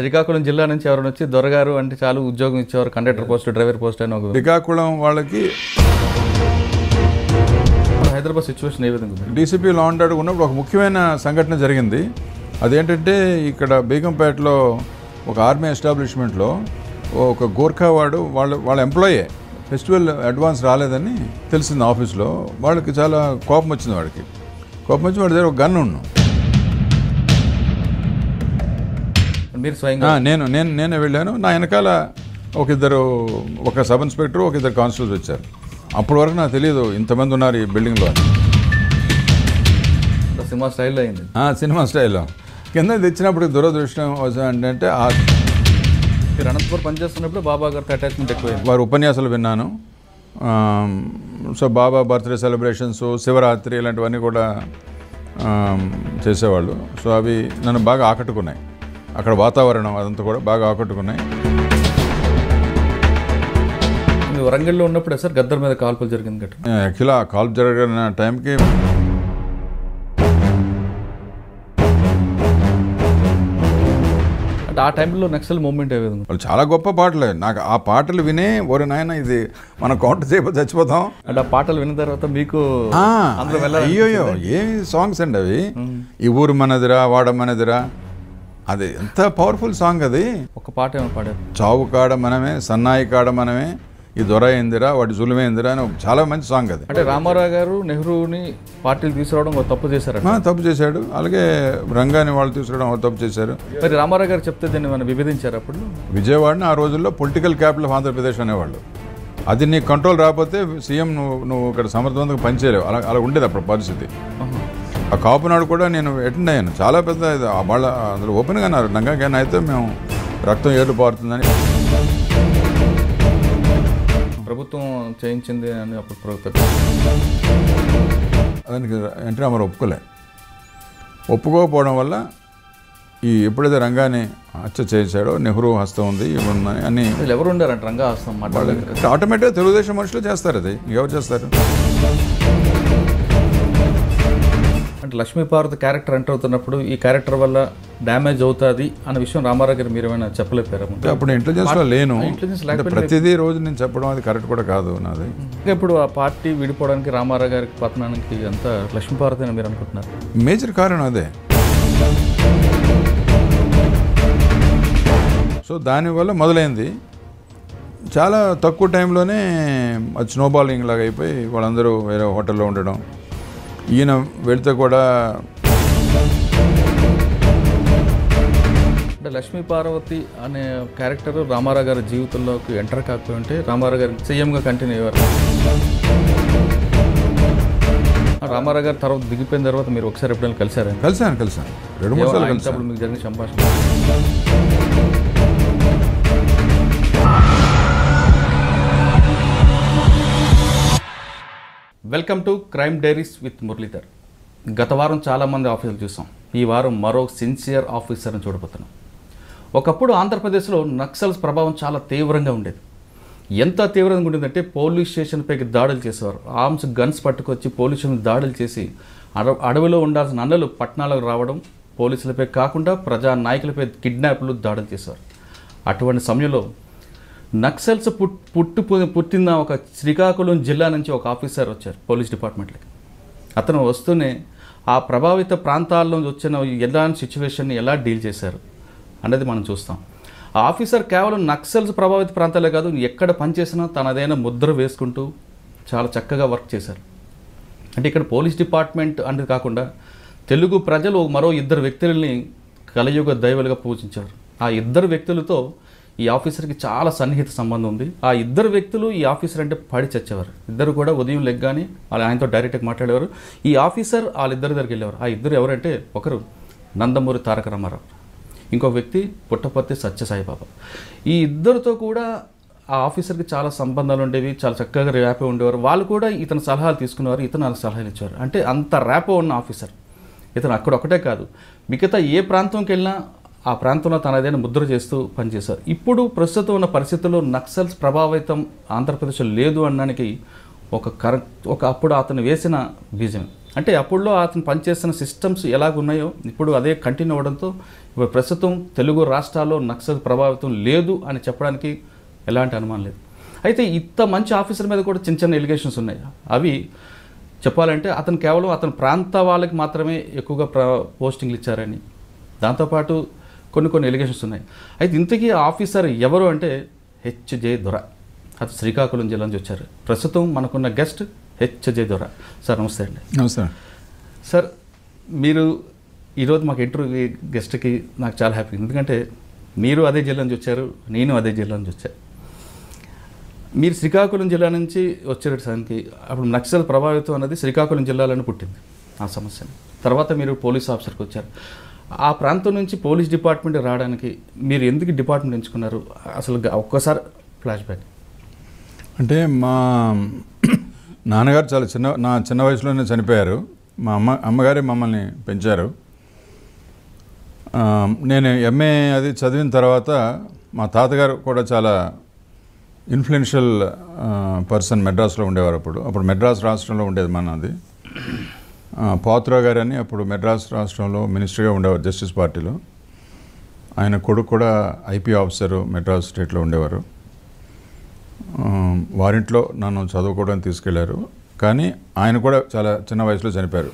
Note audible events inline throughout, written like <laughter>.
శ్రీకాకుళం జిల్లా నుంచి ఎవరైనా వచ్చి దొరగారు అంటే చాలు ఉద్యోగం ఇచ్చేవారు కండక్టర్ పోస్ట్ డ్రైవర్ పోస్ట్ అని ఒక శ్రీకాకుళం వాళ్ళకి హైదరాబాద్ సిచ్యువేషన్ ఏ విధంగా డీసీపీ లా అండ్ ఉన్నప్పుడు ఒక ముఖ్యమైన సంఘటన జరిగింది. అదేంటంటే ఇక్కడ బేగంపేటలో ఒక ఆర్మీ ఎస్టాబ్లిష్మెంట్లో ఒక గోర్ఖా వాడు వాళ్ళ వాళ్ళ ఎంప్లాయే ఫెస్టివల్ అడ్వాన్స్ రాలేదని తెలిసింది ఆఫీస్లో వాళ్ళకి చాలా కోపం వచ్చింది వాడికి. కోపం వచ్చి వాడి దగ్గర ఒక గన్ ఉన్నాం మీరు స్వయంగా నేను నేను నేనే వెళ్ళాను. నా వెనకాల ఒక ఇద్దరు ఒక సబ్ ఇన్స్పెక్టర్ ఒక ఇద్దరు కానిస్టేబుల్స్ వచ్చారు. అప్పటి వరకు నాకు తెలియదు ఇంతమంది ఉన్నారు ఈ బిల్డింగ్లో. సినిమా స్టైల్లో అయింది. సినిమా స్టైల్లో కింద తెచ్చినప్పుడు దురదృష్టం ఏంటంటే ఆ మీరు అనంతపురం పనిచేస్తున్నప్పుడు బాబా గారితో అటాచ్మెంట్ ఎక్కువైంది. వారి ఉపన్యాసాలు విన్నాను. So Baba birthday celebrations Shivaratri ఇలాంటివన్నీ కూడా చేసేవాళ్ళు. సో అవి నన్ను బాగా ఆకట్టుకున్నాయి. అక్కడ వాతావరణం అదంతా కూడా బాగా ఆకట్టుకున్నాయి. వరంగల్లో ఉన్నప్పుడే సార్ గద్దర్ మీద కాల్పులు జరిగింది గట్రా? యాక్చువల్గా ఆ కాల్ జరిగిన టైంకి అంటే ఆ టైంలో నక్సల్ ఏ విధంగా వాళ్ళు చాలా గొప్ప పాటలే. నాకు ఆ పాటలు వినే ఒరే నాయన ఇది మనం కౌంటర్ చేయబోతే చచ్చిపోతాం. అంటే ఆ పాటలు విన్న తర్వాత మీకు అయ్యోయ్యో ఏమి సాంగ్స్ అండి అవి? ఈ ఊరు మనదిరా వాడ మనదిరా అది ఎంత పవర్ఫుల్ సాంగ్ అది. ఒక పాట ఏమైనా పాడారు. చావు కాడ మనమే సన్నాయి కాడ మనమే ఈ దొర ఏందిరా వాటి జులుమేందిరా అని చాలా మంచి సాంగ్ అది. అంటే రామారావు గారు నెహ్రూని పార్టీలు తీసుకురావడం ఒక తప్పు చేశారట. ఆ, తప్పు చేశాడు. అలాగే రంగాని వాళ్ళు తీసుకురావడం ఒక తప్పు చేశారు. మరి రామారావు గారు చెప్తే దీన్ని మనం విభేదించారు అప్పుడు? విజయవాడని ఆ రోజుల్లో పొలిటికల్ క్యాపిటల్ ఆఫ్ ఆంధ్రప్రదేశ్ అనేవాళ్ళు. అది నీ కంట్రోల్ రాకపోతే సీఎం నువ్వు నువ్వు ఇక్కడ సమర్థవంతంగా పనిచేయలేవు. అలా అలా ఉండేది అప్పుడు పరిస్థితి. ఆ కాపునాడు కూడా నేను అటెండ్ అయ్యాను. చాలా పెద్ద వాళ్ళ అందులో ఓపెన్గా అన్నారు నంగాకేనా అయితే మేము రక్తం ఏర్లు పారుతుందని. ప్రభుత్వం చేయించింది అని అప్పుడు ప్రభుత్వం. దానికి ఎన్టీ రామారావు ఒప్పుకోలే. ఒప్పుకోకపోవడం వల్ల ఈ ఎప్పుడైతే రంగాన్ని హత్య చేశాడో నెహ్రూ హస్తం ఉంది ఉన్నాయి అని ఎవరు ఉండారంట? రంగా మాట్లాడలేదు ఆటోమేటిక్గా తెలుగుదేశం మనుషులు చేస్తారు అది. ఎవరు చేస్తారు? అంటే లక్ష్మీపార్వతి క్యారెక్టర్ ఎంటర్ అవుతున్నప్పుడు ఈ క్యారెక్టర్ వల్ల డ్యామేజ్ అవుతుంది అన్న విషయం రామారావు గారు మీరు ఏమైనా చెప్పలేపారా ముందు? అప్పుడు ఇంటెలిజెన్స్లో లేను. ప్రతిదీ రోజు నేను చెప్పడం అది కరెక్ట్ కూడా కాదు నాది. ఇప్పుడు ఆ పార్టీ విడిపోవడానికి రామారావు గారికి పతనానికి అంతా లక్ష్మీపార్వతి అని మీరు అనుకుంటున్నారు? మేజర్ కారణం అదే. సో దానివల్ల మొదలైంది. చాలా తక్కువ టైంలోనే అది స్నోబాలింగ్ లాగా అయిపోయి వాళ్ళందరూ వేరే హోటల్లో ఉండడం ఈయన వెళితే కూడా అంటే లక్ష్మీ పార్వతి అనే క్యారెక్టర్ రామారావు గారి జీవితంలోకి ఎంటర్ కాకపోతే రామారావు గారు సీఎంగా కంటిన్యూ అయ్యారు. రామారావు గారు తర్వాత దిగిపోయిన తర్వాత మీరు ఒకసారి ఎప్పుడైనా కలిసారా? కలిసాను కలిసాను. రెండు మూడు సార్లు మీకు జరిగిన సంభాషణ. Welcome to crime diaries with Muralidhar. గత వారం చాలామంది ఆఫీసులు చూసాం. ఈ వారం మరో సిన్సియర్ ఆఫీసర్ని చూడబోతున్నాం. ఒకప్పుడు ఆంధ్రప్రదేశ్లో నక్సల్స్ ప్రభావం చాలా తీవ్రంగా ఉండేది. ఎంత తీవ్రంగా ఉండేదంటే పోలీస్ స్టేషన్పైకి దాడులు చేసేవారు. ఆర్మ్స్ గన్స్ పట్టుకొచ్చి పోలీస్ మీద దాడులు చేసి అడ అడవిలో ఉండాల్సిన అన్నలు పట్టణాలకు రావడం పోలీసులపై కాకుండా ప్రజా నాయకులపై కిడ్నాప్లు దాడులు చేసేవారు. అటువంటి సమయంలో నక్సల్స్ పుట్ పుట్టు పుట్టిన ఒక శ్రీకాకుళం జిల్లా నుంచి ఒక ఆఫీసర్ వచ్చారు పోలీస్ డిపార్ట్మెంట్కి. అతను వస్తూనే ఆ ప్రభావిత ప్రాంతాల్లో నుంచి వచ్చిన ఎలాంటి సిచ్యువేషన్ని ఎలా డీల్ చేశారు అనేది మనం చూస్తాం. ఆ ఆఫీసర్ కేవలం నక్సల్స్ ప్రభావిత ప్రాంతాలే కాదు ఎక్కడ పనిచేసినా తనదైన ముద్ర వేసుకుంటూ చాలా చక్కగా వర్క్ చేశారు. అంటే ఇక్కడ పోలీస్ డిపార్ట్మెంట్ అంటే కాకుండా తెలుగు ప్రజలు మరో ఇద్దరు వ్యక్తులని కలయుగ దైవలుగా పూజించారు. ఆ ఇద్దరు వ్యక్తులతో ఈ ఆఫీసర్కి చాలా సన్నిహిత సంబంధం ఉంది. ఆ ఇద్దరు వ్యక్తులు ఈ ఆఫీసర్ అంటే పడి చచ్చేవారు. ఇద్దరు కూడా ఉదయం లెగ్గానే వాళ్ళు ఆయనతో డైరెక్ట్గా మాట్లాడేవారు. ఈ ఆఫీసర్ వాళ్ళిద్దరి దగ్గరికి వెళ్ళేవారు. ఆ ఇద్దరు ఎవరంటే ఒకరు నందమూరి తారక రామారావు. ఇంకో వ్యక్తి పుట్టపర్తి సత్యసాయిబాబా. ఈ ఇద్దరితో కూడా ఆ ఆఫీసర్కి చాలా సంబంధాలు ఉండేవి. చాలా చక్కగా ర్యాపో ఉండేవారు. వాళ్ళు కూడా ఇతని సలహాలు తీసుకునేవారు. ఇతను వాళ్ళ సలహాలు ఇచ్చేవారు. అంటే అంత ర్యాపో ఉన్న ఆఫీసర్. ఇతను అక్కడ ఒకటే కాదు. మిగతా ఏ ప్రాంతంకి వెళ్ళినా ఆ ప్రాంతంలో తనదైన ముద్ర చేస్తూ పనిచేశారు. ఇప్పుడు ప్రస్తుతం ఉన్న పరిస్థితుల్లో నక్సల్స్ ప్రభావితం ఆంధ్రప్రదేశ్లో లేదు అనడానికి ఒక కరెక్ట్ ఒక అప్పుడు అతను వేసిన బీజం అంటే అప్పుడులో అతను పనిచేస్తున్న సిస్టమ్స్ ఎలాగున్నాయో ఇప్పుడు అదే కంటిన్యూ అవ్వడంతో ఇప్పుడు ప్రస్తుతం తెలుగు రాష్ట్రాల్లో నక్సల్ ప్రభావితం లేదు అని చెప్పడానికి ఎలాంటి అనుమానం లేదు. అయితే ఇంత మంచి ఆఫీసర్ మీద కూడా చిన్న చిన్న ఎలిగేషన్స్ ఉన్నాయి. అవి చెప్పాలంటే అతను కేవలం అతని ప్రాంత వాళ్ళకి మాత్రమే ఎక్కువగా ప్ర పోస్టింగ్లు ఇచ్చారని. దాంతోపాటు కొన్ని కొన్ని ఎలిగేషన్స్ ఉన్నాయి. అయితే ఇంతకీ ఆఫీసర్ ఎవరు అంటే హెచ్జే దొర. అతను శ్రీకాకుళం జిల్లా నుంచి వచ్చారు. ప్రస్తుతం మనకున్న గెస్ట్ హెచ్జే దొర. సార్ నమస్తే అండి. నమస్తే. సార్ మీరు ఈరోజు మాకు ఇంటర్వ్యూ గెస్ట్కి నాకు చాలా హ్యాపీ. ఎందుకంటే మీరు అదే జిల్లా నుంచి వచ్చారు నేను అదే జిల్లా నుంచి వచ్చాను మీరు శ్రీకాకుళం జిల్లా నుంచి వచ్చేటానికి అప్పుడు నక్సల్ ప్రభావితం అనేది శ్రీకాకుళం జిల్లాలోనే పుట్టింది ఆ సమస్యని. తర్వాత మీరు పోలీస్ ఆఫీసర్కి వచ్చారు. ఆ ప్రాంతం నుంచి పోలీస్ డిపార్ట్మెంట్ రావడానికి మీరు ఎందుకు డిపార్ట్మెంట్ ఎంచుకున్నారు? అసలు ఒక్కసారి ఫ్లాష్ బ్యాక్. అంటే మా నాన్నగారు చాలా చిన్న నా చిన్న వయసులోనే చనిపోయారు. మా అమ్మ అమ్మగారే మమ్మల్ని పెంచారు. నేను ఎంఏ అది చదివిన తర్వాత మా తాతగారు కూడా చాలా ఇన్ఫ్లుయెన్షియల్ పర్సన్ మెడ్రాస్లో ఉండేవారు అప్పుడు. అప్పుడు మెడ్రాస్ రాష్ట్రంలో ఉండేది మనది అది పాత్రా గారని అప్పుడు మెడ్రాస్ రాష్ట్రంలో మినిస్టర్గా ఉండేవారు జస్టిస్ పార్టీలో. ఆయన కొడుకు కూడా ఐపీ ఆఫీసరు మెడ్రాస్ స్టేట్లో ఉండేవారు. వారింట్లో నన్ను చదువుకోవడానికి తీసుకెళ్ళారు. కానీ ఆయన కూడా చాలా చిన్న వయసులో చనిపోయారు.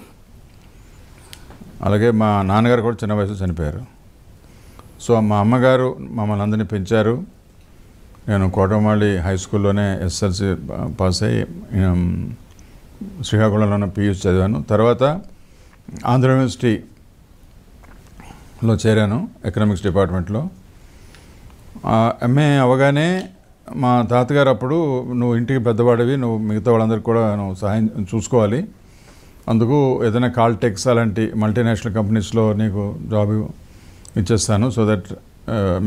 అలాగే మా నాన్నగారు కూడా చిన్న వయసులో చనిపోయారు. సో మా అమ్మగారు మమ్మల్ని అందరినీ పెంచారు. నేను కోటమాళి హై స్కూల్లోనే ఎస్ఎల్సి పాస్ అయ్యి శ్రీకాకుళంలోనే పియూసీ చదివాను. తర్వాత ఆంధ్ర యూనివర్సిటీలో చేరాను ఎకనామిక్స్ డిపార్ట్మెంట్లో ఎంఏ అవగానే మా తాతగారు అప్పుడు నువ్వు ఇంటికి పెద్దవాడివి నువ్వు మిగతా వాళ్ళందరికీ కూడా నువ్వు సహాయం చూసుకోవాలి. అందుకు ఏదైనా కాల్టెక్స్ అలాంటి మల్టీనేషనల్ కంపెనీస్లో నీకు జాబ్ ఇచ్చేస్తాను సో దట్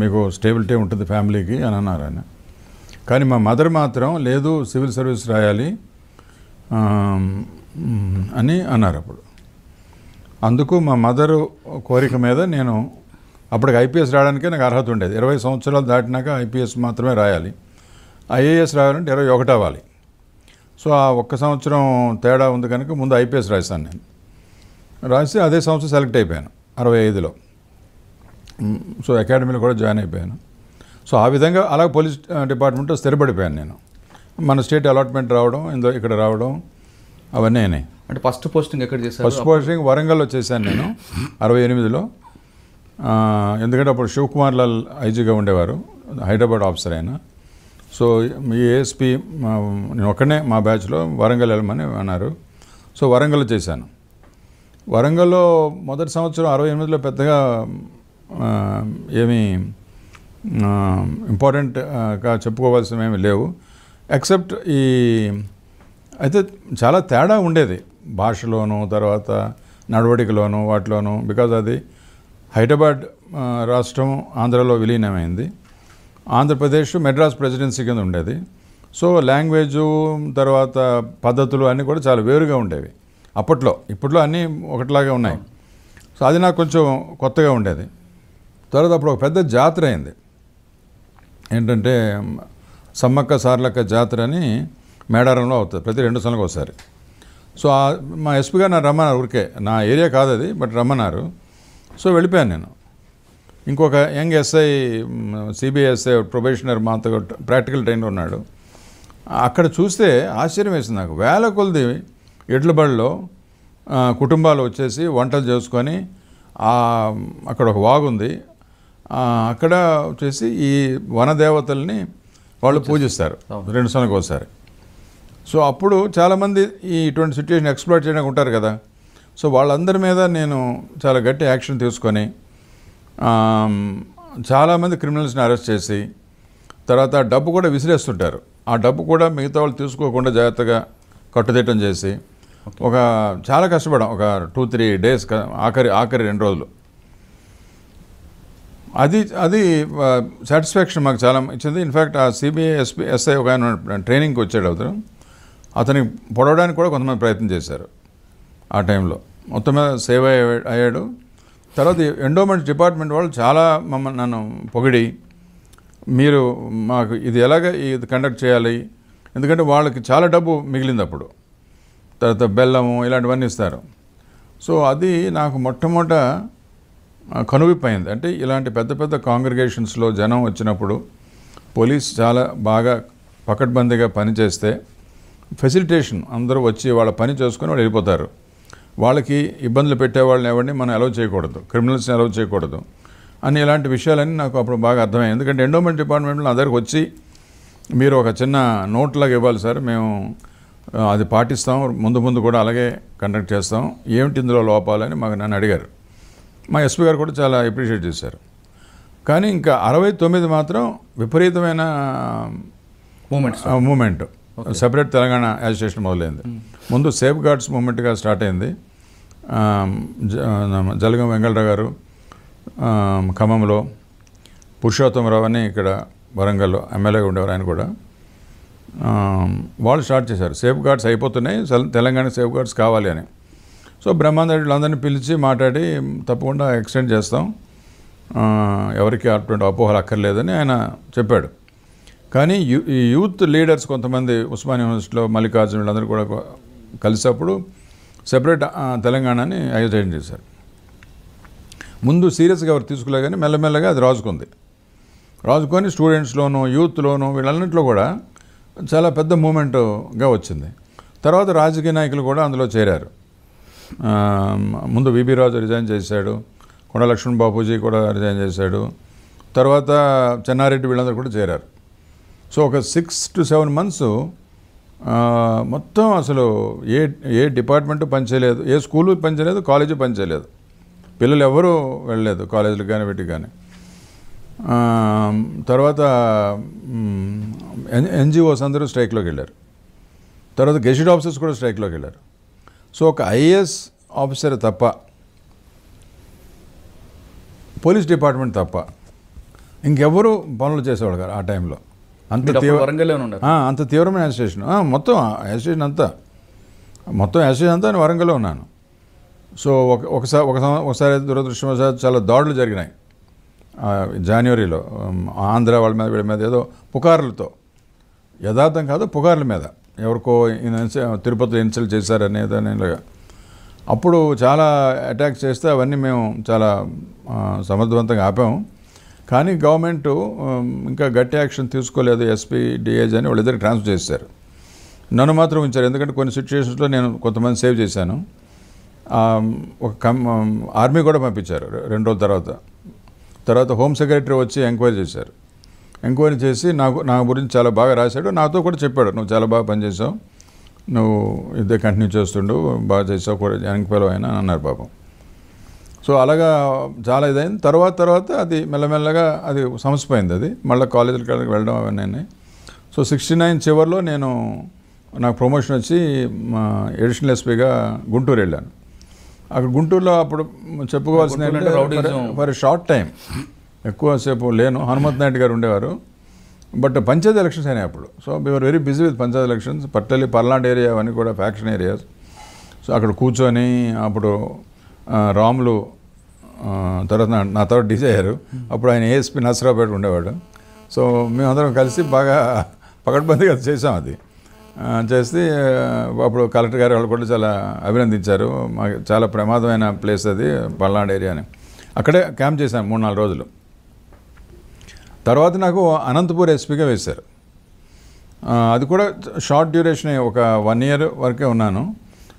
మీకు స్టేబిలిటీ ఉంటుంది ఫ్యామిలీకి అని అన్నారు ఆయన. కానీ మా మదర్ మాత్రం లేదు సివిల్ సర్వీస్ రాయాలి అని అన్నారు అప్పుడు. అందుకు మా మదరు కోరిక మీద నేను అప్పటికి ఐపీఎస్ రావడానికే నాకు అర్హత ఉండేది. ఇరవై సంవత్సరాలు దాటినాక ఐపీఎస్ మాత్రమే రాయాలి. ఐఏఎస్ రాయాలంటే ఇరవై ఒకటి అవ్వాలి. సో ఆ ఒక్క సంవత్సరం తేడా ఉంది కనుక ముందు ఐపీఎస్ రాశాను నేను. రాసి అదే సంవత్సరం సెలెక్ట్ అయిపోయాను అరవై ఐదులో. సో అకాడమీలో కూడా జాయిన్ అయిపోయాను. సో ఆ విధంగా అలా పోలీస్ డిపార్ట్మెంట్లో స్థిరపడిపోయాను నేను. మన స్టేట్ అలాట్మెంట్ రావడం ఇందో ఇక్కడ రావడం అవన్నీ అయినాయి. అంటే ఫస్ట్ పోస్టింగ్ ఎక్కడ చేశారు? ఫస్ట్ పోస్టింగ్ వరంగల్లో చేశాను నేను అరవై ఎనిమిదిలో. ఎందుకంటే అప్పుడు శివకుమార్ లాల్ ఐజీగా ఉండేవారు హైదరాబాద్ ఆఫీసర్ ఆయన. సో మీ ఏఎస్పీ నేను ఒక్కనే మా బ్యాచ్లో వరంగల్ వెళ్ళమని అన్నారు. సో వరంగల్లో చేశాను. వరంగల్లో మొదటి సంవత్సరం అరవై ఎనిమిదిలో పెద్దగా ఏమీ ఇంపార్టెంట్గా చెప్పుకోవాల్సినవి ఏమీ లేవు. ఎక్సెప్ట్ ఈ అయితే చాలా తేడా ఉండేది. భాషలోను తర్వాత నడవడికలోను వాటిలోను బికాజ్ అది హైదరాబాద్ రాష్ట్రం ఆంధ్రలో విలీనమైంది. ఆంధ్రప్రదేశ్ మెడ్రాస్ ప్రెసిడెన్సీ కింద ఉండేది. సో లాంగ్వేజు తర్వాత పద్ధతులు అన్నీ కూడా చాలా వేరుగా ఉండేవి. అప్పట్లో ఇప్పట్లో అన్నీ ఒకటిలాగే ఉన్నాయి. సో అది నాకు కొంచెం కొత్తగా ఉండేది. తర్వాత అప్పుడు ఒక పెద్ద జాతర అయింది. ఏంటంటే సమ్మక్క సార్లక్క జాతర అని మేడారంలో అవుతుంది. ప్రతి రెండు సంవత్సరాలకు ఒకసారి. సో మా ఎస్పీ గారు నన్ను రమ్మన్నారు ఊరికే. నా ఏరియా కాదు అది బట్ రమ్మన్నారు. సో వెళ్ళిపోయాను నేను. ఇంకొక యంగ్ ఎస్ఐ సిబిఎస్ఐ ప్రొబేషనర్ మాతో ప్రాక్టికల్ ట్రైనర్ ఉన్నాడు. అక్కడ చూస్తే ఆశ్చర్యం వేసింది నాకు. వేల కొలది ఎడ్ల బడిలో కుటుంబాలు వచ్చేసి వంటలు చేసుకొని అక్కడ ఒక వాగుంది. అక్కడ వచ్చేసి ఈ వనదేవతల్ని వాళ్ళు పూజిస్తారు. రెండు సంవత్సరాలకు ఒకసారి. సో అప్పుడు చాలామంది ఈ ఇటువంటి సిచ్యువేషన్ ఎక్స్ప్లోర్ చేయడానికి ఉంటారు కదా. సో వాళ్ళందరి మీద నేను చాలా గట్టి యాక్షన్ తీసుకొని చాలామంది క్రిమినల్స్ని అరెస్ట్ చేసి తర్వాత డబ్బు కూడా విసిరేస్తుంటారు. ఆ డబ్బు కూడా మిగతా వాళ్ళు తీసుకోకుండా జాగ్రత్తగా కట్టుదిట్టం చేసి ఒక చాలా కష్టపడాం. ఒక టూ త్రీ డేస్ ఆఖరి ఆఖరి రెండు రోజులు. అది అది సాటిస్ఫాక్షన్ మాకు చాలా ఇచ్చింది. ఇన్ఫ్యాక్ట్ ఆ సిబిఐ ఎస్పీ ఎస్ఐ ఒక ఆయన ట్రైనింగ్కి వచ్చాడు అతను. అతనికి పొడవడానికి కూడా కొంతమంది ప్రయత్నం చేశారు ఆ టైంలో. మొత్తం మీద సేవ్ అయ్యాడు. తర్వాత ఎండోమెంట్ డిపార్ట్మెంట్ వాళ్ళు చాలా మమ్మల్ని నన్ను పొగిడి మీరు మాకు ఇది ఎలాగ ఇది కండక్ట్ చేయాలి? ఎందుకంటే వాళ్ళకి చాలా డబ్బు మిగిలింది అప్పుడు. తర్వాత బెల్లము ఇలాంటివన్నీ ఇస్తారు. సో అది నాకు మొట్టమొదట కనువిప్పైంది. అంటే ఇలాంటి పెద్ద పెద్ద కాంగ్రిగేషన్స్లో జనం వచ్చినప్పుడు పోలీస్ చాలా బాగా పకడ్బందీగా పనిచేస్తే ఫెసిలిటేషన్ అందరూ వచ్చి వాళ్ళ పని చేసుకుని వాళ్ళు వెళ్ళిపోతారు. వాళ్ళకి ఇబ్బందులు పెట్టే వాళ్ళని ఎవరిని మనం అలౌ చేయకూడదు. క్రిమినల్స్ని అలౌ చేయకూడదు అని ఇలాంటి విషయాలన్నీ నాకు అప్పుడు బాగా అర్థమైంది ఎందుకంటే ఎండోమెంట్ డిపార్ట్మెంట్లో అందరికి వచ్చి మీరు ఒక చిన్న నోట్ లాగా ఇవ్వాలి సార్ మేము అది పాటిస్తాం ముందు ముందు కూడా అలాగే కండక్ట్ చేస్తాం ఏమిటి ఇందులో లోపాలని మాకు నన్ను అడిగారు. మా ఎస్పీ గారు కూడా చాలా అప్రిషియేట్ చేశారు. కానీ ఇంకా అరవై తొమ్మిది మాత్రం విపరీతమైన moments moment separate Telangana agitation మొదలైంది. ముందు సేఫ్ గార్డ్స్ మూమెంట్గా స్టార్ట్ అయింది. జలగం వెంగళరావు గారు ఖమ్మంలో పురుషోత్తమరావు అని ఇక్కడ వరంగల్లో ఎమ్మెల్యేగా ఉండేవారు ఆయన కూడా. వాళ్ళు స్టార్ట్ చేశారు. సేఫ్ గార్డ్స్ అయిపోతున్నాయి. తెల- తెలంగాణ సేఫ్ గార్డ్స్ కావాలి అని. సో బ్రహ్మాండ రెడ్డిలందరినీ పిలిచి మాట్లాడి తప్పకుండా ఎక్స్టెండ్ చేస్తాం. ఎవరికి అటువంటి అపోహలు అక్కర్లేదని ఆయన చెప్పాడు. కానీ యూ ఈ యూత్ లీడర్స్ కొంతమంది ఉస్మాన్ యూనివర్సిటీలో మల్లికార్జున వీళ్ళందరూ కూడా కలిసినప్పుడు సెపరేట్ తెలంగాణని అయోధ్యం చేశారు. ముందు సీరియస్గా ఎవరు తీసుకులే కానీ మెల్లమెల్లగా అది రాజుకుంది. రాజుకొని స్టూడెంట్స్లోనూ యూత్లోనూ వీళ్ళన్నింటిలో కూడా చాలా పెద్ద మూమెంట్గా వచ్చింది. తర్వాత రాజకీయ నాయకులు కూడా అందులో చేరారు. ముందు విబి రాజు రిజైన్ చేశాడు. కొండ లక్ష్మణ్ బాపూజీ కూడా రిజైన్ చేశాడు. తర్వాత చెన్నారెడ్డి వీళ్ళందరూ కూడా చేరారు. సో ఒక సిక్స్ టు సెవెన్ మంత్స్ మొత్తం అసలు ఏ ఏ డిపార్ట్మెంట్ పనిచేయలేదు ఏ స్కూలు పనిచేయలేదు కాలేజీ పనిచేయలేదు. పిల్లలు ఎవరూ వెళ్ళలేదు కాలేజీలకు కానీ వీటికి కానీ. తర్వాత ఎన్జిఓస్ అందరూ స్ట్రైక్లోకి వెళ్ళారు. తర్వాత గెజిట్ ఆఫీసర్స్ కూడా స్ట్రైక్లోకి వెళ్ళారు. సో ఒక ఐఏఎస్ ఆఫీసర్ తప్ప పోలీస్ డిపార్ట్మెంట్ తప్ప ఇంకెవరు పనులు చేసేవాళ్ళు కాదు ఆ టైంలో. అంత అంత తీవ్రమైన ఆ, మొత్తం యాజిటేషన్ అంతా మొత్తం యాజిటేషన్ అంతా నేను వరంగల్లో ఉన్నాను. సో ఒక ఒకసారి ఒకసారి దురదృష్టవశాత్తు చాలా దాడులు జరిగినాయి. జనవరిలో ఆంధ్ర వాళ్ళ మీద వీళ్ళ మీద ఏదో పుకార్లతో. యథార్థం కాదు పుకార్ల మీద. ఎవరికో తిరుపతి ఇన్సల్ట్ చేశారనే అనేలాగా అప్పుడు చాలా అటాక్ చేస్తే అవన్నీ మేము చాలా సమర్థవంతంగా ఆపాము కానీ గవర్నమెంట్ ఇంకా గట్టి యాక్షన్ తీసుకోలేదు ఎస్పీ డిఏజ్ అని వాళ్ళిద్దరికి ట్రాన్స్ఫర్ చేశారు నన్ను మాత్రం ఉంచారు. ఎందుకంటే కొన్ని సిచ్యువేషన్స్లో నేను కొంతమంది సేవ్ చేశాను. ఒక కమ్ ఆర్మీ కూడా పంపించారు. రెండు రోజుల తర్వాత. తర్వాత హోమ్ సెక్రటరీ వచ్చి ఎంక్వైరీ చేశారు. ఎంక్వైరీ చేసి నాకు నా గురించి చాలా బాగా రాశాడు. నాతో కూడా చెప్పాడు నువ్వు చాలా బాగా పనిచేసావు. నువ్వు ఇదే కంటిన్యూ చేస్తుండు బాగా చేసావు కూడా ఎంక్వైరీ అయినా అని అన్నారు పాపం. సో అలాగా చాలా ఇదైంది. తర్వాత తర్వాత అది మెల్లమెల్లగా అది సమసిపోయింది అది. మళ్ళీ కాలేజీకి వెళ్ళడం అవన్నీ సో సిక్స్టీ నైన్ చివరిలో నేను నాకు ప్రమోషన్ వచ్చి మా ఎడిషనల్ ఎస్పీగా గుంటూరు వెళ్ళాను. అక్కడ గుంటూరులో అప్పుడు చెప్పుకోవాల్సిన. ఫర్ షార్ట్ టైం ఎక్కువసేపు లేను. హనుమంత్ నాయుడు గారు ఉండేవారు. బట్ పంచాయత్ ఎలక్షన్స్ అయినాయి అప్పుడు. So we are very busy with panchayat elections. పట్టలి పర్లాండ్ ఏరియా అవన్నీ కూడా ఫ్యాక్షన్ ఏరియాస్. సో అక్కడ కూర్చొని అప్పుడు రాములు తర్వాత నా- తర్వాత డీజే అయ్యారు. అప్పుడు ఆయన ఏఎస్పీ నసరాపేట ఉండేవాడు. సో మేమందరం కలిసి బాగా పకడ్బందీగా చేసాం అది. చేస్తే అప్పుడు కలెక్టర్ గారు వాళ్ళు కూడా చాలా అభినందించారు. మాకు చాలా ప్రమాదమైన ప్లేస్ అది పల్నాడు ఏరియా అని అక్కడే క్యాంప్ చేశాను మూడు నాలుగు రోజులు. తర్వాత నాకు అనంతపూర్ ఎస్పీగా వేశారు. అది కూడా షార్ట్ డ్యూరేషన్ ఒక వన్ ఇయర్ వరకే ఉన్నాను.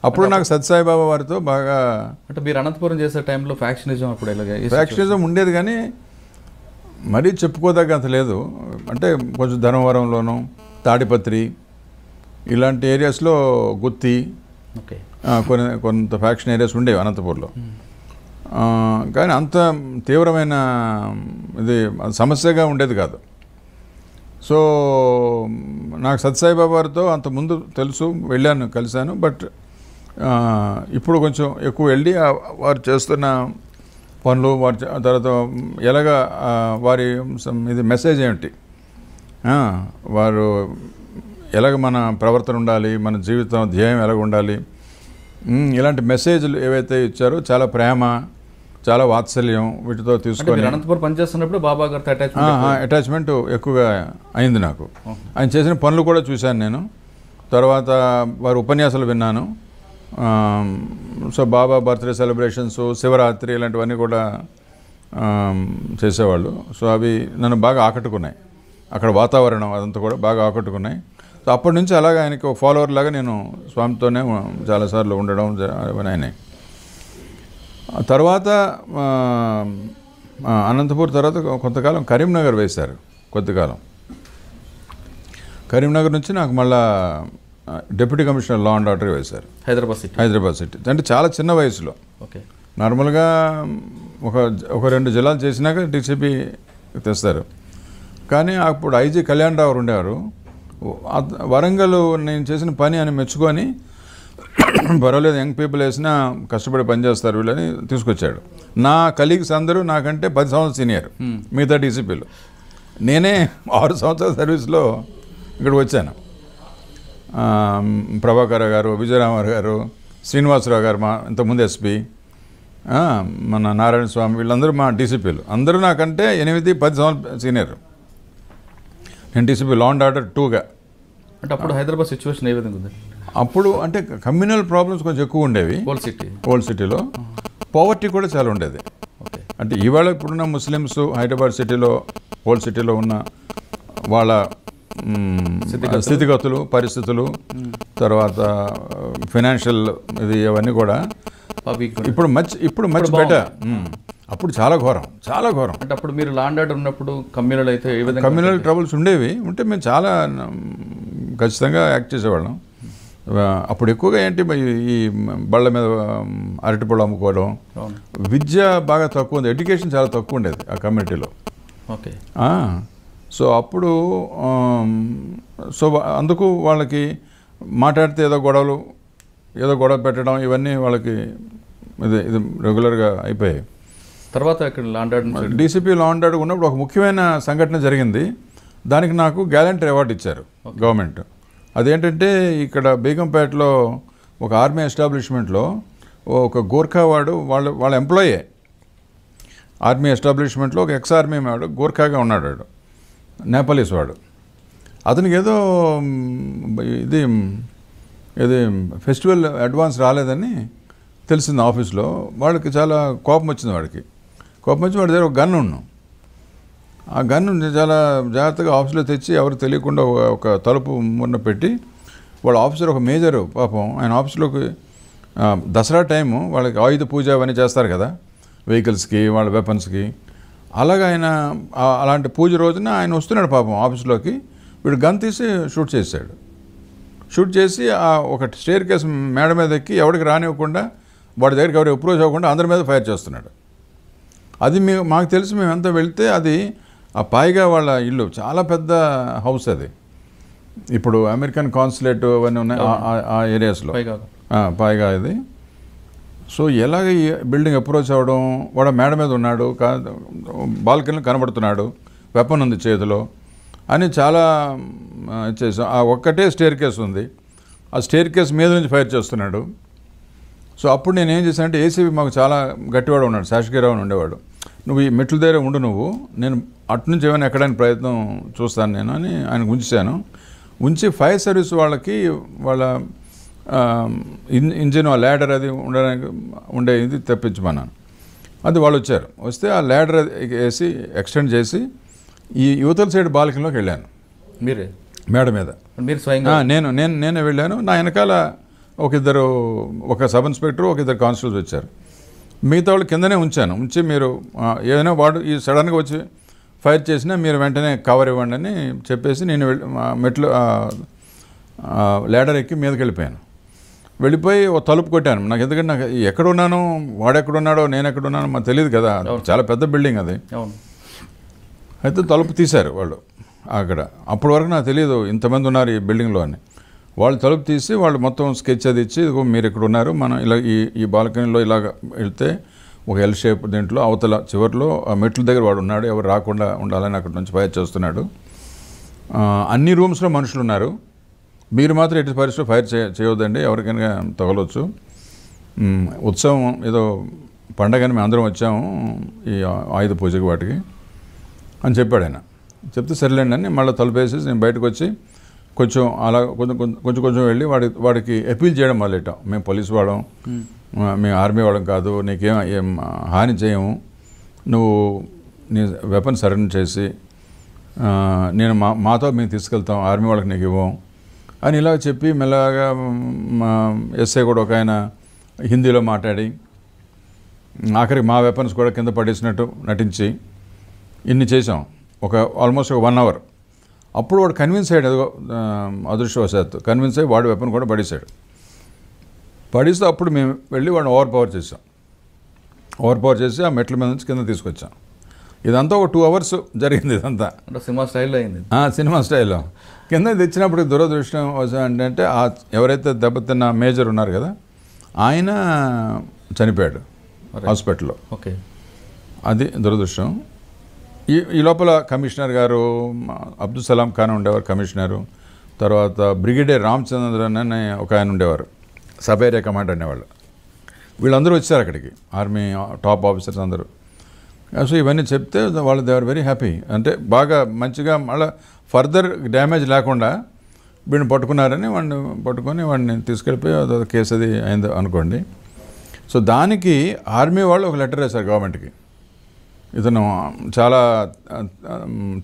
అప్పుడు నాకు సత్యసాయిబాబా వారితో బాగా అంటే మీరు అనంతపురం చేసే టైంలో ఫ్యాక్షనిజం అప్పుడు ఎలాగ ఏ ఫ్యాక్షనిజం ఉండేది కానీ మరీ చెప్పుకోదగ్గంత లేదు. అంటే కొంచెం ధర్మవరంలోను తాడిపత్రి ఇలాంటి ఏరియాస్లో గుత్తి కొన్ని కొంత ఫ్యాక్షన్ ఏరియాస్ ఉండేవి అనంతపూర్లో. కానీ అంత తీవ్రమైన ఇది సమస్యగా ఉండేది కాదు. సో నాకు సత్యసాయిబాబా వారితో అంత ముందు తెలుసు వెళ్ళాను కలిశాను బట్ ఇప్పుడు కొంచెం ఎక్కువ వెళ్ళి వారు చేస్తున్న పనులు వారి తర్వాత ఎలాగ వారి సం- ఇది మెసేజ్ ఏమిటి వారు ఎలాగ మన ప్రవర్తన ఉండాలి మన జీవితం ధ్యేయం ఎలాగ ఉండాలి? ఇలాంటి మెసేజ్లు ఏవైతే ఇచ్చారో చాలా ప్రేమ చాలా వాత్సల్యం వీటితో తీసుకొని అనంతపురం పనిచేస్తున్నప్పుడు బాబా గారితో అటాచ్మెంట్ అటాచ్మెంట్ ఎక్కువగా అయింది నాకు. ఆయన చేసిన పనులు కూడా చూశాను నేను. తర్వాత వారి ఉపన్యాసాలు విన్నాను. So Baba birthday celebrations Shivaratri ఇలాంటివన్నీ కూడా చేసేవాళ్ళు. సో అవి నన్ను బాగా ఆకట్టుకున్నాయి. అక్కడ వాతావరణం అదంతా కూడా బాగా ఆకట్టుకున్నాయి. సో అప్పటి నుంచి అలాగే ఆయనకి ఫాలోవర్ లాగా నేను స్వామితోనే చాలాసార్లు ఉండడం అవన్నీ తర్వాత అనంతపూర్ తర్వాత కొంతకాలం కరీంనగర్ వేశారు కొద్దికాలం. కరీంనగర్ నుంచి నాకు మళ్ళా deputy commissioner law and order వేశారు. హైదరాబాద్ సిటీ. హైదరాబాద్ సిటీ. అంటే చాలా చిన్న వయసులో. ఓకే. నార్మల్గా ఒక ఒక రెండు జిల్లాలు చేసినాక డీసీపీ తెస్తారు. కానీ అప్పుడు ఐజీ కళ్యాణ్ రావు ఉండేవారు. వరంగల్ నేను చేసిన పని అని మెచ్చుకొని <coughs> పర్వాలేదు యంగ్ పీపుల్ వేసినా కష్టపడి పనిచేస్తారు వీళ్ళని తీసుకొచ్చాడు. నా కలీగ్స్ అందరూ నాకంటే పది సంవత్సరాలు సీనియర్ మిగతా డీసీపీలు. నేనే ఆరు సంవత్సరాల సర్వీస్లో ఇక్కడికి వచ్చాను. ప్రభాకర్ గారు విజయరామారావు గారు శ్రీనివాసరావు గారు మా ఇంతకుముందు ఎస్పీ మన నారాయణ స్వామి వీళ్ళందరూ మా డీసీపీలు. అందరూ నాకంటే ఎనిమిది పది సంవత్సరాలు సీనియర్. నేను డీసీపీ లా అండ్ ఆర్డర్ టూగా అంటే అప్పుడు హైదరాబాద్ సిచ్యువేషన్ ఏ విధంగా ఉంది? అప్పుడు అంటే కమ్యూనల్ ప్రాబ్లమ్స్ కొంచెం ఎక్కువ ఉండేవి. ఓల్డ్ సిటీ ఓల్డ్ సిటీలో పవర్టీ కూడా చాలా ఉండేది. అంటే ఇవాళ ఇప్పుడున్న ముస్లిమ్స్ హైదరాబాద్ సిటీలో ఓల్డ్ సిటీలో ఉన్న వాళ్ళ స్థితిగతులు. పరిస్థితులు తర్వాత ఫైనాన్షియల్ ఇది అవన్నీ కూడా ఇప్పుడు మచ్ ఇప్పుడు మచ్ బెటర్ అప్పుడు చాలా ఘోరం చాలా ఘోరం. అంటే అప్పుడు మీరు లాండ్ ఆర్డర్ ఉన్నప్పుడు కమ్యూనల్ అయితే ఏ విధంగా కమ్యూనల్ ట్రబుల్స్ ఉండేవి ఉంటే మేము చాలా ఖచ్చితంగా యాక్ట్ చేసేవాళ్ళం. అప్పుడు ఎక్కువగా ఏంటి ఈ బళ్ళ మీద అరటిపళ్ళు అమ్ముకోవడం? విద్య బాగా తక్కువ ఉంది. ఎడ్యుకేషన్ చాలా తక్కువ ఉండేది ఆ కమ్యూనిటీలో ఓకే. సో అప్పుడు సో అందుకు వాళ్ళకి మాట్లాడితే ఏదో గొడవలు ఏదో గొడవ పెట్టడం ఇవన్నీ వాళ్ళకి ఇది ఇది రెగ్యులర్గా అయిపోయాయి. తర్వాత ఇక్కడ లాండ్ ఆర్డర్ నుంచి డీసీపీ లా అండ్ ఆర్డర్ ఉన్నప్పుడు ఒక ముఖ్యమైన సంఘటన జరిగింది. దానికి నాకు గ్యాలంటరీ అవార్డు ఇచ్చారు గవర్నమెంట్. అదేంటంటే ఇక్కడ బేగంపేటలో ఒక ఆర్మీ ఎస్టాబ్లిష్మెంట్లో ఒక గోర్ఖా వాడు వాళ్ళ వాళ్ళ ఎంప్లాయే. ఆర్మీ ఎస్టాబ్లిష్మెంట్లో ఒక ఎక్స్ ఆర్మీ వాడు గోర్ఖాగా ఉన్నాడు వాడు. నేపాలీస్ వాడు. అతనికి ఏదో ఇది ఇది ఫెస్టివల్ అడ్వాన్స్ రాలేదని తెలిసింది ఆఫీస్లో. వాడికి చాలా కోపం వచ్చింది వాడికి. కోపం వచ్చి వాడి దగ్గర ఒక గన్ ఉన్నాం. ఆ గన్ చాలా జాగ్రత్తగా ఆఫీస్లో తెచ్చి ఎవరికి తెలియకుండా ఒక- తలుపు మున్న పెట్టి వాళ్ళ ఆఫీసర్ ఒక మేజర్ పాపం. ఆయన ఆఫీస్లోకి దసరా టైము వాళ్ళకి ఆయుధ పూజ అవన్నీ చేస్తారు కదా వెహికల్స్కి వాళ్ళ వెపన్స్కి అలాగ ఆయన అలాంటి పూజ రోజున ఆయన వస్తున్నాడు పాపం ఆఫీస్లోకి వీడు గన్ తీసి షూట్ చేశాడు. షూట్ చేసి ఆ ఒక స్టేర్ కేసు మేడ మీద ఎక్కి ఎవరికి రానివ్వకుండా వాడి దగ్గరికి ఎవరు అప్రోచ్ అవ్వకుండా అందరి మీద ఫైర్ చేస్తున్నాడు. అది మీ మాకు తెలిసి మేము ఎంత వెళ్తే అది ఆ పాయిగా వాళ్ళ ఇల్లు చాలా పెద్ద హౌస్ అది. ఇప్పుడు అమెరికన్ కాన్సులేట్ అవన్నీ ఉన్నాయి ఆ- ఏరియాస్లో. పాయిగా ఇది. సో ఎలాగ ఈ బిల్డింగ్ అప్రోచ్ అవ్వడం వాడు మేడ మీద ఉన్నాడు బాల్కనీలో కనబడుతున్నాడు వెపన్ ఉంది చేతిలో అని చాలా చేసాం ఆ ఒక్కటే స్టేర్ కేస్ ఉంది. ఆ స్టేర్ కేస్ మీద నుంచి ఫైర్ చేస్తున్నాడు. సో అప్పుడు నేను ఏం చేశానంటే ఏసీబీ మాకు చాలా గట్టివాడు ఉన్నాడు శాసగిరావు అని ఉండేవాడు. నువ్వు ఈ మెట్ల దగ్గర ఉండు నువ్వు. నేను అటు నుంచి ఏమైనా ఎక్కడానికి ప్రయత్నం చూస్తాను నేను అని ఆయనకు ఉంచాను. ఉంచి ఫైర్ సర్వీస్ వాళ్ళకి వాళ్ళ ఇంజిన్ ఆ ల్యాడర్ అది ఉండడానికి ఉండే ఇది తెప్పించమన్నాను. అది వాళ్ళు వచ్చారు. వస్తే ఆ ల్యాడర్ వేసి ఎక్స్టెండ్ చేసి ఈ యువతల సైడ్ బాల్కనీలోకి వెళ్ళాను. మీరే? మేడ మీద. మీరు స్వయంగా? నేను నేను నేనే వెళ్ళాను. నా వెనకాల ఒక ఇద్దరు ఒక సబ్ ఇన్స్పెక్టర్ ఒక ఇద్దరు కానిస్టేబుల్స్ వచ్చారు. మిగతా వాళ్ళు కిందనే ఉంచాను. ఉంచి మీరు ఏదైనా వాడు ఈ సడన్గా వచ్చి ఫైర్ చేసినా మీరు వెంటనే కవర్ ఇవ్వండి అని చెప్పేసి నేను మెట్లు లేడర్ ఎక్కి మీదకి వెళ్ళిపోయాను. వెళ్ళిపోయి ఓ తలుపు కొట్టాను. నాకు ఎందుకంటే నాకు ఎక్కడ ఉన్నాను వాడు ఎక్కడున్నాడో నేను ఎక్కడున్నానో మాకు తెలియదు కదా. చాలా పెద్ద బిల్డింగ్ అది. అయితే తలుపు తీశారు వాళ్ళు అక్కడ. అప్పటి వరకు నాకు తెలియదు ఇంతమంది ఉన్నారు ఈ బిల్డింగ్లో అని. వాళ్ళు తలుపు తీసి వాళ్ళు మొత్తం స్కెచ్ అది ఇచ్చి ఇదిగో మీరు ఇక్కడ ఉన్నారు మనం ఇలా ఈ ఈ బాల్కనీలో ఇలాగ వెళ్తే ఒక ఎల్ షేప్ దీంట్లో అవతల చివరిలో ఆ మెట్ల దగ్గర వాడు ఉన్నాడు ఎవరు రాకుండా ఉండాలని అక్కడ నుంచి ఫైర్ చేస్తున్నాడు. అన్ని రూమ్స్లో మనుషులు ఉన్నారు. మీరు మాత్రం ఎట్టి పరిస్థితిలో ఫైర్ చేయ చేయొద్దండి ఎవరికైనా తగలవచ్చు ఉత్సవం ఏదో పండగని మేము అందరం వచ్చాము ఈ ఆయుధ పూజకి వాటికి అని చెప్పాడు ఆయన. చెప్తే సర్లేండి అని మళ్ళీ తలుపేసి నేను బయటకు వచ్చి కొంచెం అలా కొంచెం కొంచెం కొంచెం కొంచెం వెళ్ళి వాడి వాడికి అపీల్ చేయడం మొదలెట్టాం. మేము పోలీస్ వాళ్ళం. ఆ, మేము ఆర్మీ వాళ్ళం కాదు. నీకేం ఏం హాని చేయము. నువ్వు నీ వెపన్ సరెండర్ చేసి నేను మా మాతో మేము తీసుకెళ్తాం. ఆర్మీ వాళ్ళకి నీకు ఇవ్వం అని ఇలా చెప్పి మెల్లగా మా ఎస్ఐ కూడా ఒక ఆయన హిందీలో మాట్లాడి ఆఖరికి మా వెపన్స్ కూడా కింద పడేసినట్టు నటించి ఇన్ని చేసాం ఒక ఆల్మోస్ట్ ఒక వన్ అవర్. అప్పుడు వాడు కన్విన్స్ అయ్యాడు ఆ, అదృష్టవశాత్తు. కన్విన్స్ అయ్యి వాడు వెపన్ కూడా పడేశాడు. పడేస్తే అప్పుడు మేము వెళ్ళి వాడిని ఓవర్ పవర్ చేసాం ఓవర్ పవర్ చేసి ఆ మెట్ల మీద నుంచి కింద తీసుకొచ్చాం. ఇదంతా ఒక టూ అవర్స్ జరిగింది ఇదంతా. అంటే సినిమా స్టైల్లో అయింది. సినిమా స్టైల్లో. కింద తెచ్చినప్పుడు దురదృష్టం ఏంటంటే ఆ ఎవరైతే దెబ్బతిన్న మేజర్ ఉన్నారు కదా ఆయన చనిపోయాడు హాస్పిటల్లో. ఓకే అది దురదృష్టం. ఈ ఈ లోపల కమిషనర్ గారు అబ్దుల్ సలాం ఖాన్ ఉండేవారు కమిషనరు. తర్వాత బ్రిగేడియర్ రామచంద్రన్ అని ఒక ఆయన ఉండేవారు. సబ్ ఏరియా అనేవాళ్ళు. వీళ్ళందరూ వచ్చారు అక్కడికి. ఆర్మీ టాప్ ఆఫీసర్స్ అందరూ. సో ఇవన్నీ చెప్తే వాళ్ళు దే ఆర్ వెరీ హ్యాపీ. అంటే బాగా మంచిగా మళ్ళీ ఫర్దర్ డ్యామేజ్ లేకుండా వీడిని పట్టుకున్నారని వాడిని పట్టుకొని వాడిని తీసుకెళ్ళిపోయి కేసు అది అయింది అనుకోండి. సో దానికి ఆర్మీ వాళ్ళు ఒక లెటర్ వేశారు గవర్నమెంట్కి. ఇతను చాలా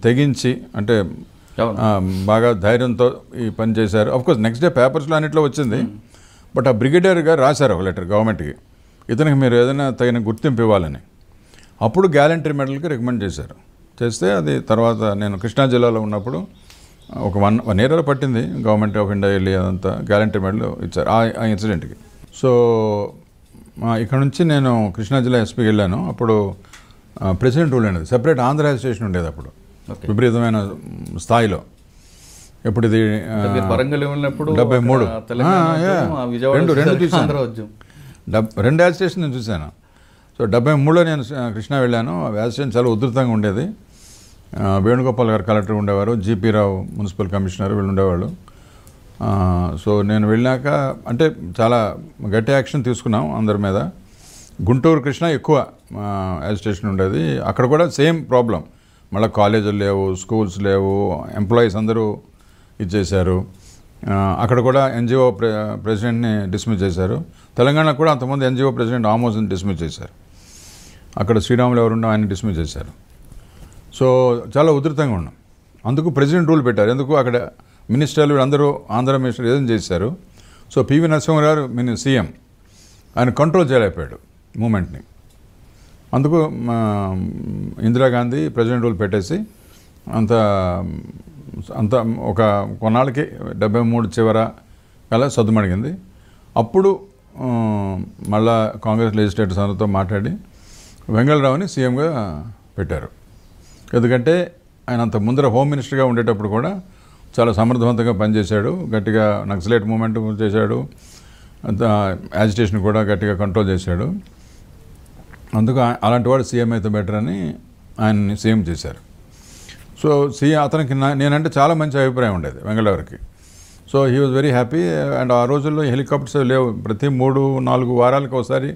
తెగించి అంటే బాగా ధైర్యంతో ఈ పని చేశారు. కోర్స్ నెక్స్ట్ డే పేపర్స్లో అన్నిట్లో వచ్చింది. బట్ ఆ బ్రిగేడియర్ గారు రాశారు ఒక లెటర్ గవర్నమెంట్కి. ఇతనికి మీరు ఏదైనా తగిన గుర్తింపు ఇవ్వాలని. అప్పుడు గ్యాలంటరీ మెడల్కి రికమెండ్ చేశారు. చేస్తే అది తర్వాత నేను కృష్ణా జిల్లాలో ఉన్నప్పుడు ఒక వన్ వన్ ఇయర్ పట్టింది. గవర్నమెంట్ ఆఫ్ ఇండియా వెళ్ళి అదంతా గ్యాలంటరీ మెడల్ ఇచ్చారు ఆ ఇన్సిడెంట్కి. సో ఇక్కడ నుంచి నేను కృష్ణా జిల్లా ఎస్పీకి వెళ్ళాను. అప్పుడు ప్రెసిడెంట్ రూల్ అనేది. సెపరేట్ ఆంధ్ర స్టేషన్ ఉండేది అప్పుడు. విపరీతమైన స్థాయిలో. ఇప్పుడు ఇది వరంగల్ వెళ్ళినప్పుడు డెబ్బై మూడు. రెండు- రెండు ఉద్యమం డబ్ రెండు యాడ్ స్టేషన్ నేను చూశాను. సో డెబ్బై మూడులో నేను కృష్ణా వెళ్ళాను. స్టేషన్ చాలా ఉధృతంగా ఉండేది. వేణుగోపాల్ గారు కలెక్టర్ ఉండేవారు. జీపీ రావు మున్సిపల్ కమిషనర్ వీళ్ళు ఉండేవాళ్ళు. సో నేను వెళ్ళాక అంటే చాలా గట్టి యాక్షన్ తీసుకున్నాం అందరి మీద. గుంటూరు కృష్ణ ఎక్కువ అజిటేషన్ ఉండేది. అక్కడ కూడా సేమ్ ప్రాబ్లం. మళ్ళీ కాలేజీలు లేవు స్కూల్స్ లేవు ఎంప్లాయీస్ అందరూ ఇచ్చేశారు. అక్కడ కూడా ఎన్జిఓ ప్రె ప్రెసిడెంట్ని డిస్మిస్ చేశారు. తెలంగాణ కూడా అంతమంది ఎన్జిఓ ప్రెసిడెంట్ ఆమోస్ని డిస్మిస్ చేశారు. అక్కడ శ్రీరాములు ఎవరున్నా ఆయన డిస్మిస్ చేశారు. సో చాలా ఉధృతంగా ఉన్నాం. అందుకు ప్రెసిడెంట్ రూల్ పెట్టారు. ఎందుకు? అక్కడ మినిస్టర్లు అందరూ ఆంధ్ర మినిస్టర్ ఏదైనా చేశారు. సో పివి నరసింహ గారు సీఎం. ఆయన కంట్రోల్ చేయలేకపోయాడు. మూమెంట్ని. అందుకు మా ఇందిరాగాంధీ ప్రెసిడెంట్ రూల్ పెట్టేసి అంత అంత ఒక కొన్నాళ్ళకి డెబ్బై మూడు చివర కల సద్దుమడిగింది అప్పుడు మళ్ళా కాంగ్రెస్ లెజిస్లేటర్స్ అందరితో మాట్లాడి వెంగళరావుని సీఎంగా పెట్టారు. ఎందుకంటే ఆయన అంత ముందర హోమ్ మినిస్టర్గా ఉండేటప్పుడు కూడా చాలా సమర్థవంతంగా పనిచేశాడు గట్టిగా నక్సలైట్ మూమెంట్ చేశాడు అంత యాజిటేషన్ కూడా గట్టిగా కంట్రోల్ చేశాడు. అందుకు అలాంటి వాడు సీఎం అయితే బెటర్ అని ఆయన్ని సీఎం చేశారు. సో సీఎం అతనికి నేనంటే చాలా మంచి అభిప్రాయం ఉండేది వెంగళవారికి. So he was very happy and ఆ రోజుల్లో హెలికాప్టర్స్ లేవు. ప్రతి మూడు నాలుగు వారాలకు ఒకసారి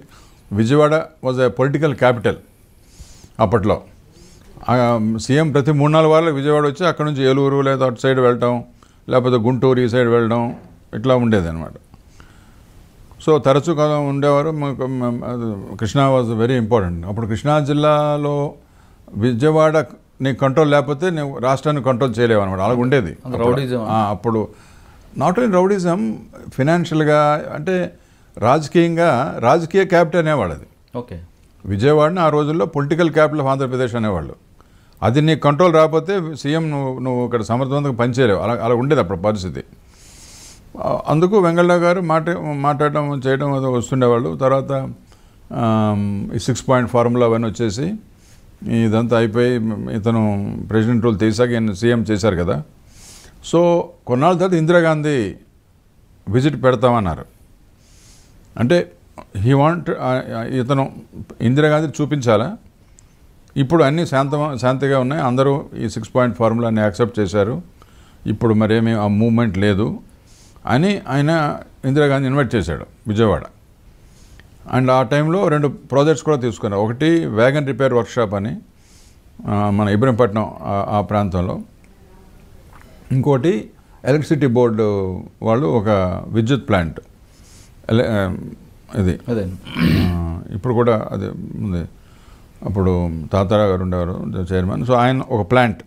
Vijayawada was a political capital అప్పట్లో. సీఎం ప్రతి మూడు నాలుగు వారాలకు విజయవాడ వచ్చి అక్కడ నుంచి ఏలూరు లేదా అటు సైడ్ వెళ్ళటం లేకపోతే గుంటూరు ఈ సైడ్ వెళ్ళడం ఇట్లా ఉండేది అనమాట సో తరచూ కదా ఉండేవారు కృష్ణా వాజ్ వెరీ ఇంపార్టెంట్ అప్పుడు కృష్ణా జిల్లాలో విజయవాడని కంట్రోల్ లేకపోతే నువ్వు రాష్ట్రాన్ని కంట్రోల్ చేయలేవు అనమాట అలా ఉండేది. అప్పుడు నాట్ ఓన్లీ రౌడీజం ఫినాన్షియల్గా అంటే రాజకీయంగా రాజకీయ క్యాపిటల్ అనేవాళ్ళు అది. ఓకే. విజయవాడని ఆ రోజుల్లో పొలిటికల్ క్యాపిటల్ ఆఫ్ ఆంధ్రప్రదేశ్ అనేవాళ్ళు. అది నీ కంట్రోల్ రాకపోతే సీఎం నువ్వు నువ్వు ఇక్కడ సమర్థవంతంగా పనిచేయలేవు. అలా అలా ఉండేది అప్పుడు పరిస్థితి. అందుకు వెంగళ గారు మాట మాట్లాడడం చేయడం అది వస్తుండేవాళ్ళు. తర్వాత ఈ సిక్స్ పాయింట్ ఫార్ములా అవన్నీ వచ్చేసి ఇదంతా అయిపోయి ఇతను ప్రెసిడెంట్ రూల్ తీసాక ఈయన సీఎం చేశారు కదా. సో కొన్నాళ్ళ తర్వాత ఇందిరాగాంధీ విజిట్ పెడతామన్నారు. అంటే హీ వాంట్ ఇతను ఇందిరాగాంధీ చూపించాలా? ఇప్పుడు అన్నీ శాంత శాంతిగా ఉన్నాయి. అందరూ ఈ సిక్స్ పాయింట్ ఫార్ములాని యాక్సెప్ట్ చేశారు. ఇప్పుడు మరేమీ ఆ మూమెంట్ లేదు. అని ఆయన ఇందిరాగాంధీ ఇన్వైట్ చేశాడు విజయవాడ. అండ్ ఆ టైంలో రెండు ప్రాజెక్ట్స్ కూడా తీసుకున్నారు. ఒకటి వ్యాగన్ రిపేర్ వర్క్షాప్ అని మన ఇబ్రహీంపట్నం ఆ- ప్రాంతంలో. ఇంకోటి ఎలక్ట్రిసిటీ బోర్డు వాళ్ళు ఒక విద్యుత్ ప్లాంట్. ఇది. అదే. ఇప్పుడు కూడా అది ఉంది. అప్పుడు తాతారా గారు ఉండేవారు చైర్మన్. సో ఆయన ఒక ప్లాంట్.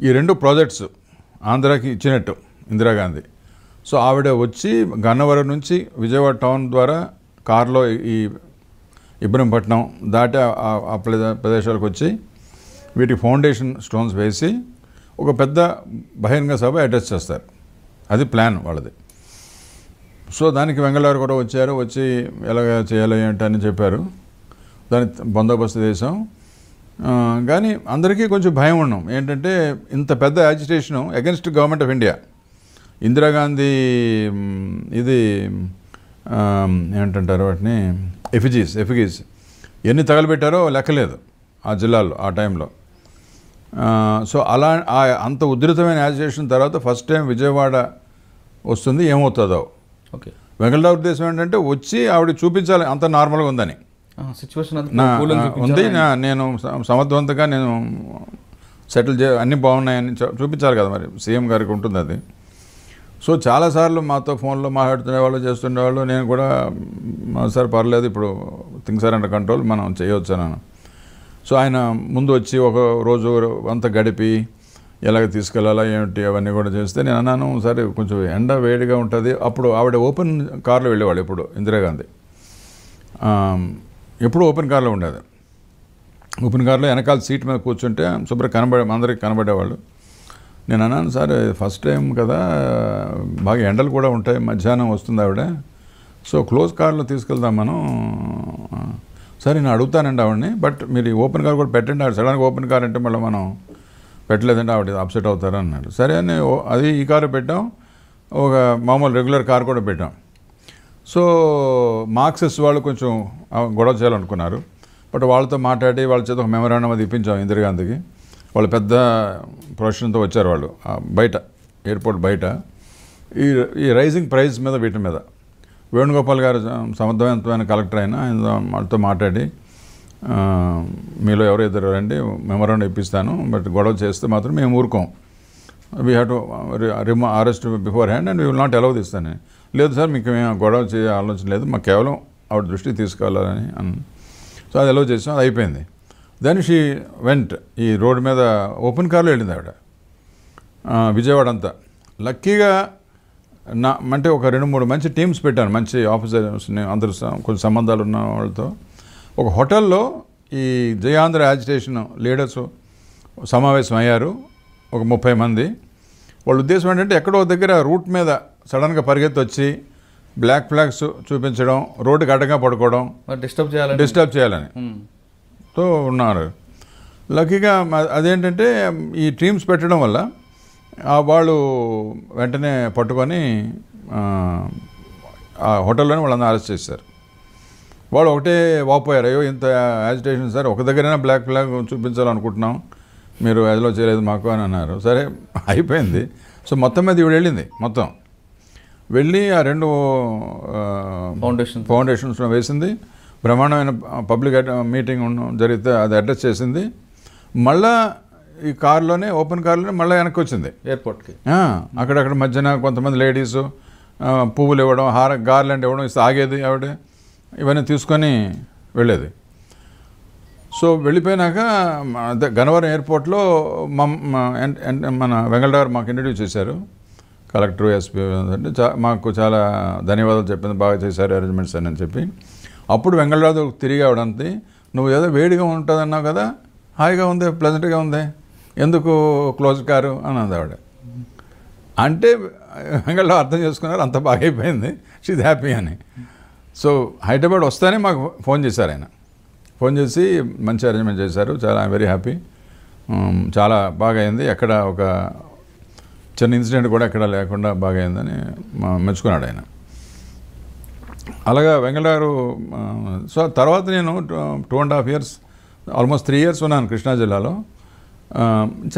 ఈ రెండు ప్రాజెక్ట్స్ ఆంధ్రాకి ఇచ్చినట్టు ఇందిరాగాంధీ. సో ఆవిడ వచ్చి గన్నవరం నుంచి విజయవాడ టౌన్ ద్వారా కారులో ఈ ఇబ్రహంపట్నం దాటి ఆ- ఆ- ప్రదేశాలకు వచ్చి వీటి ఫౌండేషన్ స్టోన్స్ వేసి ఒక పెద్ద బహిరంగ సభ అడ్రస్ చేస్తారు. అది ప్లాన్ వాళ్ళది. సో దానికి వెంగళారు కూడా వచ్చారు వచ్చి ఎలాగ చేయాలి ఏంటని అని చెప్పారు. దాని బందోబస్తు చేసాం కానీ అందరికీ కొంచెం భయం ఉన్నాం ఏంటంటే ఇంత పెద్ద agitation against government of India Indira Gandhi ఇది ఏంటంటారు వాటిని? ఎఫిజీస్ ఎఫిగీస్. ఎన్ని తగలబెట్టారో లెక్కలేదు ఆ జిల్లాలో ఆ టైంలో. సో అలా ఆ అంత ఉధృతమైన యాజిటేషన్ తర్వాత ఫస్ట్ టైం విజయవాడ వస్తుంది ఏమవుతుందో. ఓకే. వెంకటరావు ఉద్దేశం ఏంటంటే వచ్చి ఆవిడ చూపించాలి అంత నార్మల్గా ఉందని. ఉంది నేను సమర్థవంతంగా నేను సెటిల్ చే అన్నీ బాగున్నాయని చూపించాలి కదా మరి సీఎం గారికి ఉంటుంది అది. సో చాలాసార్లు మాతో ఫోన్లో మాట్లాడుతున్న వాళ్ళు చేస్తుండేవాళ్ళు. నేను కూడా సార్ పర్లేదు ఇప్పుడు థింగ్స్ ఆర్ అండర్ కంట్రోల్ మనం చేయవచ్చు అన్నాను. సో ఆయన ముందు వచ్చి ఒక రోజు అంతా గడిపి ఎలాగ తీసుకెళ్ళాలా ఏమిటి అవన్నీ కూడా చేస్తే నేను అన్నాను సరే కొంచెం ఎండ వేడిగా ఉంటుంది. అప్పుడు ఆవిడ ఓపెన్ కార్లో వెళ్ళేవాళ్ళు ఇప్పుడు ఇందిరాగాంధీ ఎప్పుడు ఓపెన్ కార్లో ఉండేది. ఓపెన్ కార్లో వెనకాల సీట్ మీద కూర్చుంటే శుభ్ర కనబడే అందరికి కనబడేవాళ్ళు. నేను అన్నాను సార్ ఫస్ట్ టైం కదా బాగా ఎండలు కూడా ఉంటాయి మధ్యాహ్నం వస్తుంది ఆవిడ. సో క్లోజ్ కార్లో తీసుకెళ్దాం మనం. సరే నేను అడుగుతానండి ఆవిడని బట్ మీరు ఓపెన్ కార్ కూడా పెట్టండి ఆవిడ సడన్గా ఓపెన్ కార్ అంటే మళ్ళీ మనం పెట్టలేదంటే ఆవిడ అప్సెట్ అవుతారు అన్నాడు సరే అని ఓ- అది ఈ కారు పెట్టాం ఒక మామూలు రెగ్యులర్ కార్ కూడా పెట్టాం. సో మార్క్సిస్ వాళ్ళు కొంచెం గొడవ చేయాలనుకున్నారు. బట్ వాళ్ళతో మాట్లాడి వాళ్ళ చేత ఒక మెమరాండం అది ఇప్పించాం ఇందిరాగాంధీకి. వాళ్ళు పెద్ద ప్రొఫెషన్తో వచ్చారు వాళ్ళు. బయట ఎయిర్పోర్ట్ బయట. ఈ ఈ రైజింగ్ ప్రైస్ మీద వీటి మీద. వేణుగోపాల్ గారు సమర్థవంతమైన కలెక్టర్ అయినా ఆయన వాళ్ళతో మాట్లాడి మీలో ఎవరో ఇద్దరు రండి మెమరాండం ఇప్పిస్తాను బట్ గొడవ చేస్తే మాత్రం మేము ఊరుకోం. We have to remove arrest beforehand and we will not allow తీస్తాను లేదు సార్ మీకు మేము గొడవ చేయ ఆలోచన లేదు మాకు కేవలం ఆవిడ దృష్టికి తీసుకెళ్ళాలని అన్ సో అది అలౌ చేసాం అది అయిపోయింది. దెన్ షీ వెంట్ ఈ రోడ్డు మీద ఓపెన్ కార్లో వెళ్ళింది ఆవిడ. విజయవాడ అంతా. లక్కీగా నా అంటే ఒక రెండు మూడు మంచి టీమ్స్ పెట్టాను. మంచి ఆఫీసర్స్ని అందరూ కొంచెం సంబంధాలు ఉన్న వాళ్ళతో. ఒక హోటల్లో ఈ జయాంధ్ర యాజిటేషన్ లీడర్స్ సమావేశం అయ్యారు. ఒక ముప్పై మంది. వాళ్ళ ఉద్దేశం ఏంటంటే ఎక్కడో దగ్గర రూట్ మీద సడన్గా పరిగెత్తి వచ్చి బ్లాక్ ఫ్లాగ్స్ చూపించడం రోడ్డుకి అడ్డంగా పడుకోవడం డిస్టర్బ్ చేయాలంటే డిస్టర్బ్ చేయాలని. తో ఉన్నారు. లక్కీగా అదేంటంటే ఈ టీమ్స్ పెట్టడం వల్ల వాళ్ళు వెంటనే పట్టుకొని ఆ, హోటల్లోనే వాళ్ళందరూ అరెస్ట్ చేశారు. వాళ్ళు ఒకటే వాపోయారు. అయ్యో ఇంత యాజిటేషన్ సార్ ఒక దగ్గరైనా బ్లాక్ ఫ్లాగ్ చూపించాలనుకుంటున్నాం. మీరు అదిలో చేయలేదు మాకు అని అన్నారు. సరే అయిపోయింది. సో మొత్తం మీద ఇవిడ వెళ్ళింది మొత్తం. వెళ్ళి ఆ రెండు ఫౌండేషన్ ఫౌండేషన్స్ వేసింది. బ్రహ్మాండమైన పబ్లిక్ మీటింగ్ జరిగితే అది అడ్రస్ చేసింది. మళ్ళా ఈ కారులోనే ఓపెన్ కారులోనే మళ్ళీ వెనక్కి వచ్చింది ఎయిర్పోర్ట్కి అక్కడక్కడ మధ్యన కొంతమంది లేడీస్ పువ్వులు ఇవ్వడం హార గార్లెండ్ ఇవ్వడం ఇస్తే ఆగేది ఆవిడ. ఇవన్నీ తీసుకొని వెళ్ళేది. సో వెళ్ళిపోయినాక గన్నవరం ఎయిర్పోర్ట్లో మన వెంగళరావు మాకు ఇంట్రడ్యూస్ చేశారు. కలెక్టర్ ఎస్పీ అంటే చా మాకు చాలా ధన్యవాదాలు చెప్పింది బాగా చేశారు అరేంజ్మెంట్స్ అని చెప్పి. అప్పుడు వెంగళరాజు తిరిగి ఆవిడంతే నువ్వు ఏదో వేడిగా ఉంటుంది అన్నావు కదా హాయిగా ఉంది ప్లెజెంట్గా ఉంది ఎందుకు క్లోజ్ కారు? అని ఆవిడ అంటే వెంగళరావు అర్థం చేసుకున్నారు అంత బాగా అయిపోయింది షీజ్ హ్యాపీ అని. సో హైదరాబాద్ వస్తానే మాకు ఫోన్ చేశారు ఆయన. ఫోన్ చేసి మంచి అరేంజ్మెంట్ చేశారు చాలా వెరీ హ్యాపీ చాలా బాగా అయింది ఎక్కడ ఒక చిన్న ఇన్సిడెంట్ కూడా ఎక్కడ లేకుండా బాగా అయిందని మెచ్చుకున్నాడు ఆయన. అలాగా వెంకటగారు ఆ, సో తర్వాత నేను two and half years almost three years ఉన్నాను కృష్ణా జిల్లాలో.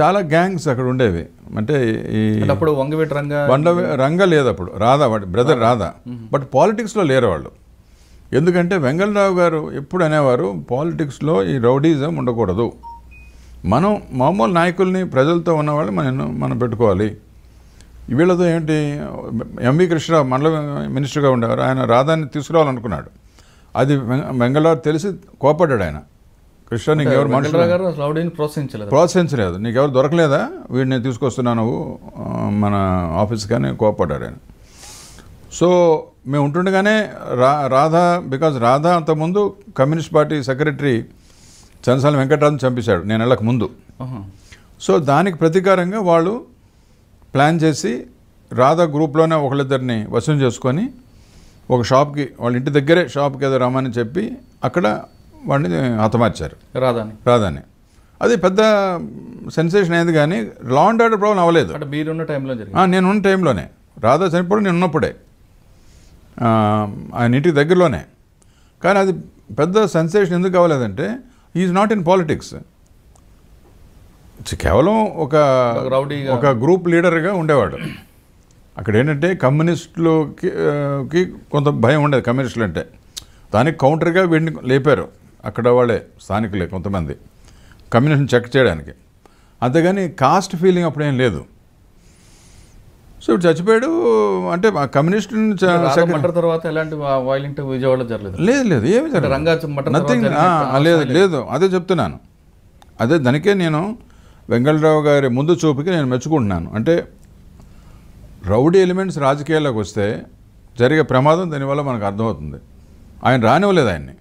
చాలా గ్యాంగ్స్ అక్కడ ఉండేవి. అంటే ఈ అప్పుడు వంగవీటి రంగ బండ రంగ లేదు అప్పుడు. రాధా బ్రదర్ రాధా. బట్ పాలిటిక్స్లో లేరు వాళ్ళు ఎందుకంటే వెంగళరావు గారు ఎప్పుడు అనేవారు పాలిటిక్స్లో ఈ రౌడీజం ఉండకూడదు. మనం మామూలు నాయకుల్ని ప్రజలతో ఉన్నవాళ్ళు మనం మనం పెట్టుకోవాలి. వీళ్ళతో ఏంటి ఎంవి కృష్ణరావు మండల మినిస్టర్గా ఉండేవారు. ఆయన రాధాని తీసుకురావాలనుకున్నాడు. అది వెంగ- వెంగళరావు తెలిసి కోపడ్డాడు ఆయన. కృష్ణ నీకు ఎవరు మనుషులు? ప్రోత్సహించలేదు. ప్రోత్సహించలేదు. నీకు ఎవరు దొరకలేదా? వీడిని ఆ, మన ఆఫీస్ కానీ కోపడ్డాడు ఆయన. సో మేము ఉంటుండగానే రా రాధా బికాజ్ రాధా అంతకుముందు communist party secretary Chandrasala Venkatarajan చంపేశాడు. నేను వెళ్ళక ముందు. సో దానికి ప్రతీకారంగా వాళ్ళు ప్లాన్ చేసి రాధా గ్రూప్లోనే ఒకళ్ళిద్దరిని వసూలు చేసుకొని ఒక షాప్కి వాళ్ళ ఇంటి దగ్గరే షాప్కి ఏదో రమ్మని చెప్పి అక్కడ వాడిని హతమార్చారు. రాధాని. రాధాని. అది పెద్ద సెన్సేషన్ అయింది కానీ లా అండ్ ఆర్డర్ ప్రాబ్లం అవ్వలేదు. అంటే మీరున్న టైంలో నేను ఉన్న టైంలోనే. రాధా చనిపోవడం నేను ఉన్నప్పుడే. ఆయన ఇంటికి దగ్గరలోనే. కానీ అది పెద్ద సెన్సేషన్ ఎందుకు అవ్వలేదంటే ఈజ్ నాట్ ఇన్ పాలిటిక్స్ కేవలం ఒక ఒక రౌడీగా. ఒక గ్రూప్ లీడర్గా ఉండేవాడు. అక్కడ ఏంటంటే కమ్యూనిస్టులకి కొంత భయం ఉండేది కమ్యూనిస్టులు అంటే. దానికి కౌంటర్గా వీడిని లేపారు. అక్కడ వాళ్ళే స్థానికులే కొంతమంది. కమ్యూనిస్ట్ని చెక్ చేయడానికి. అంతేగాని కాస్ట్ ఫీలింగ్ అప్పుడు ఏం లేదు. సో ఇప్పుడు చచ్చిపోయాడు అంటే మర్డర్ తర్వాత ఎలాంటి వైలెంట్ విజయవాడలో జరగలేదు. లేదు లేదు ఏమి మర్డర్ నథింగ్ లేదు లేదు అదే చెప్తున్నాను. అదే దానికే నేను వెంగళరావు గారి ముందు చూపుకి నేను మెచ్చుకుంటున్నాను. అంటే రౌడీ ఎలిమెంట్స్ రాజకీయాల్లోకి వస్తే జరిగే ప్రమాదం దీనివల్ల మనకు అర్థమవుతుంది. ఆయన రానివ్వలేదు ఆయన్ని.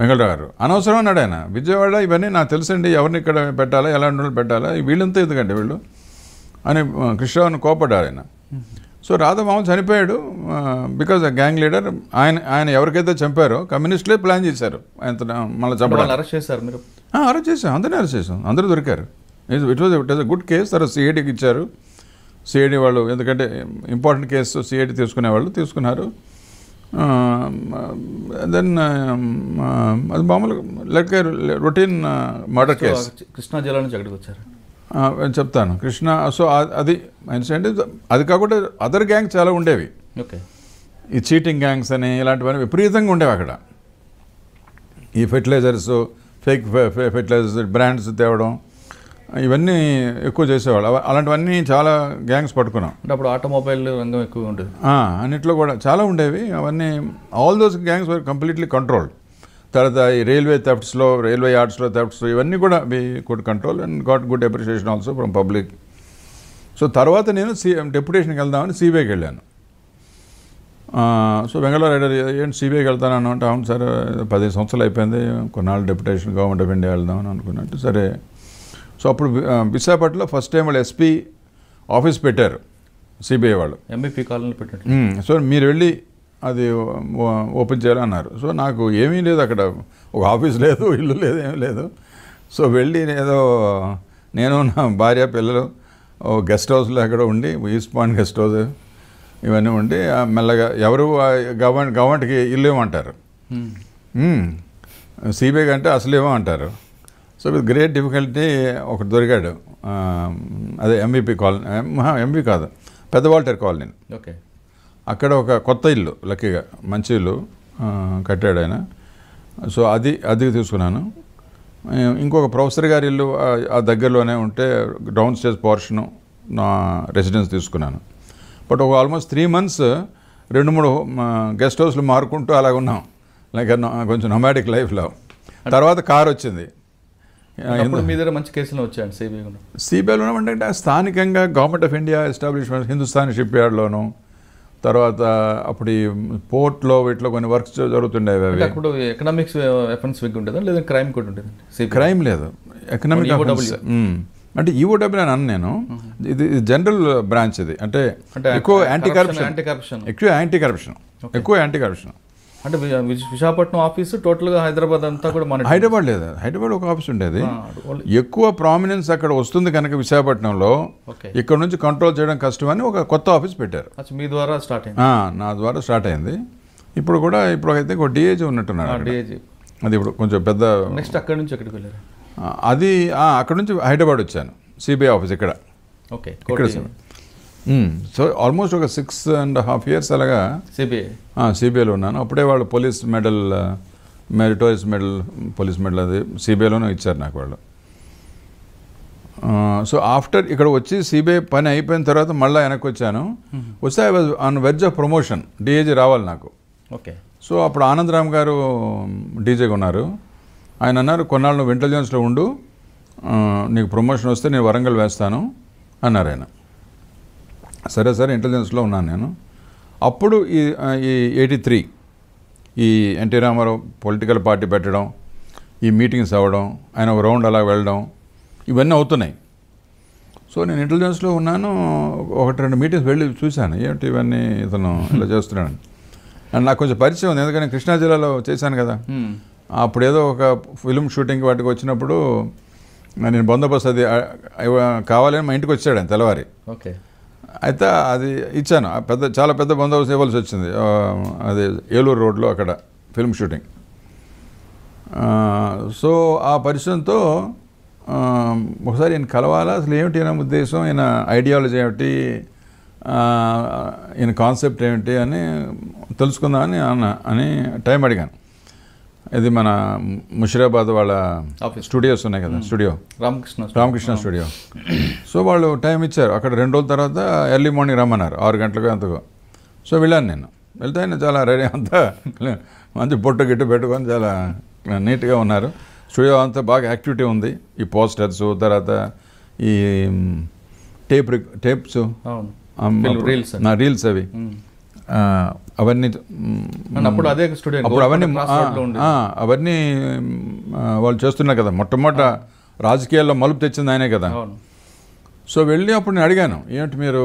వెంగళరావు గారు అనవసరం అన్నాడు ఆయన. విజయవాడ ఇవన్నీ నాకు తెలుసండి. ఎవరిని ఇక్కడ పెట్టాలా ఎలాంటి వాళ్ళు పెట్టాలా? వీళ్ళంతా ఎందుకండి వీళ్ళు? అని ఆ, కృష్ణరావుని కోపడ్డారు ఆయన. సో రాధామామ చనిపోయాడు బికాజ్ గ్యాంగ్ లీడర్ ఆయన ఆయన ఎవరికైతే చంపారో కమ్యూనిస్టులే ప్లాన్ చేశారు. ఆయన మళ్ళీ చంపడం వాళ్ళు అరెస్ట్ చేశారు మీరు? అరెస్ట్ చేసాం అందరినీ అరెస్ట్ చేసాం అందరూ దొరికారు. It was it was good case తర్వాత సిఐడికి ఇచ్చారు. సిఐడి వాళ్ళు ఎందుకంటే ఇంపార్టెంట్ కేసు సిఐడి తీసుకునేవాళ్ళు తీసుకున్నారు. దెన్ అది మామూలుగా like routine murder case. Krishna జిల్లా నుంచి అక్కడికి వచ్చారు. చెప్తాను. కృష్ణ సో అది అంటే అది కాకుండా అదర్ గ్యాంగ్ చాలా ఉండేవి. ఓకే. ఈ చీటింగ్ గ్యాంగ్స్ అని ఇలాంటివన్నీ విపరీతంగా ఉండేవి అక్కడ. ఈ ఫెర్టిలైజర్స్ ఫేక్ ఫెర్టిలైజర్స్ బ్రాండ్స్ తేవడం ఇవన్నీ ఎక్కువ చేసేవాళ్ళు. అలాంటివన్నీ చాలా గ్యాంగ్స్ పట్టుకున్నాం. అంటే అప్పుడు ఆటోమొబైల్ రంగం ఎక్కువ ఉండేది. అన్నిట్లో కూడా చాలా ఉండేవి. అవన్నీ all those gangs were completely controlled తర్వాత ఈ రైల్వే థెఫ్ట్స్లో రైల్వే యార్డ్స్లో థెఫ్ట్స్ ఇవన్నీ కూడా we good control and got good appreciation also from public so తర్వాత నేను సి డెప్యుటేషన్కి వెళ్దామని సిబిఐకి వెళ్ళాను. సో వెంగళూరు రైడర్ ఏంటి సిబిఐకి వెళ్తాను అంటే అవును సార్ పదిహేను సంవత్సరాలు అయిపోయింది కొన్నాళ్ళు డెప్యుటేషన్ గవర్నమెంట్ ఆఫ్ ఇండియా వెళ్దామని అనుకున్నట్టు సరే. సో అప్పుడు విశాఖపట్నంలో ఫస్ట్ టైం వాళ్ళు ఎస్పీ ఆఫీస్ పెట్టారు సిబిఐ వాళ్ళు. ఎంబీపీ కాలనీలో పెట్టినట్టు. మ్మ్. సో మీరు వెళ్ళి అది ఓ- ఓపెన్ చేయాలన్నారు సో నాకు ఏమీ లేదు అక్కడ. ఒక ఆఫీస్ లేదు ఇల్లు లేదు ఏమీ లేదు. సో వెళ్ళి ఏదో నేను నా భార్య పిల్లలు గెస్ట్ హౌస్లో ఎక్కడ ఉండి ఈస్ట్ పాయింట్ గెస్ట్ హౌస్ ఇవన్నీ ఉండి మెల్లగా ఎవరు గవర్నమెంట్ గవర్నమెంట్కి ఇల్లు ఇవ్వమంటారు. Hmm. సిబిఐ అంటే అసలు ఇవ్వమంటారు. సో విత్ గ్రేట్ డిఫికల్టీ ఒకటి దొరికాడు. అదే ఎంబీపీ కాలనీ ఎంబీ కాదు పెద్ద వాల్టర్ కాలనీ. ఓకే. అక్కడ ఒక కొత్త ఇల్లు లక్కీగా మంచి ఇల్లు కట్టాడు ఆయన. సో అది అది తీసుకున్నాను. ఇంకొక ప్రొఫెసర్ గారి ఇల్లు ఆ, దగ్గరలోనే ఉంటే డౌన్ స్టేజ్ పోర్షను నా రెసిడెన్స్ తీసుకున్నాను. బట్ ఒక ఆల్మోస్ట్ త్రీ మంత్స్ రెండు మూడు గెస్ట్ హౌస్లు మారుకుంటూ అలాగ ఉన్నాం. లైక్ కొంచెం నొమాటిక్ లైఫ్లో తర్వాత కార్ వచ్చింది. మీ దగ్గర మంచి కేసులు వచ్చాయండి సిబిఐ కూడా సిబిఐలో అంటే స్థానికంగా government of India establishment Hindustan ship యార్డ్లోను తర్వాత అప్పుడు ఈ పోర్ట్లో వీటిలో కొన్ని వర్క్స్ జరుగుతుండేవి అవి. అప్పుడు ఎకనామిక్స్ ఎఫెన్స్ విగ్ ఉండేదా లేదా క్రైమ్ కూడా సిబిఐ క్రైమ్ లేదు. Economic EOW. అంటే ఈఓడబ్ల్యూ అని అన్నాను నేను. ఇది జనరల్ బ్రాంచ్ ఇది. అంటే ఎక్కువ యాంటీ కరప్షన్ ఎక్కువ యాంటీ కరప్షన్ ఎక్కువ యాంటీ కరప్షన్ అంటే విశాఖపట్నం ఆఫీసు టోటల్గా హైదరాబాద్ అంతా కూడా మన హైదరాబాద్ లేదు? హైదరాబాద్ ఒక ఆఫీస్ ఉండేది. ఎక్కువ ప్రామినెన్స్ అక్కడ వస్తుంది కనుక విశాఖపట్నంలో. ఇక్కడ నుంచి కంట్రోల్ చేయడం కష్టం అని ఒక కొత్త ఆఫీస్ పెట్టారు. మీ ద్వారా స్టార్ట్ అయింది. నా ద్వారా స్టార్ట్ అయింది. ఇప్పుడు కూడా ఇప్పుడు అయితే ఒక డిఏజీ ఉన్నట్టున్నారు. డిఏజీ అది ఇప్పుడు కొంచెం పెద్ద నెక్స్ట్ అక్కడి నుంచి ఎక్కడికి వెళ్ళారు? అది అక్కడ నుంచి హైదరాబాద్ వచ్చాను. సిబిఐ ఆఫీస్ ఇక్కడ. ఓకే ఇక్కడ సో ఆల్మోస్ట్ ఒక సిక్స్ అండ్ హాఫ్ ఇయర్స్ అలాగా సిబిఐ సిబిఐలో ఉన్నాను. అప్పుడే వాళ్ళు police medal meritorious medal police medal అది సిబిఐలోనే ఇచ్చారు నాకు వాళ్ళు. సో ఆఫ్టర్ ఇక్కడ వచ్చి సిబిఐ పని అయిపోయిన తర్వాత మళ్ళీ వెనక్కి వచ్చాను వస్తే I was on verge of promotion DAG రావాలి నాకు. ఓకే సో అప్పుడు ఆనందరామ్ గారు డీజేగా ఉన్నారు ఆయన అన్నారు కొన్నాళ్ళు నువ్వు ఇంటెలిజెన్స్లో ఉండు. నీకు ప్రమోషన్ వస్తే నేను వరంగల్ వేస్తాను. అన్నారు ఆయన. సరే సరే ఇంటెలిజెన్స్లో ఉన్నాను నేను. అప్పుడు ఈ ఈ ఎయిటీ త్రీ ఈ ఎన్టీ రామారావు పొలిటికల్ పార్టీ పెట్టడం ఈ మీటింగ్స్ అవ్వడం ఆయన ఒక రౌండ్ అలా వెళ్ళడం ఇవన్నీ అవుతున్నాయి. సో నేను ఇంటెలిజెన్స్లో ఉన్నాను ఒకటి రెండు మీటింగ్స్ వెళ్ళి చూశాను. ఏంటి ఇవన్నీ ఇతను <laughs> ఇలా చేస్తున్నాడు అండ్ నాకు కొంచెం పరిచయం ఉంది ఎందుకంటే కృష్ణా జిల్లాలో చేశాను కదా. అప్పుడు ఏదో ఒక ఫిల్మ్ షూటింగ్ వాటికి వచ్చినప్పుడు నేను బందోబస్తు అది కావాలని మా ఇంటికి వచ్చాడు తెల్లవారి. ఓకే. అయితే అది ఇచ్చాను. పెద్ద చాలా పెద్ద బందోబస్తు ఇవ్వాల్సి వచ్చింది. అది ఏలూరు రోడ్లో అక్కడ ఫిల్మ్ షూటింగ్. సో ఆ పరిచయంతో ఒకసారి ఈయన కలవాలా? అసలు ఏమిటి ఈయన ఉద్దేశం? ఈయన ఐడియాలజీ ఏమిటి? ఈయన కాన్సెప్ట్ ఏమిటి అని తెలుసుకుందామని అన్న అని టైం అడిగాను. ఇది మన ముషిరాబాద్ వాళ్ళ స్టూడియోస్ ఉన్నాయి కదా studio. Ramakrishna Ramakrishna studio. So వాళ్ళు టైం ఇచ్చారు. అక్కడ రెండు రోజుల తర్వాత ఎర్లీ మార్నింగ్ రమ్మన్నారు ఆరు గంటలకు అంతకు. సో వెళ్ళాను నేను. వెళ్తే ఆయన చాలా రెడీ అంతా. మంచి బొట్టు గిట్టు పెట్టుకొని చాలా నీట్గా ఉన్నారు. స్టూడియో అంతా బాగా యాక్టివిటీ ఉంది. ఈ పోస్టర్స్ తర్వాత ఈ టేప్ రిక్- టేప్స్. నా రీల్స్ అవి. అవన్నీ అప్పుడు అదే స్టూడియో అప్పుడు అవన్నీ అవన్నీ వాళ్ళు చేస్తున్నారు కదా. మొట్టమొదట రాజకీయాల్లో మలుపు తెచ్చింది ఆయనే కదా. సో వెళ్ళి అప్పుడు నేను అడిగాను ఏంటి మీరు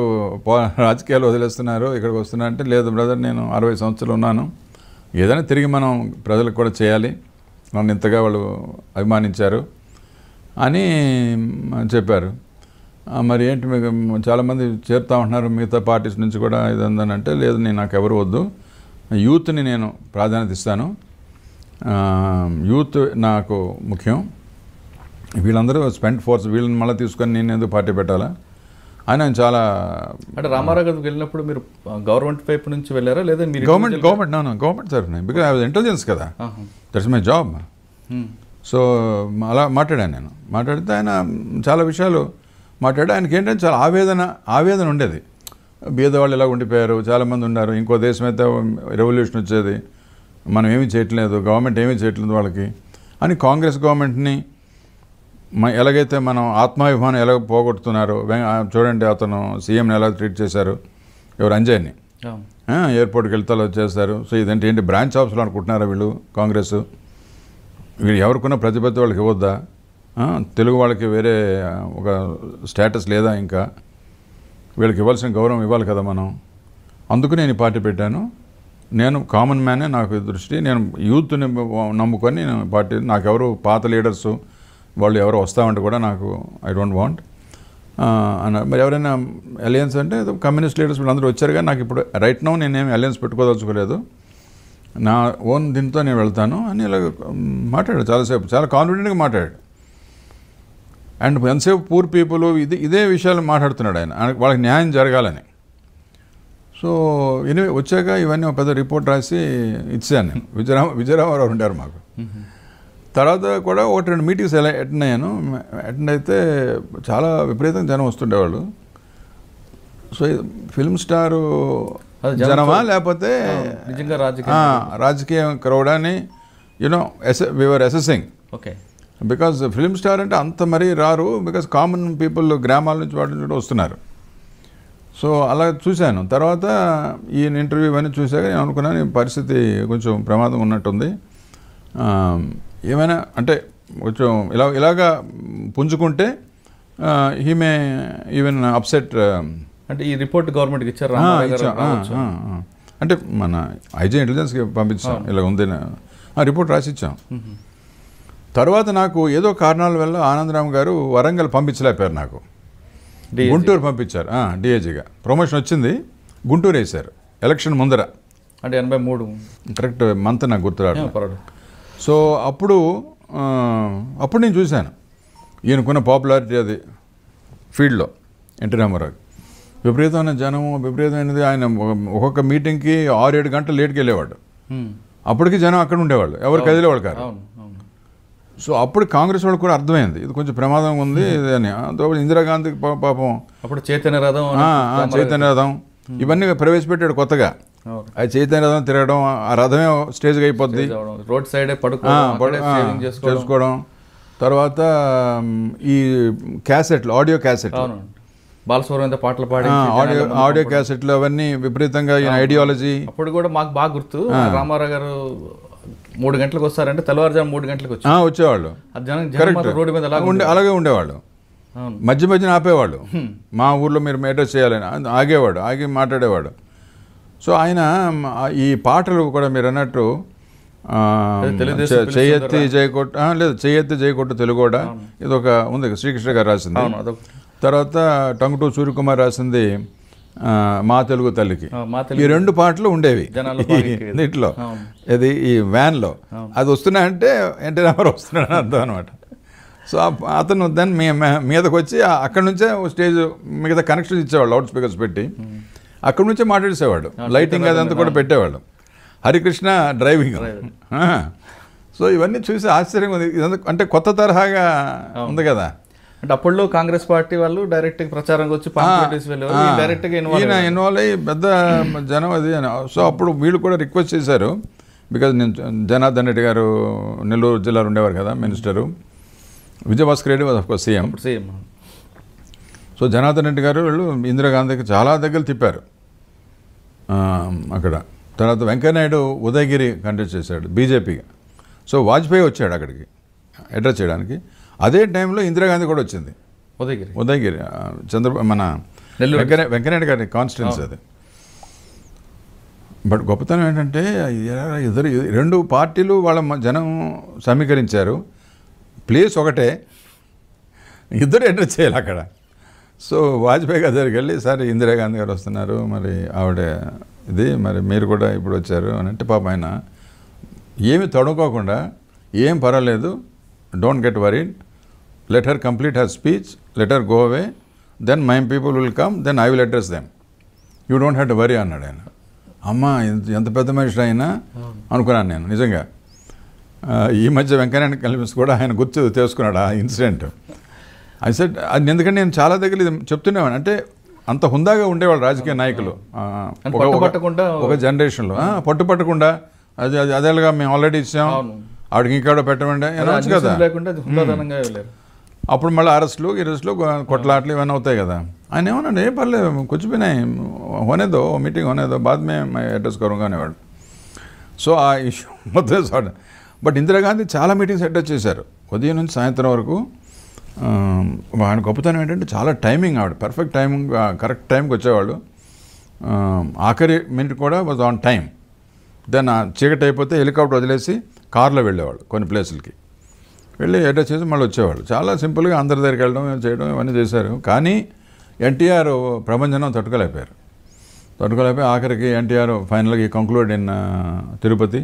పో- రాజకీయాలు వదిలేస్తున్నారు ఇక్కడికి వస్తున్నా అంటే లేదు బ్రదర్ నేను అరవై సంవత్సరాలు ఉన్నాను. ఏదైనా తిరిగి మనం ప్రజలకు కూడా చేయాలి. నన్ను ఇంతగా వాళ్ళు అభిమానించారు. అని చెప్పారు. మరి ఏంటి మీకు చాలామంది చేరుతా ఉంటున్నారు మిగతా పార్టీస్ నుంచి కూడా ఇదందని అంటే లేదు నేను నాకు ఎవరు వద్దు. యూత్ని నేను ప్రాధాన్యత ఇస్తాను. యూత్ నాకు ముఖ్యం. వీళ్ళందరూ స్పెండ్ ఫోర్స్ వీళ్ళని మళ్ళీ తీసుకొని నేను ఎందుకు పార్టీ పెట్టాలా? అని ఆయన చాలా అంటే రామారావు గారికి వెళ్ళినప్పుడు మీరు గవర్నమెంట్ వైపు నుంచి వెళ్ళారా? లేదా మీరు గవర్నమెంట్ గవర్నమెంట్ నో గవర్నమెంట్ తరఫున బికాజ్ ఐ వాజ్ ఇంటెలిజెన్స్ కదా. That's my job. సో అలా మాట్లాడాను నేను. మాట్లాడితే ఆయన చాలా విషయాలు మాట్లాడి ఆయనకి ఏంటంటే చాలా ఆవేదన ఆవేదన ఉండేది. బీదవాళ్ళు ఇలా ఉండిపోయారు చాలామంది ఉన్నారు ఇంకో దేశం అయితే రెవల్యూషన్ వచ్చేది మనం ఏమీ చేయట్లేదు గవర్నమెంట్ ఏమీ చేయట్లేదు వాళ్ళకి అని కాంగ్రెస్ గవర్నమెంట్ని ఎలాగైతే మనం ఆత్మాభిమానం ఎలా ఆ, చూడండి అతను సీఎంని ఎలా ట్రీట్ చేశారు ఎవరు అంజయ్ని. ఎయిర్పోర్ట్కి వెళ్తా చేస్తారు. సో ఇదంటే ఏంటి బ్రాంచ్ ఆఫీస్లో అనుకుంటున్నారా వీళ్ళు కాంగ్రెస్? వీళ్ళు ఎవరికున్న ప్రతిపత్తి వాళ్ళకి ఇవ్వద్దా? తెలుగు వాళ్ళకి వేరే ఒక స్టేటస్ లేదా ఇంకా? వీళ్ళకి ఇవ్వాల్సిన గౌరవం ఇవ్వాలి కదా మనం? అందుకు నేను ఈ పార్టీ పెట్టాను. నేను కామన్ మ్యానే నాకు దృష్టి. నేను యూత్ని నమ్ముకొని నేను పార్టీ నాకెవరు పాత లీడర్సు వాళ్ళు ఎవరు వస్తామంటే కూడా నాకు ఐ డోంట్ వాంట్ అన్నారు మరి ఎవరైనా అలయన్స్ అంటే కమ్యూనిస్ట్ లీడర్స్ వీళ్ళందరూ వచ్చారు కానీ నాకు ఇప్పుడు రైట్ నౌ నేనేమి అలయన్స్ పెట్టుకోదలుచుకోలేదు. నా ఓన్ దీంతో నేను వెళ్తాను అని ఇలా మాట్లాడాడు చాలాసేపు. చాలా కాన్ఫిడెంట్గా మాట్లాడాడు. అండ్ ఎంతసేపు పూర్ పీపుల్ ఇది ఇదే విషయాలు మాట్లాడుతున్నాడు ఆయన. వాళ్ళకి న్యాయం జరగాలని. సో ఎనివే వచ్చాక ఇవన్నీ ఒక పెద్ద రిపోర్ట్ రాసి ఇచ్చాను నేను. విజయరామ విజయరామారావు ఉంటారు మాకు. తర్వాత కూడా ఒకటి రెండు మీటింగ్స్ ఎలా అటెండ్ అయ్యాను. అటెండ్ అయితే చాలా విపరీతంగా జనం వస్తుండేవాళ్ళు. సో ఫిల్మ్ స్టారు జనమా లేకపోతే నిజంగా రాజకీయ. రాజకీయ క్రౌడ్ అని you know as we were assessing okay. Because film star అంటే అంత మరీ రారు బికాజ్ కామన్ పీపుల్ గ్రామాల నుంచి వాటి నుంచి వస్తున్నారు. సో అలా చూశాను. తర్వాత ఈయన ఇంటర్వ్యూ ఇవన్నీ చూశాక నేను అనుకున్నాను పరిస్థితి కొంచెం ప్రమాదం ఉన్నట్టుంది. ఏమైనా అంటే కొంచెం ఇలా ఇలాగా పుంజుకుంటే హీ మే ఈవెన్ అప్సెట్ అంటే ఈ రిపోర్ట్ గవర్నమెంట్కి ఇచ్చారు. అంటే మన ఐజీ ఇంటెలిజెన్స్కి పంపించాం ఇలా ఉంది ఆ రిపోర్ట్ రాసి ఇచ్చాం మ్మ్. తర్వాత నాకు ఏదో కారణాల వల్ల ఆనందరామ్ గారు వరంగల్ పంపించలేపారు నాకు. గుంటూరు పంపించారు. డిఏజీగా. ప్రమోషన్ వచ్చింది. గుంటూరు వేశారు. ఎలక్షన్ ముందర. అంటే ఎనభై మూడు. కరెక్ట్ మంత్ నాకు గుర్తురాడు సో అప్పుడు అప్పుడు నేను చూశాను. ఈయనకున్న పాపులారిటీ అది ఫీల్డ్లో. ఎన్టీ రామారావు. విపరీతమైన జనము విపరీతమైనది. ఆయన ఒక- ఒక్కొక్క మీటింగ్కి ఆరు ఏడు గంటలు లేట్కి వెళ్ళేవాడు. అప్పటికి జనం అక్కడ ఉండేవాళ్ళు. ఎవరు కదిలేవాళ్ళు కాదు. సో అప్పుడు కాంగ్రెస్ వాళ్ళకి కూడా అర్థమైంది. ఇది కొంచెం ప్రమాదం ఉంది ఇది అని. అందులో ఇందిరాగాంధీకి పా- పాపం అప్పుడు చైతన్య రథం చైతన్య రథం. ఇవన్నీ ప్రవేశపెట్టాడు కొత్తగా. ఆ చైతన్య రథం తిరగడం ఆ రథమే స్టేజ్గా అయిపోద్ది. రోడ్ సైడే పడుకోవడం చేసుకోవడం. తర్వాత ఈ క్యాసెట్లు ఆడియో అవును. బాలసుబ్రహ్మణ్యం పాటలు పాడి ఆడియో ఆడియో క్యాసెట్లు అవన్నీ విపరీతంగా ఈయన ఐడియాలజీ అప్పుడు కూడా మాకు బాగా గుర్తు. రామారావు గారు మూడు గంటలకు వస్తారంటే తెల్లవారుజాము మూడు గంటలకు వచ్చి. వచ్చేవాళ్ళు. రోడ్డు మీద అలాగే ఉండేవాళ్ళు. మధ్య మధ్యన ఆపేవాళ్ళు. మా ఊర్లో మీరు అడ్రస్ చేయాలని ఆగేవాడు ఆగి మాట్లాడేవాడు. సో ఆయన ఈ పాటలు కూడా మీరు అన్నట్టు? చెయ్యెత్తి జయకొట్టు లేదు చెయ్యెత్తి జయకొట్టు తెలుగోడ. ఇది ఒక ఉంది శ్రీకృష్ణ గారు రాసింది. తర్వాత టంగుటూ సూర్యకుమార్ రాసింది మా తెలుగు తల్లికి. ఈ రెండు పాటలు ఉండేవి. దీంట్లో. <laughs> ఇది ఈ వ్యాన్లో. అది వస్తున్నాయంటే ఎన్టీ రామారావు వస్తున్నాడు అర్థం అనమాట సో అతను దాన్ని మీ మీదకి వచ్చి అక్కడి నుంచే స్టేజ్ మిగతా కనెక్షన్ ఇచ్చేవాళ్ళు లౌడ్ స్పీకర్స్ పెట్టి. అక్కడి నుంచే మాట్లాడేసేవాడు లైటింగ్ అదంతా కూడా పెట్టేవాళ్ళు. హరికృష్ణ డ్రైవింగ్. సో ఇవన్నీ చూసి ఆశ్చర్యం ఉంది. ఇదంతా అంటే కొత్త తరహాగా ఉంది కదా. అంటే అప్పుడు కాంగ్రెస్ పార్టీ వాళ్ళు డైరెక్ట్ ప్రచారం వచ్చి డైరెక్ట్గా ఇన్వాల్వ్ ఈయన ఇన్వాల్వ్ అయ్యి పెద్ద జనం అది సో అప్పుడు వీళ్ళు కూడా రిక్వెస్ట్ చేశారు. బికాజ్ నేను జనార్దన్ రెడ్డి గారు నెల్లూరు జిల్లాలో ఉండేవారు కదా minister. Vijaya Bhaskar Reddy was course CM same so Janardhan Reddy garu వీళ్ళు ఇందిరాగాంధీకి చాలా దగ్గర తిప్పారు. అక్కడ. తర్వాత వెంకయ్యనాయుడు ఉదయగిరి కంటెస్ట్ చేశాడు బీజేపీగా. సో వాజ్పేయి వచ్చాడు అక్కడికి. అడ్రస్ చేయడానికి. అదే టైంలో ఇందిరాగాంధీ కూడా వచ్చింది. ఉదయగిరి. ఉదయగిరి చంద్ర మన. వెంకయ్య వెంకయ్యనాయుడు గారి కాన్స్టిట్యున్సీ అది. బట్ గొప్పతనం ఏంటంటే ఇద్దరు రెండు పార్టీలు వాళ్ళ జనం సమీకరించారు. ప్లేస్ ఒకటే. ఇద్దరు అడ్రస్ చేయాలి అక్కడ. సో వాజ్పేయి గారి దగ్గరికి వెళ్ళి సార్ ఇందిరాగాంధీ గారు వస్తున్నారు. మరి ఆవిడ ఇది మరి మీరు కూడా ఇప్పుడు వచ్చారు. అని అంటే పాప ఆయన ఏమి తడుకోకుండా ఏం పర్వాలేదు. Don't get worried. Let her complete her speech let her go away then my people will come then I will address them you don't have to worry అన్నాడు ఆయన. అమ్మ ఎంత పెద్ద మనిషి అయినా అనుకున్నాను నేను నిజంగా. ఈ మధ్య వెంకయ్య కల్పిస్ కూడా ఆయన గుర్తు తెలుసుకున్నాడు ఆ ఇన్సిడెంట్. ఐ సెట్ అది ఎందుకంటే నేను చాలా దగ్గర ఇది చెప్తున్నాను అంటే అంత హుందాగా ఉండేవాళ్ళు రాజకీయ నాయకులు. ఒక- జనరేషన్లో ఆ, పట్టు పట్టకుండా. అది అది అదేలాగా మేము ఆల్రెడీ ఇచ్చాం. ఇంకాడో పెట్టమంటే అనొచ్చు కదా. అప్పుడు మళ్ళీ అరెస్ట్లు గిరెస్టులు కొట్లాట్లు ఇవన్నీ అవుతాయి కదా. ఆయన ఏమన్నాడు ఏ పర్లేదు కూర్చుపోయినాయి కొనేదో హోనేదో మీటింగ్ హోనేదో మేము అడ్రస్ కరం కానివాడు సో ఆ ఇష్యూ <laughs> మొత్తం సార్ బట్ ఇందిరాగాంధీ చాలా మీటింగ్స్ అటెండ్ చేశారు. ఉదయం నుంచి సాయంత్రం వరకు ఆయన గొప్పతనం ఏంటంటే చాలా టైమింగ్ ఆవిడ. పర్ఫెక్ట్ టైమింగ్ కరెక్ట్ టైంకి వచ్చేవాళ్ళు. ఆఖరి మినిట్ కూడా వాజ్ ఆన్ టైం దెన్ చీకటి అయిపోతే హెలికాప్టర్ వదిలేసి కార్లో వెళ్ళేవాళ్ళు కొన్ని ప్లేసులకి. వెళ్ళి అడ్రస్ చేసి మళ్ళీ వచ్చేవాళ్ళు. చాలా సింపుల్గా అందరి దగ్గరికి వెళ్ళడం చేయడం ఇవన్నీ చేశారు. కానీ ఎన్టీఆర్ ప్రభంజనం తట్టుకోలేకపోయారు. తట్టుకోలేకపోయి ఆఖరికి ఎన్టీఆర్ ఫైనల్గా కంక్లూడ్ ఇన్ తిరుపతి.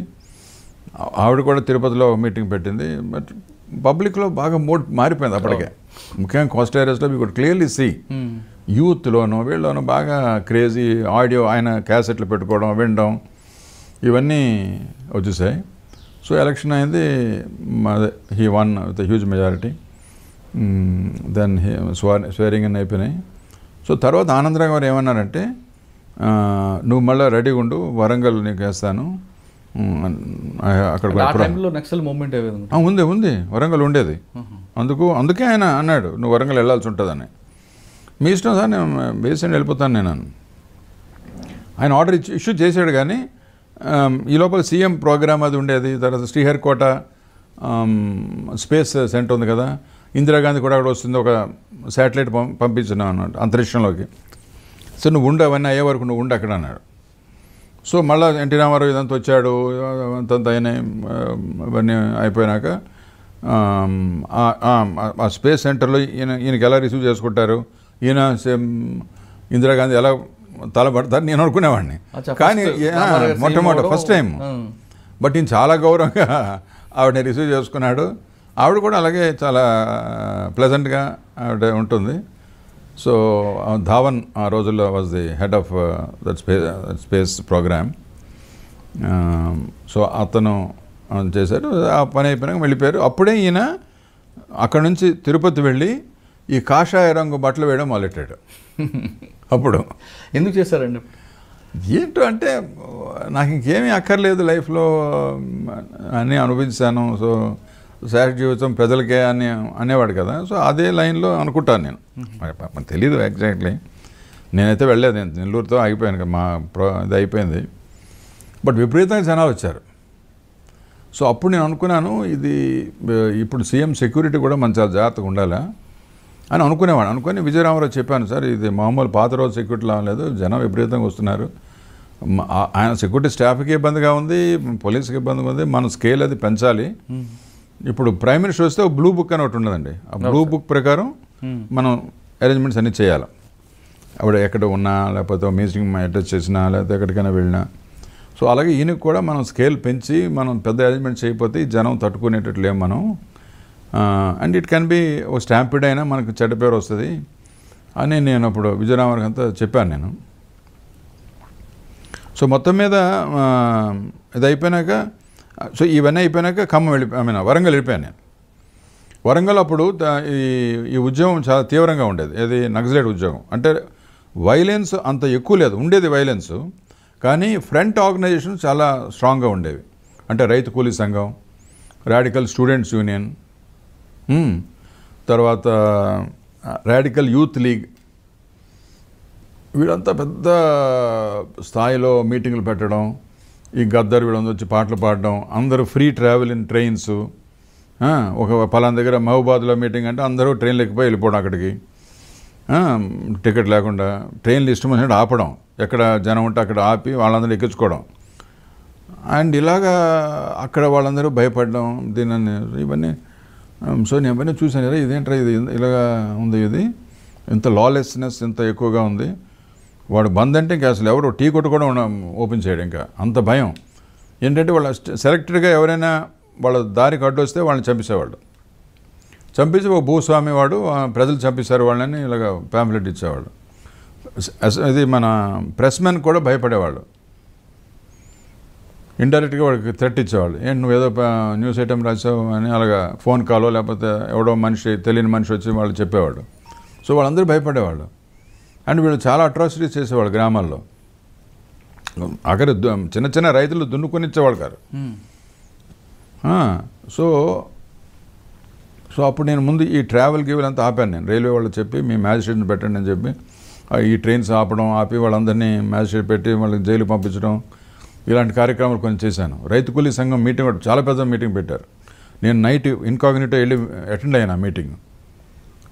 ఆవిడ కూడా తిరుపతిలో మీటింగ్ పెట్టింది. బట్ పబ్లిక్లో బాగా మూడ్ మారిపోయింది అప్పటికే. ముఖ్యంగా కోస్ట్ ఏరియాస్లో మీ కూడా క్లియర్లీ సీ యూత్లోను వీళ్ళలోనూ బాగా క్రేజీ ఆడియో ఆయన క్యాసెట్లు పెట్టుకోవడం వినడం ఇవన్నీ వచ్చేసాయి. సో ఎలక్షన్ అయింది he won with huge majority then swear swearing అని అయిపోయినాయి. సో తర్వాత ఆనందరావు గారు ఏమన్నారంటే నువ్వు మళ్ళీ రెడీగా ఉండు వరంగల్ నీకు వేస్తాను. ఉమ్, అక్కడ నక్సల్ ఆ, ఉంది ఉంది. వరంగల్ ఉండేది. అందుకు అందుకే ఆయన అన్నాడు నువ్వు వరంగల్ వెళ్ళాల్సి ఉంటుందని. మీ ఇష్టం సార్ నేను బేసి వెళ్ళిపోతాను నేను. ఆయన ఆర్డర్ ఇచ్చి ఇష్యూ చేశాడు కానీ Um, ఈ లోపల సీఎం ప్రోగ్రామ్ అది ఉండేది. తర్వాత శ్రీహరికోట um, స్పేస్ సెంటర్ ఉంది కదా. ఇందిరాగాంధీ కూడా అక్కడ వస్తుంది. ఒక శాటిలైట్ పం పంపించినాం అన్నమాట అంతరిక్షంలోకి. సో నువ్వు ఉండు అవన్నీ అయ్యే వరకు నువ్వు ఉండు అక్కడ అన్నాడు. సో మళ్ళీ ఎన్టీ రామారావు ఇదంతా వచ్చాడు. అంతంత అయినాయి. Um, ఇవన్నీ అయిపోయినాక ఆ- స్పేస్ సెంటర్లో ఈయన ఈయనకి ఎలా రిసీవ్ చేసుకుంటారు? ఈయన ఇందిరాగాంధీ ఎలా తలబడతారు నేను అనుకునేవాడిని. కానీ మొట్టమొదటి ఫస్ట్ టైం బట్ ఈయన చాలా గౌరవంగా ఆవిడని రిసీవ్ చేసుకున్నాడు. ఆవిడ కూడా అలాగే చాలా ప్లెజెంట్గా ఆవిడ ఉంటుంది. సో ధావన్ ఆ రోజుల్లో was the head of that space space program so అతను చేశారు ఆ పని అయిపోయినాక వెళ్ళిపోయారు అప్పుడే ఈయన అక్కడ నుంచి తిరుపతి వెళ్ళి ఈ కాషాయ రంగు బట్టలు వేయడం మొదలెట్టాడు. <laughs> అప్పుడు. ఎందుకు చేశారండి? ఏంటో అంటే నాకు ఇంకేమీ అక్కర్లేదు లైఫ్లో అన్నీ అనుభవించాను. సో శాఖ జీవితం ప్రజలకే అని అనేవాడు కదా. సో అదే లైన్లో అనుకుంటాను నేను. తెలీదు ఎగ్జాక్ట్లీ నేనైతే వెళ్ళలేదు. నేను నెల్లూరుతో ఆగిపోయాను కదా, మా ప్రో ఇది అయిపోయింది. బట్ విపరీతంగా జనాలు వచ్చారు. సో అప్పుడు నేను అనుకున్నాను ఇది ఇప్పుడు సీఎం సెక్యూరిటీ కూడా మన చాలా జాగ్రత్తగా ఉండాలా? అని అనుకునేవాడు. అనుకుని విజయరామరావు చెప్పాను సార్ ఇది మామూలు పాత రోజు సెక్యూరిటీ లా లేదు జనం విపరీతంగా వస్తున్నారు. ఆయన సెక్యూరిటీ స్టాఫ్కి ఇబ్బందిగా ఉంది పోలీస్కి ఇబ్బందిగా ఉంది మన స్కేల్ అది పెంచాలి. ఇప్పుడు ప్రైమ్ మినిస్టర్ వస్తే బ్లూ బుక్ అని ఒకటి ఉన్నదండి. ఆ బ్లూ బుక్ ప్రకారం మనం అరేంజ్మెంట్స్ అన్నీ చేయాలి. ఆవిడ ఎక్కడ ఉన్నా లేకపోతే మీటింగ్ అటాచ్ చేసినా లేకపోతే ఎక్కడికైనా వెళ్ళినా. సో అలాగే ఈయనకు కూడా మనం స్కేల్ పెంచి మనం పెద్ద అరేంజ్మెంట్ చేయకపోతే జనం తట్టుకునేటట్లు మనం. And it can be a stampede అయినా మనకు చెడ్డ పేరు వస్తుంది. అని నేను అప్పుడు విజయరామారికి అంతా చెప్పాను నేను. సో మొత్తం మీద ఇది అయిపోయినాక సో ఇవన్నీ అయిపోయినాక ఖమ్మం వెళ్ళి ఐ మీన్ వరంగల్ వెళ్ళిపోయాను నేను. వరంగల్ అప్పుడు ఈ ఈ ఉద్యమం చాలా తీవ్రంగా ఉండేది. ఇది నక్సలైట్ ఉద్యోగం అంటే వైలెన్స్ అంత ఎక్కువ లేదు. ఉండేది వైలెన్స్ కానీ ఫ్రంట్ ఆర్గనైజేషన్ చాలా స్ట్రాంగ్గా ఉండేవి. అంటే రైతు కూలీ సంఘం రాడికల్ స్టూడెంట్స్ యూనియన్ తర్వాత రాడికల్ యూత్ లీగ్ వీడంతా పెద్ద స్థాయిలో మీటింగులు పెట్టడం ఈ గద్దర్ వీళ్ళందరూ వచ్చి పాటలు పాడడం అందరూ ఫ్రీ ట్రావెల్ ఇన్ ట్రైన్స్ ఒక పలానా దగ్గర మహబూబాద్లో మీటింగ్ అంటే అందరూ ట్రైన్లోకి పోయి వెళ్ళిపోవడం అక్కడికి. టికెట్ లేకుండా ట్రైన్లు ఇష్టం వచ్చినట్టు ఆపడం ఎక్కడ జనం ఉంటే అక్కడ ఆపి వాళ్ళందరూ ఎక్కించుకోవడం. అండ్ ఇలాగా అక్కడ వాళ్ళందరూ భయపడడం దీనిని ఇవన్నీ Um, సో నేను అవన్నీ చూశాను కదా ఇదేంట్రా ఇది? ఇలాగా ఉంది ఇది. ఇంత లాలెస్నెస్ ఇంత ఎక్కువగా ఉంది. వాడు బంద్ అంటే ఇంకా అసలు ఎవరు టీ కొట్టు కూడా ఓపెన్ చేయడం ఇంకా. అంత భయం. ఏంటంటే వాళ్ళ సెలెక్టెడ్గా ఎవరైనా వాళ్ళ దారికి అడ్డు వస్తే వాళ్ళని చంపేసేవాళ్ళు. చంపేసి ఒక భూస్వామి వాడు ప్రజలు చంపేశారు వాళ్ళని ఇలాగ ప్యాంప్లెట్ ఇచ్చేవాళ్ళు. ఇది మన ప్రెస్మెన్ కూడా భయపడేవాళ్ళు. ఇండైరెక్ట్గా వాడికి థ్రెట్ ఇచ్చేవాళ్ళు. ఏంటి నువ్వు ఏదో న్యూస్ ఐటమ్ రాసావు అని అలాగా ఫోన్ కాలో లేకపోతే ఎవడో మనిషి తెలియని మనిషి వచ్చి వాళ్ళు చెప్పేవాడు సో వాళ్ళందరూ భయపడేవాళ్ళు. అండ్ వీళ్ళు చాలా అట్రాసిటీస్ చేసేవాళ్ళు గ్రామాల్లో. అక్కడ చిన్న చిన్న రైతులు దున్నుకొని ఇచ్చేవాళ్ళు కాదు. ఆ, సో సో అప్పుడు నేను ముందు ఈ ట్రావెల్ గీవెల్ అంతా ఆపాను నేను. రైల్వే వాళ్ళు చెప్పి మీ మ్యాజిస్ట్రేట్ని పెట్టండి అని చెప్పి ఈ ట్రైన్స్ ఆపడం ఆపి వాళ్ళందరినీ మ్యాజిస్ట్రేట్ పెట్టి వాళ్ళకి జైలు పంపించడం ఇలాంటి కార్యక్రమాలు కొన్ని చేశాను. రైతు కూలీ సంఘం మీటింగ్ చాలా పెద్ద మీటింగ్ పెట్టారు. నేను నైట్ ఇన్కాగ్నిటో వెళ్ళి అటెండ్ అయ్యాను ఆ మీటింగ్.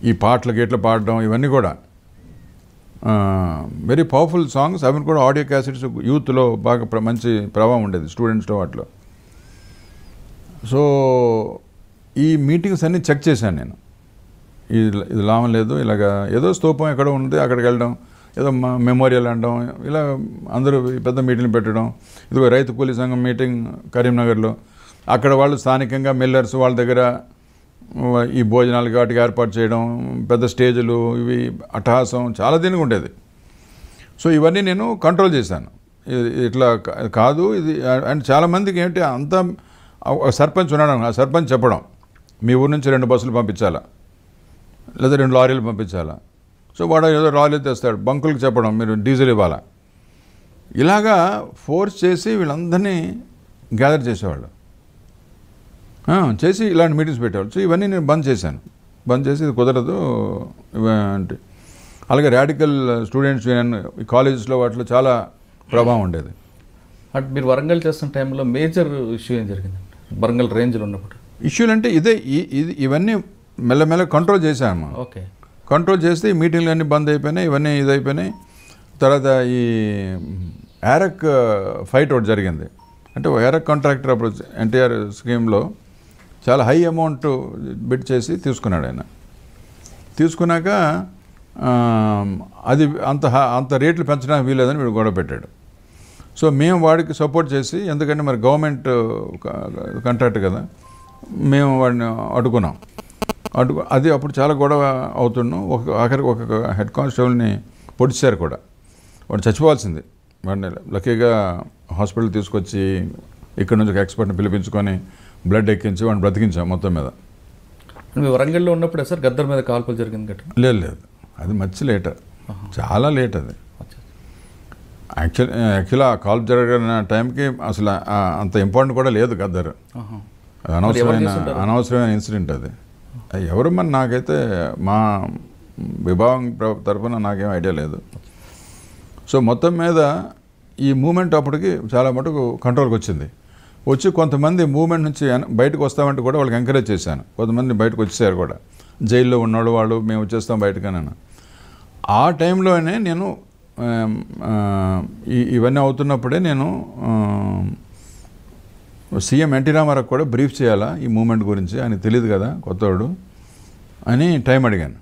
ఈ పాటలు గేట్లు పాడడం ఇవన్నీ కూడా. వెరీ పవర్ఫుల్ సాంగ్స్ అవి కూడా ఆడియో క్యాసెట్స్ యూత్లో బాగా మంచి ప్రభావం ఉండేది స్టూడెంట్స్లో వాటిలో. సో ఈ మీటింగ్స్ అన్నీ చెక్ చేశాను నేను. ఇది ఇది లాభం లేదు ఇలాగ ఏదో స్తూపం ఎక్కడో ఉంది అక్కడికి వెళ్ళడం. ఏదో మెమోరియల్ అనడం ఇలా అందరూ పెద్ద మీటింగ్లు పెట్టడం ఇదిగో రైతు కూలీ సంఘం మీటింగ్ కరీంనగర్లో. అక్కడ వాళ్ళు స్థానికంగా మిల్లర్స్ వాళ్ళ దగ్గర ఈ భోజనాలు వాటికి ఏర్పాటు చేయడం పెద్ద స్టేజులు ఇవి అట్టహాసం చాలా దీనికి ఉండేది. సో ఇవన్నీ నేను కంట్రోల్ చేశాను. ఇది ఇట్లా కాదు ఇది అండ్ చాలామందికి ఏంటి అంత సర్పంచ్ ఉన్నాడు ఆ సర్పంచ్ చెప్పడం మీ ఊరు నుంచి రెండు బస్సులు పంపించాలా? లేదా రెండు లారీలు పంపించాలా? సో వాడు ఏదో లారీలు తెస్తాడు బంకులకు చెప్పడం మీరు డీజిల్ ఇవ్వాలా? ఇలాగా ఫోర్స్ చేసి వీళ్ళందరినీ గ్యాదర్ చేసేవాళ్ళు. చేసి ఇలాంటి మీటింగ్స్ పెట్టేవాళ్ళు. సో ఇవన్నీ నేను బంద్ చేశాను. బంద్ చేసి ఇది కుదరదు. అంటే అలాగే రాడికల్ స్టూడెంట్స్ యూనియన్ కాలేజెస్లో వాటిలో చాలా ప్రభావం ఉండేది. అంటే మీరు వరంగల్ చేస్తున్న టైంలో మేజర్ ఇష్యూ ఏం జరిగింది? వరంగల్ రేంజ్లో ఉన్నప్పుడు. ఇష్యూలు అంటే ఇదే ఇది ఇవన్నీ మెల్లమెల్ల కంట్రోల్ చేశాను ఓకే. కంట్రోల్ చేస్తే ఈ మీటింగ్లు అన్నీ బంద్ అయిపోయినాయి ఇవన్నీ ఇది అయిపోయినాయి తర్వాత ఈ యారక్ ఫైట్ ఒకటి జరిగింది. అంటే ఓ యారక్ కాంట్రాక్టర్ అప్పుడు ఎన్టీఆర్ స్కీమ్లో చాలా హై అమౌంట్ బిడ్ చేసి తీసుకున్నాడు ఆయన. తీసుకున్నాక అది అంత హ- అంత రేట్లు పెంచడానికి వీలేదని వీడు గొడవ పెట్టాడు. సో మేము వాడికి సపోర్ట్ చేసి ఎందుకంటే మరి గవర్నమెంట్ కాంట్రాక్ట్ కదా మేము వాడిని అడుగున్నాం అడ్డు అది అప్పుడు చాలా గొడవ అవుతున్నాం. ఒక ఆఖరికి ఒక హెడ్ కానిస్టేబుల్ని పొడిచారు కూడా. వాడు చచ్చిపోవాల్సింది. వాడిని లక్కీగా హాస్పిటల్ తీసుకొచ్చి ఇక్కడ నుంచి ఒక ఎక్స్పర్ట్ని పిలిపించుకొని బ్లడ్ ఎక్కించి వాడిని బ్రతికించాం మొత్తం మీద. వరంగల్లో ఉన్నప్పుడే సార్ గద్దర్ మీద కాల్పులు జరిగింది ఘటన లేదు లేదు. అది మచ్చి లేట్. చాలా లేట్ అది. యాక్చువల్ యాక్చువల్ ఆ కాల్ జరిగిన టైంకి అసలు అంత ఇంపార్టెంట్ కూడా లేదు గద్దర్. అనవసరమైన? అనవసరమైన ఇన్సిడెంట్ అది. ఎవరమ్మని ఎవరు మరి? నాకైతే మా విభాగం తరఫున నాకేం ఐడియా లేదు. సో మొత్తం మీద ఈ మూమెంట్ అప్పటికి చాలా మటుకు కంట్రోల్కి వచ్చింది. వచ్చి కొంతమంది మూమెంట్ నుంచి బయటకు వస్తామంటే కూడా వాళ్ళకి ఎంకరేజ్ చేశాను. కొంతమంది బయటకు వచ్చేసారు కూడా. జైల్లో ఉన్నాడు వాళ్ళు మేము వచ్చేస్తాం బయటకనని. ఆ టైంలోనే నేను ఇవన్నీ అవుతున్నప్పుడే నేను సీఎం ఎన్టీ రామారావు కూడా బ్రీఫ్ చేయాలా ఈ మూమెంట్ గురించి? ఆయన తెలియదు కదా కొత్తవాడు అని టైం అడిగాను.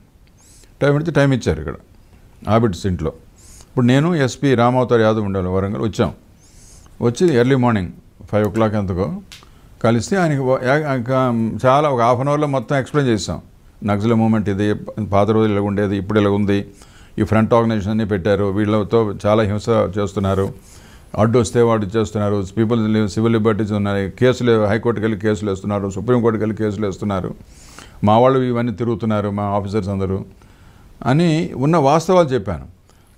టైం అడిగితే టైం ఇచ్చారు ఇక్కడ ఆబిట్స్ ఇంట్లో ఇప్పుడు నేను ఎస్పీ రామావతార్ యాదవ్ ఉండాలి వరంగల్ వచ్చాం. వచ్చి early morning five o'clock ఎంతకో కలిస్తే ఆయనకి ఇంకా చాలా ఒక హాఫ్ అన్ అవర్లో మొత్తం ఎక్స్ప్లెయిన్ చేసాం నక్సల మూమెంట్ ఇది పాత రోజులు ఇలా ఉండేది ఇప్పుడు ఇలా ఉంది. ఈ ఫ్రంట్ ఆర్గనైజేషన్ అన్నీ పెట్టారు వీళ్ళతో చాలా హింస చేస్తున్నారు. అడ్డు వస్తే వాడు చేస్తున్నారు పీపుల్ సివిల్ లిబర్టీస్ ఉన్నాయి. కేసులు హైకోర్టుకి వెళ్ళి కేసులు వేస్తున్నారు. సుప్రీంకోర్టుకి వెళ్ళి కేసులు వేస్తున్నారు. మా వాళ్ళు ఇవన్నీ తిరుగుతున్నారు మా ఆఫీసర్స్ అందరూ అని ఉన్న వాస్తవాలు చెప్పాను.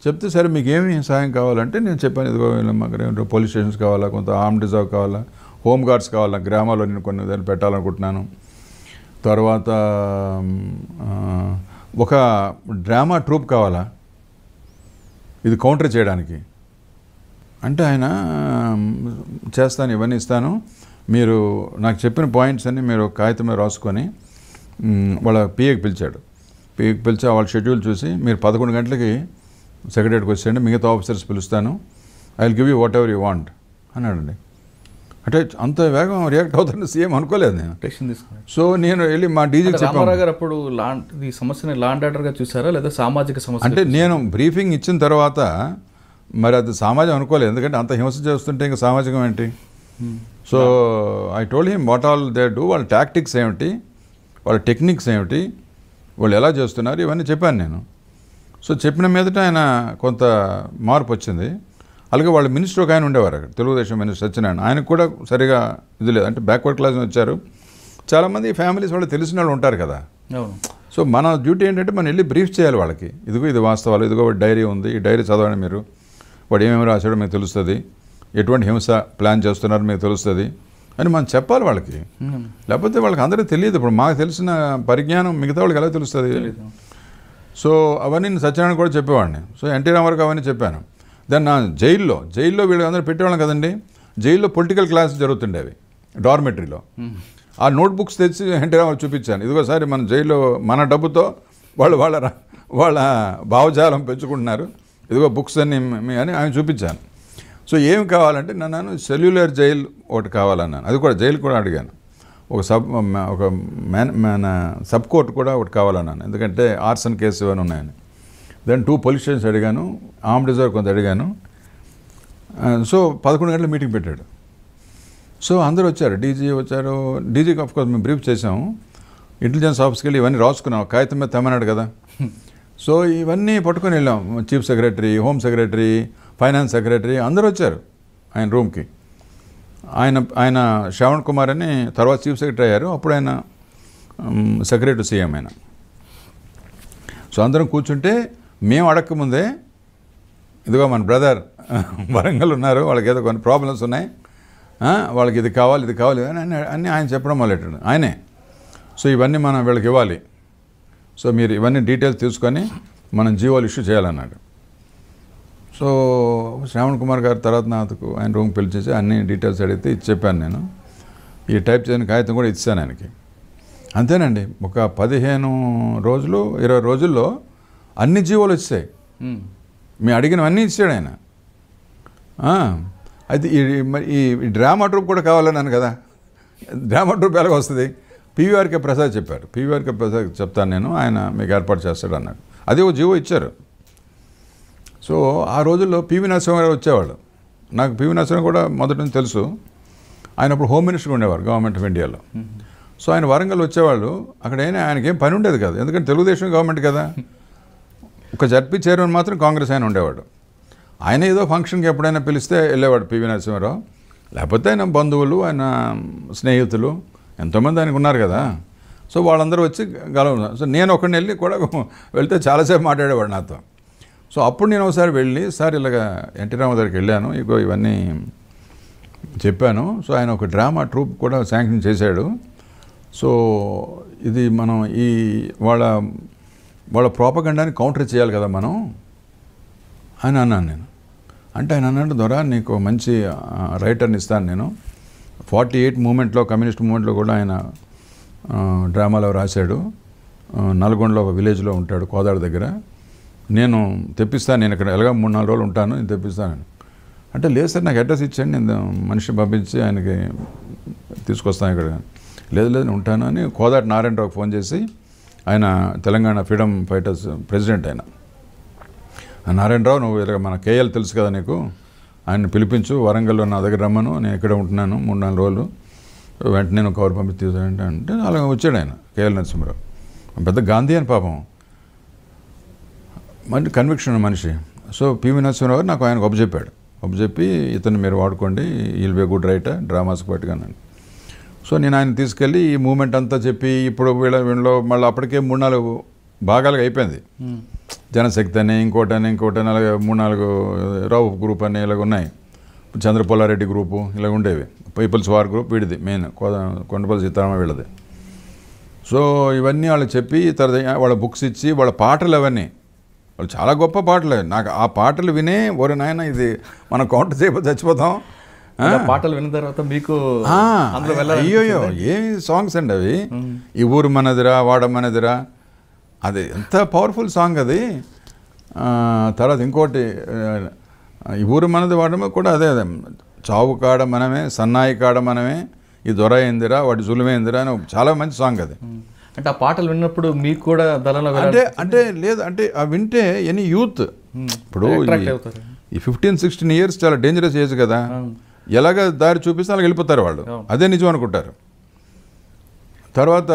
చెప్తే సరే మీకు ఏమి సహాయం కావాలంటే నేను చెప్పాను. ఇదిగో మాకు పోలీస్ స్టేషన్స్ కావాలా కొంత ఆర్మ్ రిజర్వ్ కావాలా హోమ్ గార్డ్స్ కావాలా గ్రామాల్లో నేను కొన్ని దాన్ని పెట్టాలనుకుంటున్నాను. తర్వాత ఒక డ్రామా ట్రూప్ కావాలా? ఇది కౌంటర్ చేయడానికి. అంటే ఆయన చేస్తాను ఇవన్నీ ఇస్తాను. మీరు నాకు చెప్పిన పాయింట్స్ అన్ని మీరు కాగితం మీద రాసుకొని వాళ్ళ పిఏకి పిలిచాడు. పిఏకి పిలిచి వాళ్ళ షెడ్యూల్ చూసి మీరు పదకొండు గంటలకి సెక్రటరీకి వచ్చేయండి మిగతా ఆఫీసర్స్ పిలుస్తాను. I will give you whatever you want అన్నాడండి. అంటే అంత వేగం రియాక్ట్ అవుతుంది సీఎం అనుకోలేదు నేను. సో నేను వెళ్ళి మా రామారావు గారు అప్పుడు లాండ్ ఈ సమస్యని లాండ్ ఆర్డర్గా చూసారా లేదా సామాజిక సమస్య అంటే నేను బ్రీఫింగ్ ఇచ్చిన తర్వాత మరి అది సామాజికం అనుకోలేదు. ఎందుకంటే అంత హింస చేస్తుంటే ఇంకా సామాజికం ఏంటి? So I told him what all they do వాళ్ళ టాక్టిక్స్ ఏమిటి వాళ్ళ టెక్నిక్స్ ఏమిటి వాళ్ళు ఎలా చేస్తున్నారు ఇవన్నీ చెప్పాను నేను. సో చెప్పిన మీదట ఆయన కొంత మార్పు వచ్చింది. అలాగే వాళ్ళ మినిస్టర్ ఒక ఆయన ఉండేవారు అక్కడ తెలుగుదేశం మినిస్టర్ సత్యనారాయణ. ఆయనకు కూడా సరిగా ఇది లేదు. అంటే బ్యాక్వర్డ్ క్లాస్ వచ్చారు. చాలామంది ఫ్యామిలీస్ వాళ్ళు తెలిసిన వాళ్ళు ఉంటారు కదా. సో మన డ్యూటీ ఏంటంటే మనం వెళ్ళి బ్రీఫ్ చేయాలి వాళ్ళకి. ఇదిగో ఇది వాస్తవాలు ఇదిగో డైరీ ఉంది ఈ డైరీ చదవండి మీరు. వాడు ఏమేమి రాశాడో మీకు తెలుస్తుంది. ఎటువంటి హింస ప్లాన్ చేస్తున్నారో మీకు తెలుస్తుంది. అని మనం చెప్పాలి వాళ్ళకి. లేకపోతే వాళ్ళకి అందరికీ తెలియదు. ఇప్పుడు మాకు తెలిసిన పరిజ్ఞానం మిగతా వాళ్ళకి ఎలా తెలుస్తుంది. సో అవన్నీ నేను సత్యనారాయణ కూడా చెప్పేవాడిని. సో ఎన్టీ రామారావు అవన్నీ చెప్పాను. దాన్ని నా జైల్లో జైల్లో వీళ్ళు అందరూ పెట్టేవాళ్ళం కదండి. జైల్లో పొలిటికల్ క్లాస్ జరుగుతుండేవి డార్మెటరీలో. ఆ నోట్ బుక్స్ తెచ్చి ఎన్టీ రామారావు చూపించాను. ఇదిగో సారి మన జైల్లో మన డబ్బుతో వాళ్ళు వాళ్ళ వాళ్ళ భావజాలం పెంచుకుంటున్నారు. ఇదిగో బుక్స్ అన్ని మీ- అని ఆయన చూపించాను. సో ఏమి కావాలంటే నన్ను సెల్యులర్ జైలు ఒకటి కావాలన్నాను. అది కూడా జైలు కూడా అడిగాను. ఒక సబ్ ఒక మ్యాన్ మన సబ్ కోర్ట్ కూడా ఒకటి కావాలన్నాను. ఎందుకంటే ఆర్సన్ కేసు ఇవన్నీ ఉన్నాయని. దెన్ టూ పోలీస్ స్టేషన్స్ అడిగాను ఆమ్ రిజర్వ్ కొంత అడిగాను. సో పదకొండు గంటల మీటింగ్ పెట్టాడు. సో అందరూ వచ్చారు. డీజీ వచ్చారు. డీజీకి ఆఫ్ కోర్స్ మేము బ్రీఫ్ చేసాము ఇంటెలిజెన్స్ ఆఫీస్కి వెళ్ళి ఇవన్నీ రాసుకున్నాం. కాగితం మీద తెమ్మన్నాడు కదా. సో ఇవన్నీ పట్టుకొని వెళ్ళాం. Chief secretary home secretary finance secretary అందరూ వచ్చారు ఆయన రూమ్కి. ఆయన ఆయన శ్రవణ్ కుమార్ అని తర్వాత చీఫ్ సెక్రటరీ అయ్యారు. అప్పుడు ఆయన సెక్రటరీ సీఎం ఆయన. సో అందరం కూర్చుంటే మేము అడగకముందే ఇదిగో మన బ్రదర్ వరంగల్ ఉన్నారు వాళ్ళకి ఏదో కొన్ని ప్రాబ్లమ్స్ ఉన్నాయి. వాళ్ళకి ఇది కావాలి ఇది కావాలి అని అన్ని- అన్ని ఆయన చెప్పడం మొదలెట్టాడు. ఆయనే. సో ఇవన్నీ మనం వీళ్ళకి ఇవ్వాలి. సో మీరు ఇవన్నీ డీటెయిల్స్ తీసుకొని మనం జీవోలు ఇష్యూ చేయాలన్నాడు. సో శ్రావణ్ కుమార్ గారు తర్వాత నాకు ఆయన రూమ్ పిలిచేసి అన్ని డీటెయిల్స్ అడిగితే ఇచ్చి చెప్పాను నేను. ఈ టైప్ చేసిన కాగితం కూడా ఇచ్చాను ఆయనకి. అంతేనండి ఒక పదిహేను రోజులు ఇరవై రోజుల్లో అన్ని జీవోలు వచ్చాయి. Hmm. మేము అడిగినవన్నీ ఇచ్చాడు ఆయన. అయితే ఈ ఈ డ్రామా ట్రూప్ కూడా కావాలన్నాను కదా. డ్రామా ట్రూప్ ఎలాగ వస్తుంది? పీవీఆర్కే ప్రసాద్ చెప్పారు. పీవీఆర్కే ప్రసాద్ చెప్తాను నేను ఆయన మీకు ఏర్పాటు చేస్తాడు అన్నాడు. అదే ఓ జీవో ఇచ్చారు. సో ఆ రోజుల్లో పివి నరసింహారావు వచ్చేవాళ్ళు. నాకు పివి నరసింహారావు కూడా మొదటి నుంచి తెలుసు. ఆయన అప్పుడు హోమ్ మినిస్టర్ ఉండేవారు గవర్నమెంట్ ఆఫ్ ఇండియాలో. సో ఆయన వరంగల్ వచ్చేవాళ్ళు. అక్కడ అయినా ఆయనకి ఏం పని ఉండేది కాదు. ఎందుకంటే తెలుగుదేశం గవర్నమెంట్ కదా. ఒక జడ్పీ చైర్మన్ మాత్రం కాంగ్రెస్ ఆయన ఉండేవాడు. ఆయన ఏదో ఫంక్షన్కి ఎప్పుడైనా పిలిస్తే వెళ్ళేవాడు పివి నరసింహారావు. లేకపోతే ఆయన బంధువులు ఆయన స్నేహితులు ఎంతోమంది ఆయనకు ఉన్నారు కదా. సో వాళ్ళందరూ వచ్చి గలవ సో నేను ఒకడిని వెళ్ళి కూడా <laughs> వెళ్తే చాలాసేపు మాట్లాడేవాడు నాతో. సో అప్పుడు నేను ఒకసారి వెళ్ళి సార్ ఇలాగ ఎన్టీ రామ దగ్గరికి వెళ్ళాను ఇగో ఇవన్నీ చెప్పాను. సో ఆయన ఒక డ్రామా ట్రూప్ కూడా శాంక్షన్ చేశాడు. సో ఇది మనం ఈ వాళ్ళ వాళ్ళ ప్రోపగండాన్ని కౌంటర్ చేయాలి కదా మనం అని అన్నాను నేను. అంటే ఆయన అన్నాడు ద్వారా నీకు మంచి రైటర్ని ఇస్తాను నేను. ఫార్టీ ఎయిట్ మూమెంట్లో కమ్యూనిస్ట్ మూమెంట్లో కూడా ఆయన డ్రామాలో రాశాడు. నల్గొండలో ఒక విలేజ్లో ఉంటాడు కోదాడ దగ్గర. నేను తెప్పిస్తాను నేను ఇక్కడ ఎలాగో మూడు నాలుగు రోజులు ఉంటాను నేను తెప్పిస్తాను అంటే లేదు సార్ నాకు అడ్రస్ ఇచ్చాను నేను మనిషి పంపించి ఆయనకి తీసుకొస్తాను ఇక్కడ. లేదు లేదు నేను ఉంటాను అని కోదాటి నారాయణరావుకి ఫోన్ చేసి ఆయన తెలంగాణ ఫ్రీడమ్ ఫైటర్స్ ప్రెసిడెంట్ ఆయన. నారాయణరావు నువ్వు ఇలాగ మన కేఎల్ తెలుసు కదా నీకు? ఆయన పిలిపించు వరంగల్లో నా దగ్గర రమ్మను నేను ఇక్కడ ఉంటున్నాను మూడు నాలుగు రోజులు. వెంటనే నేను కవర్ పంపి తీసుకుంటే అంటే అలా వచ్చాడు ఆయన కేఎల్ నరసింహరావు. పెద్ద గాంధీ అని పాపం. మంచి కన్విక్షన్ మనిషి. సో పివి నరసింహరావు నాకు ఆయనకు చెప్పాడు. చెప్పి ఇతను మీరు వాడుకోండి he'll be good writer dramas పట్టుకున్నాను సో నేను ఆయన తీసుకెళ్ళి ఈ మూమెంట్ అంతా చెప్పి ఇప్పుడు వీళ్ళ వీళ్ళలో మళ్ళీ అప్పటికే మూడు నాలుగు భాగాలుగా అయిపోయింది. జనశక్తి అని ఇంకోటి అని ఇంకోటి అని అలాగే మూడు నాలుగు రావు గ్రూప్ అని ఇలాగ ఉన్నాయి. చంద్రపోలారెడ్డి గ్రూపు ఇలా ఉండేవి. పీపుల్స్ వార్ గ్రూప్ వీడిది మెయిన్ కొండపల్లి సీతారామ వీళ్ళది. సో ఇవన్నీ వాళ్ళకి చెప్పి తర్వాత వాళ్ళ బుక్స్ ఇచ్చి వాళ్ళ పాటలు అవన్నీ. వాళ్ళు చాలా గొప్ప పాటలు. నాకు ఆ పాటలు వినే ఓరి నాయన ఇది మనం కౌంటర్ చేయకపోతే చచ్చిపోతాం. పాటలు విన్న తర్వాత మీకు అయ్యోయ్యో ఏమి సాంగ్స్ అండి అవి? ఈ ఊరు మనదిరా వాడ మనదిరా అది ఎంత పవర్ఫుల్ సాంగ్ అది. తర్వాత ఇంకోటి ఈ ఊరు మనది వాడమే కూడా అదే అదే. చావు కాడ మనమే సన్నాయి కాడ మనమే ఈ దొర ఏందిరా వాటి జులుమేందిరా అని చాలా మంచి సాంగ్ అది. అంటే ఆ పాటలు విన్నప్పుడు మీకు కూడా దళంలో అంటే అంటే లేదు అంటే ఆ వింటే ఎనీ యూత్. ఇప్పుడు ఈ- ఫిఫ్టీన్ సిక్స్టీన్ ఇయర్స్ చాలా డేంజరస్ ఏజ్ కదా. ఎలాగ దారి చూపిస్తే అలాగ వెళ్ళిపోతారు వాళ్ళు. అదే నిజం అనుకుంటారు. తర్వాత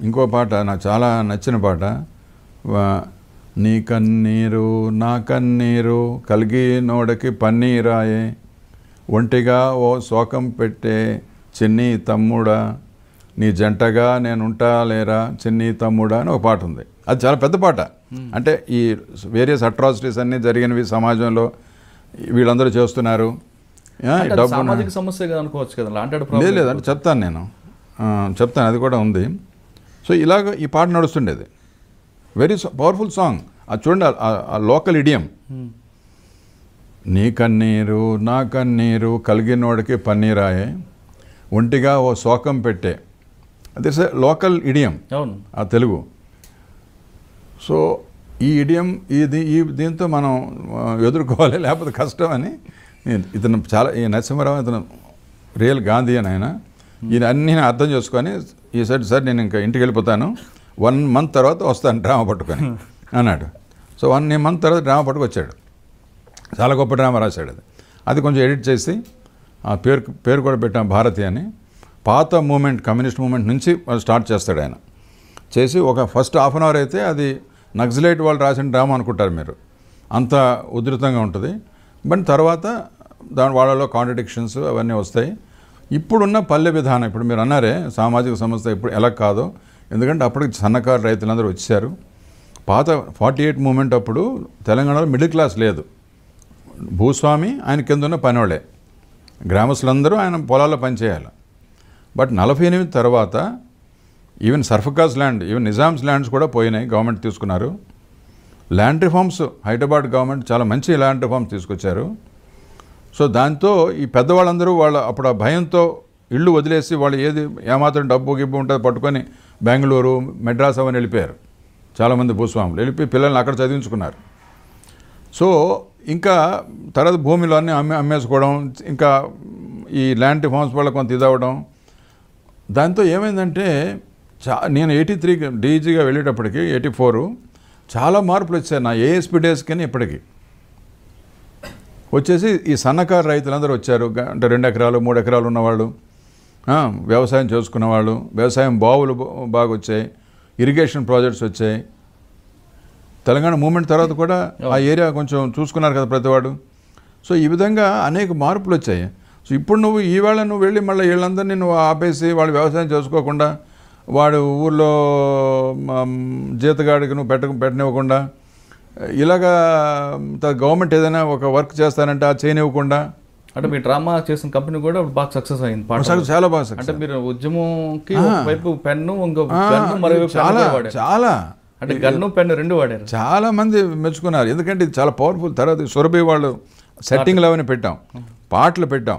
ఇంకో పాట నాకు చాలా నచ్చిన పాట. నీ కన్నీరు నా కన్నీరు కలిగి నోడకి పన్నీరాయే. ఒంటిగా ఓ శోకం పెట్టే చిన్ని తమ్ముడా. నీ జంటగా నేను ఉంటా లేరా చిన్ని తమ్ముడా అని ఒక పాట ఉంది. అది చాలా పెద్ద పాట. అంటే ఈ వేరియస్ అట్రాసిటీస్ అన్నీ జరిగినవి సమాజంలో వీళ్ళందరూ చేస్తున్నారు. సామాజిక సమస్యగా అనుకోవచ్చు కదా లేదు లేదు అంటే చెప్తాను నేను. చెప్తాను అది కూడా ఉంది. సో ఇలాగ ఈ పాట నడుస్తుండేది. వెరీ పవర్ఫుల్ సాంగ్ అది చూడండి ఆ- లోకల్ ఇడియం నీ కన్నీరు నా కన్నీరు కలిగినోడికి పన్నీరాయే. ఒంటిగా ఓ శోకం పెట్టే. అది లోకల్ ఇడియం ఆ తెలుగు. సో ఈ ఇడియం ఇది ఈ దీంతో మనం ఎదుర్కోవాలి లేకపోతే కష్టం అని ఇతను చాలా ఈ నరసింహారావు ఇతను రియల్ గాంధీ అని ఆయన. ఈయన అన్ని అర్థం చేసుకొని ఈ సార్ నేను ఇంకా ఇంటికి వెళ్ళిపోతాను. వన్ మంత్ తర్వాత వస్తాను డ్రామా పట్టుకొని. అన్నాడు. సో వన్ మంత్ తర్వాత డ్రామా పట్టుకు వచ్చాడు. చాలా గొప్ప డ్రామా రాశాడు అది. అది కొంచెం ఎడిట్ చేసి ఆ పేరు పేరు కూడా పెట్టాం భారతి అని. పాత మూమెంట్ కమ్యూనిస్ట్ మూమెంట్ నుంచి స్టార్ట్ చేస్తాడు ఆయన. చేసి ఒక ఫస్ట్ హాఫ్ అన్ అవర్ అయితే అది నక్సలైట్ వాళ్ళు రాసిన డ్రామా అనుకుంటారు మీరు. అంత ఉధృతంగా ఉంటుంది. బట్ తర్వాత దాని వాళ్ళలో కాంట్రడిక్షన్స్ అవన్నీ వస్తాయి. ఇప్పుడున్న పల్లె విధానం ఇప్పుడు మీరు అన్నారే సామాజిక సంస్థ ఇప్పుడు ఎలా కాదో ఎందుకంటే అప్పటికి సన్నకారు రైతులందరూ వచ్చారు. పాత ఫార్టీ ఎయిట్ మూమెంట్ అప్పుడు తెలంగాణలో మిడిల్ క్లాస్ లేదు. భూస్వామి ఆయన కింద ఉన్న పనివాళ్ళే. గ్రామస్తులందరూ ఆయన పొలాల్లో పనిచేయాలి. బట్ నలభై ఎనిమిది తర్వాత ఈవెన్ సర్ఫకాస్ ల్యాండ్ ఈవెన్ నిజామ్స్ ల్యాండ్స్ కూడా పోయినాయి గవర్నమెంట్ తీసుకున్నారు. ల్యాండ్ రిఫార్మ్స్ హైదరాబాద్ గవర్నమెంట్ చాలా మంచి ల్యాండ్ రిఫార్మ్స్ తీసుకొచ్చారు. సో దాంతో ఈ పెద్దవాళ్ళందరూ వాళ్ళ అప్పుడు ఆ భయంతో ఇళ్ళు వదిలేసి వాళ్ళు ఏది ఏమాత్రం డబ్బు గిబ్బు ఉంటుంది పట్టుకొని బెంగళూరు మెడ్రాస్ అవన్నీ వెళ్ళిపోయారు. చాలామంది భూస్వాములు వెళ్ళిపోయి పిల్లల్ని అక్కడ చదివించుకున్నారు. సో ఇంకా తర్వాత భూమిలో అన్నీ అమ్మే అమ్మేసుకోవడం ఇంకా ఈ ల్యాండ్ రిఫార్మ్స్ వల్ల కొంత ఇదవడం దాంతో ఏమైందంటే చా నేను ఎయిటీ త్రీ డీజీగా వెళ్ళేటప్పటికి ఎయిటీ ఫోరు చాలా మార్పులు వచ్చాయి నా ఏఎస్పీ డేస్కి ఇప్పటికి. వచ్చేసి ఈ సన్నకారు రైతులందరూ వచ్చారు. అంటే రెండు ఎకరాలు మూడు ఎకరాలు ఉన్నవాళ్ళు. వ్యవసాయం చేసుకున్నవాళ్ళు. వ్యవసాయం బావులు బాగా వచ్చాయి. ఇరిగేషన్ ప్రాజెక్ట్స్ వచ్చాయి. తెలంగాణ మూమెంట్ తర్వాత కూడా ఆ ఏరియా కొంచెం చూసుకున్నారు కదా ప్రతివాడు. సో ఈ విధంగా అనేక మార్పులు వచ్చాయి. సో ఇప్పుడు నువ్వు ఈవేళ నువ్వు వెళ్ళి మళ్ళీ వీళ్ళందరినీ నువ్వు ఆపేసి వాళ్ళు వ్యవసాయం చేసుకోకుండా వాడు ఊర్లో జీతగాడికి నువ్వు పెట్ట పెట్టనివ్వకుండా ఇలాగా గవర్నమెంట్ ఏదైనా ఒక వర్క్ చేస్తానంటే అది చేయనివ్వకుండా? అంటే మీ డ్రామా చేసిన కంపెనీ కూడా బాగా సక్సెస్ అయింది చాలా బాగా. అంటే మీరు ఉద్యమంకి ఆ. ఒకవైపు పెన్ను ఇంకో ఆ, చాలా చాలా. అంటే గన్ను పెన్ను రెండు వాడారు. చాలా మంది మెచ్చుకున్నారు. ఎందుకంటే ఇది చాలా పవర్ఫుల్ తర్వాత సురభి వాళ్ళు సెట్టింగ్లు అవన్నీ పెట్టాం పాటలు పెట్టాం.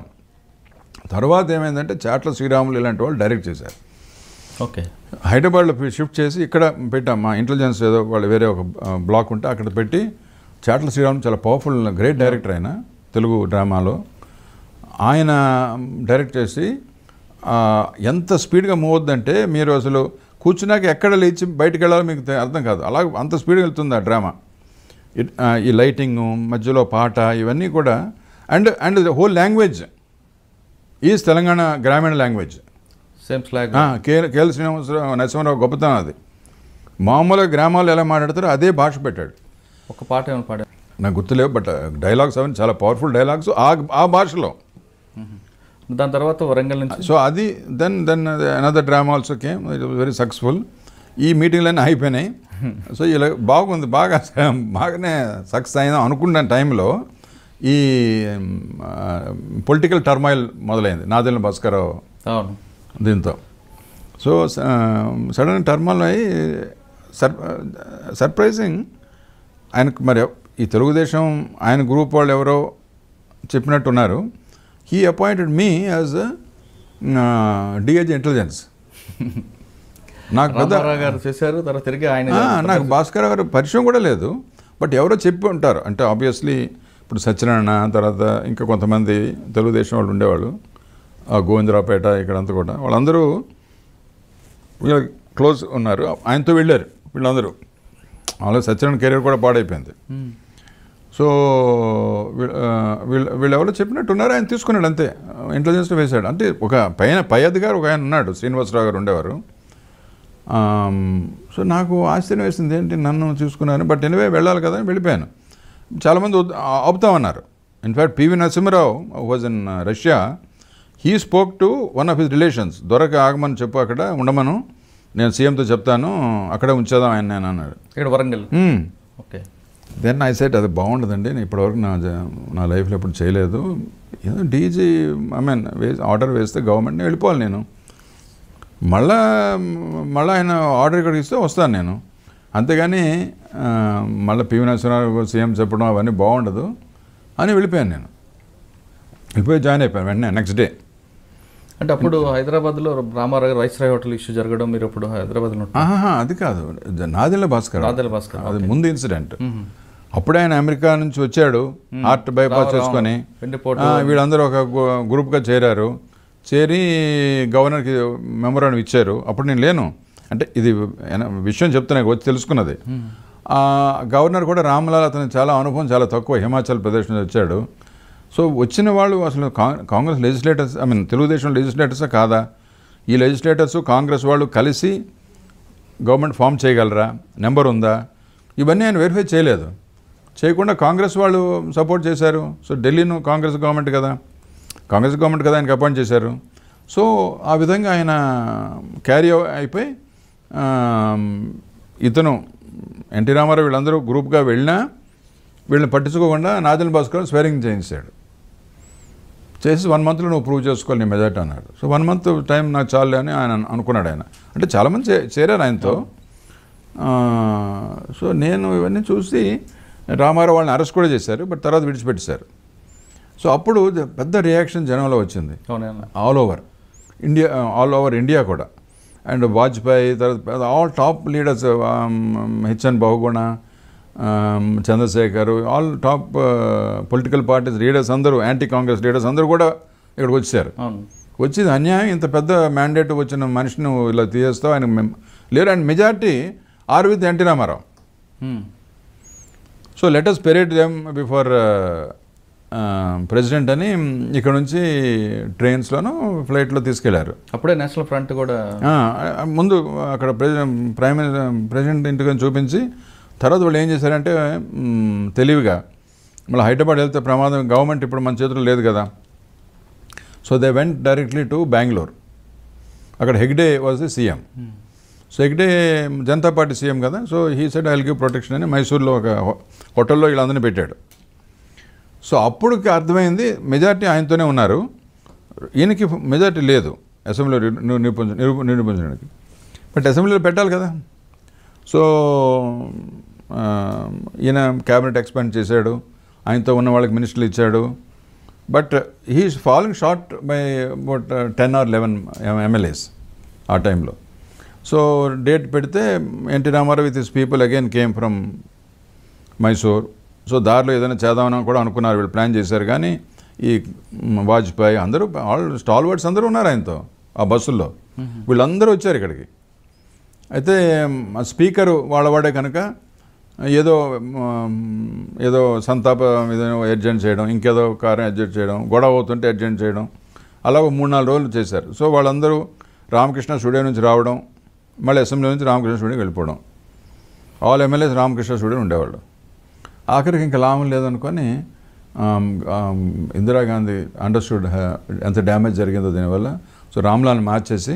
తర్వాత ఏమైందంటే చాట్ల శ్రీరాములు ఇలాంటి వాళ్ళు డైరెక్ట్ చేశారు. ఓకే. హైదరాబాద్లో షిఫ్ట్ చేసి ఇక్కడ పెట్టాం. మా ఇంటెలిజెన్స్ ఏదో వాళ్ళు వేరే ఒక బ్లాక్ ఉంటే అక్కడ పెట్టి చాట్ల శ్రీరామ్ చాలా పవర్ఫుల్ గ్రేట్ డైరెక్టర్ ఆయన తెలుగు డ్రామాలో. ఆయన డైరెక్ట్ చేసి ఎంత స్పీడ్గా మూవ్ అవుద్దంటే మీరు అసలు కూర్చున్నాక ఎక్కడ లేచి బయటకు వెళ్ళాలో మీకు అర్థం కాదు. అలా అంత స్పీడ్గా వెళ్తుంది ఆ డ్రామా. ఈ లైటింగ్ మధ్యలో పాట ఇవన్నీ కూడా and and whole language is Telangana గ్రామీణ language same slang KL Srinivasa Rao Narasimha Rao గొప్పతనం అది. మామూలుగా గ్రామాల్లో ఎలా మాట్లాడతారో అదే భాష పెట్టాడు. ఒక పాట ఏమైనా పాడారు నాకు గుర్తులేవు బట్ డైలాగ్స్ అవన్నీ చాలా పవర్ఫుల్ డైలాగ్స్ ఆ ఆ భాషలో. దాని తర్వాత వరంగల్ నుంచి. సో అది then then another drama also came it very successful ఈ మీటింగ్లన్నీ అయిపోయినాయి. <laughs> సో ఇలా బాగుంది బాగా <laughs> బాగానే సక్సెస్ అయింది అనుకున్న టైంలో ఈ పొలిటికల్ టర్మాయిల్ మొదలైంది. నాదెల్ల భాస్కరరావు అవును. దీంతో. సో సడన్ టర్మల్ అయ్యి సర్ సర్ప్రైజింగ్ ఆయనకు మరి ఈ తెలుగుదేశం ఆయన గ్రూప్ వాళ్ళు ఎవరో చెప్పినట్టున్నారు. He appointed me as DAG intelligence. నాకు గారు చేశారు తర్వాత తిరిగి ఆయన నాకు భాస్కర్ గారు పరిచయం కూడా లేదు. బట్ ఎవరో చెప్పి ఉంటారు. అంటే ఆబ్వియస్లీ ఇప్పుడు సత్యనారాయణ తర్వాత ఇంకా కొంతమంది తెలుగుదేశం వాళ్ళు ఉండేవాళ్ళు. గోవిందరావుపేట ఇక్కడంతా కూడా. వాళ్ళందరూ వీళ్ళ క్లోజ్ ఉన్నారు. ఆయనతో వెళ్ళారు వీళ్ళందరూ. వాళ్ళ సత్యనారాయణ కెరీర్ కూడా పాడైపోయింది. సో వీళ్ళ ఆ, వీళ్ళెవరో చెప్పినట్టున్నారు. ఆయన తీసుకున్నాడు అంతే. ఇంటెలిజెన్స్లో వేశాడు. అంటే ఒక పైన పై అధికారి ఒక ఆయన ఉన్నాడు శ్రీనివాసరావు గారు ఉండేవారు. సో నాకు ఆశ్చర్యం వేసింది ఏంటి నన్ను చూసుకున్నాను బట్ ఎనివే వెళ్ళాలి కదా అని వెళ్ళిపోయాను. చాలామంది ఆ- ఆపుతామన్నారు. In fact PV Narasimha Rao was in Russia. He spoke to one of his relations దొరక ఆగమని చెప్పు అక్కడ ఉండమను. నేను సీఎంతో చెప్తాను అక్కడే ఉంచేదాం ఆయన నేను అన్నాడు. ఇక్కడ Warangal. Okay. Then I said అది బాగుండదండి నేను ఇప్పటివరకు నా నా లైఫ్లో ఎప్పుడు చేయలేదు. ఏదో డీజీ ఐ మీన్ వే ఆర్డర్ వేస్తే గవర్నమెంట్ని వెళ్ళిపోవాలి నేను. మళ్ళా మళ్ళీ ఆయన ఆర్డర్ ఇక్కడికి ఇస్తే వస్తాను నేను. అంతేగాని మళ్ళీ పివి నరసింహారావు సీఎం చెప్పడం అవన్నీ బాగుండదు అని వెళ్ళిపోయాను నేను. వెళ్ళిపోయి జాయిన్ అయిపోయాను వెంటనే నెక్స్ట్ డే అంటే అప్పుడు హైదరాబాద్లో రామారావు గారు వైస్రాయ్ హోటల్ ఇష్యూ జరగడం మీరు అప్పుడు హైదరాబాద్లో అది కాదు. నాదెల్ల భాస్కర్. నాదెల్ల భాస్కర్, అది ముందు ఇన్సిడెంట్. అప్పుడే ఆయన అమెరికా నుంచి వచ్చాడు ఆర్ట్ బైపాస్ చేసుకొని. వీళ్ళందరూ ఒక గు- గ్రూప్గా చేరారు. చేరి గవర్నర్కి మెమోరాండం ఇచ్చారు. అప్పుడు నేను లేను. అంటే ఇది విషయం చెప్తున్నా వచ్చి తెలుసుకున్నది. గవర్నర్ కూడా రామ్లాల్ అతను చాలా అనుభవం చాలా తక్కువ. హిమాచల్ ప్రదేశ్ నుంచి వచ్చాడు. సో వచ్చిన వాళ్ళు అసలు Congress legislators I mean Telugu Desam లెజిస్లేటర్సా కాదా? ఈ లెజిస్లేటర్స్ కాంగ్రెస్ వాళ్ళు కలిసి గవర్నమెంట్ ఫామ్ చేయగలరా? నెంబర్ ఉందా? ఇవన్నీ ఆయన వెరిఫై చేయలేదు. చేయకుండా కాంగ్రెస్ వాళ్ళు సపోర్ట్ చేశారు. సో ఢిల్లీను కాంగ్రెస్ గవర్నమెంట్ కదా? కాంగ్రెస్ గవర్నమెంట్ కదా ఆయనకి అపాయింట్ చేశారు. సో ఆ విధంగా ఆయన క్యారీ అయిపోయి ఇతను ఎన్టీ రామారావు వీళ్ళందరూ గ్రూప్గా వెళ్ళినా వీళ్ళని పట్టించుకోకుండా నాదెల్ భాస్కర్ స్వేరింగ్ చేయించాడు. చేసి వన్ మంత్లో నువ్వు ప్రూవ్ చేసుకోవాలి నీ మెజార్టీ అన్నాడు. సో వన్ మంత్ టైం నాకు చాలు అని ఆయన అనుకున్నాడు ఆయన. అంటే చాలామంది చేరారు ఆయనతో. సో నేను ఇవన్నీ చూసి రామారావు వాళ్ళని అరెస్ట్ కూడా చేశారు బట్ తర్వాత విడిచిపెట్టేశారు. సో అప్పుడు పెద్ద రియాక్షన్ జనంలో వచ్చింది. All over India all over India కూడా. అండ్ వాజ్పేయి తర్వాత all top leaders HN Bahuguna Chandrashekhar all top political parties leaders అందరూ యాంటీ కాంగ్రెస్ లీడర్స్ అందరూ కూడా ఇక్కడికి వచ్చారు. వచ్చి అన్యాయం ఇంత పెద్ద మ్యాండేట్ వచ్చిన మనిషిని ఇలా తీసేస్తావు ఆయన లేరు and majority are with NT Rama Rao. So letters parade them before president అని ఇక్కడ నుంచి ట్రైన్స్లోనూ ఫ్లైట్లో తీసుకెళ్ళారు. అప్పుడే నేషనల్ ఫ్రంట్ కూడా ముందు అక్కడ ప్రెసిడెంట్ ప్రైమ్ మినిస్టర్ ప్రెసిడెంట్ ఇంటికి చూపించి తర్వాత వాళ్ళు ఏం చేశారంటే తెలివిగా. మళ్ళీ హైదరాబాద్ వెళ్తే ప్రమాదం గవర్నమెంట్ ఇప్పుడు మన చేతిలో లేదు కదా. So they went directly to Bengaluru. అక్కడ Hegde was the CM. So Hegde Janata party CM కదా. So he said I give protection అని మైసూర్లో ఒక హోటల్లో వీళ్ళందరినీ పెట్టాడు. సో అప్పుడు అర్థమైంది మెజార్టీ ఆయనతోనే ఉన్నారు. ఈయనకి మెజారిటీ లేదు అసెంబ్లీలో నిరూపించ నిరూపించడానికి. బట్ అసెంబ్లీలో పెట్టాలి కదా. సో ఈయన క్యాబినెట్ ఎక్స్పాండ్ చేశాడు. ఆయనతో ఉన్న వాళ్ళకి మినిస్టర్లు ఇచ్చాడు. But his following short by about ten or eleven MLAs ఆ టైంలో సో డేట్ పెడితే NT Rama Rao with his people again came from Mysore so దారిలో ఏదైనా చేద్దామని కూడా అనుకున్నారు వీళ్ళు ప్లాన్ చేశారు. కానీ ఈ వాజ్పేయి అందరూ ఆల్ స్టాల్ వర్డ్స్ అందరూ ఉన్నారు ఆయనతో ఆ బస్సుల్లో. వీళ్ళందరూ వచ్చారు ఇక్కడికి. అయితే స్పీకరు వాళ్ళవాడే కనుక ఏదో ఏదో సంతాపం ఏదో అడ్జెంట్ చేయడం ఇంకేదో కార్యం అడ్జెంట్ చేయడం గొడవ అవుతుంటే అడ్జెంట్ చేయడం అలా ఒక మూడు నాలుగు రోజులు చేశారు. సో వాళ్ళందరూ రామకృష్ణ స్టూడియో నుంచి రావడం మళ్ళీ అసెంబ్లీ నుంచి రామకృష్ణ స్టూడియోకి వెళ్ళిపోవడం. ఆల్ ఎమ్మెల్యేస్ రామకృష్ణ స్టూడియో ఉండేవాళ్ళు. ఆఖరికి ఇంకా లాభం లేదనుకొని ఇందిరాగాంధీ అండర్స్టూడ్ ఎంత డ్యామేజ్ జరిగిందో దీనివల్ల. సో రామ్లాల్ని మార్చేసి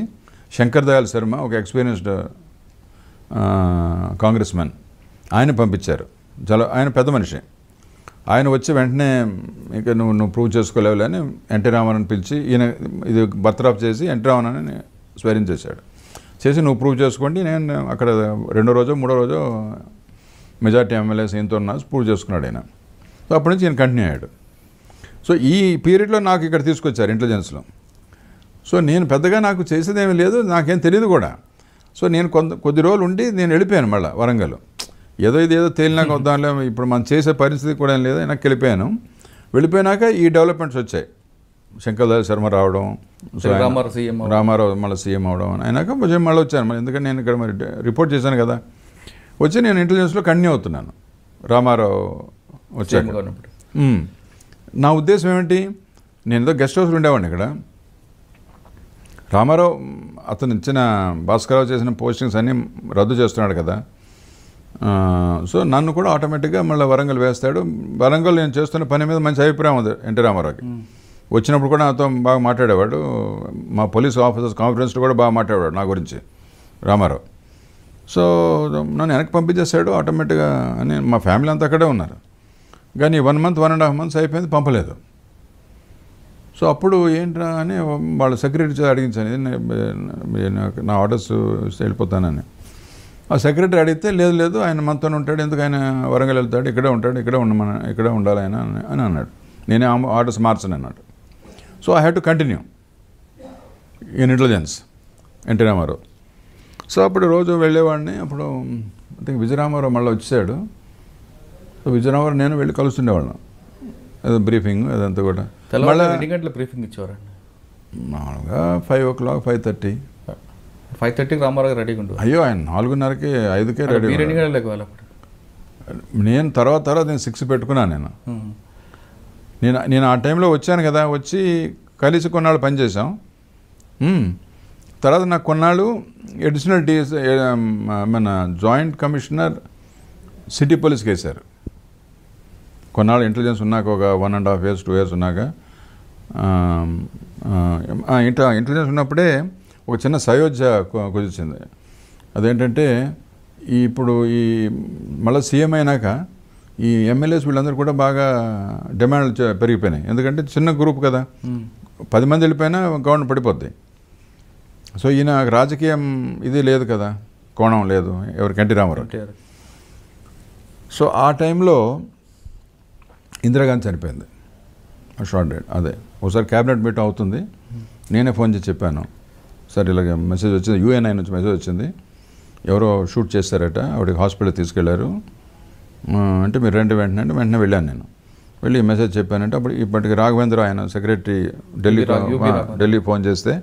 శంకర్ దయాల్ శర్మ ఒక ఎక్స్పీరియన్స్డ్ కాంగ్రెస్ మ్యాన్ ఆయన పంపించారు. చాలా ఆయన పెద్ద మనిషి. ఆయన వచ్చి వెంటనే ఇక నువ్వు నువ్వు ప్రూవ్ చేసుకోలేవు అని ఎన్టీ రామారావుని పిలిచి ఈయన ఇది బర్తరాఫ్ చేసి ఎన్టీ రామారావుని స్వైరింగ్ చేశాడు. చేసి నువ్వు ప్రూవ్ చేసుకోండి నేను అక్కడ రెండో రోజో మూడో రోజో మెజార్టీ ఎమ్మెల్యేస్ ఈయనతో ఉన్నా ప్రూవ్ చేసుకున్నాడు ఆయన సో అప్పటి నుంచి ఈయన కంటిన్యూ అయ్యాడు. సో ఈ పీరియడ్లో నాకు ఇక్కడ తీసుకొచ్చారు ఇంటెలిజెన్స్లో సో నేను పెద్దగా నాకు చేసేదేమీ లేదు నాకేం తెలియదు కూడా. సో నేను కొంత కొద్ది రోజులు ఉండి నేను వెళ్ళిపోయాను మళ్ళీ వరంగల్. ఏదో ఇది ఏదో తేలినాక వద్దాంలే ఇప్పుడు మనం చేసే పరిస్థితి కూడా ఏం లేదు నాకు వెళ్ళిపోయాను. వెళ్ళిపోయినాక ఈ డెవలప్మెంట్స్ వచ్చాయి. శంకర్దాస్ శర్మ రావడం రామారావు సీఎం అవ్వడం. రామారావు మళ్ళీ సీఎం అవడం అయినాక కొంచెం మళ్ళీ వచ్చాను. మరి ఎందుకంటే నేను ఇక్కడ మరి రిపోర్ట్ చేశాను కదా. వచ్చి నేను ఇంటెలిజెన్స్లో కంటిన్యూ అవుతున్నాను. రామారావు వచ్చాక. మ్మ్. నా ఉద్దేశం ఏమిటి? నేను ఏదో గెస్ట్ హౌస్లో ఉండేవాడిని ఇక్కడ. రామారావు అతను ఇచ్చిన భాస్కరరావు చేసిన పోస్టింగ్స్ అన్నీ రద్దు చేస్తున్నాడు కదా. సో నన్ను కూడా ఆటోమేటిక్గా మళ్ళీ వరంగల్ వేస్తాడు. వరంగల్ నేను చేస్తున్న పని మీద మంచి అభిప్రాయం ఉంది ఎన్టీ రామారావుకి. వచ్చినప్పుడు కూడా నాతో బాగా మాట్లాడేవాడు. మా పోలీస్ ఆఫీసర్స్ కాన్ఫరెన్స్లో కూడా బాగా మాట్లాడేవాడు నా గురించి రామారావు. సో నన్ను వెనక్కి పంపించేశాడు ఆటోమేటిక్గా అని మా ఫ్యామిలీ అంతా అక్కడే ఉన్నారు. కానీ one month one and half months అయిపోయింది పంపలేదు. సో అప్పుడు ఏంట్రా అని వాళ్ళ సెక్రటరీ అడిగించాను. "ఇది నే- నే- నాకు నా ఆర్డర్స్ వెళ్ళిపోతానని. ఆ సెక్రటరీ అడిగితే లేదు లేదు ఆయన మనతో ఉంటాడు ఎందుకు ఆయన వరంగల్ వెళ్తాడు? ఇక్కడే ఉంటాడు ఇక్కడే ఉండమన ఇక్కడే ఉండాలి ఆయన అని- అని అన్నాడు. నేనే ఆర్డర్స్ మార్చను అన్నాడు. So I have to continue in intelligence NT Rama Rao. So అప్పుడు రోజు వెళ్ళేవాడిని అప్పుడు ఐ థింక్ విజయరామారావు మళ్ళీ వచ్చాడు. సో విజయరామారావు నేను వెళ్ళి కలుస్తుండేవాళ్ళం. ఏదో బ్రీఫింగ్ అదంతా కూడా. మళ్ళీ ఎన్ని గంటల బ్రీఫింగ్ ఇచ్చేవారండి? మామూలుగా five o'clock five thirty five థర్టీకి రామారావు రెడీగా ఉంటుంది అయ్యో ఆయన నాలుగున్నరకి ఐదుకే రెడీ లేవాలి అప్పుడు? నేను తర్వాత తర్వాత నేను సిక్స్ పెట్టుకున్నాను నేను. నేను నేను ఆ టైంలో వచ్చాను కదా వచ్చి కలిసి కొన్నాళ్ళు పనిచేసాం. తర్వాత నాకు కొన్నాళ్ళు అడిషనల్ డీఎస్ మన జాయింట్ కమిషనర్ సిటీ పోలీస్కి వేశారు. కొన్నాళ్ళు ఇంటెలిజెన్స్ ఉన్నాక ఒక one and half years two years ఉన్నాక ఇంటెలిజెన్స్ ఉన్నప్పుడే ఒక చిన్న సయోధ్య కుదిర్చింది. అదేంటంటే ఈ ఇప్పుడు ఈ మళ్ళీ సీఎం అయినాక ఈ ఎమ్మెల్యేస్ వీళ్ళందరూ కూడా బాగా డిమాండ్లు చే- పెరిగిపోయినాయి. ఎందుకంటే చిన్న గ్రూప్ కదా. పది మంది వెళ్ళిపోయినా గవర్నమెంట్ పడిపోద్ది. సో ఈయన రాజకీయం ఇది లేదు కదా. కోణం లేదు. ఎవరికి ఎన్టీ రామారావు. సో ఆ టైంలో ఇందిరాగాంధీ చనిపోయింది. షార్ట్ డేట్ అదే. ఒకసారి క్యాబినెట్ మీట్ అవుతుంది. నేనే ఫోన్ చేసి చెప్పాను. సార్ ఇలాగ మెసేజ్ వచ్చింది. యూఎన్ఐ నుంచి మెసేజ్ వచ్చింది. ఎవరో షూట్ చేశారట ఆవిడకి హాస్పిటల్ తీసుకెళ్ళారు. అంటే మీరు రెండు వెంటనే అంటే వెంటనే వెళ్ళాను నేను. వెళ్ళి మెసేజ్ చెప్పానంటే అప్పుడు ఇప్పటికి రాఘవేంద్ర ఆయన సెక్రటరీ ఢిల్లీ. ఢిల్లీ ఫోన్ చేస్తే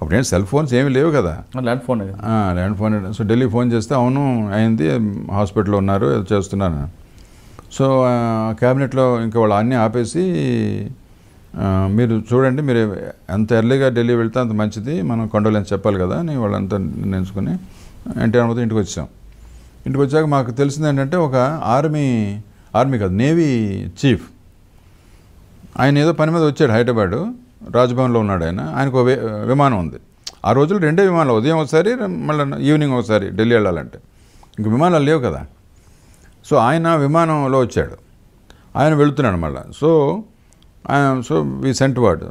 అప్పుడు ఏంటి సెల్ ఫోన్స్ ఏమీ లేవు కదా. Land phone land phone so Delhi phone చేస్తే అవును అయింది హాస్పిటల్లో ఉన్నారు ఏదో చేస్తున్నాను. సో క్యాబినెట్లో ఇంకా వాళ్ళు అన్నీ ఆపేసి మీరు చూడండి మీరు ఎంత ఎర్లీగా ఢిల్లీ వెళ్తే అంత మంచిది. మనం కొండలని చెప్పాలి కదా అని వాళ్ళంతా నిర్ణయించుకొని ఎన్టీ మొత్తం ఇంటికి వచ్చాం. ఇంటికి వచ్చాక మాకు తెలిసింది ఏంటంటే ఒక ఆర్మీ ఆర్మీ కాదు నేవీ చీఫ్. ఆయన ఏదో పని మీద వచ్చాడు హైదరాబాదు రాజ్భవన్లో ఉన్నాడు ఆయన. ఆయనకు ఒక విమానం ఉంది. ఆ రోజులు రెండే విమానాలు ఉదయం ఒకసారి మళ్ళీ ఈవినింగ్ ఒకసారి ఢిల్లీ వెళ్ళాలంటే. ఇంక విమానాలు లేవు కదా. సో ఆయన విమానంలో వచ్చాడు. ఆయన వెళుతున్నాడు మళ్ళీ. So so we sent word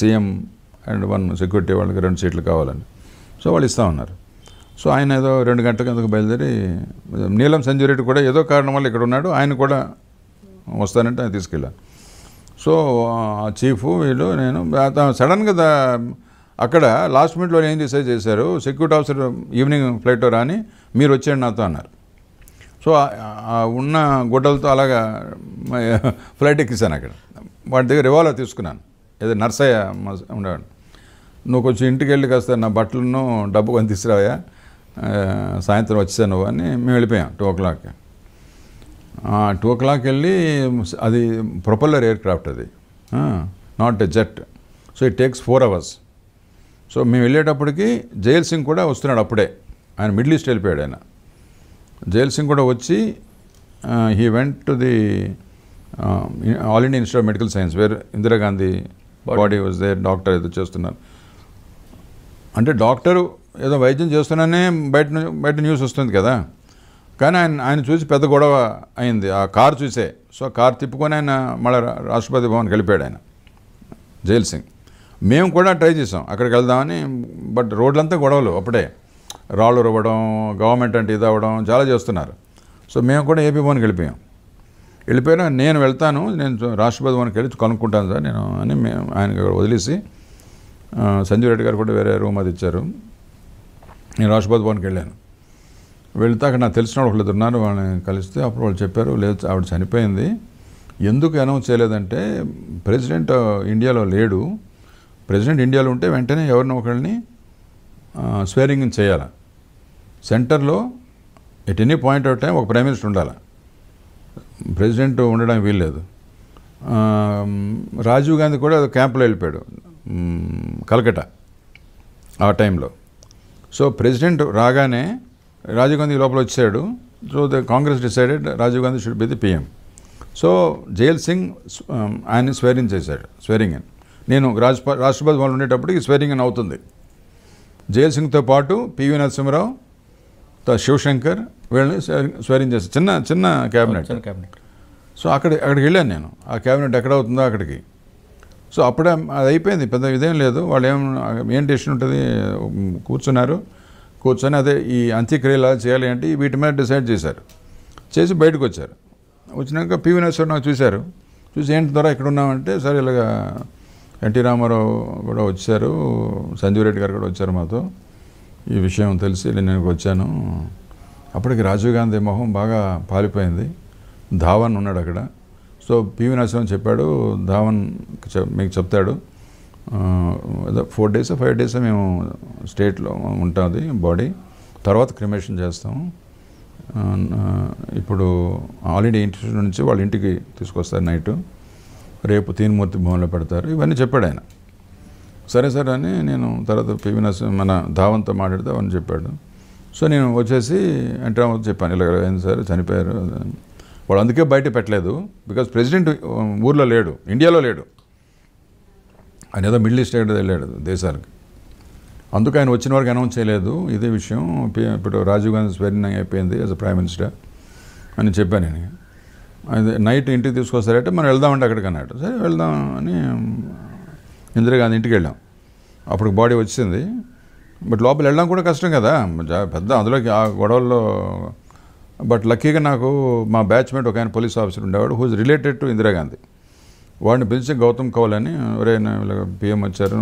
CM and one security వాళ్ళకి రెండు సీట్లు కావాలని. సో వాళ్ళు ఇస్తా ఉన్నారు. సో ఆయన ఏదో రెండు గంటలకు ఎందుకు బయలుదేరి నీలం సంజయ్ రెడ్డి కూడా ఏదో కారణం వల్ల ఇక్కడ ఉన్నాడు ఆయన కూడా వస్తానంటే ఆయన తీసుకెళ్ళాను సో ఆ చీఫ్ వీళ్ళు నేను సడన్గా అక్కడ లాస్ట్ మినిట్లో ఏం డిసైడ్ చేశారు సెక్యూరిటీ ఆఫీసర్ ఈవినింగ్ ఫ్లైట్లో రాని మీరు వచ్చేయండి నాతో అన్నారు. సో ఉన్న గుడ్డలతో అలాగా ఫ్లైట్ ఎక్కిస్తాను అక్కడ. వాటి దగ్గర రివాల్వర్ తీసుకున్నాను. ఏదో నర్సయ్య ఉండేవాడు. నువ్వు కొంచెం ఇంటికి వెళ్ళి కాస్త నా బట్టలను డబ్బు కొని తీసుకురావా సాయంత్రం వచ్చేసాను నువ్వు అని మేము వెళ్ళిపోయాం two o'clock. Two o'clock వెళ్ళి అది ప్రొపల్లర్ ఎయిర్ క్రాఫ్ట్ అది not a jet. So it takes four hours. So మేము వెళ్ళేటప్పటికి జైల్ సింగ్ కూడా వస్తున్నాడు అప్పుడే. ఆయన మిడిల్ ఈస్ట్ వెళ్ళిపోయాడు ఆయన. జైల్ సింగ్ కూడా వచ్చి he went to the All India Institute of Medical Science where Indira Gandhi body was there doctor ఏదో చేస్తున్నారు. అంటే డాక్టరు ఏదో వైద్యం చేస్తున్నానే బయట బయట న్యూస్ వస్తుంది కదా. కానీ ఆయన ఆయన చూసి పెద్ద గొడవ అయింది. ఆ కార్ చూసే. సో కార్ తిప్పుకొని ఆయన మళ్ళీ రాష్ట్రపతి భవన్కి వెళ్ళిపోయాడు ఆయన. జైల్ సింగ్ మేము కూడా ట్రై చేసాం. అక్కడికి వెళ్దామని బట్ రోడ్లంతా గొడవలు అప్పుడే. రాళ్ళు రువ్వడం గవర్నమెంట్ అంటే ఇది అవ్వడం చాలా చేస్తున్నారు. సో మేము కూడా ఏపీ భవన్కి వెళ్ళిపోయాం. వెళ్ళిపోయినా నేను వెళ్తాను నేను రాష్ట్రపతి భవన్కి వెళ్ళి కనుక్కుంటాను సార్ నేను అని మేము ఆయన వదిలేసి సంజీవ్ రెడ్డి గారు కూడా వేరే రూమ్ అది ఇచ్చారు. నేను రాష్ట్రపతి భవన్కి వెళ్ళాను. వెళ్తే అక్కడ నాకు తెలిసిన వాళ్ళు ఒకళ్ళు ఉన్నారు వాళ్ళని కలిస్తే అప్పుడు వాళ్ళు చెప్పారు లేదు ఆవిడ చనిపోయింది. ఎందుకు అనౌన్స్ చేయలేదంటే ప్రెసిడెంట్ ఇండియాలో లేడు. ప్రెసిడెంట్ ఇండియాలో ఉంటే వెంటనే ఎవరినో ఒకరిని స్వేరింగ్ చేయాలి. సెంటర్లో at any point of time ఒక ప్రైమ్ మినిస్టర్ ఉండాలి? ప్రెసిడెంట్ ఉండడానికి వీల్లేదు. రాజీవ్ గాంధీ కూడా క్యాంపులో వెళ్ళిపోయాడు. మ్, కలకటా ఆ టైంలో. సో ప్రెసిడెంట్ రాగానే రాజీవ్ గాంధీ లోపల వచ్చాడు so the Congress decided Rajiv Gandhi should be the PM. So Zail Singh ఆయన ఆయన్ని స్వేరింగ్ చేశాడు. స్వేరింగ్ ఇన్ నేను రాజ్ రాష్ట్రపతి వాళ్ళు ఉండేటప్పటికి స్వేరింగ్ ఇన్ అవుతుంది. జైల్ సింగ్తో పాటు పివి నరసింహరావు శివశంకర్ వీళ్ళని స్వేరింగ్- చేశారు. చిన్న చిన్న క్యాబినెట్ క్యాబినెట్ సో అక్కడ అక్కడికి వెళ్ళాను నేను. ఆ క్యాబినెట్ ఎక్కడ అవుతుందో అక్కడికి. సో అప్పుడే అది అయిపోయింది. పెద్ద ఇదేం లేదు. వాళ్ళు ఏం ఏం డెసిషన్ ఉంటుంది? కూర్చున్నారు. కూర్చొని అదే ఈ అంత్యక్రియలు చేయాలి అంటే వీటి మీద డిసైడ్ చేశారు. చేసి బయటకు వచ్చారు. వచ్చినాక పివి నాకు చూశారు. చూసి ఏంటి ద్వారా ఇక్కడ ఉన్నామంటే సరే ఇలాగా ఎన్టీ రామారావు కూడా వచ్చారు. సంజీవ్ రెడ్డి గారు కూడా వచ్చారు మాతో. ఈ విషయం తెలిసి నేను వచ్చాను. అప్పటికి రాజీవ్ గాంధీ మొహం బాగా పాలిపోయింది. ధావన్ ఉన్నాడు అక్కడ. సో పివి నరసింహన్ చెప్పాడు ధావన్ చెప్- మీకు చెప్తాడు. ఏదో ఫోర్ డేస్ ఫైవ్ డేస్ మేము స్టేట్లో ఉంటుంది బాడీ. తర్వాత క్రిమేషన్ చేస్తాం. ఇప్పుడు ఆల్ ఇండియా ఇన్స్టిట్యూట్ నుంచి వాళ్ళ ఇంటికి తీసుకొస్తారు నైట్. రేపు తీన్మూర్తి భవన్లో పెడతారు. ఇవన్నీ చెప్పాడు ఆయన. సరే సరే అని నేను తర్వాత పివి మన ధావంతో మాట్లాడితే అవన్నీ చెప్పాడు. సో నేను వచ్చేసి ఎన్టీ చెప్పాను ఇలా అయింది సార్ చనిపోయారు. వాడు అందుకే బయట పెట్టలేదు బికాజ్ ప్రెసిడెంట్ ఊర్లో లేడు ఇండియాలో లేడు. ఆయన ఏదో మిడిల్ ఈస్ట్ వెళ్ళాడు దేశానికి. అందుకు ఆయన వచ్చిన వరకు అనౌన్స్ చేయలేదు. ఇదే విషయం పి- ఇప్పుడు రాజీవ్ గాంధీ స్వేరింగ్ అయిపోయింది యాజ్ అ ప్రైమ్ మినిస్టర్ అని చెప్పాను నేను. అది నైట్ ఇంటికి తీసుకొస్తారంటే మనం వెళ్దామంటే అక్కడికి అన్నాడు. సరే వెళ్దాం అని ఇందిరాగాంధీ ఇంటికి వెళ్ళాం. అప్పుడు బాడీ వచ్చింది. బట్ లోపల వెళ్ళడం కూడా కష్టం కదా. పెద్ద అందులోకి ఆ గొడవల్లో. బట్ లక్కీగా నాకు మా బ్యాచ్మేట్ ఒక ఆయన పోలీస్ ఆఫీసర్ ఉండేవాడు హూజ్ రిలేటెడ్ టు ఇందిరాగాంధీ. వాడిని పిలిచి గౌతమ్ కౌల్ అని ఒరే పిఎం వచ్చారు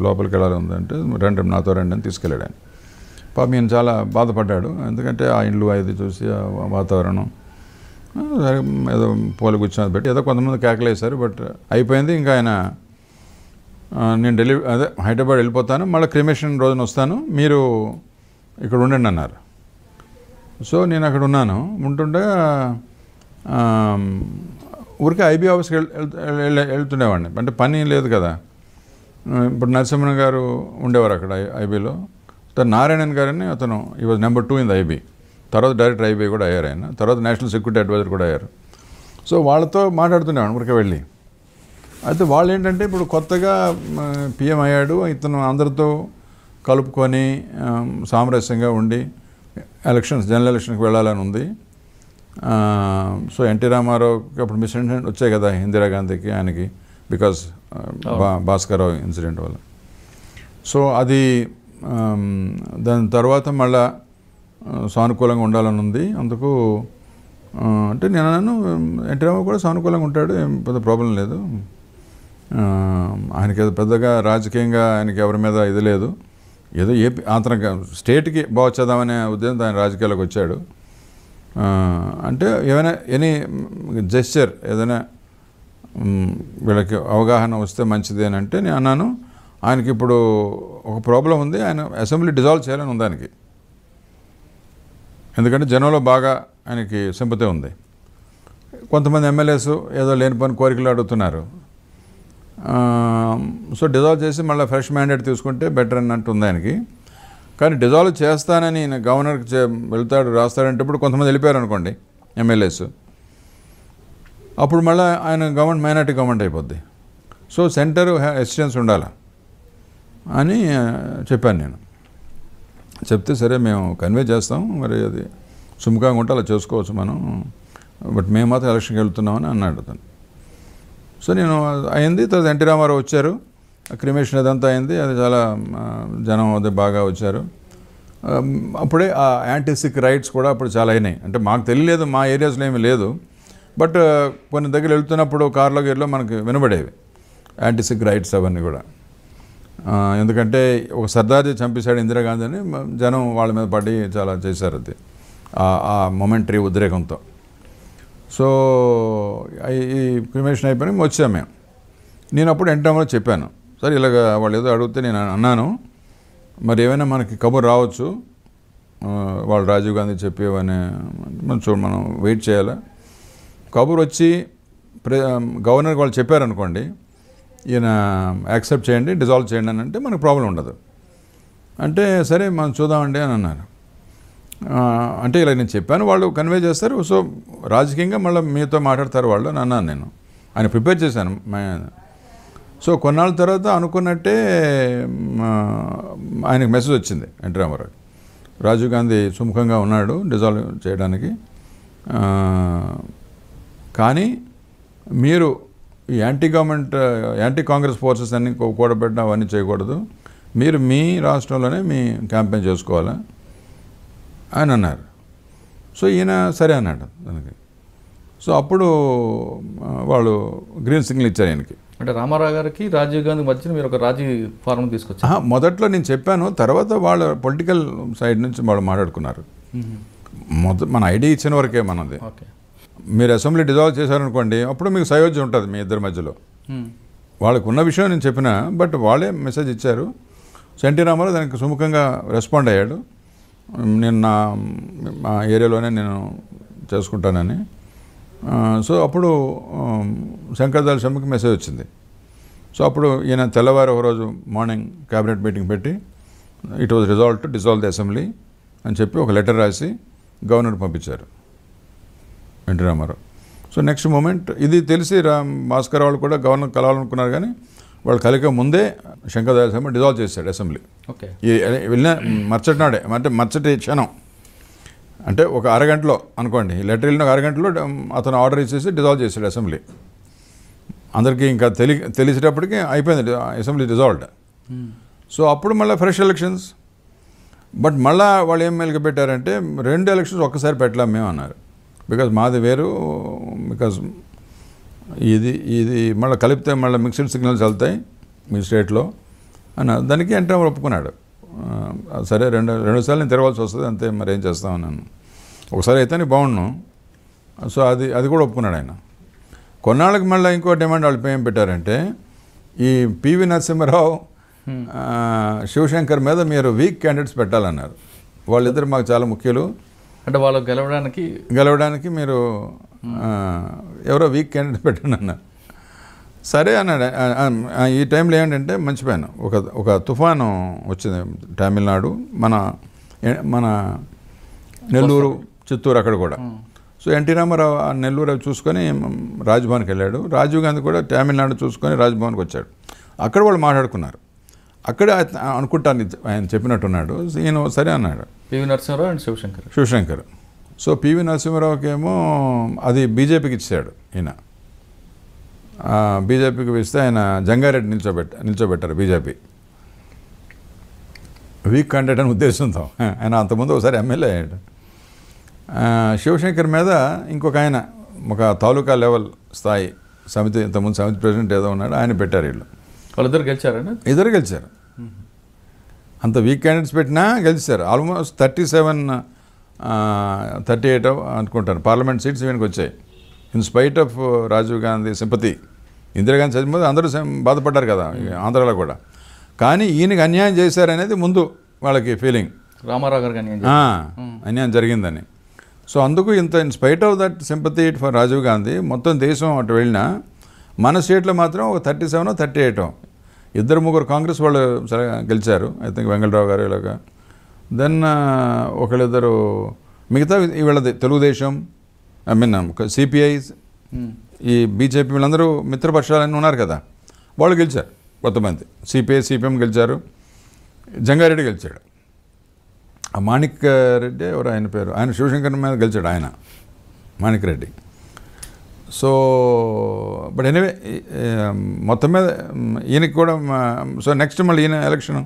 లోపలికి వెళ్ళాలి ఉందంటే రండి నాతో రండి అని తీసుకెళ్ళాడు ఆయన. పాప ఈయన చాలా బాధపడ్డాడు. ఎందుకంటే ఆ ఇండ్లు అది చూసి ఆ వాతావరణం ఏదో పూల కూర్చొని పెట్టి ఏదో కొంతమంది కేకలేశారు. బట్ అయిపోయింది. ఇంకా ఆయన నేను ఢిల్లీ అదే హైదరాబాద్ వెళ్ళిపోతాను మళ్ళీ క్రిమేషన్ రోజున వస్తాను. మీరు ఇక్కడ ఉండండి అన్నారు. సో నేను అక్కడ ఉన్నాను. ఉంటుండగా ఊరికే ఐబీ ఆఫీస్కి వెళ్- వెళ్తుండేవాడిని. అంటే పని లేదు కదా. ఇప్పుడు నరసింహన్ గారు ఉండేవారు అక్కడ ఐబీలో తర్వాత నారాయణన్ గారని అతను ఈ was number two in the IB తర్వాత డైరెక్టర్ ఐబీ కూడా అయ్యారు ఆయన. తర్వాత నేషనల్ సెక్యూరిటీ అడ్వైజర్ కూడా అయ్యారు. సో వాళ్ళతో మాట్లాడుతుండేవాడిని ఊరికే వెళ్ళి. అయితే వాళ్ళు ఏంటంటే ఇప్పుడు కొత్తగా పిఎం అయ్యాడు. ఇతను అందరితో కలుపుకొని సామరస్యంగా ఉండి ఎలక్షన్స్ జనరల్ ఎలక్షన్కి వెళ్ళాలని ఉంది. సో ఎన్టీ రామారావుకి అప్పుడు మిస్ ఇన్సిడెంట్ వచ్చాయి కదా ఇందిరాగాంధీకి ఆయనకి బికాస్ బా భాస్కరరావు ఇన్సిడెంట్ వల్ల. సో అది దాని తర్వాత మళ్ళా సానుకూలంగా ఉండాలని ఉంది. అందుకు అంటే నేను అన్నాను ఎన్టీ రామారావు కూడా సానుకూలంగా ఉంటాడు ఏం పెద్ద ప్రాబ్లం లేదు. ఆయనకి పెద్దగా రాజకీయంగా ఆయనకి ఎవరి మీద ఇది లేదు. ఏదో ఏపీ అతనికి స్టేట్కి బాగుచేద్దామనే ఉద్దేశంతో ఆయన రాజకీయాల్లోకి వచ్చాడు. అంటే ఏమైనా ఎనీ జెస్చర్ ఏదైనా వీళ్ళకి అవగాహన వస్తే మంచిది అని అంటే నేను అన్నాను ఆయనకి ఇప్పుడు ఒక ప్రాబ్లం ఉంది ఆయన అసెంబ్లీ డిజాల్వ్ చేయాలని ఉంది ఆయనకి. ఎందుకంటే జనంలో బాగా ఆయనకి సింపతి ఉంది. కొంతమంది ఎమ్మెల్యేస్ ఏదో లేని పని కోరికలు అడుగుతున్నారు. సో డిజాల్వ్ చేసి మళ్ళీ ఫ్రెష్ మ్యాండేట్ తీసుకుంటే బెటర్ అన్నట్టు ఉంది ఆయనకి. కానీ డిజాల్వ్ చేస్తానని గవర్నర్కి చే వెళ్తాడు రాస్తాడంటే ఇప్పుడు కొంతమంది వెళ్ళిపోయారు అనుకోండి ఎమ్మెల్యేస్. అప్పుడు మళ్ళీ ఆయన గవర్నమెంట్ మైనార్టీ గవర్నమెంట్ అయిపోద్ది. సో సెంటర్ ఎసిస్టెన్స్ ఉండాలి అని చెప్పాను నేను. చెప్తే సరే మేము కన్వే చేస్తాం మరి అది సుముఖంగా ఉంటే అలా చేసుకోవచ్చు మనం బట్ మేము మాత్రం ఎలక్షన్కి వెళ్తున్నామని అన్నాడు అతను. సో నేను అయింది తర్వాత ఎన్టీ రామారావు వచ్చారు. క్రిమేషన్ అదంతా అయింది అది చాలా జనం అది బాగా వచ్చారు. అప్పుడే ఆ యాంటీసిక్ రైట్స్ కూడా అప్పుడు చాలా అయినాయి. అంటే మాకు తెలియలేదు మా ఏరియాస్లో ఏమీ లేదు. బట్ కొన్ని దగ్గర వెళ్తున్నప్పుడు కార్లో గేర్లో మనకి వినబడేవి యాంటీసిక్ రైట్స్ అవన్నీ కూడా. ఎందుకంటే ఒక సర్దార్జీ చంపేశాడు ఇందిరాగాంధీని జనం వాళ్ళ మీద పడి చాలా చేశారు అది. ఆ మొమెంటరీ ఉద్రేకంతో. సో ఈ- ఈ క్రిమేషన్ అయిపోయిన వచ్చాం మేము. నేను అప్పుడు ఎంటమో చెప్పాను. సరే ఇలాగ వాళ్ళు ఏదో అడిగితే నేను అన్నాను. మరి ఏమైనా మనకి కబుర్ రావచ్చు. వాళ్ళు రాజీవ్ గాంధీ చెప్పేవని మనం చూడు మనం వెయిట్ చేయాలా? కబుర్ వచ్చి ప్రె గవర్నర్కి వాళ్ళు చెప్పారనుకోండి ఈయన యాక్సెప్ట్ చేయండి డిజాల్వ్ చేయండి అని అంటే మనకు ప్రాబ్లం ఉండదు. అంటే సరే మనం చూద్దామండి అని అన్నారు. అంటే ఇలా నేను చెప్పాను వాళ్ళు కన్వే చేస్తారు. సో రాజకీయంగా మళ్ళీ మీతో మాట్లాడతారు వాళ్ళు అని అన్నాను నేను. ఆయన ప్రిపేర్ చేశాను. సో కొన్నాళ్ళ తర్వాత అనుకున్నట్టే మా, ఆయనకు మెసేజ్ వచ్చింది ఎన్టీ రామారావు. రాజీవ్ గాంధీ సుముఖంగా ఉన్నాడు డిజాల్వ్ చేయడానికి. కానీ మీరు ఈ anti government anti Congress forces అన్ని కూ- కూడబెట్టడం అవన్నీ చేయకూడదు. మీరు మీ రాష్ట్రంలోనే మీ క్యాంపెయిన్ చేసుకోవాలి? అని అన్నారు. సో ఈయన సరే అన్నాడు దానికి సో అప్పుడు వాళ్ళు గ్రీన్ సిగ్నల్ ఇచ్చారు ఆయనకి అంటే రామారావు గారికి రాజీవ్ గాంధీ మధ్యన మీరు ఒక రాజీ ఫారం తీసుకొచ్చారు. మొదట్లో నేను చెప్పాను తర్వాత వాళ్ళ పొలిటికల్ సైడ్ నుంచి వాళ్ళు మాట్లాడుకున్నారు. మొద మన ఐడి ఇచ్చిన వరకే మనది. ఓకే. మీరు అసెంబ్లీ డిజాల్వ్ చేశారనుకోండి అప్పుడు మీకు సయోధ్య ఉంటుంది మీ ఇద్దరి మధ్యలో. వాళ్ళకు ఉన్న విషయం నేను చెప్పిన బట్ వాళ్ళే మెసేజ్ ఇచ్చారు. సో ఎన్టీ రామారావు దానికి సుముఖంగా రెస్పాండ్ అయ్యాడు. నేను నా మా ఏరియాలోనే నేను చేసుకుంటానని. సో అప్పుడు శంకర్దాల్ శర్మకి మెసేజ్ వచ్చింది. సో అప్పుడు ఈయన తెల్లవారు ఒకరోజు మార్నింగ్ క్యాబినెట్ మీటింగ్ పెట్టి it was resolve to dissolve the assembly అని చెప్పి ఒక లెటర్ రాసి గవర్నర్ పంపించారు. NT Rama Rao. So next moment ఇది తెలిసి రా భాస్కర్ వాళ్ళు కూడా గవర్నర్ కలవాలనుకున్నారు కానీ వాళ్ళు కలిక ముందే శంకర్ దయాళ శర్మ డిజాల్వ్ చేశాడు అసెంబ్లీ ఓకే. ఈ వెళ్ళిన మరుసటి నాడే అంటే మరుసటి క్షణం. అంటే ఒక అరగంటలో అనుకోండి లెటర్ వెళ్ళిన ఒక అరగంటలో అతను ఆర్డర్ ఇచ్చేసి డిజాల్వ్ చేశాడు అసెంబ్లీ అందరికీ ఇంకా తెలి తెలిసేటప్పటికి అయిపోయింది అసెంబ్లీ డిజాల్వ్డ్ సో అప్పుడు మళ్ళీ ఫ్రెష్ ఎలక్షన్స్ బట్ మళ్ళా వాళ్ళు ఏం మెలిక పెట్టారంటే రెండు ఎలక్షన్స్ ఒక్కసారి పెట్టలేం మేము అన్నారు బికాజ్ మాది వేరు బికాజ్ ఇది ఇది మళ్ళీ కలిపితే మళ్ళీ మిక్స్డ్ సిగ్నల్స్ వెళ్తాయి మీ స్టేట్లో అని దానికి అంటే ఒప్పుకున్నాడు. సరే రెండు రెండు సార్లు నేను తిరగాల్సి వస్తుంది అంతే మరి ఏం చేస్తామని నన్ను ఒకసారి అయితేనే బాగుండు సో అది అది కూడా ఒప్పుకున్నాడు ఆయన. కొన్నాళ్ళకి మళ్ళీ ఇంకో డిమాండ్ వాళ్ళు ఏం పెట్టారంటే ఈ పివి నరసింహారావు శివశంకర్ మీద మీరు వీక్ క్యాండిడేట్స్ పెట్టాలన్నారు. వాళ్ళిద్దరు మాకు చాలా ముఖ్యులు. అంటే వాళ్ళు గెలవడానికి గెలవడానికి మీరు ఎవరో వీక్ క్యాండిడేట్ పెట్టండి అన్నారు. సరే అన్నాడు. ఈ టైంలో ఏంటంటే మర్చిపోయాను. ఒక ఒక తుఫాను వచ్చింది తమిళనాడు మన మన నెల్లూరు చిత్తూరు అక్కడ కూడా. సో ఎన్టీ రామారావు ఆ నెల్లూరు చూసుకొని రాజ్భవన్కి వెళ్ళాడు. రాజీవ్ గాంధీ కూడా తమిళనాడు చూసుకొని రాజ్భవన్కి వచ్చాడు. అక్కడ వాళ్ళు మాట్లాడుకున్నారు. అక్కడ అనుకుంటాను ఆయన చెప్పినట్టున్నాడు. ఈయన సరే అన్నాడు. పివి నరసింహరావు అండ్ శివశంకర్. శివశంకర్. సో పివి నరసింహారావుకి ఏమో అది బీజేపీకి ఇచ్చాడు ఈయన. బీజేపీకి ఇస్తే ఆయన జంగారెడ్డి నిల్చోబెట్ట నిల్చోబెట్టారు బీజేపీ. వీక్ కంటెంట్ అని ఉద్దేశంతో. ఆయన అంతకుముందు ఒకసారి ఎమ్మెల్యే అయ్యాడు. శివశంకర్ మీద ఇంకొక ఆయన ఒక తాలూకా లెవెల్ స్థాయి సమితి ఇంతకుముందు సమితి ప్రెసిడెంట్ ఏదో ఉన్నాడు ఆయన పెట్టారు వీళ్ళు. వాళ్ళిద్దరు గెలిచారండి ఇద్దరు గెలిచారు. అంత వీక్ క్యాండిడేట్స్ పెట్టినా గెలిచారు. Almost thirty seven thirty eight అనుకుంటాను. పార్లమెంట్ సీట్స్ ఈయనకి వచ్చాయి. In spite of Rajiv Gandhi sympathy Indira Gandhi చదివిపోతే అందరూ బాధపడ్డారు కదా ఆంధ్రాలో కూడా. కానీ ఈయనకి అన్యాయం చేశారనేది ముందు వాళ్ళకి ఫీలింగ్ రామారావు గారు కానీ ఆ, అన్యాయం జరిగిందని. సో అందుకు ఇంత in spite of that sympathy for Rajiv Gandhi మొత్తం దేశం అటు వెళ్ళినా మన స్టేట్లో మాత్రం ఒక థర్టీ సెవెన్ థర్టీ ఎయిట్ ఇద్దరు ముగ్గురు కాంగ్రెస్ వాళ్ళు సరే గెలిచారు. ఐ థింక్ వెంకటరావు గారు ఇలాగా దెన్ ఒకళ్ళిద్దరు మిగతా వీళ్ళది తెలుగుదేశం ఐ మీన్ సిపిఐ ఈ బీజేపీ వీళ్ళందరూ మిత్రపక్షాలన్నీ ఉన్నారు కదా. వాళ్ళు గెలిచారు కొంతమంది. సిపిఐ సిపిఎం గెలిచారు జంగారెడ్డి గెలిచాడు. మాణిక్ రెడ్డి ఎవరు ఆయన పేరు? ఆయన శివశంకర్ మీద గెలిచాడు ఆయన Manik Reddy so but anyway మొత్తం మీద ఈయనకి కూడా సో నెక్స్ట్ మళ్ళీ ఈయన ఎలక్షన్?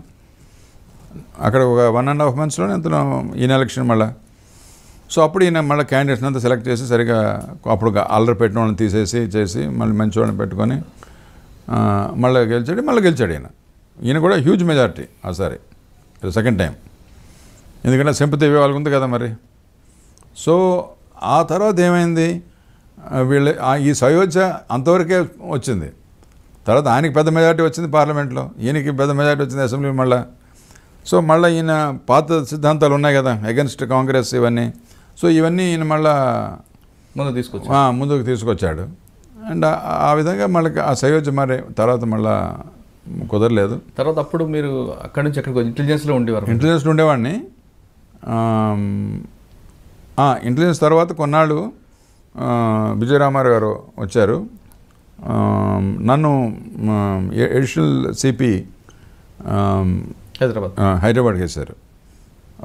అక్కడ ఒక వన్ అండ్ హాఫ్ మంత్స్లోనే ఎంతనో ఈయన ఎలక్షన్ మళ్ళీ. సో అప్పుడు ఈయన మళ్ళీ క్యాండిడేట్స్ అంతా సెలెక్ట్ చేసి సరిగా అప్పుడు అల్లరి పెట్టిన వాళ్ళని తీసేసి చేసి మళ్ళీ మంచి వాళ్ళని పెట్టుకొని మళ్ళీ గెలిచాడు మళ్ళీ గెలిచాడు ఈయన. ఈయన కూడా హ్యూజ్ మెజారిటీ ఆ సారి. సెకండ్ టైం ఎందుకంటే సింపతి వాళ్ళకి ఉంది కదా మరి. సో ఆ తర్వాత ఏమైంది? వీళ్ళు వీళ్ళ ఈ సయోధ్య అంతవరకే వచ్చింది. తర్వాత ఆయనకి పెద్ద మెజారిటీ వచ్చింది పార్లమెంట్లో ఈయనకి పెద్ద మెజారిటీ వచ్చింది అసెంబ్లీ మళ్ళీ. సో మళ్ళీ ఈయన పాత సిద్ధాంతాలు ఉన్నాయి కదా అగెన్స్ట్ కాంగ్రెస్ ఇవన్నీ. సో ఇవన్నీ ఈయన మళ్ళా ముందు తీసుకొచ్చారు ఆ, ముందుకు తీసుకొచ్చాడు. అండ్ ఆ- విధంగా మళ్ళీ ఆ సయోధ్య మరి తర్వాత మళ్ళా కుదరలేదు. తర్వాత అప్పుడు మీరు అక్కడి నుంచి ఎక్కడికి ఇంటెలిజెన్స్లో ఉండేవారు ఇంటెలిజెన్స్ ఉండేవాడిని. ఇంటెలిజెన్స్ తర్వాత కొన్నాళ్ళు విజయరామారావు గారు వచ్చారు. నన్ను ఎడిషనల్ సిపి హైదరాబాద్. హైదరాబాద్కి వేశారు.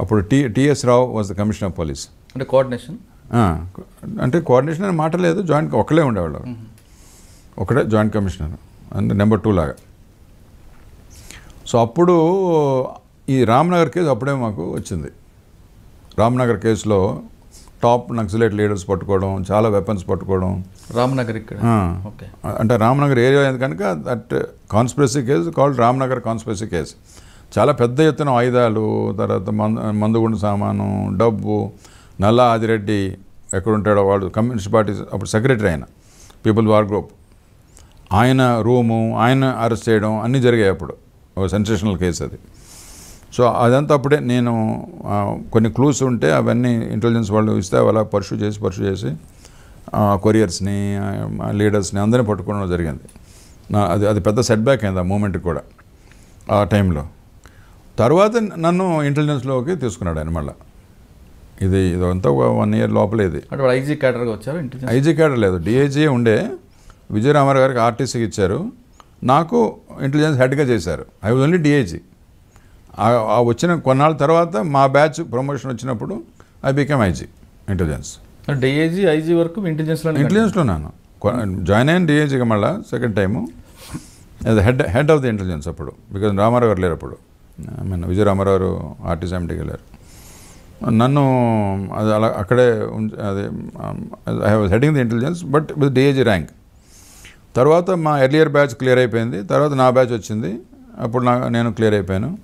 అప్పుడు T TS Rao was the commissioner of police అంటే కోఆర్డినేషన్? అంటే కోఆర్డినేషన్ అని మాట లేదు జాయింట్ ఒక్కలే ఉండేవాళ్ళు ఒకడే జాయింట్ కమిషనర్ అంటే నెంబర్ టూ లాగా. సో అప్పుడు ఈ రామ్నగర్ కేసు అప్పుడే మాకు వచ్చింది. రామ్నగర్ కేసులో టాప్ నక్సలైట్ లీడర్స్ పట్టుకోవడం చాలా వెపన్స్ పట్టుకోవడం. రామ్నగర్ ఇక్కడ? అంటే రామ్నగర్ ఏరియా అయింది కనుక that conspiracy case called Ramnagar conspiracy case చాలా పెద్ద ఎత్తున ఆయుధాలు తర్వాత మందు మందుగుండు సామాను డబ్బు నల్లా ఆదిరెడ్డి ఎక్కడుంటాడో వాడు కమ్యూనిస్ట్ పార్టీ అప్పుడు సెక్రటరీ ఆయన పీపుల్ వార్ గ్రూప్. ఆయన రూము ఆయన అరెస్ట్ చేయడం అన్నీ జరిగాయి అప్పుడు ఒక సెన్సేషనల్ కేసు అది. సో అదంతా అప్పుడే నేను కొన్ని క్లూస్ ఉంటే అవన్నీ ఇంటెలిజెన్స్ వాళ్ళు ఇస్తే అలా పర్షూ చేసి పర్షూ చేసి కొరియర్స్ని లీడర్స్ని అందరినీ పట్టుకోవడం జరిగింది. నా- అది అది పెద్ద సెట్ బ్యాక్ అయింది ఆ మూమెంట్కి కూడా ఆ టైంలో. తర్వాత నన్ను ఇంటెలిజెన్స్లోకి తీసుకున్నాడు ఆయన మళ్ళీ. ఇది ఇదంతా ఒక వన్ ఇయర్ లోపలే ఇది. అంటే ఐజీ క్యాడర్గా వచ్చారు ఐజీ క్యాడర్ లేదు. డిఐజీ ఉండే. విజయరామారావు గారికి ఆర్టీసీకి ఇచ్చారు. నాకు ఇంటెలిజెన్స్ హెడ్గా చేశారు. I was only DIG. ఆ వచ్చిన కొన్నాళ్ళ తర్వాత మా బ్యాచ్ ప్రమోషన్ వచ్చినప్పుడు I become IG intelligence. DIG IG వరకు ఇంటెలిజెన్స్లో ఇంటెలిజెన్స్లో నాను జాయిన్ అయిన డిఐజీగా మళ్ళీ second time. Head head of the intelligence అప్పుడు. బికాజ్ రామారావు గారు లేరు అప్పుడు. మన విజయ రామారావు గారు వెళ్ళారు నన్ను అది అలా అక్కడే ఉంచ- I have heading the intelligence but with DIG rank తర్వాత మా ఎర్లియర్ బ్యాచ్ క్లియర్ అయిపోయింది తర్వాత నా బ్యాచ్ వచ్చింది అప్పుడు నా నేను క్లియర్ అయిపోయాను.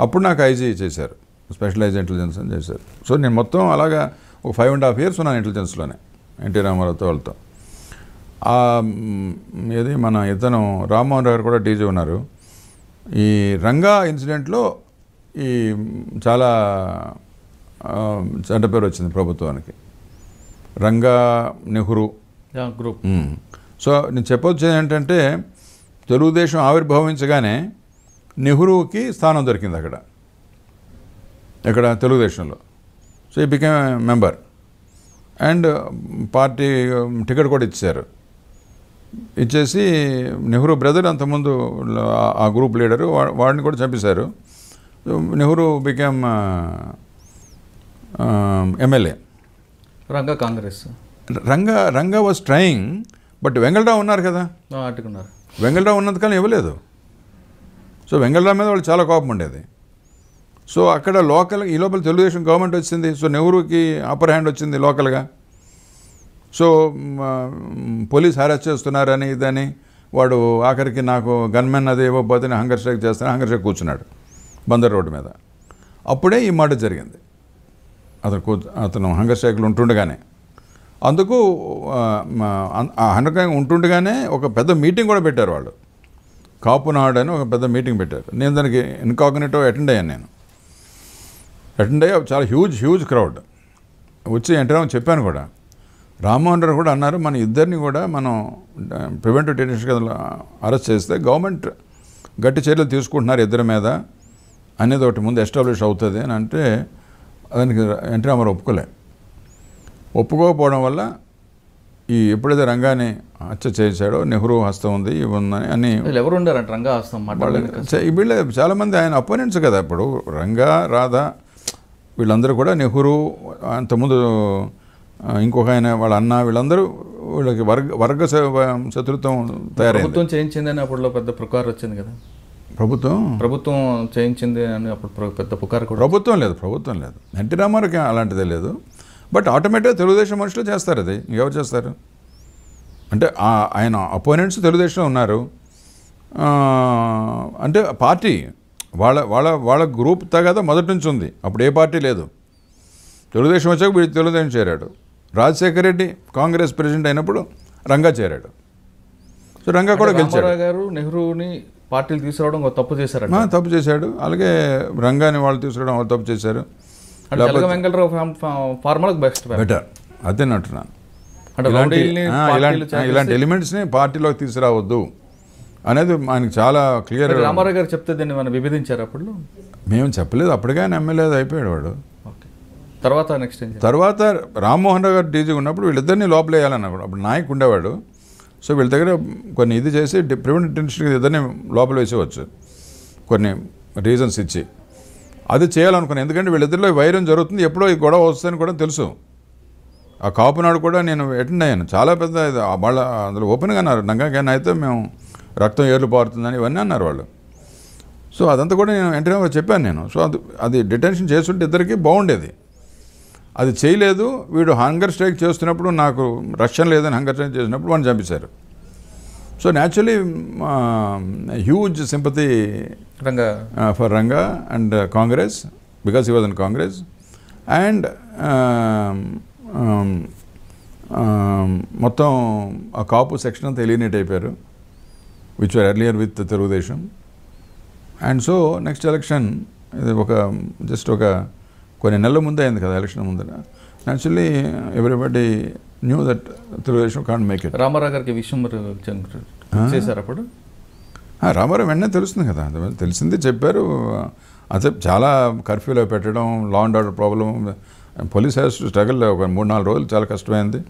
అప్పుడు నాకు ఐజీ చేశారు స్పెషలైజ్ ఇంటెలిజెన్స్ అని చేశారు. సో నేను మొత్తం అలాగా ఒక ఫైవ్ అండ్ హాఫ్ ఇయర్స్ ఉన్నాను ఇంటెలిజెన్స్లోనే ఎన్టీ రామారావుతో వాళ్ళతో. ఏది మన ఇతను రామ్మోహన్ రావు గారు కూడా డీజీ ఉన్నారు. ఈ రంగా ఇన్సిడెంట్లో ఈ చాలా చెడ్డ పేరు వచ్చింది ప్రభుత్వానికి. రంగా నెహ్రూ. గ్రూప్. సో నేను చెప్పొచ్చేది ఏంటంటే తెలుగుదేశం ఆవిర్భవించగానే నెహ్రూకి స్థానం దొరికింది అక్కడ. ఇక్కడ తెలుగుదేశంలో. సో ఈ became member and party ticket కూడా ఇచ్చారు. ఇచ్చేసి నెహ్రూ బ్రదర్ అంతకుముందు ఆ- ఆ గ్రూప్ లీడరు వాడిని కూడా చంపేశారు. Nehru became MLA. Ranga Congress. Ranga Ranga was trying but Vengala Rao ఉన్నారు కదా. అట్టుకున్నారు వెంగళరావు ఉన్నంతకాలం ఇవ్వలేదు. సో వెంగళరావు మీద వాళ్ళు చాలా కోపం ఉండేది. సో అక్కడ లోకల్ ఈ లోపల తెలుగుదేశం గవర్నమెంట్ వచ్చింది. సో నెహ్రూకి అప్పర్ హ్యాండ్ వచ్చింది లోకల్గా. సో పోలీస్ హరాస్ చేస్తున్నారని ఇదని వాడు ఆఖరికి నాకు గన్మెన్ అది ఇవ్వకపోతే హంగర్ స్ట్రైక్ చేస్తాను హంగర్ స్ట్రైక్ కూర్చున్నాడు బందర్ రోడ్డు మీద. అప్పుడే ఈ మాట జరిగింది. అతను కూ అతను హంగర్ స్ట్రైక్లు ఉంటుండగానే. అందుకు ఆ, హంగర్ స్ట్రైక్ ఉంటుండగానే ఒక పెద్ద మీటింగ్ కూడా పెట్టారు వాళ్ళు. కాపునాడు అని ఒక పెద్ద మీటింగ్ పెట్టారు. నేను దానికి ఇన్కాగ్నేటో అటెండ్ అయ్యాను నేను. అటెండ్ అయ్యి చాలా హ్యూజ్ హ్యూజ్ క్రౌడ్ వచ్చి ఎంటర్ చెప్పాను కూడా. రామ్మోహన్ రావు కూడా అన్నారు మన ఇద్దరిని కూడా మనం ప్రివెంటివ్ డిటెన్షన్ కింద అరెస్ట్ చేస్తే గవర్నమెంట్ గట్టి చర్యలు తీసుకుంటున్నారు ఇద్దరి మీద అనేది ఒకటి ముందు ఎస్టాబ్లిష్ అవుతుంది అని అంటే దానికి ఎన్టీ రామారావు ఒప్పుకోలే. ఒప్పుకోకపోవడం వల్ల ఈ ఎప్పుడైతే రంగాన్ని హత్య చేశాడో నెహ్రూ హస్తం ఉంది ఇవి ఉందని అని ఎవరు ఉండారంట రంగా వస్తాం వాళ్ళ చాలామంది ఆయన అపోనెంట్స్ కదా ఇప్పుడు. రంగా రాధా వీళ్ళందరూ కూడా నెహ్రూ అంతకుముందు ఇంకొక ఆయన వాళ్ళ అన్న వీళ్ళందరూ వీళ్ళకి వర్గ వర్గ శత్రుత్వం తయారైంది. ప్రభుత్వం చేయించిందని అప్పుడు పెద్ద పుకారు వచ్చింది కదా. ప్రభుత్వం? ప్రభుత్వం చేయించింది అని అప్పుడు పెద్ద పుకారు కూడా. ప్రభుత్వం లేదు ప్రభుత్వం లేదు. ఎన్టీ రామారావుకి అలాంటిదే లేదు. బట్ ఆటోమేటిక్గా తెలుగుదేశం మనుషులు చేస్తారు అది. ఎవరు చేస్తారు? అంటే ఆయన అపోనెంట్స్ తెలుగుదేశంలో ఉన్నారు. అంటే పార్టీ వాళ్ళ వాళ్ళ వాళ్ళ గ్రూప్ తగదా మొదటి నుంచి ఉంది. అప్పుడు ఏ పార్టీ లేదు. తెలుగుదేశం వచ్చాక వీడు తెలుగుదేశం చేరాడు. రాజశేఖర రెడ్డి కాంగ్రెస్ ప్రెసిడెంట్ అయినప్పుడు రంగా చేరాడు. సో రంగా కూడా గెలిచాడు. గారు నెహ్రూని పార్టీలు తీసుకురావడం ఒక తప్పు చేశారంట. ఆ, తప్పు చేశాడు. అలాగే రంగాని వాళ్ళు తీసుకురావడం వాళ్ళు తప్పు చేశారు. వెంకటరావు ఫార్మలకు బెస్ట్ బెటర్ అదే అంటున్నాను అంటే ఇలాంటి ఎలిమెంట్స్ని పార్టీలోకి తీసుకురావద్దు అనేది ఆయనకి చాలా క్లియర్ మరి రామారావు గారు చెప్తే దీన్ని మనం విభేదించారు అప్పుడు మేము చెప్పలేదు. అప్పటికే ఆయన ఎమ్మెల్యే అయిపోయాడు వాడు. తర్వాత నెక్స్ట్ తర్వాత రామ్మోహన్ రావు గారు డీజీ ఉన్నప్పుడు వీళ్ళిద్దరిని లోపల వేయాలన్నప్పుడు అప్పుడు నాయకు ఉండేవాడు. సో వీళ్ళ దగ్గర కొన్ని ఇది చేసి ప్రివెంట్ టెన్షన్ ఇద్దరిని లోపల వేసేవచ్చు కొన్ని రీజన్స్ ఇచ్చి. అది చేయాలనుకున్నాను. ఎందుకంటే వీళ్ళిద్దరిలో వైరం జరుగుతుంది. ఎప్పుడో ఈ గొడవ వస్తుందని కూడా తెలుసు. ఆ కాపునాడు కూడా నేను అటెండ్ అయ్యాను. చాలా పెద్ద వాళ్ళ అందులో ఓపెన్గా అన్నారు. నంగాకైనా అయితే మేము రక్తం ఏర్లు పారుతుందని ఇవన్నీ అన్నారు వాళ్ళు. సో అదంతా కూడా నేను వెంటనే చెప్పాను నేను. సో అది అది డిటెన్షన్ చేస్తుంటే ఇద్దరికి బాగుండేది. అది చేయలేదు. వీడు హంగర్ స్ట్రైక్ చేస్తున్నప్పుడు నాకు రక్షణ లేదని హంగర్ స్ట్రైక్ చేసినప్పుడు వాడిని చంపేశారు. So naturally huge sympathy Ranga. For Ranga and Congress because he was in Congress and మొత్తం ఆ కాపు సెక్షన్ అంతా ఎలిమినేట్ అయిపోయారు which are earlier with Telugu Desam and so next election ఇది ఒక జస్ట్ ఒక కొన్ని నెలల ముందే అయింది కదా ఎలక్షన్ ముందర. Naturally everybody knew that Telugu Desam can't make it Rama Rao గారికి విషయం చేశారు అప్పుడు? రామారావు వెంటనే తెలుస్తుంది కదా. తెలిసింది చెప్పారు. అదే చాలా కర్ఫ్యూలో పెట్టడం law and order problem police has struggle ఒక మూడు నాలుగు రోజులు చాలా కష్టమైంది.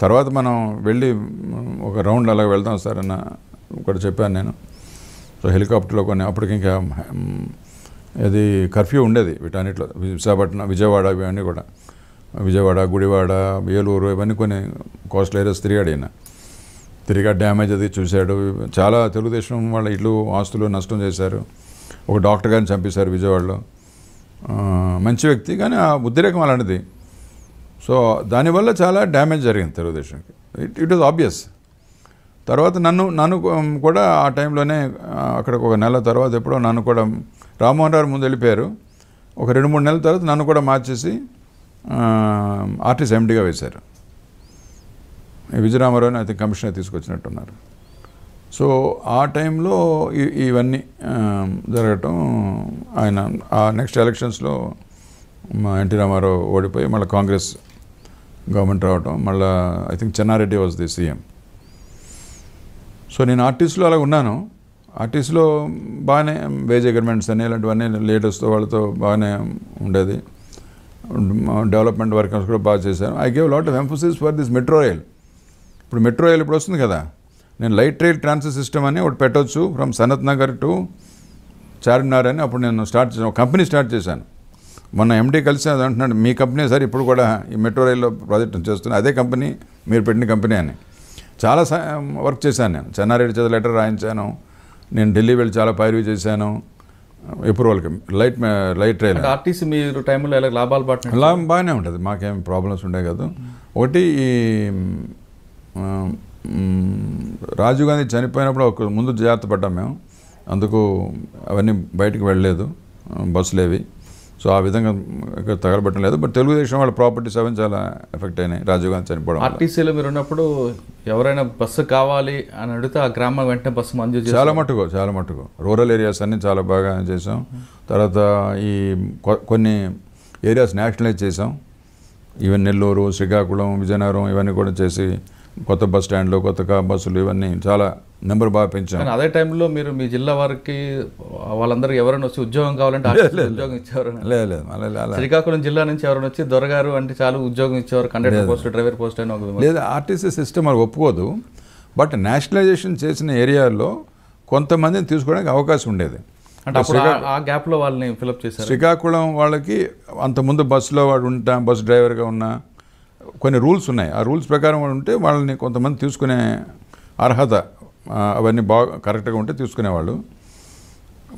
తర్వాత మనం వెళ్ళి ఒక రౌండ్ అలా వెళ్దాం సార్ అన్న ఒకటి చెప్పాను నేను. సో హెలికాప్టర్లో కొన్ని అప్పటికి ఇంకా అది ఇది కర్ఫ్యూ ఉండేది వీటన్నిటిలో. విశాఖపట్నం విజయవాడ ఇవన్నీ కూడా. విజయవాడ గుడివాడ ఏలూరు ఇవన్నీ కొన్ని కోస్టల్ ఏరియాస్ తిరిగాడు ఈయన. తిరిగా డ్యామేజ్ అది చూశాడు. చాలా తెలుగుదేశం వాళ్ళ ఇల్లు ఆస్తులు నష్టం చేశారు. ఒక డాక్టర్ గారిని చంపేశారు విజయవాడలో. మంచి వ్యక్తి కానీ ఆ ఉద్రేకం అలాంటిది. సో దానివల్ల చాలా డ్యామేజ్ జరిగింది తెలుగుదేశంకి. ఇట్ ఇట్ ఈస్ ఆబ్వియస్ తర్వాత నన్ను నన్ను కూడా ఆ టైంలోనే ఆ, అక్కడికి ఒక నెల తర్వాత ఎప్పుడో నన్ను కూడా రామ్మోహన్ రావు ముందు వెళ్ళిపోయారు. ఒక రెండు మూడు నెలల తర్వాత నన్ను కూడా మార్చేసి ఆర్టీస్ ఎండిగా వేశారు. విజయరామారావు విజయరామారావుని అయితే కమిషనర్ తీసుకొచ్చినట్టున్నారు. సో ఆ టైంలో ఇవన్నీ జరగటం ఆయన ఆ నెక్స్ట్ ఎలక్షన్స్లో మా ఎన్టీ రామారావు ఓడిపోయి మళ్ళీ కాంగ్రెస్ గవర్నమెంట్ రావటం మళ్ళీ I think Chenna Reddy was the CM. So నేను ఆర్టిస్ట్లో అలా ఉన్నాను. ఆర్టిస్ట్లో బాగానే వేజ్ అగ్రిమెంట్స్ అని ఇలాంటివన్నీ లీడర్స్తో వాళ్ళతో బాగానే ఉండేది. డెవలప్మెంట్ వర్కర్స్ కూడా బాగా చేశాను I gave lot of emphasis for this metro rail ఇప్పుడు మెట్రో రైల్ ఇప్పుడు వస్తుంది కదా. నేను లైట్ రైల్ ట్రాన్స్ఫర్ సిస్టమ్ అని ఒకటి పెట్టవచ్చు ఫ్రమ్ సనత్ నగర్ టు చార్మినార్ అని అప్పుడు నేను స్టార్ట్ చేశాను. కంపెనీ స్టార్ట్ చేశాను. మొన్న ఎండీ కలిసి అది అంటున్నాడు మీ కంపెనీ సార్ ఇప్పుడు కూడా ఈ మెట్రో రైల్లో ప్రాజెక్ట్ చేస్తున్నా అదే కంపెనీ మీరు పెట్టిన కంపెనీ అని. చాలా వర్క్ చేశాను నేను. చెన్నారెడ్డి చేత లెటర్ రాయించాను. నేను ఢిల్లీ వెళ్ళి చాలా పైరువి చేశాను. అప్రూవల్కి లైట్ లైట్ రైల్ ఆర్టీసీ మీరు టైంలో ఎలా లాభాలు పట్టిన అలా బాగానే ఉంటుంది. మాకేం ప్రాబ్లమ్స్ ఉండే కదా. ఒకటి రాజీవ్ గాంధీ చనిపోయినప్పుడు ఒక ముందు జాగ్రత్త పడ్డాం మేము. అందుకు అవన్నీ బయటికి వెళ్ళలేదు. బస్సులేవి. సో ఆ విధంగా ఇక్కడ తగలబెట్టడం లేదు. బట్ తెలుగుదేశం వాళ్ళ ప్రాపర్టీస్ అవన్నీ చాలా ఎఫెక్ట్ అయినాయి. రాజీవ్ గాంధీ చనిపోవడం. ఆర్టీసీలో మీరు ఉన్నప్పుడు ఎవరైనా బస్సు కావాలి అని అడిగితే ఆ గ్రామం వెంటనే బస్సు మంజూరు చేసి చాలా మట్టుకు చాలా మట్టుకు. రూరల్ ఏరియాస్ అన్ని చాలా బాగా చేసాం తర్వాత ఈ కొన్ని ఏరియాస్ నేషనలైజ్ చేసాం ఈవెన్ నెల్లూరు శ్రీకాకుళం విజయనగరం ఇవన్నీ కూడా చేసి కొత్త బస్ స్టాండ్లు కొత్త బస్సులు ఇవన్నీ చాలా నెంబర్ బాగా పెంచాం. అదే టైంలో మీరు మీ జిల్లా వారికి వాళ్ళందరూ ఎవరైనా వచ్చి ఉద్యోగం కావాలంటే ఉద్యోగం ఇచ్చేవారు లేదు శ్రీకాకుళం జిల్లా నుంచి ఎవరైనా వచ్చి దొరగారు అంటే చాలు ఉద్యోగం ఇచ్చేవారు కండక్టర్ పోస్ట్ డ్రైవర్ పోస్ట్ అని ఒక లేదా ఆర్టీసీ సిస్టమ్ అది ఒప్పుకోదు. బట్ నేషనలైజేషన్ చేసిన ఏరియాల్లో కొంతమందిని తీసుకోవడానికి అవకాశం ఉండేది. అంటే ఆ- ఆ గ్యాప్లో వాళ్ళని ఫిలప్ చేశారు? శ్రీకాకుళం వాళ్ళకి అంతకుముందు బస్సులో వాడు ఉంటా బస్ డ్రైవర్గా ఉన్నా కొన్ని రూల్స్ ఉన్నాయి. ఆ రూల్స్ ప్రకారం వాడు ఉంటే వాళ్ళని కొంతమంది తీసుకునే అర్హత అవన్నీ బాగా కరెక్ట్గా ఉంటే తీసుకునేవాళ్ళు.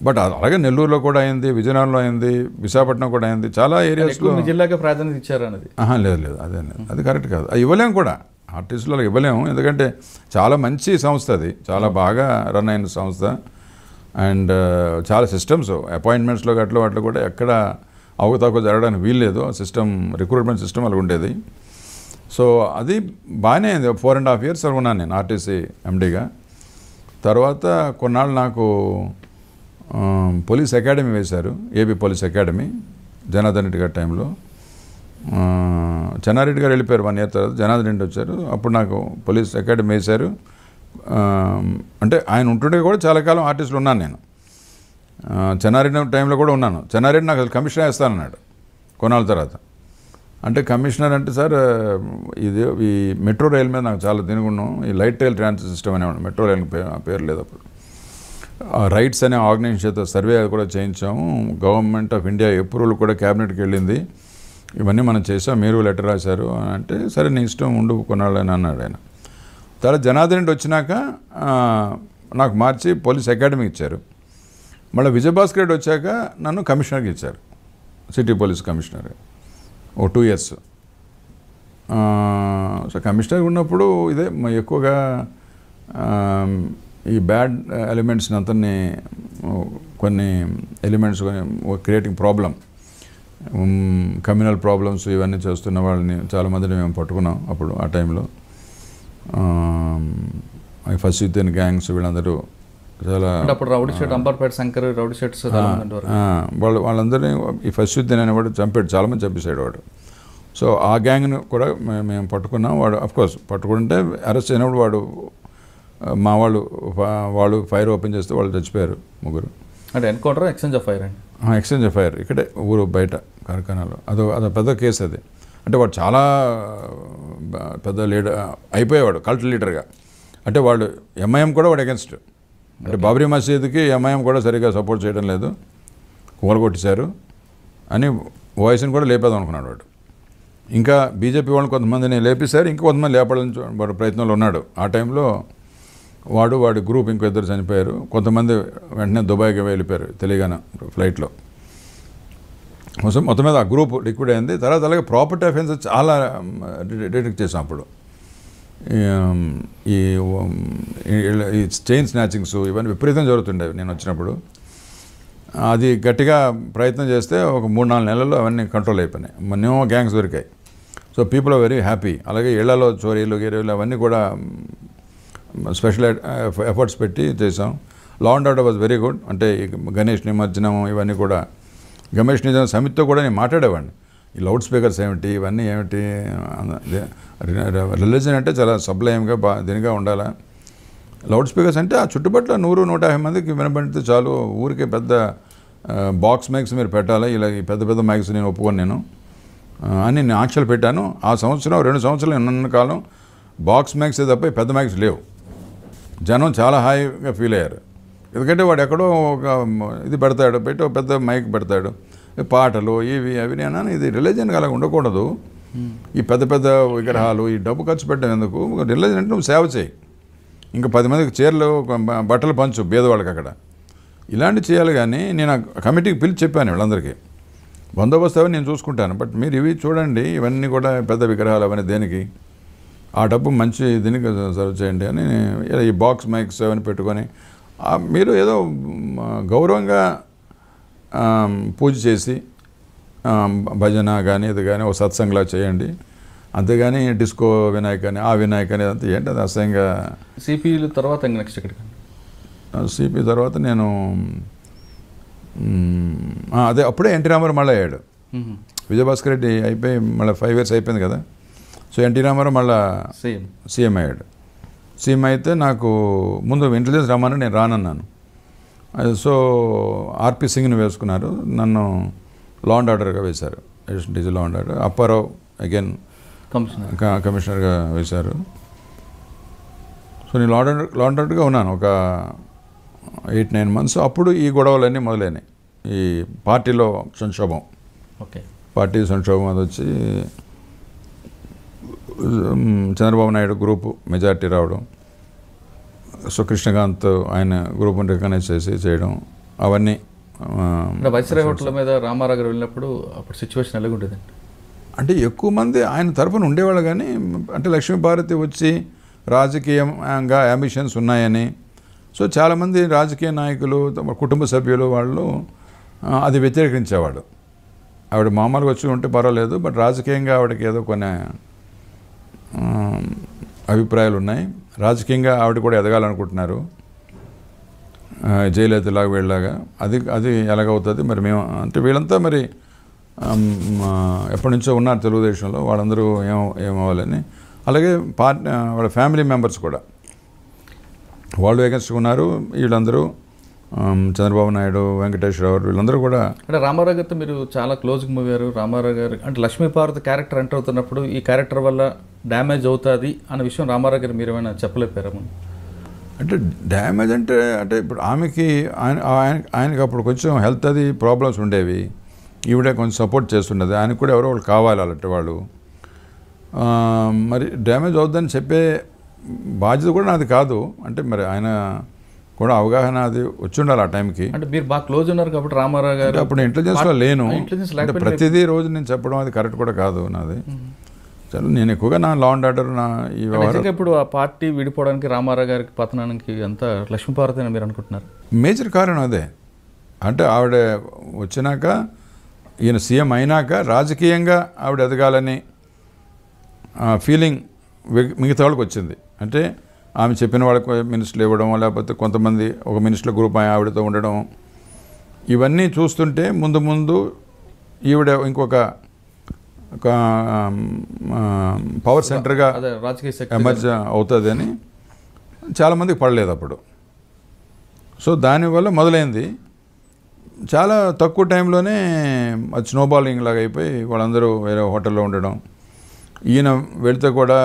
బట్ అది అలాగే నెల్లూరులో కూడా అయింది విజయనగరంలో అయింది విశాఖపట్నం కూడా అయింది చాలా ఏరియాస్లో జిల్లాకే ప్రాధాన్యత ఇచ్చారు అనేది. లేదు లేదు అదే లేదు అది కరెక్ట్ కాదు. అది ఇవ్వలేము కూడా. ఆర్టిస్టులకు ఇవ్వలేము. ఎందుకంటే చాలా మంచి సంస్థ అది. చాలా బాగా రన్ అయిన సంస్థ. అండ్ చాలా సిస్టమ్స్ అపాయింట్మెంట్స్లో గట్ల వాటిలో కూడా ఎక్కడ అవకతవక జరగడానికి వీల్లేదు. సిస్టమ్ రిక్రూట్మెంట్ సిస్టమ్ అలా ఉండేది. సో అది బాగానే అయింది. ఫోర్ అండ్ హాఫ్ ఇయర్స్ ఉన్నాను నేను ఆర్టీసీ ఎండీగా తర్వాత కొన్నాళ్ళు నాకు పోలీస్ అకాడమీ వేశారు AP police academy Janardhan Reddy గారి టైంలో. చెన్నారెడ్డి గారు వెళ్ళిపోయారు వన్ ఇయర్ తర్వాత జనార్దన్ రెడ్డి వచ్చారు. అప్పుడు నాకు పోలీస్ అకాడమీ వేశారు. అంటే ఆయన ఉంటుండే కూడా చాలా కాలం ఆర్టిస్టులు ఉన్నాను నేను. చెన్నారెడ్డి టైంలో కూడా ఉన్నాను. చెన్నారెడ్డి నాకు కమిషన్ వేస్తానన్నాడు కొన్నాళ్ళ తర్వాత. అంటే కమిషనర్ అంటే సార్ ఇది ఈ మెట్రో రైల్ మీద నాకు చాలా తినుకున్నాం ఈ లైట్ రైల్ ట్రాన్స్ సిస్టమ్ అనేవాడు మెట్రో రైల్ పేరు లేదు అప్పుడు. రైట్స్ అనే ఆర్గనైజేషన్ సర్వే కూడా చేయించాము. గవర్నమెంట్ ఆఫ్ ఇండియా అప్రూవల్ కూడా క్యాబినెట్కి వెళ్ళింది. ఇవన్నీ మనం చేసాం. మీరు లెటర్ రాశారు అంటే సరే నీ ఇష్టం ఉండు కొనాలని అన్నాడు ఆయన. తర్వాత జనార్దన్ రెడ్డి వచ్చినాక నాకు మార్చి పోలీస్ అకాడమీ ఇచ్చారు. మళ్ళీ విజయభాస్కర్ రెడ్డి వచ్చాక నన్ను కమిషనర్కి ఇచ్చారు. City police commissioner. ఓ టూ ఇయర్స్. సో కమిషనర్ ఉన్నప్పుడు ఇదే ఎక్కువగా ఈ బ్యాడ్ ఎలిమెంట్స్ని అంతని కొన్ని elements creating problem communal problems ఇవన్నీ చేస్తున్న వాళ్ళని చాలామందిని మేము పట్టుకున్నాం అప్పుడు ఆ టైంలో. ఫస్ట్ యూత్ గ్యాంగ్స్ వీళ్ళందరూ చాలా అప్పుడు రౌడీ షెట్ అంబర్పేట శంకర్ రౌడీ షెట్స్ వాళ్ళు వాళ్ళందరినీ ఈ ఫస్ట్ అనేవాడు చంపాడు చాలామంది చంపేశాడు వాడు. సో ఆ గ్యాంగ్ను కూడా మేము పట్టుకున్నాం. వాడు కోర్స్ పట్టుకుంటే అరెస్ట్ అయినప్పుడు వాడు మా వాళ్ళు వాళ్ళు ఫైర్ ఓపెన్ చేస్తే వాళ్ళు చచ్చిపోయారు ముగ్గురు. అంటే ఎన్కౌంటర్ ఎక్స్చేంజ్ ఆఫ్ ఫైర్ అండి? ఎక్స్చేంజ్ ఆఫ్ ఫైర్ ఇక్కడే ఊరు బయట కార్ఖానాలో. అదో అదో పెద్ద కేసు అది. అంటే వాడు చాలా పెద్ద లీడర్ అయిపోయేవాడు కల్ట్ లీడర్గా. అంటే వాళ్ళు ఎంఐఎం కూడా వాడు అగెన్స్ట్ అంటే బాబ్రీ మసీద్కి ఎంఐఎం కూడా సరిగ్గా సపోర్ట్ చేయడం లేదు. కూలగొట్టేశారు. అని వాయిస్ని కూడా లేపేదాం అనుకున్నాడు వాడు. ఇంకా బీజేపీ వాళ్ళని కొంతమందిని లేపేశారు. ఇంకా కొంతమంది లేపడించే వాడు ప్రయత్నంలో ఉన్నాడు. ఆ టైంలో వాడు వాడి గ్రూప్ ఇంకో ఇద్దరు చనిపోయారు. కొంతమంది వెంటనే దుబాయ్కి వెళ్ళిపోయారు తెలియగానే ఫ్లైట్లో. మొత్తం మొత్తం మీద ఆ గ్రూప్ లిక్విడ్ అయింది. తర్వాత అలాగే ప్రాపర్టీ అఫెన్స్ చాలా డిటెక్ట్ చేసాం అప్పుడు. ఈ, ఈ చైన్ స్నాచింగ్స్ ఇవన్నీ విపరీతం జరుగుతుండేవి నేను వచ్చినప్పుడు. అది గట్టిగా ప్రయత్నం చేస్తే ఒక మూడు నాలుగు నెలల్లో అవన్నీ కంట్రోల్ అయిపోయినాయి. మొన్నేమో గ్యాంగ్స్ దొరికాయి. So people are very happy అలాగే ఇళ్ళలో చోరీలు గీరీలు అవన్నీ కూడా స్పెషల్ ఎఫర్ట్స్ uh, పెట్టి చేసాం law and order was very good అంటే గణేష్ నిమజ్జనం ఇవన్నీ కూడా. గణేష్ నిమజ్జనం సమితితో కూడా నేను మాట్లాడేవాడిని. ఈ లౌడ్ స్పీకర్స్ ఏమిటి? ఇవన్నీ ఏమిటి? రిలీజన్ అంటే చాలా సబ్లయంగా బా దీనిగా ఉండాలా? లౌడ్ స్పీకర్స్ అంటే ఆ చుట్టుపక్కల నూరు నూట యాభై మందికి వినబడితే చాలు. ఊరికే పెద్ద బాక్స్ మైక్స్ మీరు పెట్టాలి? ఇలా ఈ పెద్ద పెద్ద మైక్స్ నేను ఒప్పుకొని నేను. అని నేను ఆంక్షలు పెట్టాను. ఆ సంవత్సరం రెండు సంవత్సరాలు ఉన్న కాలం బాక్స్ మ్యాక్స్ తప్ప పెద్ద మ్యాక్స్ లేవు. జనం చాలా హాయిగా ఫీల్ అయ్యారు. ఎందుకంటే వాడు ఎక్కడో ఒక ఇది పెడతాడు పెట్టి ఒక పెద్ద మైక్ పెడతాడు. పాటలు ఇవి అవి నేను ఇది రిలీజన్ అలా ఉండకూడదు. ఈ పెద్ద పెద్ద విగ్రహాలు ఈ డబ్బు ఖర్చు పెట్టడం ఎందుకు? రిలీజన్ అంటే నువ్వు సేవ చేయి. ఇంకా పది మందికి చీరలు బట్టలు పంచు బీదవాళ్ళకి అక్కడ. ఇలాంటి చేయాలి కానీ నేను ఆ కమిటీకి పిలిచి చెప్పాను వీళ్ళందరికీ. బందోబస్తు అవన్నీ నేను చూసుకుంటాను. బట్ మీరు ఇవి చూడండి ఇవన్నీ కూడా పెద్ద విగ్రహాలు అవన్నీ దేనికి? ఆ డబ్బు మంచి దీనికి సర్వ్ చేయండి అని ఇలా ఈ బాక్స్ మైక్స్ అవన్నీ పెట్టుకొని మీరు ఏదో గౌరవంగా పూజ చేసి భజన కానీ ఇది కానీ ఒక సత్సంగలా చేయండి. అంతేగాని డిస్కో వినాయక్ అని ఆ వినాయక్ అని అంతా ఏంటి అది అసహ్యంగా సిపిఈలు తర్వాత నెక్స్ట్ ఎక్కడికి? సిపి తర్వాత నేను అదే అప్పుడే ఎన్టీ రామారావు మళ్ళీ అయ్యాడు. విజయభాస్కర్ రెడ్డి అయిపోయి మళ్ళీ ఫైవ్ ఇయర్స్ అయిపోయింది కదా. సో ఎన్టీ రామారావు మళ్ళీ సేమ్ సీఎం అయ్యాడు. సీఎం అయితే నాకు ముందు ఇంటెలిజెన్స్ రమ్మని నేను రానన్నాను. సో ఆర్పి సింగ్ని వేసుకున్నారు. నన్ను లా అండ్ ఆర్డర్గా వేశారు. Additional DG law and order Appa Rao again commissioner కమిషనర్గా వేశారు. సో నేను law and order law and ఆర్డర్గా ఉన్నాను. ఒక ఎయిట్ నైన్ మంత్స్ అప్పుడు ఈ గొడవలన్నీ మొదలైనాయి. ఈ పార్టీలో సంక్షోభం. ఓకే. పార్టీ సంక్షోభం అది వచ్చి చంద్రబాబు నాయుడు గ్రూపు మెజార్టీ రావడం. సో కృష్ణకాంత్ ఆయన గ్రూప్ని రికగ్నైజ్ చేసి చేయడం అవన్నీ వైస్రాయ్ హోటల్ మీద రామారావు గారు వెళ్ళినప్పుడు అప్పుడు సిచ్యువేషన్ ఎలాగ ఉండేదండి? అంటే ఎక్కువ మంది ఆయన తరఫున ఉండేవాళ్ళు కానీ అంటే లక్ష్మీభారతి వచ్చి రాజకీయంగా అంబిషన్స్ ఉన్నాయని సో చాలామంది రాజకీయ నాయకులు తమ కుటుంబ సభ్యులు వాళ్ళు అది వ్యతిరేకించేవాడు ఆవిడ మామూలుగా వచ్చి ఉంటే పర్వాలేదు బట్ రాజకీయంగా ఆవిడకి ఏదో కొన్ని అభిప్రాయాలు ఉన్నాయి. రాజకీయంగా ఆవిడ కూడా ఎదగాలనుకుంటున్నారు. జయలలితలాగా వీళ్ళలాగా. అది అది ఎలాగవుతుంది? మరి మేము అంటే వీళ్ళంతా మరి ఎప్పటి నుంచో ఉన్నారు తెలుగుదేశంలో. వాళ్ళందరూ ఏం ఏమవ్వాలని. అలాగే పార్టీ వాళ్ళ ఫ్యామిలీ మెంబర్స్ కూడా. వాళ్ళు ఎగెన్స్ట్గా ఉన్నారు. వీళ్ళందరూ చంద్రబాబు నాయుడు వెంకటేశ్వరరావు వీళ్ళందరూ కూడా అంటే రామారావు గారితో మీరు చాలా క్లోజ్గా మూవారు అయ్యారు. రామారావు గారు అంటే లక్ష్మీపార్వతి క్యారెక్టర్ ఎంటర్ అవుతున్నప్పుడు ఈ క్యారెక్టర్ వల్ల డ్యామేజ్ అవుతుంది అన్న విషయం రామారావు గారు మీరు ఏమైనా చెప్పలేపారా ముందు? అంటే డ్యామేజ్ అంటే అంటే ఇప్పుడు ఆమెకి ఆయన ఆయన- ఆయనకి అప్పుడు కొంచెం హెల్త్ అది ప్రాబ్లమ్స్ ఉండేవి. ఈవిడే కొంచెం సపోర్ట్ చేస్తున్నది. ఆయనకు కూడా ఎవరో వాళ్ళు కావాలి అలాంటి వాళ్ళు. మరి డ్యామేజ్ అవుద్దని చెప్పే బాధ్యత కూడా నాది కాదు. అంటే మరి ఆయన కూడా అవగాహన అది వచ్చి ఉండాలి ఆ టైంకి. అంటే మీరు బాగా క్లోజ్ ఉన్నారు కాబట్టి రామారావు గారు అప్పుడు ఇంటెలిజెన్స్లో లేను. ప్రతిదీ రోజు నేను చెప్పడం అది కరెక్ట్ కూడా కాదు నాది. చలో నేను ఎక్కువగా నా లా అండ్ ఆర్డర్ నా ఈ వ్యవహారం ఇప్పుడు ఆ పార్టీ విడిపోవడానికి రామారావు గారికి పతనానికి అంతా లక్ష్మీపార్వతి అని మీరు అనుకుంటున్నారు? మేజర్ కారణం అదే. అంటే ఆవిడ వచ్చినాక ఈయన సీఎం అయినాక రాజకీయంగా ఆవిడ ఎదగాలని ఫీలింగ్ మిగతా వాళ్ళకి వచ్చింది. అంటే ఆమె చెప్పిన వాళ్ళకి మినిస్టర్లు ఇవ్వడం లేకపోతే కొంతమంది ఒక మినిస్టర్ గ్రూప్ ఆవిడతో ఉండడం ఇవన్నీ చూస్తుంటే ముందు ముందు ఈవిడ ఇంకొక పవర్ సెంటర్గా అదే రాజకీయ శక్తి ఎమర్జ్ అవుతుందని చాలామందికి పడలేదు అప్పుడు. సో దానివల్ల మొదలైంది. చాలా తక్కువ టైంలోనే అది స్నోబాలింగ్ లాగా అయిపోయి వాళ్ళందరూ వేరే హోటల్లో ఉండడం. ఈయన వెళితే కూడా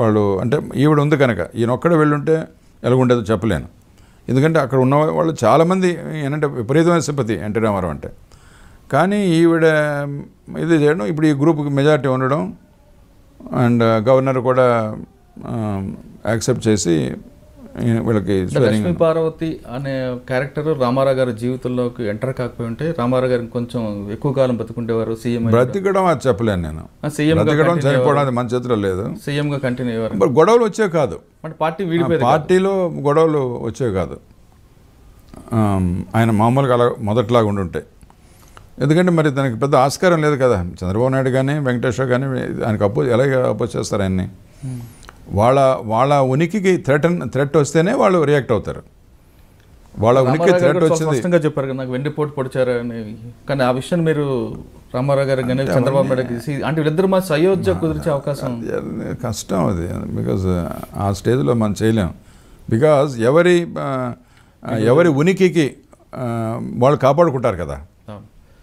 వాళ్ళు అంటే ఈవిడ ఉంది కనుక ఈయన ఒక్కడే వెళ్ళుంటే ఎలాగుండేదో చెప్పలేను. ఎందుకంటే అక్కడ ఉన్న వాళ్ళు చాలామంది ఏంటంటే విపరీతమైన సింపతి ఎన్టీ రామారావు అంటే. కానీ ఈవిడ ఇది చేయడం ఇప్పుడు ఈ గ్రూప్కి మెజారిటీ ఉండడం అండ్ గవర్నర్ కూడా యాక్సెప్ట్ చేసి ఈయన వీళ్ళకి లక్ష్మీ పార్వతి అనే క్యారెక్టర్ రామారావు గారి జీవితంలోకి ఎంటర్ కాకపోయి ఉంటే రామారావు గారికి కొంచెం ఎక్కువ కాలం బతుకుండేవారు సీఎం బ్రతికడం అది చెప్పలేను నేను. సీఎం బ్రతికడం చనిపోవడం అది మన చేతిలో లేదు. సీఎం గా కంటిన్యూ అయ్యారు మరి గొడవలు వచ్చేవి కాదు. అంటే పార్టీ విడిపోయేది కాదు. పార్టీలో గొడవలు వచ్చేవి కాదు. ఆమ్, ఆయన మామూలుగా అలా మొదట్లాగా ఉండుంటాయి ఎందుకంటే మరి దానికి పెద్ద ఆస్కారం లేదు కదా. చంద్రబాబు నాయుడు కానీ వెంకటేశ్వర కానీ ఆయనకు అపోజ్ ఎలాగ అపోజ్ చేస్తారు ఆయన్ని? వాళ్ళ వాళ్ళ ఉనికికి థ్రెట్ థ్రెట్ వస్తేనే వాళ్ళు రియాక్ట్ అవుతారు. వాళ్ళ ఉనికి థ్రెట్ వచ్చింది. స్పష్టంగా చెప్పారు కదా నాకు వెండిపోటు పొడిచారు అని. కానీ ఆ విషయం మీరు రామారావు గారు కానీ చంద్రబాబు నాయుడు అంటే వీళ్ళిద్దరు మా అయోధ్య కుదిర్చే అవకాశం కష్టం అది. బికాజ్ ఆ స్టేజ్లో మనం చేయలేం. బికాజ్ ఎవరి ఎవరి ఉనికికి వాళ్ళు కాపాడుకుంటారు కదా.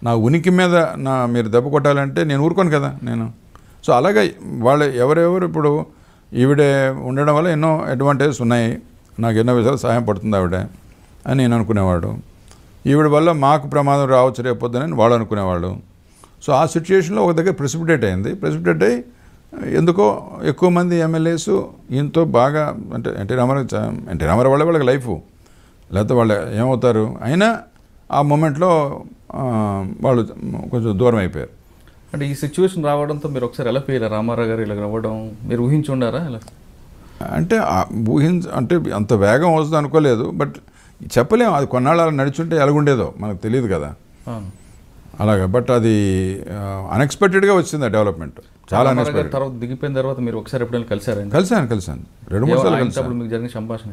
నా ఉనికి మీద నా మీరు దెబ్బ కొట్టాలంటే నేను ఊరుకోను కదా నేను. సో అలాగే వాళ్ళు ఎవరెవరు ఇప్పుడు ఈవిడే ఉండడం వల్ల ఎన్నో అడ్వాంటేజెస్ ఉన్నాయి. నాకు ఎన్నో విధాలు సహాయం పడుతుంది ఆవిడ అని నేను అనుకునేవాడు. ఈవిడ వల్ల మాకు ప్రమాదం రావచ్చు రేపొద్దని వాళ్ళు అనుకునేవాళ్ళు. సో ఆ సిచ్యుయేషన్లో ఒక దగ్గర ప్రెసిపిటేట్ అయింది. ప్రెసిపిటేట్ అయ్యి ఎందుకో ఎక్కువ మంది ఎమ్మెల్యేస్ ఈయనతో బాగా అంటే ఎన్టీ రామారావు ఎన్టీ రామారావు వాళ్ళ వాళ్ళకి లైఫ్ లేకపోతే వాళ్ళు ఏమవుతారు? అయినా ఆ మూమెంట్లో వాళ్ళు కొంచెం దూరం అయిపోయారు. అంటే ఈ సిచ్యువేషన్ రావడంతో మీరు ఒకసారి ఎలా ఫీల్ రామారావు గారు ఇలా అవ్వడం మీరు ఊహించి ఉండారా ఇలా? అంటే ఊహించ అంటే అంత వేగం వస్తుంది అనుకోలేదు బట్ చెప్పలేము అది కొన్నాళ్ళు అలా నడుచుంటే ఎలాగుండేదో మనకు తెలియదు కదా. అలాగా బట్ అది అన్ఎక్స్పెక్టెడ్గా వచ్చింది ఆ డెవలప్మెంట్ చాలా తర్వాత దిగిపోయిన తర్వాత మీరు ఒకసారి ఎప్పుడైనా కలిసారండి కలిసాను కలిసాను రెండు మూడు సార్లు కలిసాను మీకు జరిగిన సంభాషణ?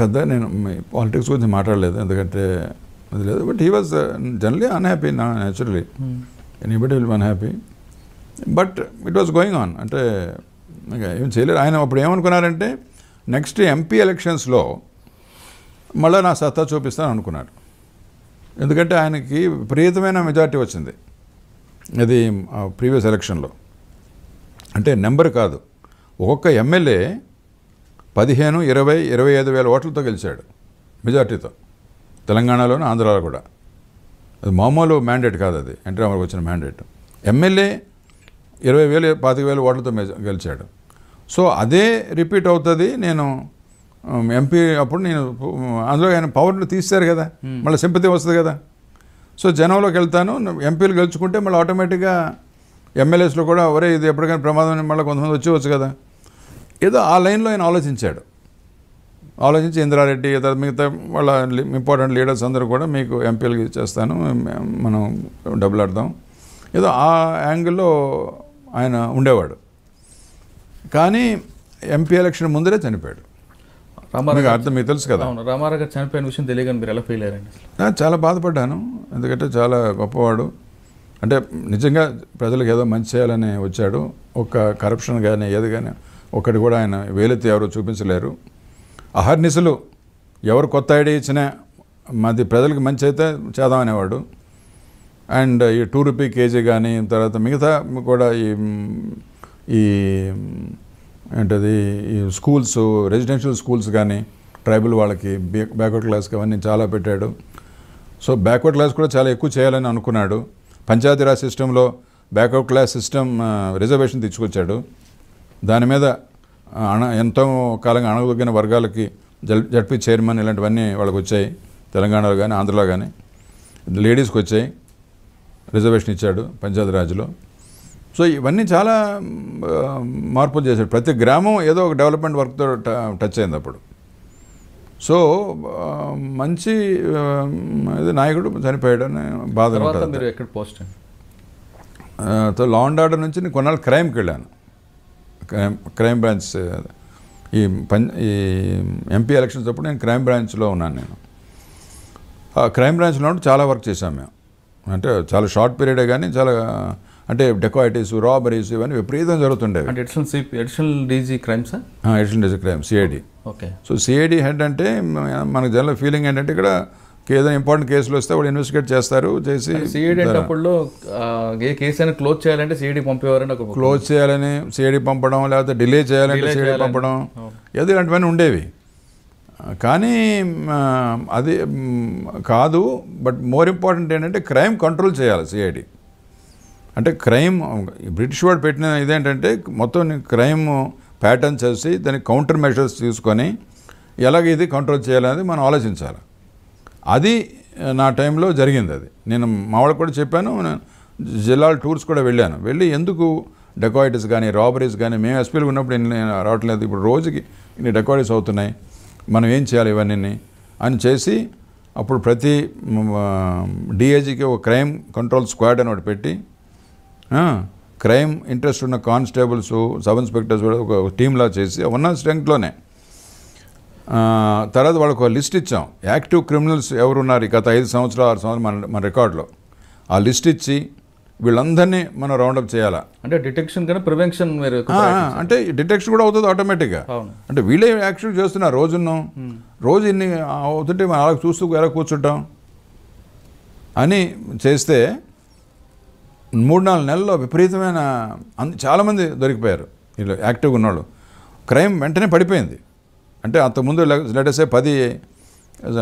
పెద్ద నేను పాలిటిక్స్ గురించి మాట్లాడలేదు ఎందుకంటే అది లేదు. But he was generally unhappy నా naturally anybody will unhappy but it was going on అంటే ఇంకా ఏం చేయలేరు. ఆయన అప్పుడు ఏమనుకున్నారంటే నెక్స్ట్ ఎంపీ ఎలక్షన్స్లో మళ్ళీ నా సత్తా చూపిస్తాను అనుకున్నారు ఎందుకంటే ఆయనకి విపరీతమైన మెజార్టీ వచ్చింది. అది ప్రీవియస్ ఎలక్షన్లో అంటే నెంబర్ కాదు. ఒక్కొక్క ఎమ్మెల్యే పదిహేను ఇరవై ఇరవై ఐదు వేల ఓట్లతో గెలిచాడు. మెజార్టీతో తెలంగాణలోను ఆంధ్రాలో కూడా. అది మామూలు మ్యాండేట్ కాదు అది. ఎన్టీ రామారావు వచ్చిన మ్యాండేట్ ఎమ్మెల్యే ఇరవై వేలు పాతిక వేల ఓట్లతో గెలిచాడు. సో అదే రిపీట్ అవుతుంది. నేను ఎంపీ అప్పుడు నేను అందులో ఆయన పవర్ని తీస్తారు కదా. మళ్ళీ సింపతి వస్తుంది కదా. సో జనంలోకి వెళ్తాను. ఎంపీలు గెలుచుకుంటే మళ్ళీ ఆటోమేటిక్గా ఎమ్మెల్యేస్లో కూడా ఒరే ఇది ఎప్పటికైనా ప్రమాదం మళ్ళీ కొంతమంది వచ్చేవచ్చు కదా. ఏదో ఆ లైన్లో ఆయన ఆలోచించాడు. ఆలోచించి ఇంద్రారెడ్డి ఇతర మిగతా వాళ్ళ ఇంపార్టెంట్ లీడర్స్ అందరూ కూడా మీకు ఎంపీలు చేస్తాను. మనం డబ్బులు ఆడదాం. ఏదో ఆ యాంగిల్లో ఆయన ఉండేవాడు. కానీ ఎంపీ ఎలక్షన్ ముందరే చనిపోయాడు. రామారావు అర్థం మీకు తెలుసు కదా. రామారావు గారు చనిపోయిన విషయం తెలియగానే మీరు ఎలా ఫీల్ అయ్యారండి నేను చాలా బాధపడ్డాను. ఎందుకంటే చాలా గొప్పవాడు. అంటే నిజంగా ప్రజలకు ఏదో మంచి చేయాలని వచ్చాడు. ఒక కరప్షన్ కానీ ఏది కానీ ఒక్కటి కూడా ఆయన వేలెత్తి ఎవరు చూపించలేరు. అహర్నిశలు ఎవరు కొత్త ఐడియా ఇచ్చినా మాది ప్రజలకు మంచి అయితే చేద్దామనేవాడు. అండ్ ఈ టూ రూపీ కేజీ కానీ తర్వాత మిగతా కూడా ఈ ఈ ఏంటది ఈ స్కూల్స్ రెసిడెన్షియల్ స్కూల్స్ కానీ ట్రైబల్ వాళ్ళకి బ్యాక్వర్డ్ క్లాస్కి అవన్నీ చాలా పెట్టాడు. సో బ్యాక్వర్డ్ క్లాస్ కూడా చాలా ఎక్కువ చేయాలని అనుకున్నాడు. పంచాయతీరాజ్ సిస్టంలో బ్యాక్వర్డ్ క్లాస్ సిస్టమ్ రిజర్వేషన్ తెచ్చుకొచ్చాడు దాని మీద అణ ఎంతో కాలంగా అణగదొగ్గిన వర్గాలకి జల్ జడ్పీ చైర్మన్ ఇలాంటివన్నీ వాళ్ళకి వచ్చాయి తెలంగాణలో కానీ ఆంధ్రలో కానీ లేడీస్కి వచ్చాయి. రిజర్వేషన్ ఇచ్చాడు పంచాయతీరాజ్లో సో ఇవన్నీ చాలా మార్పులు చేశాడు. ప్రతి గ్రామం ఏదో ఒక డెవలప్మెంట్ వర్క్తో టచ్ అయింది అప్పుడు. సో మంచి ఇది నాయకుడు చనిపోయాడు అని బాధ ఎక్కడ పోస్ట్ అండి సో లా అండ్ ఆర్డర్ నుంచి నేను కొన్నాళ్ళు క్రైమ్కి వెళ్ళాను. క్రైమ్ క్రైమ్ బ్రాంచ్ ఈ పం ఈ ఎంపీ ఎలక్షన్స్ అప్పుడు నేను క్రైమ్ బ్రాంచ్లో ఉన్నాను నేను. ఆ క్రైమ్ బ్రాంచ్లో ఉండి చాలా వర్క్ చేశాం మేము. అంటే చాలా షార్ట్ పీరియడే కానీ చాలా అంటే డెకాయిటీస్ రాబరీస్ ఇవన్నీ విపరీతం జరుగుతుండేవి. అంటే additional CP additional DG క్రైమ్సా? Additional DGs crime CID. Okay. So CID head అంటే మనకు జనరల్ ఫీలింగ్ ఏంటంటే ఇక్కడ ఏదైనా ఇంపార్టెంట్ కేసులు వస్తే వాళ్ళు ఇన్వెస్టిగేట్ చేస్తారు చేసి సిఐడి అప్పుడు ఏ కేసు అయినా క్లోజ్ చేయాలంటే సిఐడి పంపేవారని ఒక క్లోజ్ చేయాలని సిఐడి పంపడం లేకపోతే డిలే చేయాలంటే సిఐడి. పంపడం. ఏదో ఇలాంటివన్నీ ఉండేవి. కానీ అది కాదు బట్ మోర్ ఇంపార్టెంట్ ఏంటంటే క్రైమ్ కంట్రోల్ చేయాలి సిఐడి అంటే క్రైమ్ బ్రిటిష్ వాడు పెట్టిన ఇదేంటంటే మొత్తం క్రైమ్ ప్యాటర్న్ చేసి దానికి కౌంటర్ మెషర్స్ తీసుకొని ఎలాగ ఇది కంట్రోల్ చేయాలనేది మనం ఆలోచించాలి. అది నా టైంలో జరిగింది అది. నేను మా వాళ్ళకి కూడా చెప్పాను జిల్లాల టూర్స్ కూడా వెళ్ళాను. వెళ్ళి ఎందుకు డెకాయిటీస్ కానీ రాబరీస్ కానీ మేము ఎస్పీలు ఉన్నప్పుడు నేను రావట్లేదు ఇప్పుడు రోజుకి ఇన్ని డెకాయిటీస్ అవుతున్నాయి మనం ఏం చేయాలి ఇవన్నీ అని చేసి అప్పుడు ప్రతి డిఐజీకి ఒక క్రైమ్ కంట్రోల్ స్క్వాడ్ అని ఒకటి పెట్టి క్రైమ్ ఇంట్రెస్ట్ ఉన్న కానిస్టేబుల్స్ సబ్ ఇన్స్పెక్టర్స్ కూడా ఒక టీంలా చేసి ఉన్న స్ట్రెంగ్త్లోనే. తర్వాత వాళ్ళకు ఒక లిస్ట్ ఇచ్చాం. యాక్టివ్ క్రిమినల్స్ ఎవరు ఉన్నారు గత ఐదు సంవత్సరాలు ఆరు సంవత్సరాలు మన మన రికార్డులో. ఆ లిస్ట్ ఇచ్చి వీళ్ళందరినీ మనం రౌండప్ చేయాలా? అంటే డిటెక్షన్ కన్నా ప్రివెన్షన్ మీరు. అంటే డిటెక్షన్ కూడా అవుతుంది ఆటోమేటిక్గా. అవును. అంటే వీళ్ళే యాక్షన్ చేస్తున్నారు రోజును రోజు ఇన్ని అవుతుంటే మనం అలా చూస్తూ ఎలా కూర్చుంటాం? అని చేస్తే మూడు నాలుగు నెలల్లో విపరీతమైన అంద చాలామంది దొరికిపోయారు. వీళ్ళు యాక్టివ్గా ఉన్నవాళ్ళు క్రైమ్ వెంటనే పడిపోయింది. అంటే అంతకుముందు లెటర్సే పది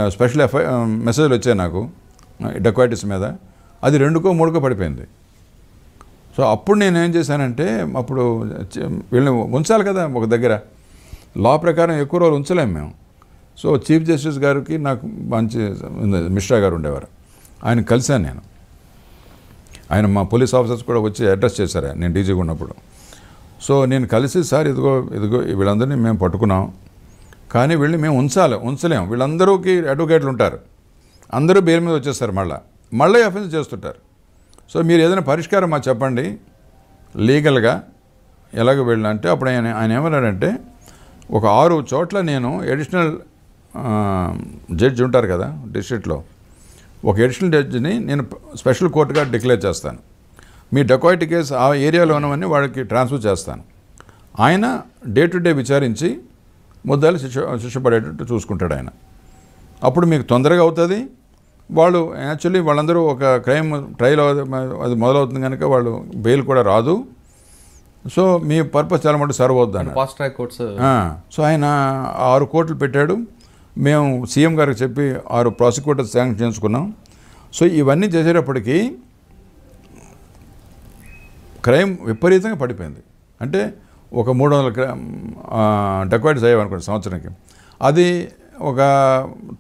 స్పెషల్ ఎఫ్ఐ మెసేజ్లు వచ్చాయి నాకు డెక్వైటిస్ మీద. అది రెండుకో మూడుకో పడిపోయింది. సో అప్పుడు నేను ఏం చేశానంటే అప్పుడు వీళ్ళని ఉంచాలి కదా ఒక దగ్గర. లా ప్రకారం ఎక్కువ రోజులు ఉంచలేము మేము. సో చీఫ్ జస్టిస్ గారికి నాకు మంచి మిశ్రా గారు ఉండేవారు. ఆయన కలిశాను నేను. ఆయన మా పోలీస్ ఆఫీసర్స్ కూడా వచ్చి అడ్రస్ చేశారు. నేను డీజీగా ఉన్నప్పుడు. సో నేను కలిసి సార్ ఇదిగో ఇదిగో వీళ్ళందరినీ మేము పట్టుకున్నాం. కానీ వీళ్ళని మేము ఉంచాలి ఉంచలేం. వీళ్ళందరూకి అడ్వకేట్లు ఉంటారు. అందరూ బెయిల్ మీద వచ్చేస్తారు మళ్ళీ. మళ్ళీ అఫెన్స్ చేస్తుంటారు. సో మీరు ఏదైనా పరిష్కారం మా చెప్పండి. లీగల్గా ఎలాగ వెళ్ళాలంటే అప్పుడు ఆయన ఆయన ఏమన్నాడంటే ఒక ఆరు చోట్ల నేను ఎడిషనల్ జడ్జి ఉంటారు కదా డిస్ట్రిక్ట్లో ఒక ఎడిషనల్ జడ్జిని నేను స్పెషల్ కోర్టుగా డిక్లేర్ చేస్తాను. మీ డెకాయిటీ కేసు ఆ ఏరియాలో ఉన్నవన్నీ వాళ్ళకి ట్రాన్స్ఫర్ చేస్తాను. ఆయన డే టు డే విచారించి ముద్దాలు శిక్ష శిక్ష పడేటట్టు చూసుకుంటాడు ఆయన. అప్పుడు మీకు తొందరగా అవుతుంది? వాళ్ళు యాక్చువల్లీ వాళ్ళందరూ ఒక క్రైమ్ ట్రయల్ అది మొదలవుతుంది కనుక వాళ్ళు బెయిల్ కూడా రాదు. సో మీ పర్పస్ చాలా మటు సర్వ్ అవుద్ది అన్న ఫాస్ట్ ట్రాక్ కోర్ట్స్. సో ఆయన ఆరు కోట్లు పెట్టాడు. మేము సీఎం గారికి చెప్పి ఆరు ప్రాసిక్యూటర్స్ శాంక్షన్ చేసుకున్నాం సో ఇవన్నీ చేసేటప్పటికి క్రైమ్ విపరీతంగా పడిపోయింది. అంటే ఒక మూడు వందల డెక్వైట్స్ అయ్యామనుకోండి సంవత్సరానికి. అది ఒక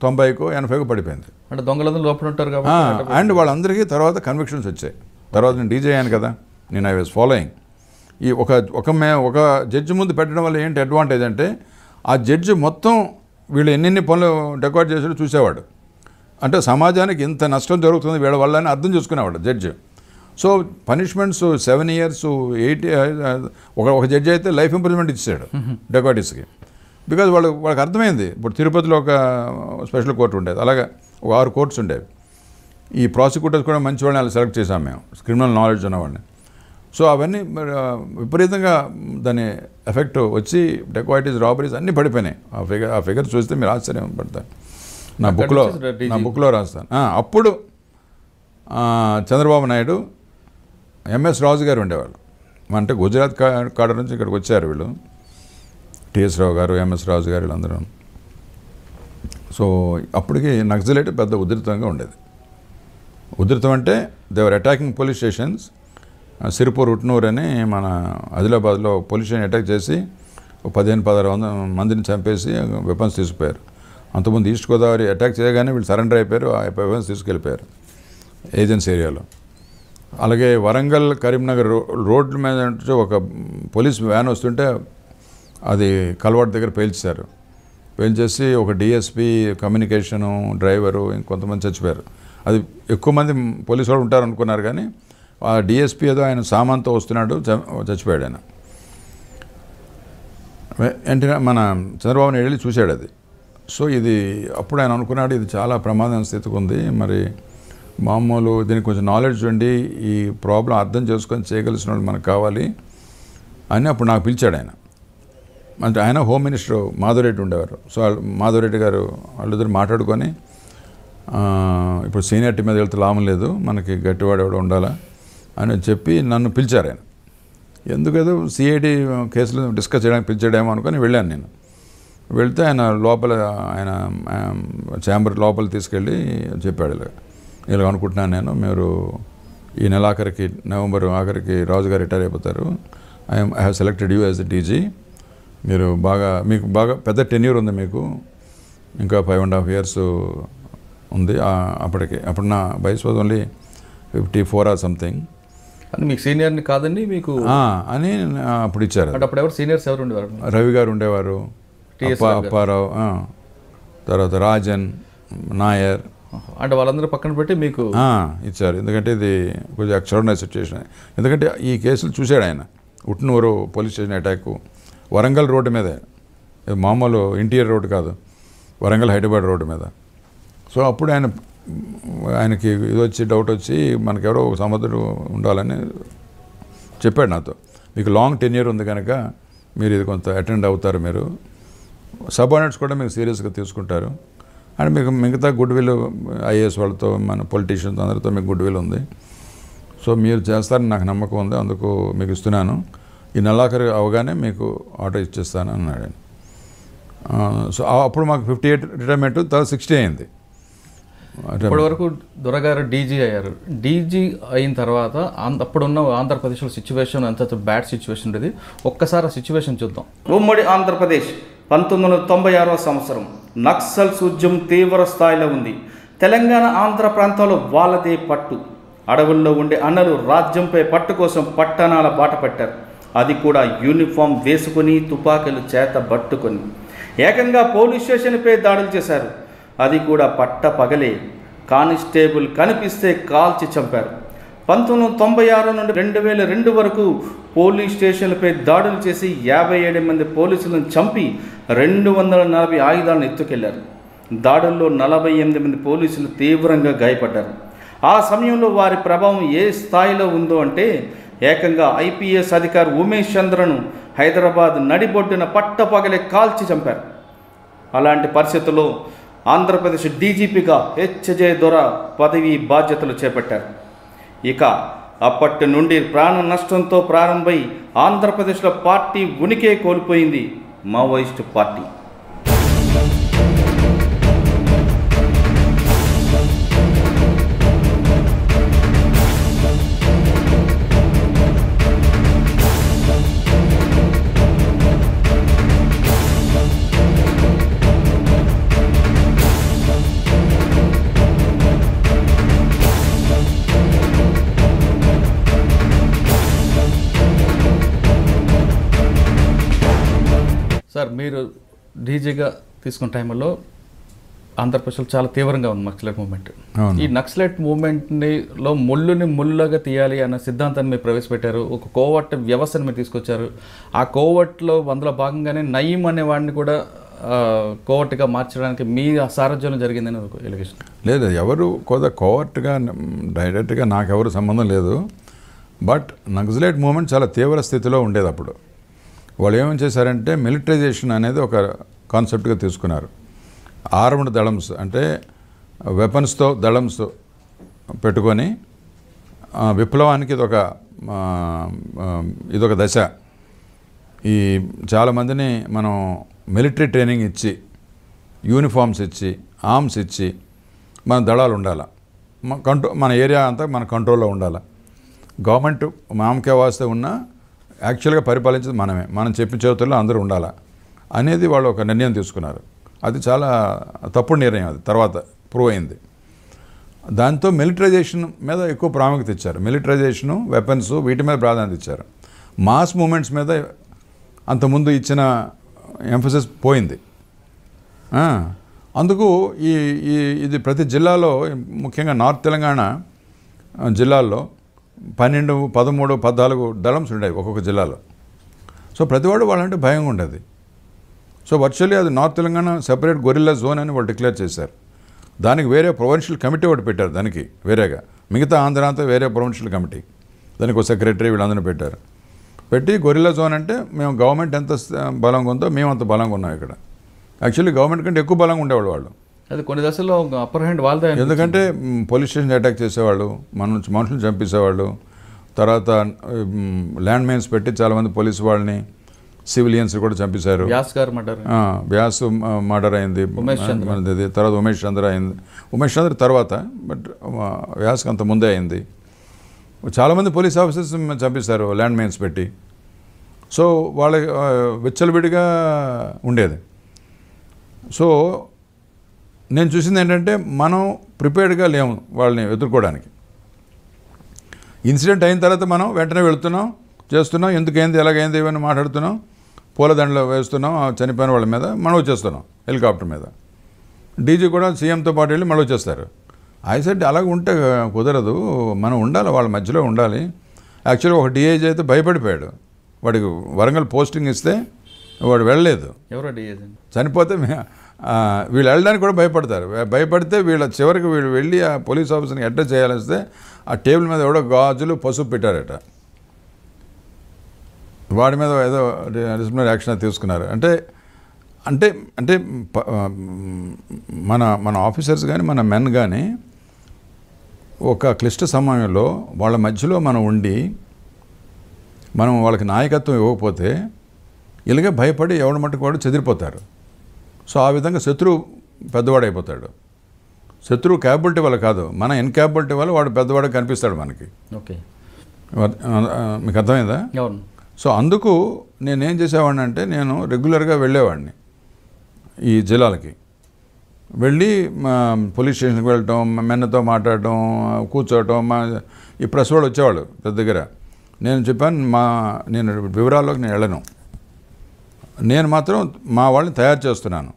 తొంభైకో ఎనభైకో పడిపోయింది. అంటే దొంగలందరూ లోపల ఉంటారు కాబట్టి అండ్ వాళ్ళందరికీ తర్వాత కన్విక్షన్స్ వచ్చాయి. తర్వాత నేను డీజే అయ్యాను కదా నేను ఐ వాజ్ ఫాలోయింగ్ ఈ ఒక ఒక మే ఒక జడ్జి ముందు పెట్టడం వల్ల ఏంటి అడ్వాంటేజ్ అంటే ఆ జడ్జి మొత్తం వీళ్ళు ఎన్నెన్ని పనులు డెకాట్ చేసాడో చూసేవాడు. అంటే సమాజానికి ఇంత నష్టం జరుగుతుంది వీళ్ళ వల్ల అని అర్థం చేసుకునేవాడు judge so punishments seven years eight ఒక ఒక జడ్జి అయితే లైఫ్ ఇంప్రూవ్మెంట్ ఇచ్చాడు డెకాటిస్కి బికాజ్ వాళ్ళు వాళ్ళకి అర్థమైంది. ఇప్పుడు తిరుపతిలో ఒక స్పెషల్ కోర్టు ఉండేది. అలాగే ఒక ఆరు కోర్ట్స్ ఉండేవి. ఈ ప్రాసిక్యూటర్స్ కూడా మంచి వాళ్ళని అలా సెలెక్ట్ చేశాం మేము. క్రిమినల్ నాలెడ్జ్ ఉన్నవాడిని. సో అవన్నీ విపరీతంగా దాని ఎఫెక్ట్ వచ్చి డెక్వైటీస్ రాబరీస్ అన్నీ పడిపోయినాయి. ఆ ఫిగర్ ఆ ఫిగర్ చూస్తే మీరు ఆశ్చర్యం పడతారు. నా బుక్లో. నా బుక్లో రాస్తాను. అప్పుడు చంద్రబాబు నాయుడు ఎంఎస్ రాజు గారు ఉండేవాళ్ళు. అంటే గుజరాత్ కాడ నుంచి ఇక్కడికి వచ్చారు వీళ్ళు. టిఎస్ రావు గారు ఎంఎస్ రాజు గారు వీళ్ళందరూ. సో అప్పటికి నక్సలైట్ పెద్ద ఉధృతంగా ఉండేది. ఉధృతం అంటే they were attacking police stations Sirpur Utnoor అని మన ఆదిలాబాద్లో పోలీస్ స్టేషన్ అటాక్ చేసి పదిహేను పదహారు వందల మందిని చంపేసి వెపన్స్ తీసుకుపోయారు. అంతకుముందు ఈస్ట్ గోదావరి అటాక్ చేయగానే వీళ్ళు సరెండర్ అయిపోయారు ఆ వెపన్స్ తీసుకెళ్ళిపోయారు. ఏజెన్సీ ఏరియాలో అలాగే వరంగల్ కరీంనగర్ రో రోడ్ల మీద నుంచి ఒక పోలీస్ వ్యాన్ వస్తుంటే అది కలవాటు దగ్గర పేల్చారు పేల్చేసి ఒక డిఎస్పి కమ్యూనికేషను డ్రైవరు ఇంకొంతమంది చచ్చిపోయారు. అది ఎక్కువ మంది పోలీసు వాళ్ళు ఉంటారు అనుకున్నారు కానీ ఆ డిఎస్పి ఏదో ఆయన సామాన్తో వస్తున్నాడు చచ్చిపోయాడు ఆయన. వెంటనే మన చంద్రబాబు నాయుడు వెళ్ళి చూశాడు అది. సో ఇది అప్పుడు ఆయన అనుకున్నాడు ఇది చాలా ప్రమాదం స్థితికి ఉంది మరి మామూలు దీనికి కొంచెం నాలెడ్జ్ ఉండి ఈ ప్రాబ్లం అర్థం చేసుకొని చేయగలిసిన వాళ్ళు మనకు కావాలి అని అప్పుడు నాకు పిలిచాడు ఆయన. అంటే ఆయన హోమ్ మినిస్టర్ మాధవరెడ్డి ఉండేవారు. సో వాళ్ళు మాధవరెడ్డి గారు వాళ్ళిద్దరు మాట్లాడుకొని ఇప్పుడు సీనియారిటీ మీద వెళ్తే లాభం లేదు మనకి గట్టివాడు ఎవడో ఉండాలా? అని చెప్పి నన్ను పిలిచారు ఆయన. ఎందుకేదో సిఐడి కేసులు డిస్కస్ చేయడానికి పిలిచాడేమో అనుకొని వెళ్ళాను నేను. వెళ్తే ఆయన లోపల ఆయన ఛాంబర్ లోపల తీసుకెళ్ళి చెప్పాడు ఇలా అనుకుంటున్నాను నేను. మీరు ఈ నెల ఆఖరికి నవంబర్ ఆఖరికి రాజు గారు రిటైర్ అయిపోతారు. I'm I have selected you as DG మీరు బాగా మీకు బాగా పెద్ద టెన్యూర్ ఉంది మీకు. ఇంకా ఫైవ్ అండ్ హాఫ్ ఇయర్స్ ఉంది. అప్పటికి. అప్పుడు నా వయసు was only fifty four or something అని మీకు సీనియర్ని కాదండి మీకు అని అప్పుడు ఇచ్చారు. అప్పుడు ఎవరు సీనియర్స్ ఎవరు ఉండేవారు రవి గారు ఉండేవారు. అప్పారావు. తర్వాత రాజన్ నాయర్ అంటే వాళ్ళందరూ పక్కన పెట్టి మీకు ఇచ్చారు. ఎందుకంటే ఇది కొంచెం ఎక్స్ట్రాడినరీ సిచ్యువేషన్ ఎందుకంటే ఈ కేసులు చూశాడు ఆయన. Utnoor police station attack Warangal road మీదే. మామూలు ఇంటీరియర్ రోడ్డు కాదు. వరంగల్ హైదరాబాద్ రోడ్డు మీద. సో అప్పుడు ఆయన ఆయనకి ఇది వచ్చి డౌట్ వచ్చి మనకెవరో ఒక సముద్రుడు ఉండాలని చెప్పాడు నాతో. మీకు లాంగ్ టెన్యూర్ ఉంది కనుక మీరు ఇది కొంత అటెండ్ అవుతారు మీరు. సబార్డినేట్స్ కూడా మీకు సీరియస్గా తీసుకుంటారు. అండ్ మీకు మిగతా గుడ్ విల్ ఐఏఎస్ వాళ్ళతో మన పొలిటీషియన్స్ అందరితో మీకు గుడ్ విల్ ఉంది. సో మీరు చేస్తారని నాకు నమ్మకం ఉంది అందుకు మీకు ఇస్తున్నాను. ఈ నెలాఖరు అవగానే మీకు ఆటో ఇచ్చేస్తాను అన్నాడు. సో అప్పుడు మాకు ఫిఫ్టీ ఎయిట్ రిటైర్మెంట్ తర్వాత సిక్స్టీ అయింది. ఇప్పటి వరకు దొరగారు డీజీ అయ్యారు. డీజీ అయిన తర్వాత అప్పుడున్న ఆంధ్రప్రదేశ్లో సిచ్యువేషన్ అంత బ్యాడ్ సిచ్యువేషన్ ఉండేది. ఒక్కసారి ఆ సిచ్యువేషన్ చూద్దాం. ఉమ్మడి ఆంధ్రప్రదేశ్. పంతొమ్మిది వందల తొంభై ఆరవ సంవత్సరం. నక్సల్స్ ఉద్యమం తీవ్ర స్థాయిలో ఉంది. తెలంగాణ ఆంధ్ర ప్రాంతాల్లో వాళ్ళదే పట్టు. అడవుల్లో ఉండే అన్నలు రాజ్యంపై పట్టు కోసం పట్టణాల బాట పట్టారు. అది కూడా యూనిఫామ్ వేసుకొని తుపాకీలు చేత పట్టుకొని ఏకంగా పోలీస్ స్టేషన్పై దాడులు చేశారు. అది కూడా పట్ట పగలే. కానిస్టేబుల్ కనిపిస్తే కాల్చి చంపారు. పంతొమ్మిది వందల తొంభై ఆరు నుండి రెండు వేల రెండు వరకు పోలీస్ స్టేషన్లపై దాడులు చేసి యాభై ఏడు మంది పోలీసులను చంపి రెండు వందల నలభై ఆయుధాలను ఎత్తుకెళ్ళారు. దాడుల్లో నలభై ఎనిమిది మంది పోలీసులు తీవ్రంగా గాయపడ్డారు. ఆ సమయంలో వారి ప్రభావం ఏ స్థాయిలో ఉందో అంటే ఏకంగా ఐపీఎస్ అధికారి ఉమేష్ చంద్రను హైదరాబాద్ నడిబొడ్డున పట్టపగలే కాల్చి చంపారు. అలాంటి పరిస్థితుల్లో ఆంధ్రప్రదేశ్ డీజీపీగా హెచ్జే దొర పదవి బాధ్యతలు చేపట్టారు. ఇక అప్పటి నుండి ప్రాణ నష్టంతో ప్రారంభమై ఆంధ్రప్రదేశ్లో పార్టీ ఉనికే కోల్పోయింది మావోయిస్టు పార్టీ. సార్ మీరు డీజీగా తీసుకున్న టైంలో ఆంధ్రప్రదేశ్లో చాలా తీవ్రంగా ఉంది నక్సలైట్ మూవ్మెంట్. ఈ నక్సలైట్ మూవ్మెంట్ని లో ముళ్ళుని ముళ్ళుగా తీయాలి అన్న సిద్ధాంతాన్ని మీరు ప్రవేశపెట్టారు. ఒక కోవట్ వ్యవస్థను మీరు తీసుకొచ్చారు. ఆ కోవట్లో అందులో భాగంగానే నయీం అనే వాడిని కూడా ఆ, కోవట్గా మార్చడానికి మీ సారథ్యంలో జరిగిందని ఎలిగేషన్ లేదు ఎవరు కొద్ది కోవర్ట్గా డైరెక్ట్గా నాకెవరు సంబంధం లేదు. బట్ నక్సలైట్ మూమెంట్ చాలా తీవ్ర స్థితిలో ఉండేది అప్పుడు. వాళ్ళు ఏమేం చేశారంటే మిలిటరైజేషన్ అనేది ఒక కాన్సెప్ట్గా తీసుకున్నారు. ఆర్మ్డ్ దళమ్స్ అంటే వెపన్స్తో దళమ్స్ పెట్టుకొని విప్లవానికి ఇదొక ఇదొక దశ. ఈ చాలామందిని మనం మిలిటరీ ట్రైనింగ్ ఇచ్చి యూనిఫామ్స్ ఇచ్చి ఆర్మ్స్ ఇచ్చి మన దళాలు ఉండాలి. మన కంట్రో మన ఏరియా అంతా మన కంట్రోల్లో ఉండాలి. గవర్నమెంట్ మామకే వాస్తే ఉన్నా యాక్చువల్గా పరిపాలించేది మనమే. మనం చెప్పిన చేతుల్లో అందరూ ఉండాలా అనేది వాళ్ళు ఒక నిర్ణయం తీసుకున్నారు. అది చాలా తప్పుడు నిర్ణయం అది. తర్వాత ప్రూవ్ అయింది. దాంతో మిలిటరైజేషన్ మీద ఎక్కువ ప్రాముఖ్యత ఇచ్చారు. మిలిటరైజేషను వెపన్స్ వీటి మీద ప్రాధాన్యత ఇచ్చారు. మాస్ మూమెంట్స్ మీద అంతకుముందు ఇచ్చిన ఎంఫసిస్ పోయింది. అందుకు ఈ ఈ ఇది ప్రతి జిల్లాలో ముఖ్యంగా నార్త్ తెలంగాణ జిల్లాల్లో పన్నెండు పదమూడు పద్నాలుగు దళమ్స్ ఉండేవి ఒక్కొక్క జిల్లాలో. సో ప్రతివాడు వాళ్ళంటే భయంగా ఉండేది. సో వర్చువల్లీ అది north Telangana separate guerrilla zone అని వాళ్ళు డిక్లేర్ చేశారు. దానికి వేరే ప్రొవిన్షియల్ కమిటీ ఒకటి పెట్టారు దానికి వేరేగా. మిగతా ఆంధ్ర అంతా వేరే ప్రొవిన్షియల్ కమిటీ. దానికి ఒక సెక్రటరీ వీళ్ళందరూ పెట్టారు. పెట్టి గొరిల్లా జోన్ అంటే మేము గవర్నమెంట్ ఎంత బలంగా ఉందో మేము అంత బలంగా ఉన్నాం ఇక్కడ. యాక్చువల్లీ గవర్నమెంట్ కంటే ఎక్కువ బలంగా ఉండేవాళ్ళు వాళ్ళు. అది కొన్ని దశల్లో అప్పర్ హ్యాండ్ వాళ్ళదే. ఎందుకంటే పోలీస్ స్టేషన్ అటాక్ చేసేవాళ్ళు మన నుంచి మనుషులు చంపేసేవాళ్ళు తర్వాత ల్యాండ్ మైన్స్ పెట్టి చాలామంది పోలీసు వాళ్ళని సివిలియన్స్ కూడా చంపేశారు. వ్యాస్ గారు మర్డర్ వ్యాస్ మర్డర్ అయింది. ఉమేష్ చంద్ర. మనది తర్వాత ఉమేష్ చంద్ర అయింది. ఉమేష్ చంద్ర తర్వాత బట్ వ్యాస్కి అంత ముందే అయింది. చాలామంది పోలీస్ ఆఫీసర్స్ చంపేశారు ల్యాండ్ మైన్స్ పెట్టి. సో వాళ్ళ విచ్చలవిడిగా ఉండేది. సో నేను చూసింది ఏంటంటే మనం ప్రిపేర్డ్గా లేము వాళ్ళని ఎదుర్కోవడానికి. ఇన్సిడెంట్ అయిన తర్వాత మనం వెంటనే వెళుతున్నాం చేస్తున్నాం ఎందుకైంది ఎలాగైంది ఇవన్నీ మాట్లాడుతున్నాం పూలదండలు వేస్తున్నాం చనిపోయిన వాళ్ళ మీద మనం వచ్చేస్తున్నాం హెలికాప్టర్ మీద. డీజీ కూడా సీఎంతో పాటు వెళ్ళి మళ్ళీ వచ్చేస్తారు. ఐ సెడ్ అలాగ ఉంటే కుదరదు మనం ఉండాలి వాళ్ళ మధ్యలో ఉండాలి. యాక్చువల్గా ఒక డిఐజీ అయితే భయపడిపోయాడు. వాడికి వరంగల్ పోస్టింగ్ ఇస్తే వాడు వెళ్ళలేదు. ఎవరో డిఏజెన్ చనిపోతే వీళ్ళు వెళ్ళడానికి కూడా భయపడతారు. భయపడితే వీళ్ళ చివరికి వీళ్ళు వెళ్ళి ఆ పోలీస్ ఆఫీసర్ని అడ్రస్ చేయాల్సి ఆ టేబుల్ మీద ఎవడో గాజులు పసుపు పెట్టారట. వాడి మీద ఏదో డిసిప్లినరీ యాక్షన్ తీసుకున్నారు. అంటే అంటే అంటే మన మన ఆఫీసర్స్ కానీ మన మెన్ కానీ ఒక క్లిష్ట సమయంలో వాళ్ళ మధ్యలో మనం ఉండి మనం వాళ్ళకి నాయకత్వం ఇవ్వకపోతే ఇలాగే భయపడి ఎవడి మట్టుకు వాడు చెదిరిపోతారు. సో ఆ విధంగా శత్రువు పెద్దవాడైపోతాడు. శత్రువు క్యాపబిలిటీ వల్ల కాదు మన ఇన్క్యాపబిలిటీ వల్ల వాడు పెద్దవాడు కనిపిస్తాడు మనకి. ఓకే. మీకు అర్థమైందా? అవును. సో అందుకు నేనేం చేసేవాడిని అంటే నేను రెగ్యులర్గా వెళ్ళేవాడిని ఈ జిల్లాలకి. వెళ్ళి మా పోలీస్ స్టేషన్కి వెళ్ళటం మెన్నతో మాట్లాడటం కూర్చోవటం మా ఈ ప్రెస్ వాళ్ళు వచ్చేవాళ్ళు పెద్ద దగ్గర. నేను చెప్పాను మా నేను వివరాల్లోకి నేను వెళ్ళను. నేను మాత్రం మా వాళ్ళని తయారు చేస్తున్నాను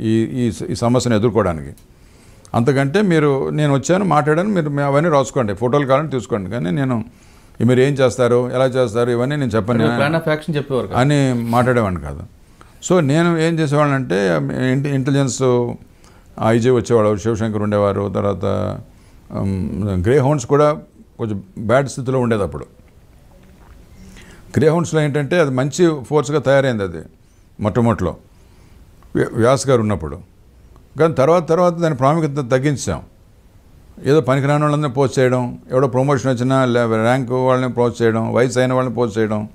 ఈ ఈ సమస్యను ఎదుర్కోవడానికి. అంతకంటే మీరు నేను వచ్చాను మాట్లాడాను మీరు అవన్నీ రాసుకోండి ఫోటోలు కావాలని తీసుకోండి కానీ నేను మీరు ఏం చేస్తారు ఎలా చేస్తారు ఇవన్నీ నేను చెప్పను. చెప్పేవారు. అని మాట్లాడేవాడిని కాదు. సో నేను ఏం చేసేవాడిని అంటే ఇంటి ఇంటెలిజెన్స్ ఐజీ వచ్చేవాడు శివశంకర్ ఉండేవారు తర్వాత గ్రే హౌండ్స్ కూడా కొంచెం బ్యాడ్ స్థితిలో ఉండేది అప్పుడు. గ్రేహౌండ్స్లో ఏంటంటే అది మంచి ఫోర్స్గా తయారైంది అది మొట్టమొదటిలో. వ్యాస్ గారు ఉన్నప్పుడు. కానీ తర్వాత తర్వాత దాని ప్రాముఖ్యత తగ్గించాం. ఏదో పనికిరాని వాళ్ళని పోస్ట్ చేయడం ఎవడో ప్రమోషన్ వచ్చినా ర్యాంక్ వాళ్ళని పోస్ట్ చేయడం వయసు అయిన వాళ్ళని పోస్ట్ చేయడం.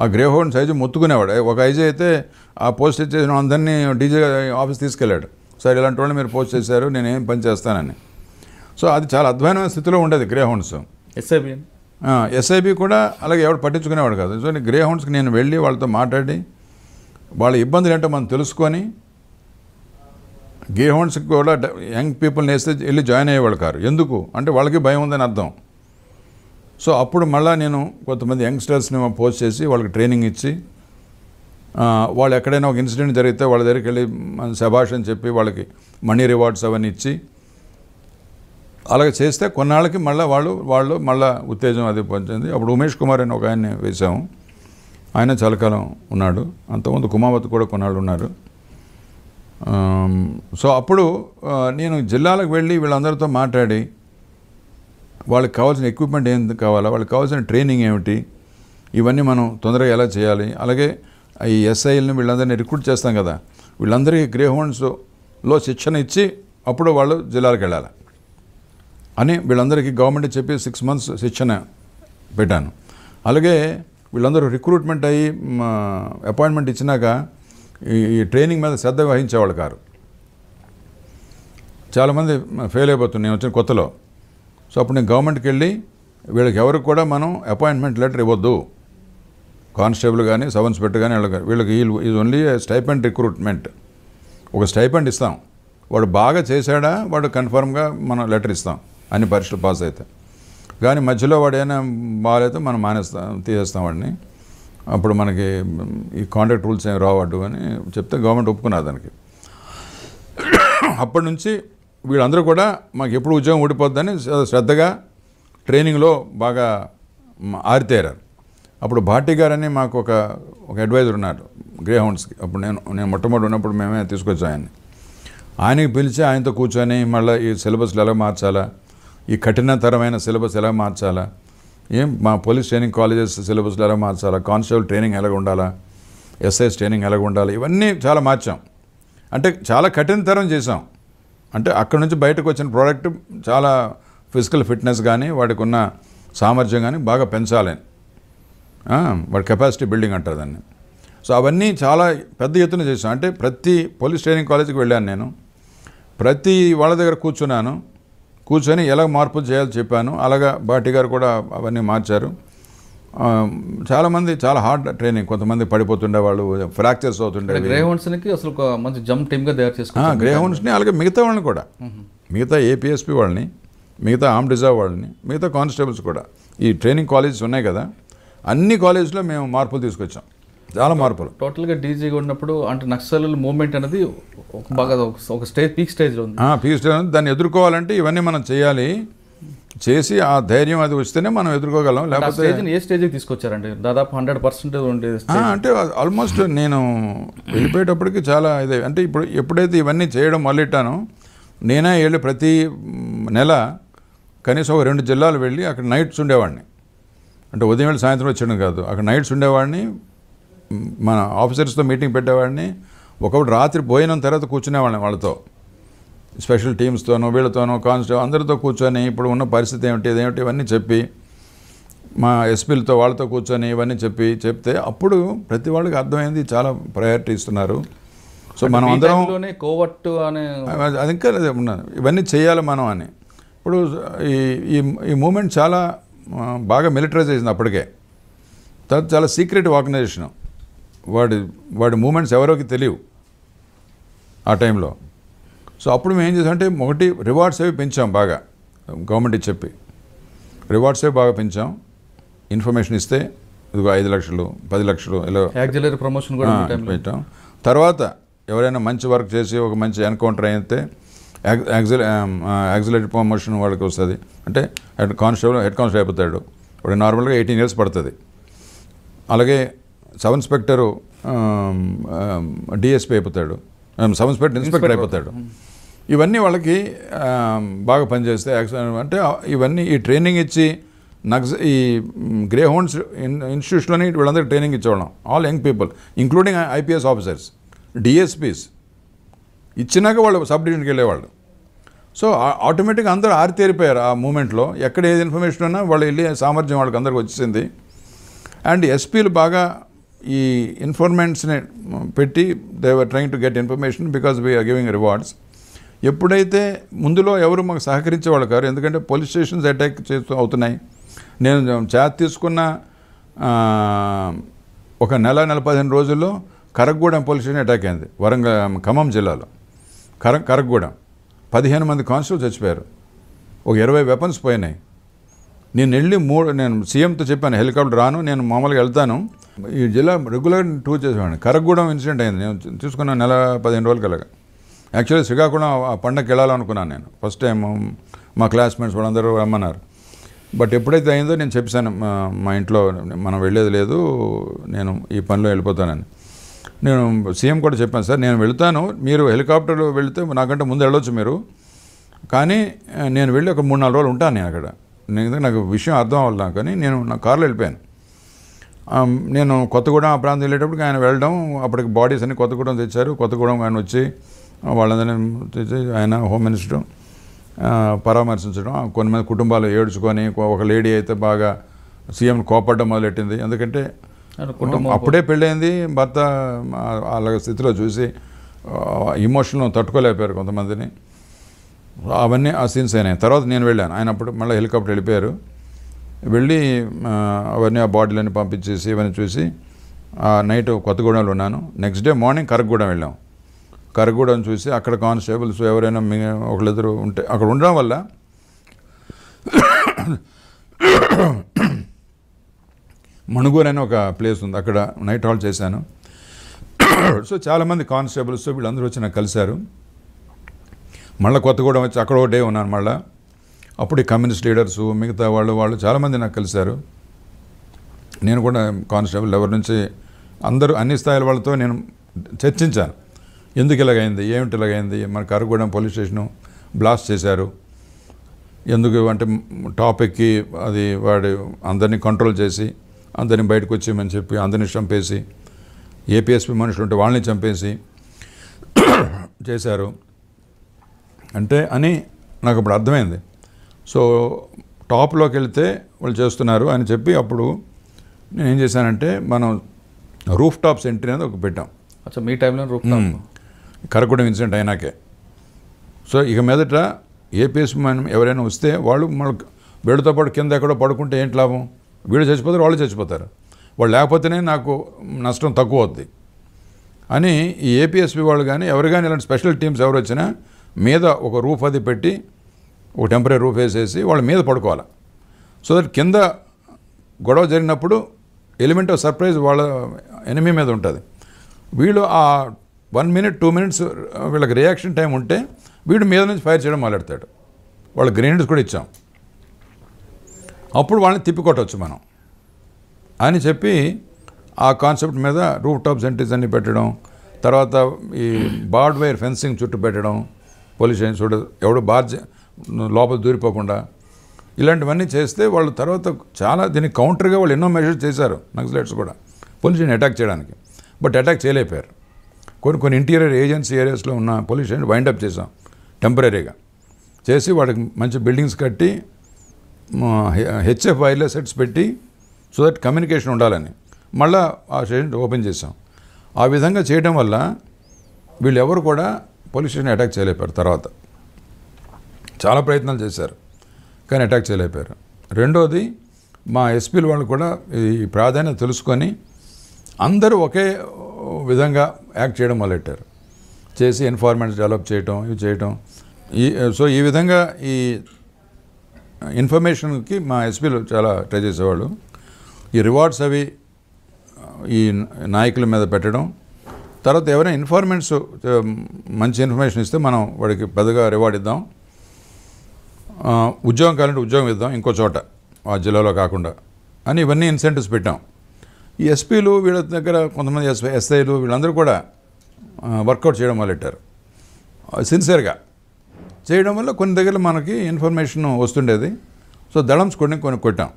ఆ గ్రే సైజు ముత్తుకునేవాడు. ఒక ఐజీ అయితే ఆ పోస్ట్ చేసిన అందరినీ డీజే ఆఫీస్ తీసుకెళ్ళాడు. సార్ ఇలాంటి వాళ్ళని మీరు పోస్ట్ చేశారు నేను పని చేస్తానని. సో అది చాలా అద్భుతమైన స్థితిలో ఉండేది గ్రేహౌండ్స్ ఎస్ఐబిఎన్ ఎస్ఐబి కూడా అలాగే ఎవడు పట్టించుకునేవాడు కాదు. సో గ్రే హౌండ్స్కి నేను వెళ్ళి వాళ్ళతో మాట్లాడి వాళ్ళ ఇబ్బందులు ఏంటో మనం తెలుసుకొని గ్రే హౌండ్స్కి కూడా యంగ్ పీపుల్ని వేస్తే వెళ్ళి జాయిన్ అయ్యేవాళ్ళు కారు. ఎందుకు? అంటే వాళ్ళకి భయం ఉందని అర్థం. సో అప్పుడు మళ్ళీ నేను కొంతమంది యంగ్స్టర్స్ని పోస్ట్ చేసి వాళ్ళకి ట్రైనింగ్ ఇచ్చి వాళ్ళు ఎక్కడైనా ఒక ఇన్సిడెంట్ జరిగితే వాళ్ళ దగ్గరికి వెళ్ళి మన శభాష్ అని చెప్పి వాళ్ళకి మనీ రివార్డ్స్ అవన్నీ ఇచ్చి అలాగే చేస్తే కొన్నాళ్ళకి మళ్ళీ వాళ్ళు వాళ్ళు మళ్ళీ ఉత్తేజం అది పొందింది. అప్పుడు ఉమేష్ కుమార్ అని ఒక ఆయన్ని వేశాము. ఆయన చాలా ఉన్నాడు. అంతకుముందు కుమావతి కూడా కొన్నాళ్ళు ఉన్నారు. సో అప్పుడు నేను జిల్లాలకు వెళ్ళి వీళ్ళందరితో మాట్లాడి వాళ్ళకి కావాల్సిన ఎక్విప్మెంట్ ఏం కావాలా వాళ్ళకి కావాల్సిన ట్రైనింగ్ ఏమిటి ఇవన్నీ మనం తొందరగా ఎలా చేయాలి. అలాగే ఈ ఎస్ఐల్ని వీళ్ళందరినీ రిక్రూట్ చేస్తాం కదా. వీళ్ళందరికీ గ్రే హోండ్స్లో శిక్షణ ఇచ్చి అప్పుడు వాళ్ళు జిల్లాలకు వెళ్ళాలి. అని వీళ్ళందరికీ గవర్నమెంట్ చెప్పి సిక్స్ మంత్స్ శిక్షణ పెట్టాను. అలాగే వీళ్ళందరూ రిక్రూట్మెంట్ అయ్యి అపాయింట్మెంట్ ఇచ్చినాక ఈ ట్రైనింగ్ మీద శ్రద్ధ వహించేవాళ్ళు కారు. చాలామంది ఫెయిల్ అయిపోతుంది నేను వచ్చిన కొత్తలో. సో అప్పుడు నేను గవర్నమెంట్కి వెళ్ళి వీళ్ళకి ఎవరికి కూడా మనం అపాయింట్మెంట్ లెటర్ ఇవ్వద్దు. కానిస్టేబుల్ కానీ సబ్ ఇన్స్పెక్టర్ కానీ వీళ్ళకి వీళ్ళకి ఇది ఓన్లీ స్టైపెండ్ రిక్రూట్మెంట్ ఒక స్టైపెండ్ ఇస్తాం. వాడు బాగా చేశాడా? వాడు కన్ఫర్మ్గా మనం లెటర్ ఇస్తాం. అన్ని పరీక్షలు పాస్ అవుతాయి కానీ మధ్యలో వాడు ఏమైనా బాగాలైతే మనం మానేస్తాం తీసేస్తాం వాడిని. అప్పుడు మనకి ఈ కాంట్రాక్ట్ రూల్స్ ఏమి రావద్దు అని చెప్తే గవర్నమెంట్ ఒప్పుకున్నారు దానికి. అప్పటి నుంచి వీళ్ళందరూ కూడా మాకు ఎప్పుడు ఉద్యోగం ఊడిపోద్దని శ్రద్ధగా ట్రైనింగ్లో బాగా ఆరితేరారు. అప్పుడు భాటి గారని మాకు ఒక ఒక అడ్వైజర్ ఉన్నారు గ్రే హౌండ్స్కి అప్పుడు నేను నేను మొట్టమొదటి ఉన్నప్పుడు మేమే తీసుకొచ్చాం ఆయన్ని. ఆయనకి పిలిచి ఆయనతో కూర్చొని మళ్ళీ ఈ సిలబస్లు ఎలా మార్చాలా ఈ కఠినతరమైన సిలబస్ ఎలా మార్చాలా? ఏం మా పోలీస్ ట్రైనింగ్ కాలేజెస్ సిలబస్లు ఎలా మార్చాలా? కానిస్టేబుల్ ట్రైనింగ్ ఎలాగ ఉండాలా? ఎస్ఐఎస్ ట్రైనింగ్ ఎలాగ ఉండాలి? ఇవన్నీ చాలా మార్చాం. అంటే చాలా కఠినతరం చేసాం అంటే అక్కడ నుంచి బయటకు వచ్చిన ప్రోడక్ట్ చాలా ఫిజికల్ ఫిట్నెస్ కానీ వాడికి ఉన్న సామర్థ్యం కానీ బాగా పెంచాలని వాడి కెపాసిటీ బిల్డింగ్ అంటారు దాన్ని. సో అవన్నీ చాలా పెద్ద ఎత్తున చేసాం అంటే ప్రతి పోలీస్ ట్రైనింగ్ కాలేజీకి వెళ్ళాను నేను. ప్రతి వాళ్ళ దగ్గర కూర్చున్నాను. కూర్చొని ఎలా మార్పులు చేయాలో చెప్పాను. అలాగా బాటి గారు కూడా అవన్నీ మార్చారు. చాలామంది చాలా హార్డ్ ట్రైనింగ్ కొంతమంది పడిపోతుండే వాళ్ళు ఫ్రాక్చర్స్ అవుతుండేవి. గ్రే హౌండ్స్కి అసలు ఒక మంచి జంప్ టీమ్గా తయారు ఆ, చేసుకుంటారు గ్రే హౌండ్స్ని అలాగే మిగతా వాళ్ళని కూడా. మిగతా ఏపీఎస్పీ వాళ్ళని మిగతా ఆమ్ రిజర్వ్ వాళ్ళని మిగతా కానిస్టేబుల్స్ కూడా. ఈ ట్రైనింగ్ కాలేజెస్ ఉన్నాయి కదా అన్ని కాలేజ్లో మేము మార్పులు తీసుకొచ్చాం. చాలా మార్పులు. టోటల్గా డీజీగా ఉన్నప్పుడు అంటే నక్సల్ మూవ్మెంట్ అనేది ఒక బాగా ఒక- స్టేజ్ పీక్ స్టేజ్లో ఉంది. పీస్ దాన్ని ఎదుర్కోవాలంటే ఇవన్నీ మనం చేయాలి. చేసి ఆ ధైర్యం అది వస్తేనే మనం ఎదుర్కోగలం. లేకపోతే ఏ స్టేజ్కి తీసుకొచ్చారండి? దాదాపు హండ్రెడ్ పర్సెంట్ ఉండేది అంటే ఆల్మోస్ట్ నేను వెళ్ళిపోయేటప్పటికి చాలా ఇదే. అంటే ఇప్పుడు ఎప్పుడైతే ఇవన్నీ చేయడం మొదలెట్టానో నేనే వెళ్ళి ప్రతి నెల కనీసం ఒక రెండు జిల్లాలు వెళ్ళి అక్కడ నైట్స్ ఉండేవాడిని. అంటే ఉదయం వెళ్ళి సాయంత్రం వచ్చాను కాదు. అక్కడ నైట్స్ ఉండేవాడిని. మన ఆఫీసర్స్తో మీటింగ్ పెట్టేవాడిని. ఒకప్పుడు రాత్రి భోజనం తర్వాత కూర్చునేవాడిని వాళ్ళతో. స్పెషల్ టీమ్స్తోనో వీళ్ళతోనో కాన్స్టేబుల్ అందరితో కూర్చొని ఇప్పుడు ఉన్న పరిస్థితి ఏమిటి ఇదేమిటి ఇవన్నీ చెప్పి మా ఎస్పీలతో వాళ్ళతో కూర్చొని ఇవన్నీ చెప్పి చెప్తే అప్పుడు ప్రతి వాళ్ళకి అర్థమైంది చాలా ప్రయారిటీ ఇస్తున్నారు. సో మనం అందరం కోవట్టు అనే అది ఇంకా ఉన్నాను ఇవన్నీ చేయాలి మనం అని. ఇప్పుడు ఈ ఈ మూమెంట్ చాలా బాగా మిలిటరైజ్ చేసింది అప్పటికే. తర్వాత చాలా సీక్రెట్ ఆర్గనైజేషన్. వాడి వాడి మూమెంట్స్ ఎవరోకి తెలియవు ఆ టైంలో. సో అప్పుడు మేము ఏం చేసామంటే ఒకటి రివార్డ్స్ అవి పెంచాం బాగా. గవర్నమెంట్ చెప్పి. రివార్డ్స్ అవి బాగా పెంచాం. ఇన్ఫర్మేషన్ ఇస్తే ఇదిగో ఐదు లక్షలు పది లక్షలు ఇలా యాక్సిలరీ ప్రమోషన్ కూడా పెట్టాం. తర్వాత ఎవరైనా మంచి వర్క్ చేసి ఒక మంచి ఎన్కౌంటర్ అయితే యాక్సిలేటరీ ప్రమోషన్ వాళ్ళకి వస్తుంది. అంటే హెడ్ కానిస్టేబుల్ హెడ్ కానిస్టేబుల్ అయిపోతాడు. వాడు నార్మల్గా ఎయిటీన్ ఇయర్స్ పడుతుంది. అలాగే సబ్ ఇన్స్పెక్టరు డిఎస్పీ అయిపోతాడు. సబ్ ఇన్స్పెక్టర్ ఇన్స్పెక్టర్ అయిపోతాడు. ఇవన్నీ వాళ్ళకి బాగా పనిచేస్తే యాక్సిడెంట్ అంటే ఇవన్నీ ఈ ట్రైనింగ్ ఇచ్చి నక్స్ ఈ గ్రే హోన్స్ ఇన్స్టిట్యూట్లోని వీళ్ళందరికీ training ఇచ్చేవాళ్ళం. All young people including IPS officers DSPs ఇచ్చినాక వాళ్ళు సబ్ డివిజన్కి వెళ్ళేవాళ్ళు. సో ఆటోమేటిక్గా అందరూ ఆరితేరిపోయారు ఆ మూమెంట్లో. ఎక్కడ ఏది ఇన్ఫర్మేషన్ ఉన్నా వాళ్ళు వెళ్ళి సామర్థ్యం వాళ్ళకి అందరికి వచ్చేసింది. అండ్ ఎస్పీలు బాగా ఈ ఇన్ఫర్మెంట్స్ని పెట్టి they were to get information because we are giving rewards ఎప్పుడైతే ముందులో ఎవరు మాకు సహకరించే వాళ్ళు కారు ఎందుకంటే పోలీస్ స్టేషన్స్ అటాక్ చేస్తూ అవుతున్నాయి. నేను చార్జ్ తీసుకున్న ఒక నెల నెల పదిహేను రోజుల్లో కరగూడెం పోలీస్ స్టేషన్ అటాక్ అయింది వరంగల్ ఖమ్మం జిల్లాలో. కర కరగూడెం. పదిహేను మంది కానిస్టేబుల్ చచ్చిపోయారు. ఒక ఇరవై వెపన్స్ పోయినాయి. నేను వెళ్ళి మూడు నేను సీఎంతో చెప్పాను హెలికాప్టర్ రాను నేను మామూలుగా వెళ్తాను. ఈ జిల్లా రెగ్యులర్ టూర్ చేసేవాడిని. కరగూడెం ఇన్సిడెంట్ అయింది. నేను తీసుకున్న నెల పదిహేను రోజుల కలగా యాక్చువల్లీ శ్రీకాకుళం ఆ పండగకి వెళ్ళాలనుకున్నాను నేను. ఫస్ట్ టైం మా క్లాస్మేట్స్ వాళ్ళందరూ రమ్మన్నారు. బట్ ఎప్పుడైతే అయిందో నేను చెప్పాను మా ఇంట్లో మనం వెళ్ళేది లేదు నేను ఈ పనిలో వెళ్ళిపోతానని. నేను సీఎం కూడా చెప్పాను సార్ నేను వెళ్తాను. మీరు హెలికాప్టర్లో వెళితే నాకంటే ముందు వెళ్ళొచ్చు మీరు. కానీ నేను వెళ్ళి ఒక మూడు నాలుగు రోజులు ఉంటాను నేను అక్కడ. నేను నాకు విషయం అర్థం అవ్వాలి నాకు. కానీ నేను నా కార్లో వెళ్ళిపోయాను. నేను కొత్తగూడెం ఆ ప్రాంతం వెళ్ళేటప్పుడు ఆయన వెళ్ళడం అప్పటికి బాడీస్ అన్ని కొత్తగూడెం తెచ్చారు. కొత్తగూడెం ఆయన వచ్చి వాళ్ళందరినీ తెచ్చి ఆయన హోమ్ మినిస్టర్ పరామర్శించడం. ఆ, కొంతమంది కుటుంబాలు ఏడ్చుకొని ఒక లేడీ అయితే బాగా సీఎం కోపడడం మొదలెట్టింది. ఎందుకంటే అప్పుడే పెళ్ళైంది. భర్త అలాగ స్థితిలో చూసి ఇమోషనల్ తట్టుకోలేకపోయారు కొంతమందిని. అవన్నీ ఆ సీన్స్ అయినాయి. తర్వాత నేను వెళ్ళాను. ఆయన అప్పుడు మళ్ళీ హెలికాప్టర్ వెళ్ళిపోయారు. వెళ్ళి అవన్నీ ఆ బాడీలన్నీ పంపించేసి ఇవన్నీ చూసి ఆ నైట్ కొత్తగూడెంలో ఉన్నాను. నెక్స్ట్ డే మార్నింగ్ కరగూడెం వెళ్ళాం. కరగూడెం చూసి అక్కడ కానిస్టేబుల్స్ ఎవరైనా మీ ఒకళ్ళిద్దరు ఉంటే అక్కడ ఉండడం వల్ల మణుగూరు అనే ఒక ప్లేస్ ఉంది. అక్కడ నైట్ హాల్ చేశాను. సో చాలామంది కానిస్టేబుల్స్ వీళ్ళందరూ వచ్చి నాకు కలిశారు. మళ్ళీ కొత్తగూడెం వచ్చి అక్కడ ఒకటే ఉన్నాను మళ్ళీ. అప్పుడు ఈ కమ్యూనిస్ట్ లీడర్స్ మిగతా వాళ్ళు వాళ్ళు చాలామంది నాకు కలిశారు. నేను కూడా కానిస్టేబుల్ ఎవరి నుంచి అందరూ అన్ని స్థాయిల వాళ్ళతో నేను చర్చించాను. ఎందుకు ఇలాగైంది ఏమిటి ఇలాగైంది మన కరగూడెం పోలీస్ స్టేషను బ్లాస్ట్ చేశారు. ఎందుకు అంటే టాపిక్కి అది వాడు అందరినీ కంట్రోల్ చేసి అందరినీ బయటకు వచ్చేయమని చెప్పి అందరినీ చంపేసి ఏపీఎస్పీ మనుషులు ఉంటే వాళ్ళని చంపేసి చేశారు. అంటే అని నాకు ఇప్పుడు అర్థమైంది. సో టాప్లోకి వెళ్తే వాళ్ళు చేస్తున్నారు అని చెప్పి అప్పుడు నేను ఏం చేశానంటే మనం రూఫ్ టాప్ సెంటర్ అనేది ఒక పెట్టాం. అచ్చా మీ టైంలో రూప్ టాప్ కరగూడెం ఇన్సిడెంట్ అయినాకే. సో ఇక మీదట ఏపీఎస్ మనం ఎవరైనా వస్తే వాళ్ళు మన వీళ్ళతో పాటు కింద ఎక్కడో పడుకుంటే ఏంటి లాభం? వీళ్ళు చచ్చిపోతారు వాళ్ళు చచ్చిపోతారు. వాళ్ళు లేకపోతేనే నాకు నష్టం తక్కువ అవుద్ది. అని ఈ ఏపీఎస్పీ వాళ్ళు కానీ ఎవరు కానీ ఇలాంటి స్పెషల్ టీమ్స్ ఎవరు వచ్చినా మీద ఒక రూఫ్ అది పెట్టి ఒక టెంపరీ రూఫ్ వేసేసి వాళ్ళ మీద పడుకోవాలి. సో దట్ కింద గొడవ జరిగినప్పుడు ఎలిమెంట్ ఆఫ్ సర్ప్రైజ్ వాళ్ళ ఎనిమీ మీద ఉంటుంది. వీళ్ళు ఆ వన్ మినిట్ టూ మినిట్స్ వీళ్ళకి రియాక్షన్ టైం ఉంటే వీడు మీద నుంచి ఫైర్ చేయడం మొదలెడతాడు. వాళ్ళ గ్రెనేడ్స్ కూడా ఇచ్చాం. అప్పుడు వాళ్ళని తిప్పికొట్టవచ్చు మనం. అని చెప్పి ఆ కాన్సెప్ట్ మీద రూఫ్ టాప్ సెంటీస్ అన్ని పెట్టడం తర్వాత ఈ బార్డ్ వైర్ ఫెన్సింగ్ చుట్టూ పెట్టడం పోలీస్ స్టేషన్ చుట్టూ ఎవడు బార్జ్ లోపల దూరిపోకుండా ఇలాంటివన్నీ చేస్తే వాళ్ళు తర్వాత చాలా దీనికి కౌంటర్గా వాళ్ళు ఎన్నో మెజర్స్ చేశారు నక్సలైట్స్ కూడా. పోలీస్ స్టేషన్ అటాక్ చేయడానికి. బట్ అటాక్ చేయలేకపోయారు. కొన్ని కొన్ని ఇంటీరియర్ ఏజెన్సీ ఏరియాస్లో ఉన్న పోలీస్ స్టేషన్ వైండప్ చేసాం టెంపరీగా చేసి వాడికి మంచి బిల్డింగ్స్ కట్టి హెచ్ఎఫ్ వైర్లెస్ సెట్స్ పెట్టి సో దట్ కమ్యూనికేషన్ ఉండాలని. మళ్ళా ఆ స్టేషన్ ఓపెన్ చేసాం ఆ విధంగా చేయడం వల్ల వీళ్ళు ఎవరు కూడా పోలీస్ స్టేషన్ అటాక్ చేయలేపారు తర్వాత. చాలా ప్రయత్నాలు చేశారు కానీ అటాక్ చేయలేకపోయారు. రెండోది మా ఎస్పీల వాళ్ళు కూడా ఈ ప్రాధాన్యత తెలుసుకొని అందరూ ఒకే విధంగా యాక్ట్ చేయడం మొదలెట్టారు. చేసి ఇన్ఫార్మెంట్స్ డెవలప్ చేయటం ఇవి చేయటం. ఈ సో ఈ విధంగా ఈ ఇన్ఫర్మేషన్కి మా ఎస్పీలు చాలా ట్రై చేసేవాళ్ళు. ఈ రివార్డ్స్ అవి ఈ నాయకుల మీద పెట్టడం. తర్వాత ఎవరైనా ఇన్ఫార్మెంట్స్ మంచి ఇన్ఫర్మేషన్ ఇస్తే మనం వాడికి పెద్దగా రివార్డ్ ఇద్దాం. ఉద్యోగం కావాలంటే ఉద్యోగం ఇద్దాం ఇంకో చోట ఆ జిల్లాలో కాకుండా. అని ఇవన్నీ ఇన్సెంటివ్స్ పెట్టాం. ఈ ఎస్పీలు వీళ్ళ దగ్గర కొంతమంది ఎస్ ఎస్ఐలు వీళ్ళందరూ కూడా వర్కౌట్ చేయడం మొదలెట్టారు. సిన్సియర్గా చేయడం వల్ల కొన్ని దగ్గర మనకి ఇన్ఫర్మేషన్ వస్తుండేది. సో దళమ్స్ కొన్ని కొన్ని కొట్టాం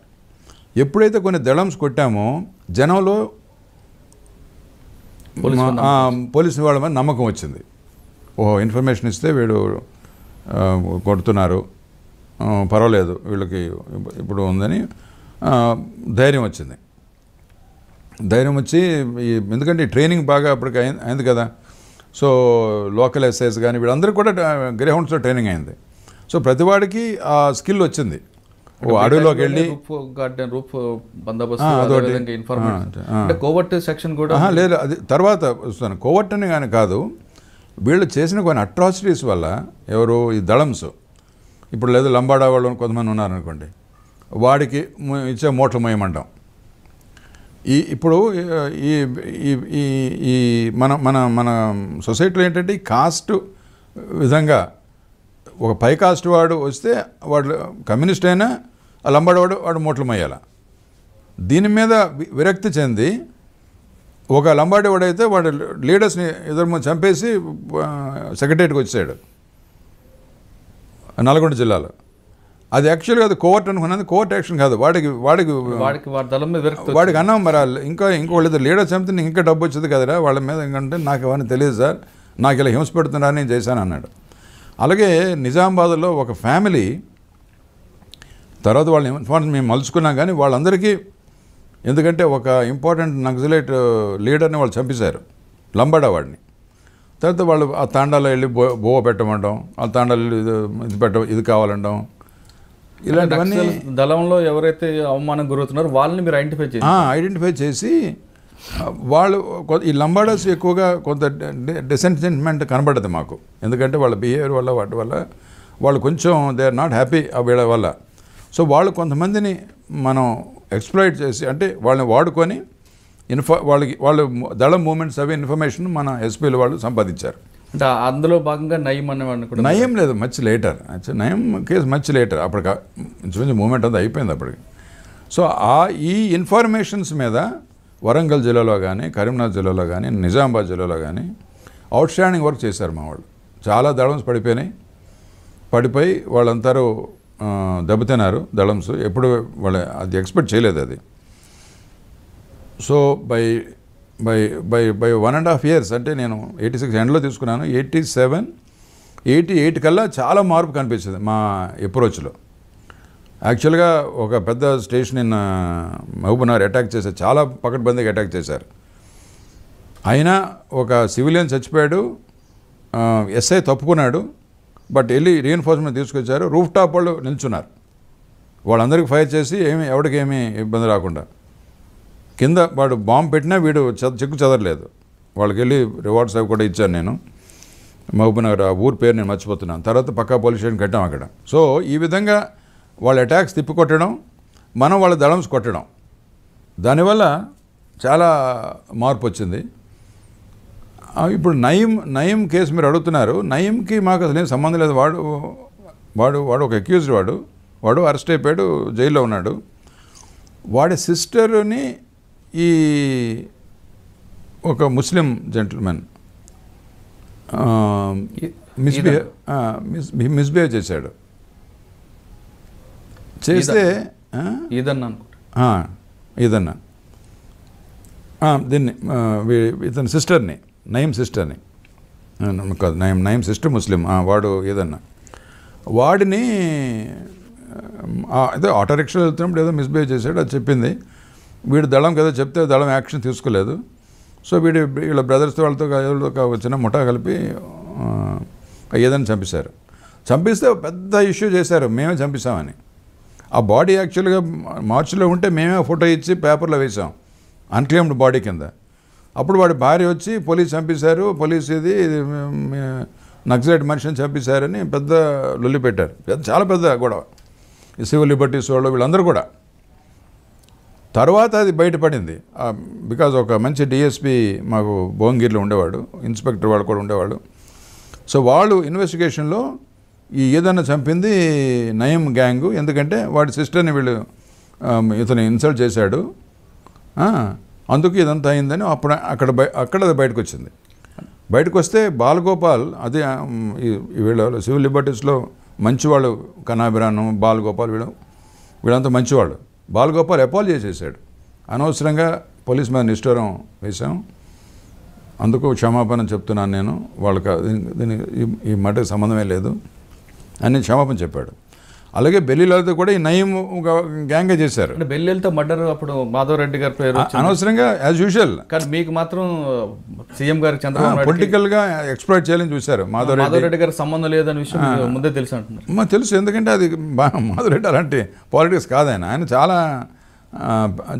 ఎప్పుడైతే కొన్ని దళమ్స్ కొట్టామో జనంలో పోలీసు వాళ్ళ మీద నమ్మకం వచ్చింది. ఓహో ఇన్ఫర్మేషన్ ఇస్తే వీడు కొడుతున్నారు. పర్వాలేదు వీళ్ళకి ఇప్పుడు ఉందని ధైర్యం వచ్చింది. ధైర్యం వచ్చి ఎందుకంటే ఈ ట్రైనింగ్ బాగా అప్పటికి అయింది అయింది కదా. సో లోకల్ ఎస్ఐస్ కానీ వీళ్ళందరూ కూడా గ్రేహౌండ్స్లో ట్రైనింగ్ అయింది. సో ప్రతివాడికి ఆ స్కిల్ వచ్చింది. ఓ అడవిలోకి వెళ్ళి రూప్ గార్డెన్ రూప్ బందోబస్తు ఇన్ఫర్మేషన్ కోవర్ట్ సెక్షన్ కూడా లేదు అది తర్వాత వస్తాను కోవర్ట్ అని కానీ కాదు వీళ్ళు చేసిన కొన్ని అట్రాసిటీస్ వల్ల ఎవరు ఈ దళంస్ ఇప్పుడు లేదు లంబాడా వాళ్ళు కొంతమంది ఉన్నారనుకోండి వాడికి ఇచ్చే మూటలు మోయమంటాం ఈ ఇప్పుడు ఈ ఈ ఈ మన మన మన సొసైటీలో ఏంటంటే ఈ కాస్ట్ విధంగా ఒక పై కాస్ట్ వాడు వస్తే వాడు కమ్యూనిస్ట్ అయినా ఆ లంబాడవాడు వాడు మోట్లు మోయాల దీని మీద వి- విరక్తి చెంది ఒక లంబాడి అయితే వాడు లీడర్స్ని ఇద్దరు చంపేసి సెక్రటరీకి వచ్చాడు. నల్గొండ జిల్లాలో. అది యాక్చువల్గా అది కోర్ట్ అనుకున్నది కోర్ట్ యాక్షన్ కాదు. వాడికి వాడికి వాడికి వాడికి అన్నాం మరి వాళ్ళు ఇంకా ఇంకో వాళ్ళిద్దరు లీడర్ చంపితే నీకు ఇంకా డబ్బు వచ్చింది కదరా? వాళ్ళ మీద ఇంకంటే నాకు అవన్నీ తెలియదు సార్. నాకు ఇలా హింస పెడుతున్నారని నేను చేశాను అన్నాడు. అలాగే నిజామాబాద్లో ఒక ఫ్యామిలీ తర్వాత వాళ్ళ ఇన్ఫార్మేషన్ మేము మలుచుకున్నాం కానీ వాళ్ళందరికీ ఎందుకంటే ఒక ఇంపార్టెంట్ నక్సలైట్ లీడర్ని వాళ్ళు చంపేశారు. లంబాడా వాడిని. తర్వాత వాళ్ళు ఆ తాండాలో వెళ్ళి బో బోవ పెట్టమంటాం ఆ తాండాలో ఇది పెట్ట ఇది కావాలంటాం. ఇలాంటివన్నీ దళంలో ఎవరైతే అవమానం గురవుతున్నారో వాళ్ళని మీరు ఐడెంటిఫై చేసి ఐడెంటిఫై చేసి వాళ్ళు ఈ లంబాడర్స్ ఎక్కువగా కొంత డిసెంట్మెంట్ కనబడదు మాకు. ఎందుకంటే వాళ్ళ బిహేవియర్ వల్ల వాటి వల్ల వాళ్ళు కొంచెం దే ఆర్ నాట్ హ్యాపీ ఆ వీళ్ళ వల్ల. సో వాళ్ళు కొంతమందిని మనం ఎక్స్ప్లాయిట్ చేసి అంటే వాళ్ళని వాడుకొని ఇన్ఫా వాళ్ళకి వాళ్ళు దళం మూమెంట్స్ అవి ఇన్ఫర్మేషన్ మన ఎస్పీలు వాళ్ళు సంపాదించారు. అంటే అందులో భాగంగా నయం అనేవాడిని కూడా నయం లేదు మచ్ లేటర్ నయం కేసు మచ్ లేటర్ అప్పటికి ఇంచుమించు మూమెంట్ అంతా అయిపోయింది అప్పటికి. సో ఆ ఈ ఇన్ఫర్మేషన్స్ మీద వరంగల్ జిల్లాలో కానీ కరీంనగర్ జిల్లాలో కానీ నిజామాబాద్ జిల్లాలో కానీ అవుట్ స్టాండింగ్ వర్క్ చేశారు మా వాళ్ళు. చాలా దళమ్స్ పడిపోయినాయి. పడిపోయి వాళ్ళందరూ ఆ, దెబ్బతిన్నారు దళమ్స్. ఎప్పుడు వాళ్ళ అది ఎక్స్పెక్ట్ చేయలేదు అది. So by by by by one and half years అంటే నేను ఎయిటీ సిక్స్ ఎండ్లో తీసుకున్నాను. ఎయిటీ సెవెన్ ఎయిటీ ఎయిట్ కల్లా చాలా మార్పు కనిపించింది మా అప్రోచ్లో. యాక్చువల్గా ఒక పెద్ద స్టేషన్ ఇన్ మహబూబ్నగర్ అటాక్ చేశారు. చాలా పకడ్బందీగా అటాక్ చేశారు. అయినా ఒక సివిలియన్ చచ్చిపోయాడు ఎస్ఐ తప్పుకున్నాడు బట్ వెళ్ళి రీఎన్ఫోర్స్మెంట్ తీసుకొచ్చారు. రూఫ్ టాప్ వాళ్ళు నిల్చున్నారు. వాళ్ళందరికీ ఫైర్ చేసి ఏమి ఎవరికి ఏమీ ఇబ్బంది రాకుండా. కింద వాడు బాంబు పెట్టినా వీడు చెక్కు చెదరలేదు. వాళ్ళకి వెళ్ళి రివార్డ్స్ అవి కూడా ఇచ్చాను నేను. మహబూబ్నగర్ ఆ ఊరు పేరు నేను మర్చిపోతున్నాను. తర్వాత పక్కా పోలీస్ స్టేషన్ కట్టాం అక్కడ. సో ఈ విధంగా వాళ్ళ అటాక్స్ తిప్పికొట్టడం మనం వాళ్ళ దళమ్స్ కొట్టడం. దానివల్ల చాలా మార్పు వచ్చింది ఇప్పుడు నయీం నయీం కేసు మీరు అడుగుతున్నారు. నయీంకి మాకు అసలు ఏం సంబంధం లేదు. వాడు వాడు వాడు ఒక అక్యూజ్డ్ వాడు. వాడు అరెస్ట్ అయిపోయాడు జైల్లో ఉన్నాడు. వాడి సిస్టర్ని ఈ ఒక ముస్లిం జెంటిల్మెన్ మిస్బిహేవ్ మిస్బిహేవ్ చేశాడు. చేస్తే? ఇదన్నా దీన్ని ఇతని సిస్టర్ని నయం సిస్టర్ని. కాదు నయం నయం సిస్టర్ ముస్లిం వాడు ఏదన్నా వాడిని అదే ఆటో రిక్షా వెళ్తున్నప్పుడు ఏదో మిస్బిహేవ్ చేశాడు అది చెప్పింది. వీడు దళం కదా చెప్తే దళం యాక్షన్ తీసుకోలేదు. సో వీడి వీళ్ళ బ్రదర్స్తో వాళ్ళతో ఒక చిన్న ముఠా కలిపి ఏదని చంపేశారు. చంపిస్తే పెద్ద ఇష్యూ చేశారు మేమే చంపిస్తామని. ఆ బాడీ యాక్చువల్గా మార్చిలో ఉంటే మేమే ఫోటో ఇచ్చి పేపర్లో వేసాం అన్క్లెయిమ్డ్ బాడీ కింద. అప్పుడు వాడి భార్య వచ్చి పోలీస్ చంపేశారు పోలీస్ ఇది నక్సలైట్ మనిషిని చంపేశారని పెద్ద లొల్లి పెట్టారు. పెద్ద చాలా పెద్ద గొడవ. సివిల్ లిబర్టీస్ వాళ్ళు వీళ్ళందరూ కూడా. తర్వాత అది బయటపడింది. బికాజ్ ఒక మంచి డిఎస్పి మాకు భువనగిరిలో ఉండేవాడు ఇన్స్పెక్టర్ వాళ్ళు కూడా ఉండేవాడు సో వాళ్ళు ఇన్వెస్టిగేషన్లో ఈ ఏదన్నా చంపింది నయం గ్యాంగ్ ఎందుకంటే వాడి సిస్టర్ని వీళ్ళు ఇతను ఇన్సల్ట్ చేశాడు. అందుకు ఇదంతా అయిందని అప్పుడు అక్కడ బయ అక్కడ అది బయటకు వచ్చింది బయటకు వస్తే బాలగోపాల్ అదే వీళ్ళ సివిల్ లిబర్టీస్లో మంచివాళ్ళు కనాభిరాను బాలగోపాల్ వీళ్ళు వీళ్ళంతా మంచివాళ్ళు. బాలగోపాల్ అపాలజీ చేశాడు అనవసరంగా పోలీస్ మీద నిష్ఠూరం వేశాం. అందుకు క్షమాపణ చెప్తున్నాను నేను. వాళ్ళకి దీని- దీనికి ఈ- ఈ మాటకు సంబంధమే లేదు. అని క్షమాపణ చెప్పాడు. అలాగే బెల్లిలతో కూడా ఈ నయం గ్యాంగే చేశారు. అంటే బెల్లెలతో మర్డర్ అప్పుడు మాధవరెడ్డి గారి పేరు. అనవసరంగా యాజ్ యూజువల్ కానీ మీకు మాత్రం సీఎం గారికి చంద్రబాబు నాయుడుకి పొలిటికల్గా ఎక్స్ప్లోర్ చేయాలని చూశారు మాధవ్ రెడ్డి మాధవరెడ్డి గారికి సంబంధం లేదనే విషయం ముందే తెలుసు అంటున్నారు. మా తెలుసు ఎందుకంటే అది మాధవ్ రెడ్డి అలాంటి పాలిటిక్స్ కాదు ఆయన. చాలా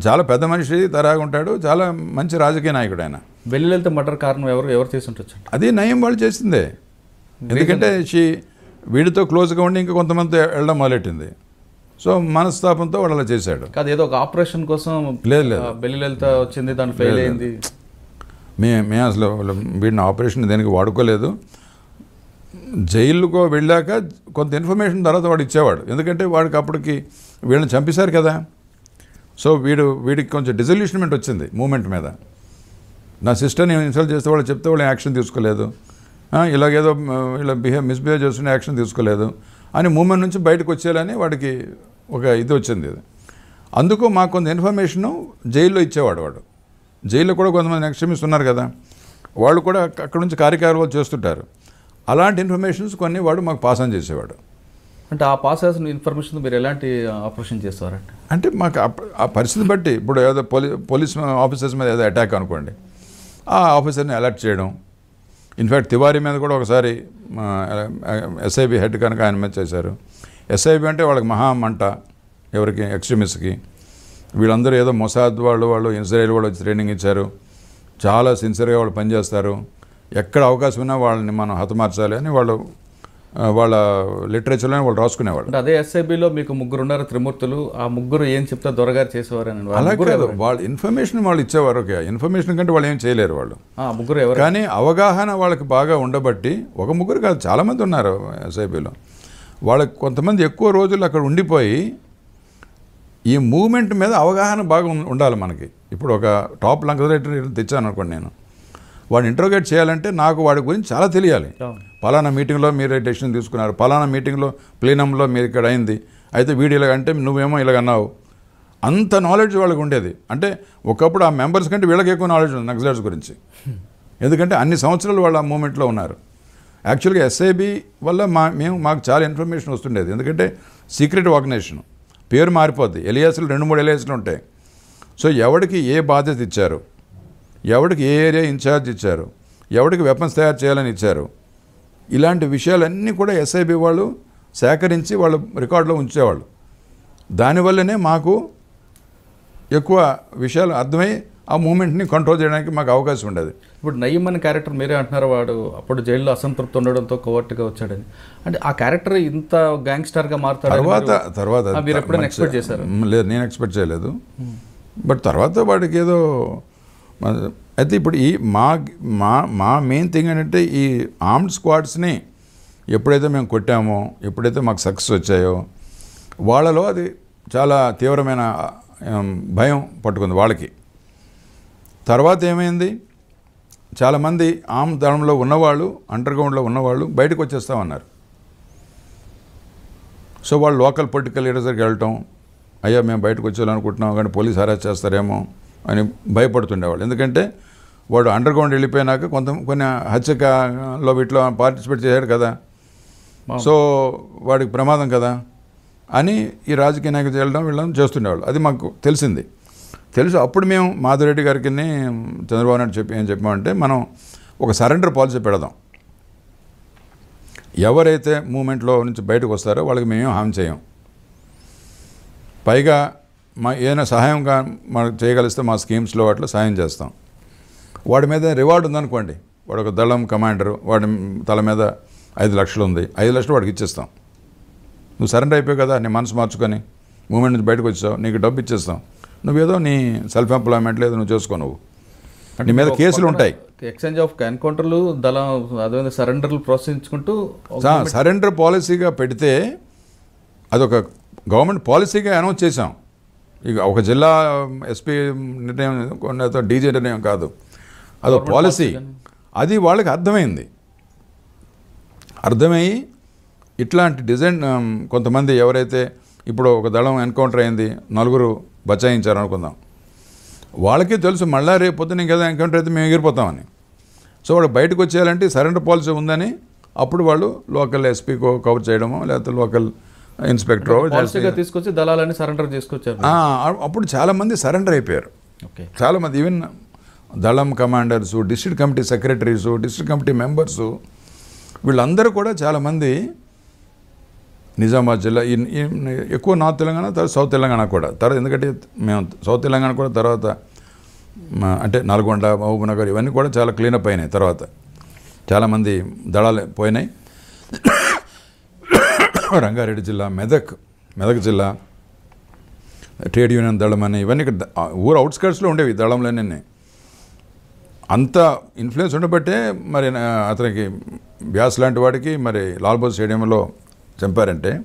చాలా పెద్ద మనిషి తరాగా ఉంటాడు చాలా మంచి రాజకీయ నాయకుడు ఆయన. బెల్లెలతో మర్డర్ కారణం ఎవరు ఎవరు చేసి ఉండొచ్చు? అది నయం వాళ్ళు చేసిందే. ఎందుకంటే షీ వీడితో క్లోజ్గా ఉండి ఇంకా కొంతమంది వెళ్ళడం మొదలెట్టింది. సో మనస్తాపంతో వాడు అలా చేశాడు. కాదు ఏదో ఒక ఆపరేషన్ కోసం లేదు, లేదు. బెల్లెలతో వచ్చింది దాని ఫెయిల్ అయింది. మే మేము అసలు వీడిని ఆపరేషన్ దేనికి వాడుకోలేదు. జైలుకో వెళ్ళాక కొంత ఇన్ఫర్మేషన్ తర్వాత వాడు ఇచ్చేవాడు. ఎందుకంటే వాడికి అప్పటికి వీళ్ళని చంపేశారు కదా. సో వీడు వీడికి కొంచెం డిజల్యూషన్మెంట్ వచ్చింది మూమెంట్ మీద. నా సిస్టర్ని ఇన్సల్ట్ చేస్తే వాళ్ళు చెప్తే వాళ్ళు యాక్షన్ తీసుకోలేదు. ఇలాగేదో ఇలా బిహేవ్ మిస్బిహేవ్ చేస్తున్న యాక్షన్ తీసుకోలేదు అని మూమెంట్ నుంచి బయటకు వచ్చేయాలని వాడికి ఒక ఇది వచ్చింది అందుకు మాకు కొంత ఇన్ఫర్మేషను జైల్లో ఇచ్చేవాడు వాడు. జైల్లో కూడా కొంతమంది ఎక్స్ట్రీమిస్ట్ ఉన్నారు కదా వాళ్ళు కూడా అక్క- అక్కడ నుంచి కార్యక్రమాలు చేస్తుంటారు. అలాంటి ఇన్ఫర్మేషన్స్ కొన్ని వాడు మాకు పాస్ ఆన్ చేసేవాడు. అంటే ఆ పాస్ చేసిన ఇన్ఫర్మేషన్ మీరు ఎలాంటి ఆపరేషన్ చేస్తారంటే అంటే మాకు ఆ పరిస్థితి బట్టి ఇప్పుడు ఏదో పోలీ పోలీస్ ఆఫీసర్స్ మీద ఏదో అటాక్ అనుకోండి ఆ ఆఫీసర్ని అలర్ట్ చేయడం ఇన్ఫ్యాక్ట్ తివారీ మీద కూడా ఒకసారి ఎస్ఐబి హెడ్ కనుక ఆయన మీద చేశారు. ఎస్ఐబి అంటే వాళ్ళకి మహా మంట ఎవరికి ఎక్స్ట్రీమిస్ట్కి. వీళ్ళందరూ ఏదో మొసాద్ వాళ్ళు వాళ్ళు ఇజ్రాయెల్ వాళ్ళు వచ్చి ట్రైనింగ్ ఇచ్చారు. చాలా సిన్సియర్గా వాళ్ళు పనిచేస్తారు. ఎక్కడ అవకాశం ఉన్నా వాళ్ళని మనం హతమార్చాలి అని వాళ్ళు వాళ్ళ లిటరేచర్లో వాళ్ళు రాసుకునేవాళ్ళు. అంటే అదే ఎస్ఐబిలో మీకు ముగ్గురు ఉన్నారు త్రిమూర్తులు ఆ ముగ్గురు ఏం చెప్తే దొరగారు చేసేవారని అలా కాదు ఎవరు? వాళ్ళు ఇన్ఫర్మేషన్ వాళ్ళు ఇచ్చేవారు ఓకే ఇన్ఫర్మేషన్ కంటే వాళ్ళు ఏం చేయలేరు వాళ్ళు. ఆ ముగ్గురు ఎవరు? కానీ అవగాహన వాళ్ళకి బాగా ఉండబట్టి ఒక ముగ్గురు కాదు చాలామంది ఉన్నారు ఎస్ఐబిలో వాళ్ళకి కొంతమంది ఎక్కువ రోజులు అక్కడ ఉండిపోయి ఈ మూమెంట్ మీద అవగాహన బాగా ఉండాలి మనకి. ఇప్పుడు ఒక టాప్ లంకరేటర్ తెచ్చాను అనుకోండి నేను. వాడిని ఇంట్రోగేట్ చేయాలంటే నాకు వాడి గురించి చాలా తెలియాలి. పలానా మీటింగ్లో మీరు డెసిషన్ తీసుకున్నారు. పలానా మీటింగ్లో ప్లీనంలో మీరు ఇక్కడ అయింది. అయితే వీడు ఇలాగ అంటే నువ్వేమో ఇలాగ అన్నావు. అంత నాలెడ్జ్ వాళ్ళకి ఉండేది. అంటే ఒకప్పుడు ఆ మెంబర్స్ కంటే వీళ్ళకి ఎక్కువ నాలెడ్జ్ ఉంది నక్సలైట్స్ గురించి. ఎందుకంటే అన్ని సంవత్సరాలు వాళ్ళు ఆ మూమెంట్లో ఉన్నారు. యాక్చువల్గా ఎస్ఐబి వల్ల మా మేము మాకు చాలా ఇన్ఫర్మేషన్ వస్తుండేది. ఎందుకంటే సీక్రెట్ ఆర్గనైజేషన్ పేరు మారిపోద్ది. ఎలియాస్లు రెండు మూడు ఎలియాస్లు ఉంటాయి. సో ఎవడికి ఏ బాధ్యత ఇచ్చారు? ఎవడికి ఏ ఏరియా ఇన్ఛార్జ్ ఇచ్చారు? ఎవడికి వెపన్స్ తయారు చేయాలని ఇచ్చారు? ఇలాంటి విషయాలన్నీ కూడా ఎస్ఐబి వాళ్ళు సేకరించి వాళ్ళ రికార్డులో ఉంచేవాళ్ళు. దానివల్లనే మాకు ఎక్కువ విషయాలు అర్థమై ఆ మూమెంట్ని కంట్రోల్ చేయడానికి మాకు అవకాశం ఉండేది. ఇప్పుడు నయీం అనే క్యారెక్టర్ మీరే అంటున్నారు వాడు అప్పుడు జైల్లో అసంతృప్తి ఉండడంతో కోవర్ట్గా వచ్చాడని. అంటే ఆ క్యారెక్టర్ ఇంత గ్యాంగ్స్టర్గా మారుతాడు తర్వాత తర్వాత మీరు ఎప్పుడైనా ఎక్స్పెక్ట్ చేశారు? లేదు నేను ఎక్స్పెక్ట్ చేయలేదు. బట్ తర్వాత వాడికి ఏదో అయితే ఇప్పుడు ఈ మా మా మా మెయిన్ థింగ్ ఏంటంటే ఈ ఆర్మ్డ్ స్క్వాడ్స్ని ఎప్పుడైతే మేము కొట్టామో ఎప్పుడైతే మాకు సక్సెస్ వచ్చాయో వాళ్ళలో అది చాలా తీవ్రమైన భయం పట్టుకుంది వాళ్ళకి. తర్వాత ఏమైంది? చాలామంది ఆమ్ దళంలో ఉన్నవాళ్ళు అండర్ గ్రౌండ్లో ఉన్నవాళ్ళు బయటకు వచ్చేస్తామన్నారు. సో వాళ్ళు లోకల్ పొలిటికల్ లీడర్స్ దగ్గరికి వెళ్ళటం అయ్యా మేము బయటకు వచ్చేయాలనుకుంటున్నాం కానీ పోలీస్ అరెస్ట్ చేస్తారేమో. అని భయపడుతుండేవాళ్ళు. ఎందుకంటే వాడు అండర్ గ్రౌండ్ వెళ్ళిపోయినాక కొంత కొన్ని హత్యలో వీటిలో పార్టిసిపేట్ చేశాడు కదా. సో వాడికి ప్రమాదం కదా అని ఈ రాజకీయ నాయకులు చేయడం వీళ్ళని చేస్తుండేవాళ్ళు. అది మాకు తెలిసింది. తెలుసు అప్పుడు మేము మాధురెడ్డి గారికి చంద్రబాబు నాయుడు చెప్పి ఏం చెప్పామంటే మనం ఒక సరెండర్ పాలసీ పెడదాం. ఎవరైతే మూమెంట్లో నుంచి బయటకు వస్తారో వాళ్ళకి మేమేం హామీ చేయం. పైగా మా ఏదైనా సహాయంగా మనకు చేయగలిస్తే మా స్కీమ్స్లో వాటిలో సహాయం చేస్తాం. వాడి మీద రివార్డ్ ఉందనుకోండి. వాడు ఒక దళం కమాండరు వాడి తల మీద ఐదు లక్షలు ఉంది. ఐదు లక్షలు వాడికి ఇచ్చేస్తాం. నువ్వు సరెండర్ అయిపోయావు కదా నీ మనసు మార్చుకొని మూమెంట్ నుంచి బయటకు వచ్చావు నీకు డబ్బు ఇచ్చేస్తాం. నువ్వేదో నీ సెల్ఫ్ ఎంప్లాయ్మెంట్ లేదు నువ్వు చేసుకో నువ్వు. నీ మీద కేసులు ఉంటాయి. ఎక్స్చేంజ్ ఆఫ్ ఎన్కౌంటర్లు దళం అదే సరెండర్లు ప్రోత్సహించుకుంటూ సరెండర్ పాలసీగా పెడితే అదొక గవర్నమెంట్ పాలసీగా అనౌన్స్ చేశాం. ఇక ఒక జిల్లా ఎస్పీ నిర్ణయం కొన్ని డీజే నిర్ణయం కాదు. Government policy. అది వాళ్ళకి అర్థమైంది. అర్థమయ్యి ఇట్లాంటి డిజైన్ కొంతమంది ఎవరైతే ఇప్పుడు ఒక దళం ఎన్కౌంటర్ అయింది నలుగురు బచాయించారు అనుకుందాం వాళ్ళకి తెలుసు మళ్ళా రేపు పొద్దున ఇంకేదో ఎన్కౌంటర్ అయితే మేము ఎగిరిపోతామని. సో వాళ్ళు బయటకు వచ్చేయాలంటే సరెండర్ పాలసీ ఉందని అప్పుడు వాళ్ళు లోకల్ ఎస్పీకో కవర్ చేయడమో లేకపోతే లోకల్ ఇన్స్పెక్టర్ తీసుకొచ్చి దళాలని సరెండర్ చేసుకొచ్చారు. అప్పుడు చాలామంది సరెండర్ అయిపోయారు. చాలామంది ఈవెన్ దళం commanders district committee secretaries district committee members వీళ్ళందరూ కూడా చాలామంది నిజామాబాద్ జిల్లా ఎక్కువ నార్త్ తెలంగాణ తర్వాత సౌత్ తెలంగాణ కూడా. తర్వాత ఎందుకంటే మేము సౌత్ తెలంగాణ కూడా తర్వాత అంటే నల్గొండ మహబూబ్నగర్ ఇవన్నీ కూడా చాలా క్లీనప్ అయినాయి తర్వాత. చాలామంది దళాలు పోయినాయి. రంగారెడ్డి జిల్లా మెదక్ మెదక్ జిల్లా ట్రేడ్ యూనియన్ దళం అని ఇవన్నీ ఇక్కడ ఊరు అవుట్స్కర్ట్స్లో ఉండేవి దళంలోనే అంత ఇన్ఫ్లుయెన్స్ ఉండబట్టే మరి అతనికి వ్యాస్ లాంటి వాడికి మరి లాల్బాగ్ స్టేడియంలో చంపారంటే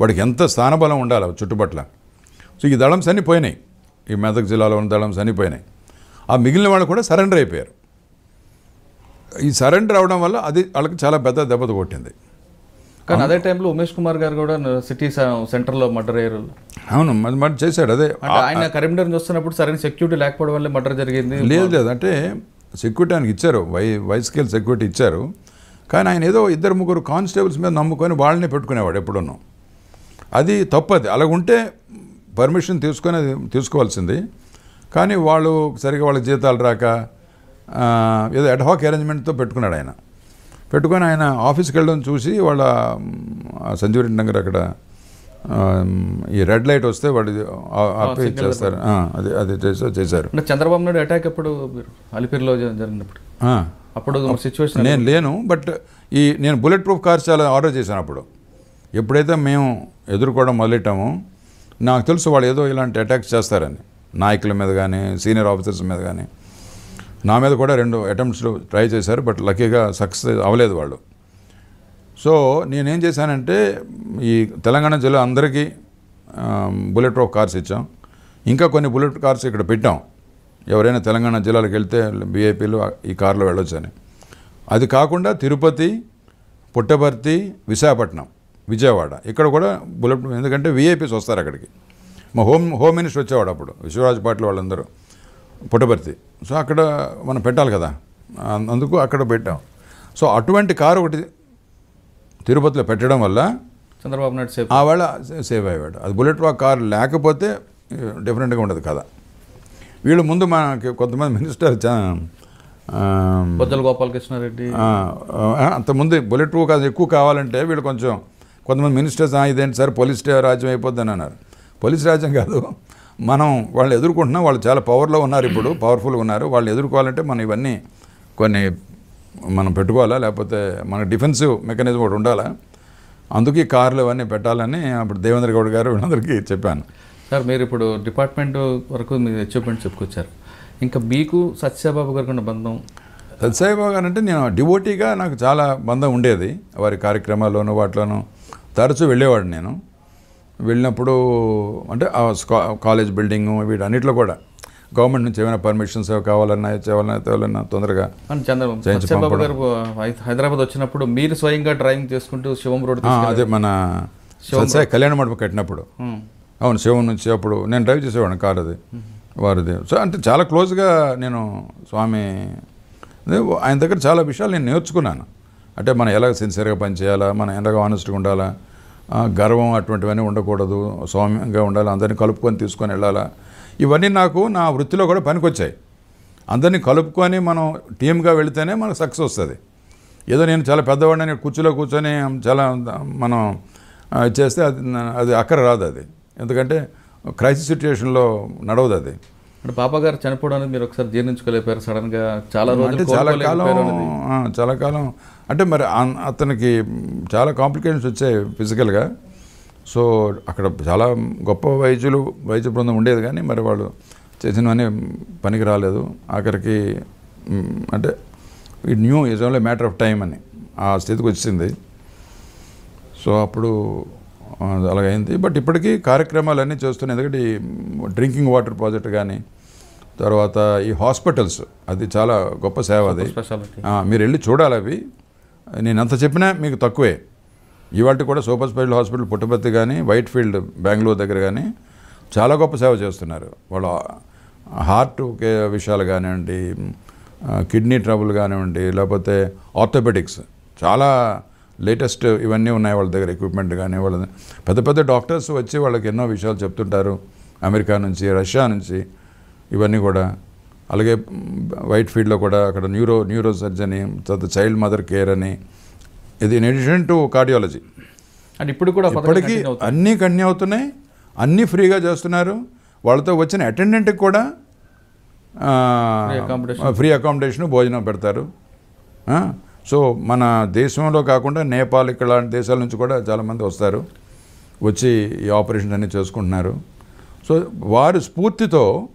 వాడికి ఎంత స్థానబలం ఉండాలి చుట్టుపట్ల. సో ఈ దళంస్ అన్నీ పోయినాయి. ఈ మెదక్ జిల్లాలో ఉన్న దళంస్ అన్నీ పోయినాయి. ఆ మిగిలిన వాళ్ళు కూడా సరెండర్ అయిపోయారు. ఈ సరెండర్ అవడం వల్ల అది వాళ్ళకి చాలా పెద్ద దెబ్బత కొట్టింది. కానీ అదే టైంలో ఉమేష్ కుమార్ గారు కూడా సిటీ సెంటర్లో మర్డర్ అయ్యారు. అవును మరి మరి చేశాడు అదే. ఆయన కరీంనగర్ నుంచి వస్తున్నప్పుడు సరైన సెక్యూరిటీ లేకపోవడం వల్ల మర్డర్ జరిగింది. లేదు లేదు. అంటే సెక్యూరిటీ ఆయనకి ఇచ్చారు. వై వై స్కేల్ సెక్యూరిటీ ఇచ్చారు. కానీ ఆయన ఏదో ఇద్దరు ముగ్గురు కానిస్టేబుల్స్ మీద నమ్ముకొని వాళ్ళని పెట్టుకునేవాడు ఎప్పుడున్నో అది తప్పది. అలాగుంటే పర్మిషన్ తీసుకొని అది తీసుకోవాల్సింది. కానీ వాళ్ళు సరిగా వాళ్ళ జీతాలు రాక ఏదో అడ్హాక్ అరేంజ్మెంట్తో పెట్టుకున్నాడు ఆయన. పెట్టుకొని ఆయన ఆఫీస్కి వెళ్ళడం చూసి వాళ్ళ మ్, సంజీవ్ రెడ్డి నగర్ అక్కడ ఈ రెడ్ లైట్ వస్తే వాడు signal చేస్తారు. అది అది చేసా- చేశారు. చంద్రబాబు నాయుడు అటాక్ ఎప్పుడు మీరు? అలిపిరిలో జరిగినప్పుడు. అప్పుడు సిచ్యువేషన్ నేను లేను బట్ ఈ నేను బుల్లెట్ ప్రూఫ్ కార్స్ చాలా ఆర్డర్ చేశాను అప్పుడు. ఎప్పుడైతే మేము ఎదుర్కోవడం మొదలెట్టామో నాకు తెలుసు వాళ్ళు ఏదో ఇలాంటి అటాక్స్ చేస్తారని. నాయకుల మీద కానీ సీనియర్ ఆఫీసర్స్ మీద కానీ నా మీద కూడా రెండు అటెంప్ట్స్లో ట్రై చేశారు బట్ లక్కీగా సక్సెస్ అవ్వలేదు వాళ్ళు. సో నేనేం చేశానంటే ఈ తెలంగాణ జిల్లా అందరికీ బుల్లెట్ ప్రూఫ్ కార్స్ ఇచ్చాం. ఇంకా కొన్ని బుల్లెట్ కార్స్ ఇక్కడ పెట్టాం. ఎవరైనా తెలంగాణ జిల్లాలకు వెళ్తే బీఐపీలు ఈ కార్లో వెళ్ళొచ్చని. అది కాకుండా తిరుపతి పుట్టపర్తి విశాఖపట్నం విజయవాడ. ఇక్కడ కూడా బుల్లెట్ ఎందుకంటే వీఐపీస్ వస్తారు అక్కడికి. మా హోమ్ హోమ్ మినిస్టర్ వచ్చేవాడు అప్పుడు విశ్వరాజ్ పాటిల్ వాళ్ళందరూ. పుట్టపర్తి. సో అక్కడ మనం పెట్టాలి కదా. అందుకు అక్కడ పెట్టాం. సో అటువంటి కారు ఒకటి తిరుపతిలో పెట్టడం వల్ల చంద్రబాబు నాయుడు సేఫ్ ఆ వాళ్ళ సేవ్ అయ్యాడు. అది బుల్లెట్ వాక్ కార్ లేకపోతే డిఫరెంట్గా ఉండదు కదా వీళ్ళు ముందు మనకి కొంతమంది మినిస్టర్ బొజ్జల గోపాలకృష్ణారెడ్డి. అంతకుముందు బుల్లెట్ ప్రూఫ్ కాదు ఎక్కువ కావాలంటే వీళ్ళు కొంచెం కొంతమంది మినిస్టర్స్ "ఆ, ఇదేంటి సార్? పోలీస్ రాజ్యం అయిపోద్దని అన్నారు. పోలీస్ రాజ్యం కాదు. మనం వాళ్ళు ఎదుర్కొంటున్నాం వాళ్ళు చాలా పవర్లో ఉన్నారు ఇప్పుడు పవర్ఫుల్గా ఉన్నారు. వాళ్ళు ఎదుర్కోవాలంటే మనం ఇవన్నీ కొన్ని మనం పెట్టుకోవాలా? లేకపోతే మన డిఫెన్సివ్ మెకానిజం ఒకటి ఉండాలా? అందుకే కార్లు ఇవన్నీ పెట్టాలని అప్పుడు దేవేంద్ర గౌడ్ గారు వీళ్ళందరికీ చెప్పాను. సార్ మీరు ఇప్పుడు డిపార్ట్మెంట్ వరకు మీ అచీవ్మెంట్ చెప్పుకొచ్చారు. ఇంకా మీకు సత్యబాబు గారికి ఉన్న బంధం? సత్యసాయిబాబా గారు అంటే నేను డివోటీగా నాకు చాలా బంధం ఉండేది. వారి కార్యక్రమాల్లోనూ వాటిలోనూ తరచూ వెళ్ళేవాడు నేను. వెళ్ళినప్పుడు అంటే ఆ కాలేజ్ బిల్డింగ్ వీటన్నిటిలో కూడా గవర్నమెంట్ నుంచి ఏమైనా పర్మిషన్స్ కావాలన్నా చేయాలన్నా తేవాలన్నా తొందరగా అని చంద్ర చేయించి సత్యబాబు పంపడం. గారు హైదరాబాద్ వచ్చినప్పుడు మీరు స్వయంగా డ్రైవింగ్ చేసుకుంటూ శివం రోడ్ అదే మన కళ్యాణ మండపం కట్టినప్పుడు. అవును శివం నుంచి అప్పుడు నేను డ్రైవ్ చేసేవాడిని కార్ అది వారిది. సో అంటే చాలా క్లోజ్గా నేను స్వామి ఆయన దగ్గర చాలా విషయాలు నేను నేర్చుకున్నాను. అంటే మనం ఎలా సిన్సియర్గా పనిచేయాలా మనం ఎలాగ ఆనెస్ట్గా ఉండాలా గర్వం అటువంటివన్నీ ఉండకూడదు సౌమ్యంగా ఉండాలి అందరినీ కలుపుకొని తీసుకొని వెళ్ళాలా? ఇవన్నీ నాకు నా వృత్తిలో కూడా పనికొచ్చాయి. అందరినీ కలుపుకొని మనం టీమ్గా వెళితేనే మనకు సక్సెస్ వస్తుంది. ఏదో నేను చాలా పెద్దవాడిని కుర్చీలో కూర్చొని చాలా మనం చేస్తే అది అది అక్కర రాదు అది. ఎందుకంటే క్రైసిస్ సిచ్యుయేషన్లో నడవదు అది. అంటే పాప గారు చనిపోవడానికి మీరు ఒకసారి జీర్ణించుకోలేకపోయారు సడన్గా చాలా అంటే రోజులు చాలా కాలం చాలా కాలం అంటే మరి అతనికి చాలా కాంప్లికేషన్స్ వచ్చాయి ఫిజికల్గా. సో అక్కడ చాలా గొప్ప వైద్యులు వైద్య బృందం ఉండేది కానీ మరి వాళ్ళు చేసినవన్నీ పనికి రాలేదు. ఆఖరికి అంటే ఈ new is only matter of time అని ఆ స్థితికి వచ్చింది. సో అప్పుడు అలాగైంది. బట్ ఇప్పటికీ కార్యక్రమాలన్నీ చేస్తున్నాయి. ఎందుకంటే ఈ డ్రింకింగ్ వాటర్ ప్రాజెక్ట్ కానీ తర్వాత ఈ హాస్పిటల్స్ అది చాలా గొప్ప సేవ అది. మీరు వెళ్ళి చూడాలి అవి. నేను ఎంత చెప్పినా మీకు తక్కువే. ఇవాళ కూడా సూపర్ స్పెషల్ హాస్పిటల్ పుట్టపర్తి కానీ వైట్ ఫీల్డ్ బెంగళూరు దగ్గర కానీ చాలా గొప్ప సేవ చేస్తున్నారు. వాళ్ళు హార్ట్ విషయాలు కానివ్వండి కిడ్నీ ట్రబుల్ కానివ్వండి లేకపోతే ఆర్థోపెటిక్స్ చాలా లేటెస్ట్ ఇవన్నీ ఉన్నాయి వాళ్ళ దగ్గర ఎక్విప్మెంట్ కానీ వాళ్ళ పెద్ద పెద్ద డాక్టర్స్ వచ్చి వాళ్ళకి ఎన్నో విషయాలు చెప్తుంటారు. అమెరికా నుంచి రష్యా నుంచి ఇవన్నీ కూడా. అలాగే వైట్ ఫీల్డ్లో కూడా అక్కడ న్యూరో న్యూరో సర్జరీ తర్వాత చైల్డ్ మదర్ కేర్ అని. ఇది ఇన్ ఎడిషన్ టు కార్డియాలజీ. అంటే ఇప్పుడు కూడా ఇప్పటికీ. అన్నీ కన్య అవుతున్నాయి. అన్నీ ఫ్రీగా చేస్తున్నారు. వాళ్ళతో వచ్చిన అటెండెంట్కి కూడా. ఫ్రీ అకామిడేషన్ భోజనం పెడతారు. సో మన దేశంలో కాకుండా నేపాల్ ఇక్కడ లాంటి దేశాల నుంచి కూడా చాలామంది వస్తారు. వచ్చి ఈ ఆపరేషన్ అన్నీ చేసుకుంటున్నారు. సో వారి స్ఫూర్తితో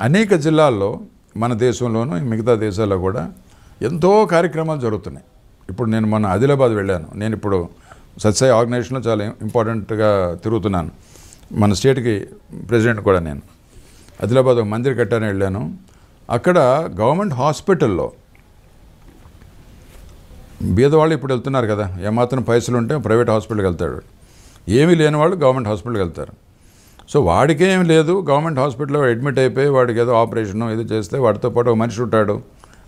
అనేక జిల్లాల్లో మన దేశంలోనూ మిగతా దేశాల్లో కూడా ఎంతో కార్యక్రమాలు జరుగుతున్నాయి. ఇప్పుడు నేను మొన్న ఆదిలాబాద్ వెళ్ళాను. నేను ఇప్పుడు సత్సాయి ఆర్గనైజేషన్లో చాలా ఇంపార్టెంట్గా తిరుగుతున్నాను. మన స్టేట్కి ప్రెసిడెంట్ కూడా నేను. ఆదిలాబాద్ ఒక మందిర్ కట్టాలని వెళ్ళాను. అక్కడ గవర్నమెంట్ హాస్పిటల్లో బీదవాళ్ళు ఇప్పుడు వెళ్తున్నారు కదా ఏమాత్రం పైసలు ఉంటే ప్రైవేట్ హాస్పిటల్కి వెళ్తాడు ఏమీ లేని వాళ్ళు గవర్నమెంట్ హాస్పిటల్కి వెళ్తారు. సో వాడికేం లేదు. గవర్నమెంట్ హాస్పిటల్లో అడ్మిట్ అయిపోయి వాడికి ఏదో ఆపరేషన్ ఇది చేస్తే వాడితో పాటు ఒక మనిషి ఉంటాడు.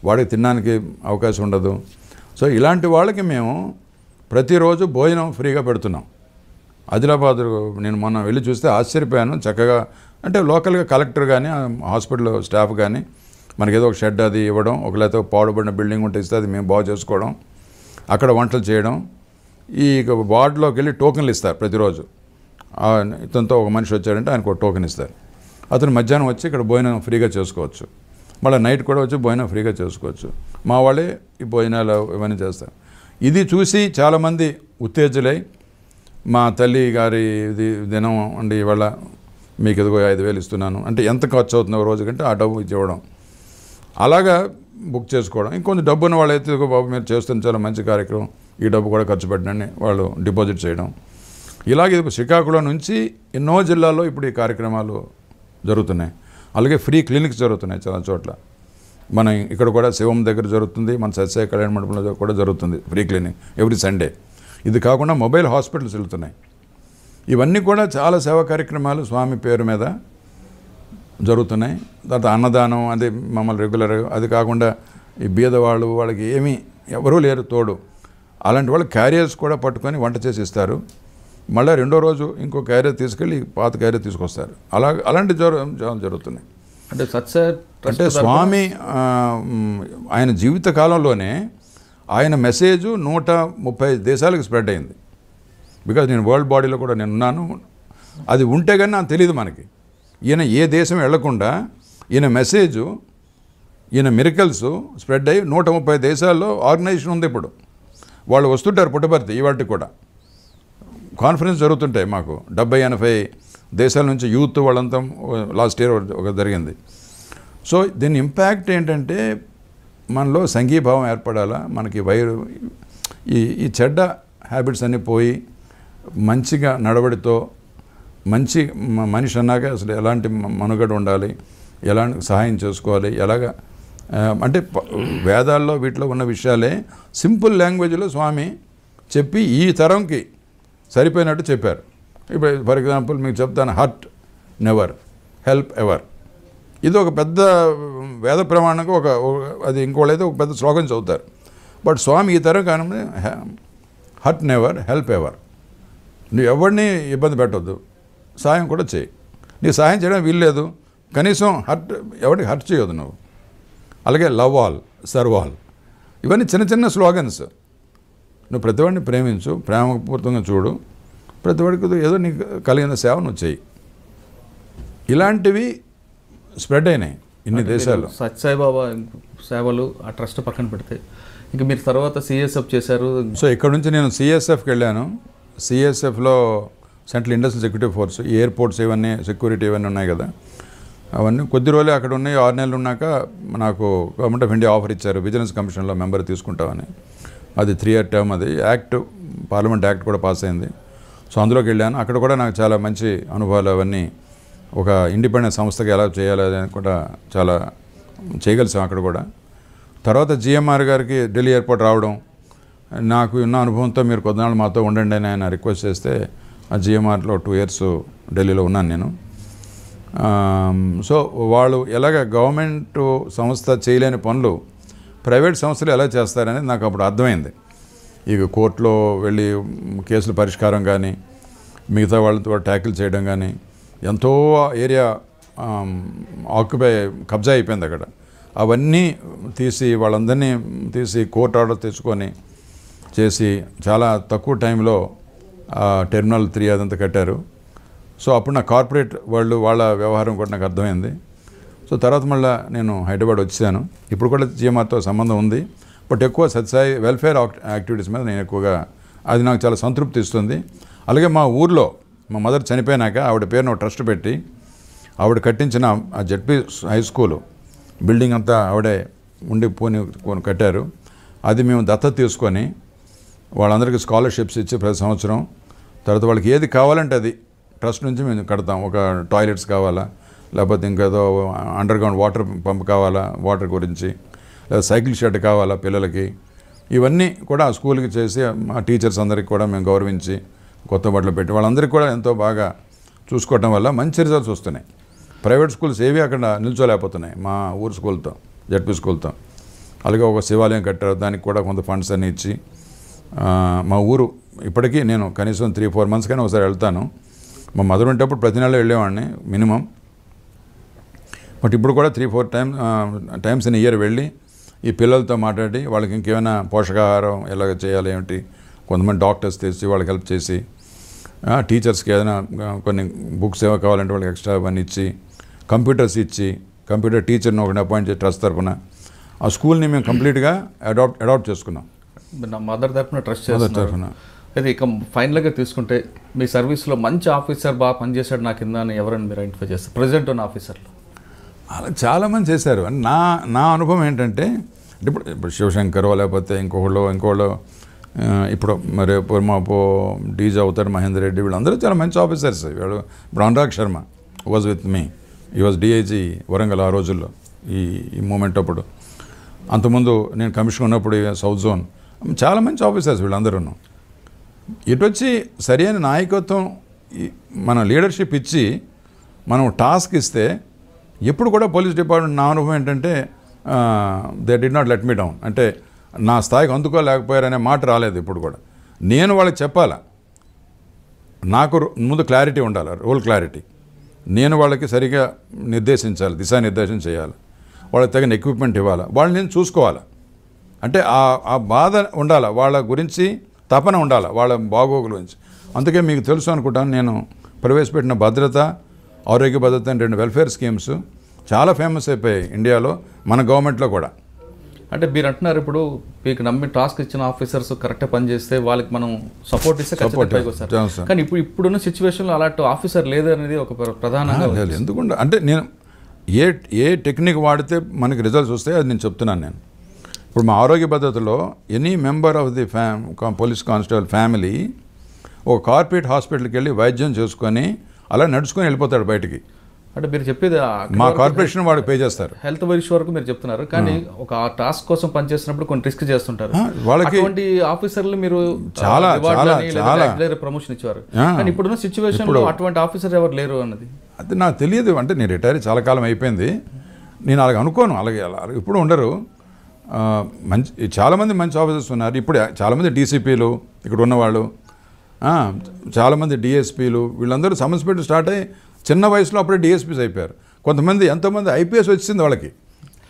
వాడికి తినడానికి అవకాశం ఉండదు. సో ఇలాంటి వాళ్ళకి మేము ప్రతిరోజు భోజనం ఫ్రీగా పెడుతున్నాం. ఆదిలాబాద్ నేను మొన్న వెళ్ళి చూస్తే ఆశ్చర్యపోయాను. చక్కగా అంటే లోకల్గా కలెక్టర్ కానీ హాస్పిటల్ స్టాఫ్ కానీ మనకి ఏదో ఒక షెడ్ అది ఇవ్వడం ఒక లేకపోతే పాడుబడిన బిల్డింగ్ ఉంటే ఇస్తే అది మేము బాగు చేసుకోవడం అక్కడ వంటలు చేయడం. ఈ వార్డులోకి వెళ్ళి టోకెన్లు ఇస్తారు ప్రతిరోజు. ఇతనితో ఒక మనిషి వచ్చాడంటే ఆయనకు ఒక టోకెన్ ఇస్తారు. అతను మధ్యాహ్నం వచ్చి ఇక్కడ భోజనం ఫ్రీగా చేసుకోవచ్చు. మళ్ళీ నైట్ కూడా వచ్చి భోజనం ఫ్రీగా చేసుకోవచ్చు. మా వాళ్ళే ఈ భోజనాలు ఇవన్నీ చేస్తారు. ఇది చూసి చాలామంది ఉత్తేజులై మా తల్లి గారి ఇది దినం అండి ఇవాళ మీకు ఎదుగు ఐదు వేలు ఇస్తున్నాను. అంటే ఎంత ఖర్చు అవుతుందో రోజుకంటే ఆ డబ్బు ఇవ్వడం అలాగా బుక్ చేసుకోవడం. ఇంకొంచెం డబ్బున్న వాళ్ళైతే వాళ్ళు అయితే బాబు మీరు చేస్తున్న చాలా మంచి కార్యక్రమం. ఈ డబ్బు కూడా ఖర్చు పెట్టండి వాళ్ళు డిపాజిట్ చేయడం. ఇలాగే ఇది శ్రీకాకుళం నుంచి ఎన్నో జిల్లాల్లో ఇప్పుడు ఈ కార్యక్రమాలు జరుగుతున్నాయి. అలాగే ఫ్రీ క్లినిక్స్ జరుగుతున్నాయి చాలా చోట్ల. మన ఇక్కడ కూడా శివం దగ్గర జరుగుతుంది మన సత్య కళ్యాణ మండపంలో కూడా జరుగుతుంది ఫ్రీ క్లినిక్ ఎవ్రీ సండే. ఇది కాకుండా మొబైల్ హాస్పిటల్స్ వెళ్తున్నాయి. ఇవన్నీ కూడా చాలా సేవా కార్యక్రమాలు స్వామి పేరు మీద జరుగుతున్నాయి. తర్వాత అన్నదానం అది మమ్మల్ని రెగ్యులర్ అది కాకుండా ఈ బీదవాళ్ళు వాళ్ళకి ఏమీ ఎవరూ లేరు తోడు. అలాంటి వాళ్ళు క్యారియర్స్ కూడా పట్టుకొని వంట చేసి ఇస్తారు. మళ్ళీ రెండో రోజు ఇంకో క్యారియర్ తీసుకెళ్ళి పాత క్యారియర్ తీసుకొస్తారు. అలా అలాంటి జరు జరుగుతున్నాయి. అంటే సత్య అంటే స్వామి ఆయన జీవిత కాలంలోనే ఆయన మెసేజ్ నూట ముప్పై దేశాలకు స్ప్రెడ్ అయింది. బికాజ్ నేను వరల్డ్ బాడీలో కూడా నేను ఉన్నాను. అది ఉంటే కానీ నాకు తెలియదు మనకి. ఈయన ఏ దేశం వెళ్ళకుండా ఈయన మెసేజ్ ఈయన మిరకల్స్ స్ప్రెడ్ అయ్యి నూట ముప్పై దేశాల్లో ఆర్గనైజేషన్ ఉంది ఇప్పుడు. వాళ్ళు వస్తుంటారు పుట్టపర్తి ఇవాటి కూడా. కాన్ఫరెన్స్ జరుగుతుంటాయి మాకు. డెబ్బై ఎనభై దేశాల నుంచి యూత్ వాళ్ళంతా లాస్ట్ ఇయర్ ఒక జరిగింది. సో దీని ఇంపాక్ట్ ఏంటంటే మనలో సంఘీభావం ఏర్పడాలా మనకి వైరు ఈ ఈ చెడ్డ హ్యాబిట్స్ అన్నీ పోయి మంచిగా నడవడితో మంచి మనిషి అన్నాక అసలు ఎలాంటి మనుగడ ఉండాలి ఎలాంటి సహాయం చేసుకోవాలి ఎలాగ అంటే వేదాల్లో వీటిలో ఉన్న విషయాలే సింపుల్ లాంగ్వేజ్లో స్వామి చెప్పి ఈ తరంకి సరిపోయినట్టు చెప్పారు. ఇప్పుడు ఫర్ ఎగ్జాంపుల్ మీకు చెప్తాను హర్ట్ నెవర్ హెల్ప్ ఎవర్. ఇది ఒక పెద్ద వేద ప్రమాణంగా ఒక అది ఇంకోళ్ళైతే ఒక పెద్ద శ్లోకం చదువుతారు. బట్ స్వామి ఈ తరం కానీ హర్ట్ నెవర్ హెల్ప్ ఎవర్. నువ్వు ఎవరిని ఇబ్బంది పెట్టొద్దు సాయం కూడా చేయి. నీ సాయం చేయడం వీల్లేదు కనీసం హర్ట్ ఎవరికి హర్ట్ చేయొద్దు నువ్వు. అలాగే లవ్ ఆల్ సర్వ్ ఆల్. ఇవన్నీ చిన్న చిన్న స్లోగన్స్. నువ్వు ప్రతివాడిని ప్రేమించు ప్రేమపూర్తంగా చూడు. ప్రతివాడికి ఏదో నీకు కలిగిన సేవ నువ్వు చేయి ఇలాంటివి స్ప్రెడ్ అయినాయి ఇన్ని దేశాల్లో. సత్యసాయిబాబా సేవలు ఆ ట్రస్ట్ పక్కన పెడితే ఇంకా మీరు తర్వాత సిఎస్ఎఫ్ చేశారు. సో ఇక్కడ నుంచి నేను సిఎస్ఎఫ్కి వెళ్ళాను. సిఎస్ఎఫ్లో central industrial security force airports ఇవన్నీ సెక్యూరిటీ ఇవన్నీ ఉన్నాయి కదా. అవన్నీ కొద్ది రోజులే అక్కడ ఉన్నాయి. ఆరు నెలలు ఉన్నాక నాకు గవర్నమెంట్ ఆఫ్ ఇండియా ఆఫర్ ఇచ్చారు. విజిలెన్స్ కమిషన్లో మెంబర్ తీసుకుంటామని. అది త్రీ ఇయర్ టర్మ్ అది. యాక్ట్ పార్లమెంట్ యాక్ట్ కూడా పాస్ అయింది. సో అందులోకి వెళ్ళాను. అక్కడ కూడా నాకు చాలా మంచి అనుభవాలు అవన్నీ ఒక ఇండిపెండెంట్ సంస్థకి ఎలా చేయాలి అని కూడా చాలా చేయగలిసాం అక్కడ కూడా. తర్వాత జిఎంఆర్ గారికి ఢిల్లీ ఎయిర్పోర్ట్ రావడం నాకు ఉన్న అనుభవంతో మీరు కొద్దినాళ్ళు మాతో ఉండండి అని ఆయన రిక్వెస్ట్ చేస్తే ఆ జిఎంఆర్లో టూ ఇయర్స్ ఢిల్లీలో ఉన్నాను నేను. సో వాళ్ళు ఎలాగ గవర్నమెంట్ సంస్థ చేయలేని పనులు ప్రైవేట్ సంస్థలు ఎలా చేస్తారనేది నాకు అప్పుడు అర్థమైంది. ఇక కోర్టులో వెళ్ళి కేసుల పరిష్కారం కానీ మిగతా వాళ్ళతో ట్యాకిల్ చేయడం కానీ ఎంతో ఏరియా ఆక్యుపై కబ్జా అయిపోయింది అక్కడ. అవన్నీ తీసి వాళ్ళందరినీ తీసి కోర్ట్ ఆర్డర్ తెచ్చుకొని చేసి చాలా తక్కువ టైంలో టెర్మినల్ త్రీ అదంతా కట్టారు. సో అప్పుడు నా కార్పొరేట్ వాళ్ళు వాళ్ళ వ్యవహారం కూడా నాకు అర్థమైంది. సో తర్వాత మళ్ళీ నేను హైదరాబాద్ వచ్చాను. ఇప్పుడు కూడా జిఎంఆర్తో సంబంధం ఉంది. బట్ ఎక్కువ సత్సాయి వెల్ఫేర్ యాక్టివిటీస్ మీద నేను ఎక్కువగా అది నాకు చాలా సంతృప్తి ఇస్తుంది. అలాగే మా ఊర్లో మా మదర్ చనిపోయినాక ఆవిడ పేరును ట్రస్ట్ పెట్టి ఆవిడ కట్టించిన ఆ జడ్పీ హై స్కూలు బిల్డింగ్ అంతా ఆవిడే ఉండి పోని కొని కట్టారు. అది మేము దత్తత తీసుకొని వాళ్ళందరికీ స్కాలర్షిప్స్ ఇచ్చి ప్రతి సంవత్సరం తర్వాత వాళ్ళకి ఏది కావాలంటే అది ట్రస్ట్ నుంచి మేము కడతాం. ఒక టాయిలెట్స్ కావాలా లేకపోతే ఇంకేదో అండర్ గ్రౌండ్ వాటర్ పంప్ కావాలా వాటర్ గురించి లేదా సైకిల్ షెడ్ కావాలా పిల్లలకి. ఇవన్నీ కూడా ఆ స్కూల్కి చేసి మా టీచర్స్ అందరికి కూడా మేము గౌరవించి కొత్త బట్టలు పెట్టి వాళ్ళందరికీ కూడా ఎంతో బాగా చూసుకోవటం వల్ల మంచి రిజల్ట్స్ వస్తున్నాయి. ప్రైవేట్ స్కూల్స్ ఏవి అక్కడ నిల్చోలేకపోతున్నాయి మా ఊరు స్కూల్తో జడ్పీ స్కూల్తో. అలాగే ఒక శివాలయం కట్టారు దానికి కూడా కొంత ఫండ్స్ అన్ని ఇచ్చి మా ఊరు ఇప్పటికీ నేను కనీసం త్రీ ఫోర్ మంత్స్ కానీ ఒకసారి వెళ్తాను. మా మదర్ ఉండేటప్పుడు ప్రతి నెల వెళ్ళేవాడిని మినిమం బట్ ఇప్పుడు కూడా three four time times in year వెళ్ళి ఈ పిల్లలతో మాట్లాడి వాళ్ళకి ఇంకేమైనా పోషకాహారం ఎలాగ చేయాలి ఏమిటి? కొంతమంది డాక్టర్స్ తెచ్చి వాళ్ళకి హెల్ప్ చేసి టీచర్స్కి ఏదైనా కొన్ని బుక్స్ ఏమో కావాలంటే వాళ్ళకి ఎక్స్ట్రా అవన్నీ ఇచ్చి కంప్యూటర్స్ ఇచ్చి కంప్యూటర్ టీచర్ని ఒకటి అపాయింట్ చేసి ట్రస్ట్ తరఫున ఆ స్కూల్ని మేము కంప్లీట్గా అడాప్ట్ అడాప్ట్ చేసుకున్నాం. నా మదర్ తరఫున ట్రస్ట్ మదర్ తరఫున అయితే ఇక ఫైనల్గా తీసుకుంటే మీ సర్వీస్లో మంచి ఆఫీసర్ బాగా పనిచేశాడు నా కింద అని ఎవరైనా మీరు ఐడెంటిఫై చేస్తారు? ప్రెసిడెంట్ ఉన్న ఆఫీసర్లు అలా చాలామంది చేశారు. నా నా అనుభవం ఏంటంటే ఇప్పుడు ఇప్పుడు శివశంకర్ లేకపోతే ఇంకొకళ్ళు ఇంకోళ్ళు ఇప్పుడు మరి ఇప్పుడు పో డీజే అవుతాడు మహేందర్ రెడ్డి వీళ్ళందరూ చాలా మంచి ఆఫీసర్స్. వీళ్ళు ఇప్పుడు Anurag Sharma was with me ఈ వాజ్ డిఐజీ వరంగల్ ఆ రోజుల్లో ఈ ఈ మూమెంట్ అప్పుడు. అంతకుముందు నేను కమిషన్ ఉన్నప్పుడు సౌత్ జోన్ చాలా మంచి ఆఫీసర్స్ వీళ్ళందరూ ఇటు వచ్చి సరైన నాయకత్వం మన లీడర్షిప్ ఇచ్చి మనం టాస్క్ ఇస్తే ఎప్పుడు కూడా పోలీస్ డిపార్ట్మెంట్ నా అనుభవం ఏంటంటే they did not let me down అంటే నా స్థాయికి అందుకోలేకపోయారనే మాట రాలేదు ఇప్పుడు కూడా. నేను వాళ్ళకి చెప్పాలా? నాకు రో- ముందు క్లారిటీ ఉండాలి? రోల్ క్లారిటీ నేను వాళ్ళకి సరిగా నిర్దేశించాలి దిశానిర్దేశం చేయాలి. వాళ్ళకి తగిన ఎక్విప్మెంట్ ఇవ్వాలి? వాళ్ళని నేను చూసుకోవాలి? అంటే ఆ ఆ బాధ ఉండాలి? వాళ్ళ గురించి తపన ఉండాలి? వాళ్ళ బాగోగుల గురించి. అందుకే మీకు తెలుసు అనుకుంటాను నేను ప్రవేశపెట్టిన భద్రత ఆరోగ్య భద్రత అని రెండు వెల్ఫేర్ స్కీమ్స్ చాలా ఫేమస్ అయిపోయాయి ఇండియాలో మన గవర్నమెంట్లో కూడా. అంటే మీరు అంటున్నారు ఇప్పుడు మీకు నమ్మి టాస్క్ ఇచ్చిన ఆఫీసర్స్ కరెక్ట్గా పనిచేస్తే వాళ్ళకి మనం సపోర్ట్ ఇస్తే చేస్తాం. కానీ ఇప్పుడు ఇప్పుడున్న సిచ్యువేషన్లో అలాంటి ఆఫీసర్ లేదు అనేది ఒక ప్ర- ప్రధానంగా ఎందుకుండా అంటే నేను ఏ ఏ టెక్నిక్ వాడితే మనకి రిజల్ట్స్ వస్తాయో అది నేను చెప్తున్నాను నేను. ఇప్పుడు మా ఆరోగ్య భద్రతలో any member of the fam police constable family ఒక కార్పొరేట్ హాస్పిటల్కి వెళ్ళి వైద్యం చేసుకొని అలా నడుచుకొని వెళ్ళిపోతాడు బయటికి. అంటే మీరు చెప్పేది మా కార్పొరేషన్ వాడికి పే చేస్తారు. హెల్త్ ఇష్యూ వరకు మీరు చెప్తున్నారు. కానీ ఒక టాస్క్ కోసం పనిచేసినప్పుడు కొన్ని రిస్క్ చేస్తుంటారు. వాళ్ళకి ఆఫీసర్లు మీరు చాలా, చాలా, చాలా. ప్రమోషన్ ఇచ్చారు ఆ. కానీ ఇప్పుడున్న సిచ్యువేషన్ అటువంటి ఆఫీసర్ ఎవరు లేరు అన్నది. అది నాకు తెలియదు. అంటే నేను రిటైర్ చాలా కాలం అయిపోయింది. నేను అలాగ అనుకోను. అలాగే అలా ఇప్పుడు ఉండరు. మంచి చాలామంది మంచి ఆఫీసర్స్ ఉన్నారు. ఇప్పుడు చాలామంది డీసీపీలు ఇక్కడ ఉన్నవాళ్ళు చాలామంది డిఎస్పీలు వీళ్ళందరూ సమస్య పెట్టి స్టార్ట్ అయ్యి చిన్న వయసులో అప్పుడే డిఎస్పీస్ అయిపోయారు. కొంతమంది ఎంతోమంది ఐపీఎస్ వచ్చింది వాళ్ళకి.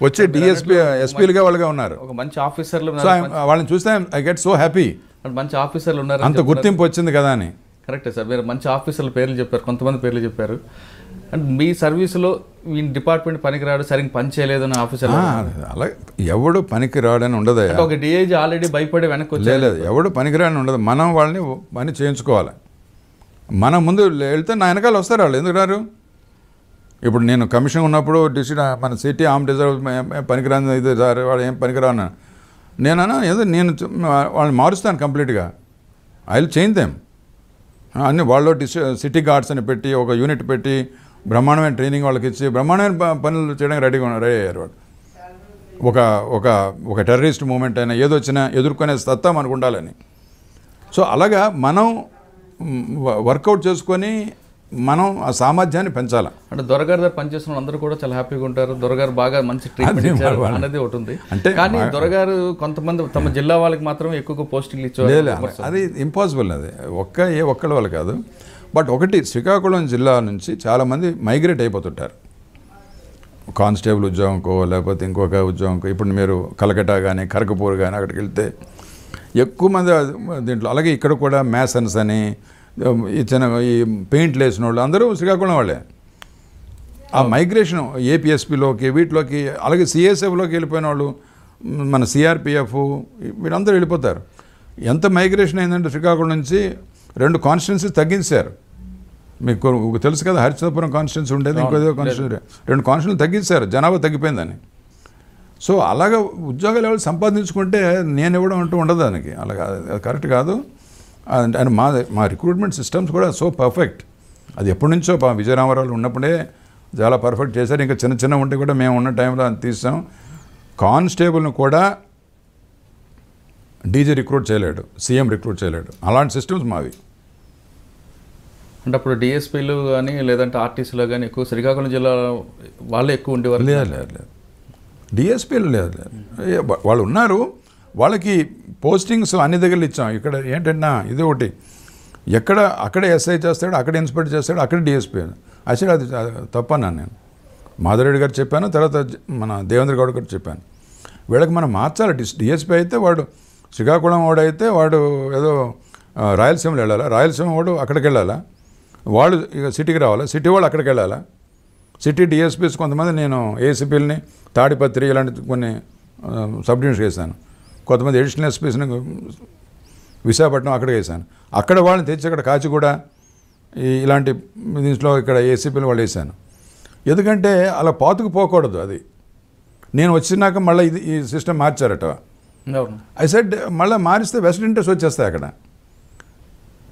వచ్చి డిఎస్పీ ఎస్పీలుగా వాళ్ళుగా ఉన్నారు. ఒక మంచి ఆఫీసర్లు వాళ్ళని చూస్తే ఐ గెట్ సో హ్యాపీ. మంచి ఆఫీసర్లు ఉన్నారు అంత గుర్తింపు వచ్చింది కదా అని. కరెక్టే సార్ మీరు మంచి ఆఫీసర్ల పేర్లు చెప్పారు కొంతమంది పేర్లు చెప్పారు. అండ్ మీ సర్వీసులో ఈ డిపార్ట్మెంట్ పనికిరాడు సరిగ్గా పని చేయలేదు అన్న ఆఫీసర్ అలా ఎవడు పనికి రాడని ఉండదయ్యా. అంటే ఒక డిఐజీ ఆల్రెడీ భయపడి వెనక్కి లేదు ఎవడు పనికిరాని ఉండదు. మనం వాళ్ళని పని చేయించుకోవాలి. మనం ముందు వెళ్తే నా వెనకాల వస్తారు వాళ్ళు. ఎందుకు రారు? ఇప్పుడు నేను కమిషన్ ఉన్నప్పుడు డిస్ట్రిక్ట్ మన సిటీ ఆమ్ రిజర్వ్ పనికిరాని ఇది సార్ వాడు ఏం పనికిరాను నేనన్నా ఏదో నేను వాళ్ళని మారుస్తాను కంప్లీట్గా. I will change them. అన్ని వాళ్ళు డిస్ సిటీ గార్డ్స్ అని పెట్టి ఒక యూనిట్ పెట్టి బ్రహ్మాండమైన ట్రైనింగ్ వాళ్ళకి ఇచ్చి బ్రహ్మాండమైన పనులు చేయడానికి రెడీగా ఉన్నారు రెడీ అయ్యారు వాళ్ళు. ఒక ఒక ఒక టెర్రరిస్ట్ మూమెంట్ అయినా ఏదొచ్చినా ఎదుర్కొనే సత్తా మనకు ఉండాలని. సో అలాగా మనం వర్కౌట్ చేసుకొని మనం ఆ సామర్థ్యాన్ని పెంచాలి. అంటే దొరగారి దగ్గర పనిచేసిన వాళ్ళందరూ కూడా చాలా హ్యాపీగా ఉంటారు. దొరగారు బాగా మంచి ట్రీట్మెంట్ అన్నది ఒకటి ఉంది. అంటే కానీ దొరగారు కొంతమంది తమ జిల్లా వాళ్ళకి మాత్రం ఎక్కువగా పోస్టింగ్లు ఇచ్చారు అది ఇంపాసిబుల్ అది. ఒక్క ఏ ఒక్కళ్ళ వాళ్ళు కాదు. బట్ ఒకటి శ్రీకాకుళం జిల్లా నుంచి చాలామంది మైగ్రేట్ అయిపోతుంటారు. కానిస్టేబుల్ ఉద్యోగంకో లేకపోతే ఇంకొక ఉద్యోగంకో ఇప్పుడు మీరు కలకటా కానీ కరకపూర్ కానీ అక్కడికి వెళ్తే ఎక్కువ మంది దీంట్లో అలాగే ఇక్కడ కూడా మ్యాసన్స్ అని ఈ చిన్న ఈ పెయింట్లు వేసిన వాళ్ళు అందరూ శ్రీకాకుళం వాళ్ళే. ఆ మైగ్రేషన్ ఏపీఎస్పీలోకి వీటిలోకి అలాగే సిఎస్ఎఫ్లోకి వెళ్ళిపోయిన వాళ్ళు మన సిఆర్పిఎఫ్ వీళ్ళందరూ వెళ్ళిపోతారు. ఎంత మైగ్రేషన్ అయిందంటే శ్రీకాకుళం నుంచి రెండు కాన్స్టిట్యున్సీస్ తగ్గించారు. మీకు తెలుసు కదా హరిచంద్రపురం కాన్స్టిట్యున్సీ ఉండేది ఇంకో కాన్స్టిట్యూన్సీ రెండు కాన్స్టిట్యూన్సీ తగ్గించారు జనాభా తగ్గిపోయిందని. సో అలాగ ఉద్యోగాలు ఎవరు సంపాదించుకుంటే నేను ఇవ్వడం అంటూ ఉండదు దానికి. అలాగా అది కరెక్ట్ కాదు. అండ్ అండ్ మా మా రిక్రూట్మెంట్ సిస్టమ్స్ కూడా సో పర్ఫెక్ట్ అది ఎప్పటి నుంచో పా విజయరామరావు ఉన్నప్పుడే చాలా పర్ఫెక్ట్ చేశారు. ఇంకా చిన్న చిన్న ఉంటే కూడా మేము ఉన్న టైంలో తీసాం. కానిస్టేబుల్ని కూడా డీజీ రిక్రూట్ చేయలేడు సీఎం రిక్రూట్ చేయలేడు. అలాంటి సిస్టమ్స్ మావి. అంటే అప్పుడు డిఎస్పీలు కానీ లేదంటే ఆర్టీసీలో కానీ ఎక్కువ శ్రీకాకుళం జిల్లా వాళ్ళే ఎక్కువ ఉండేవారు? లేదు లేదు లేదు. డిఎస్పీలు లేదు లేదు. వాళ్ళు ఉన్నారు. వాళ్ళకి పోస్టింగ్స్ అన్ని దగ్గర ఇచ్చాం. ఇక్కడ ఏంటన్నా ఇది ఒకటి. ఎక్కడ అక్కడ ఎస్ఐ చేస్తాడు అక్కడ ఇన్స్పెక్టర్ చేస్తాడు అక్కడ డిఎస్పీ. అసలు అది తప్పన్నాను నేను. మాధురెడ్డి గారు చెప్పాను తర్వాత మన దేవేంద్ర గౌడ్ గారు చెప్పాను. వీళ్ళకి మనం మార్చాలి. డిఎస్పీ అయితే వాడు శ్రీకాకుళం వాడైతే వాడు ఏదో రాయలసీమలో వెళ్ళాలా? రాయలసీమ వాడు అక్కడికి వెళ్ళాలా? వాళ్ళు ఇక సిటీకి రావాలా? సిటీ వాళ్ళు అక్కడికి వెళ్ళాలా? సిటీ డిఎస్పీస్ కొంతమంది నేను ఏసీపీలని తాడిపత్రి ఇలాంటి కొన్ని సబ్ డివిజన్స్ వేశాను కొంతమంది ఎడిషనల్ ఎస్పీస్ని విశాఖపట్నం అక్కడ వేశాను అక్కడ వాళ్ళని తెచ్చి అక్కడ కాచి కూడా ఇలాంటి దీంట్లో ఇక్కడ ఏసీపీలు వాళ్ళు వేశాను ఎందుకంటే అలా పాతుకు పోకూడదు అది. నేను వచ్చినాక మళ్ళీ ఇది ఈ సిస్టమ్ మార్చారట. ఐ సెడ్ మళ్ళీ మారిస్తే వెస్ట్ ఇంట్రెస్ట్ వచ్చేస్తాయి అక్కడ.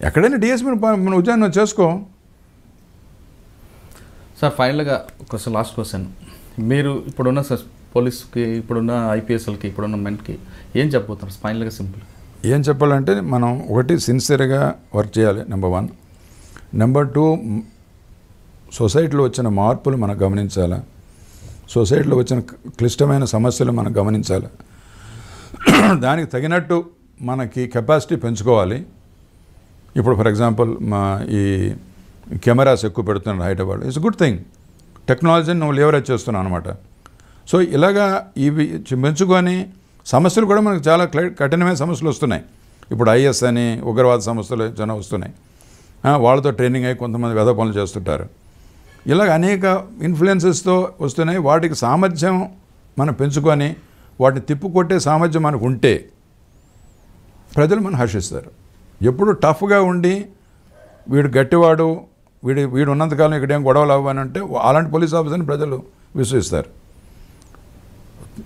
ఎక్కడైనా డిఎస్పీని మన ఉద్యోగం చేసుకో. సార్ ఫైనల్గా క్వశ్చన్ లాస్ట్ క్వశ్చన్ మీరు ఇప్పుడున్న పోలీస్కి ఇప్పుడున్న ఐపీఎస్ఎల్కి ఇప్పుడున్న మెన్కి ఏం చెప్పబోతున్నారు? ఫైనల్గా సింపుల్. ఏం చెప్పాలంటే మనం ఒకటి సిన్సియర్గా వర్క్ చేయాలి నెంబర్ వన్ నెంబర్ టూ సొసైటీలో వచ్చిన మార్పులు మనం గమనించాలి? సొసైటీలో వచ్చిన క్లిష్టమైన సమస్యలు మనం గమనించాలి? <clears throat> దానికి తగినట్టు మనకి కెపాసిటీ పెంచుకోవాలి. ఇప్పుడు ఫర్ ఎగ్జాంపుల్ మా ఈ కెమెరాస్ ఎక్కువ పెడుతున్నారు హైదరాబాద్. ఇట్స్ గుడ్ థింగ్ టెక్నాలజీని నువ్వు లేవరేజ్ చేస్తున్నావు అనమాట సో ఇలాగా ఇవి పెంచుకొని సమస్యలు కూడా మనకు చాలా క్లై- కఠినమైన సమస్యలు వస్తున్నాయి. ఇప్పుడు ఐఎస్ అని ఉగ్రవాద సమస్యలు చాలా వస్తున్నాయి. వాళ్ళతో ట్రైనింగ్ అయ్యి కొంతమంది వెధ పనులు చేస్తుంటారు. ఇలాగ అనేక ఇన్ఫ్లుయెన్సెస్తో వస్తున్నాయి. వాటికి సామర్థ్యం మనం పెంచుకొని వాటిని తిప్పుకొట్టే సామర్థ్యం మనకు ఉంటే ప్రజలు మనం హర్షిస్తారు. ఎప్పుడు టఫ్గా ఉండి వీడు గట్టివాడు వీడి వీడు ఉన్నంతకాలం ఇక్కడేం గొడవలు అవ్వనంటే అలాంటి పోలీస్ ఆఫీసర్ని ప్రజలు విశ్వసిస్తారు.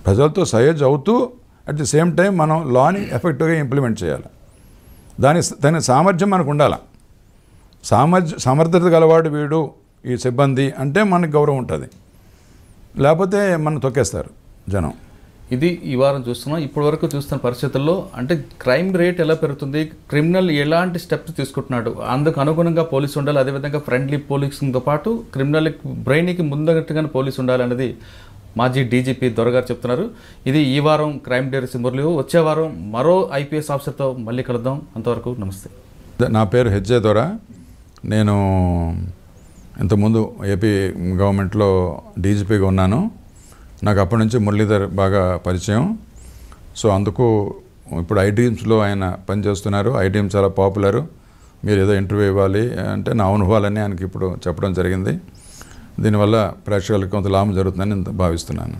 ప్రజలతో సహజ్ అవుతూ అట్ ది సేమ్ టైం మనం లాని ఎఫెక్టివ్గా ఇంప్లిమెంట్ చేయాలి. దాని దాని సామర్థ్యం మనకు ఉండాలి. సామర్థ్య సమర్థత గలవాడు వీడు ఈ సిబ్బంది అంటే మనకు గౌరవం ఉంటుంది. లేకపోతే మనం తొక్కేస్తారు జనం. ఇది ఈ వారం చూస్తున్నాం. ఇప్పటి వరకు చూస్తున్న పరిస్థితుల్లో అంటే క్రైమ్ రేట్ ఎలా పెరుగుతుంది? క్రిమినల్ ఎలాంటి స్టెప్స్ తీసుకుంటున్నాడు? అందుకు అనుగుణంగా పోలీసు ఉండాలి అదేవిధంగా ఫ్రెండ్లీ పోలీసింగ్తో పాటు క్రిమినల్ బ్రెయిన్కి ముందగట్టుగానే పోలీసు ఉండాలి అనేది మాజీ డీజీపీ దొరగారు చెప్తున్నారు. ఇది ఈ వారం క్రైమ్ డైరీస్ మురళి వచ్చే వారం మరో ఐపీఎస్ ఆఫీసర్తో మళ్ళీ కలుద్దాం. అంతవరకు నమస్తే. నా పేరు హెచ్జే దొర. నేను ఇంతకుముందు ఏపీ గవర్నమెంట్లో డీజీపీగా ఉన్నాను. నాకు అప్పటి నుంచి మురళీధర్ బాగా పరిచయం. సో అందుకు ఇప్పుడు ఐడ్రీమ్స్లో ఆయన పనిచేస్తున్నారు. ఐడ్రీమ్ చాలా పాపులర్. మీరు ఏదో ఇంటర్వ్యూ ఇవ్వాలి అంటే నా అనుభవాలన్నీ ఆయనకి ఇప్పుడు చెప్పడం జరిగింది. దీనివల్ల ప్రేక్షకులకు కొంత లాభం జరుగుతుందని భావిస్తున్నాను.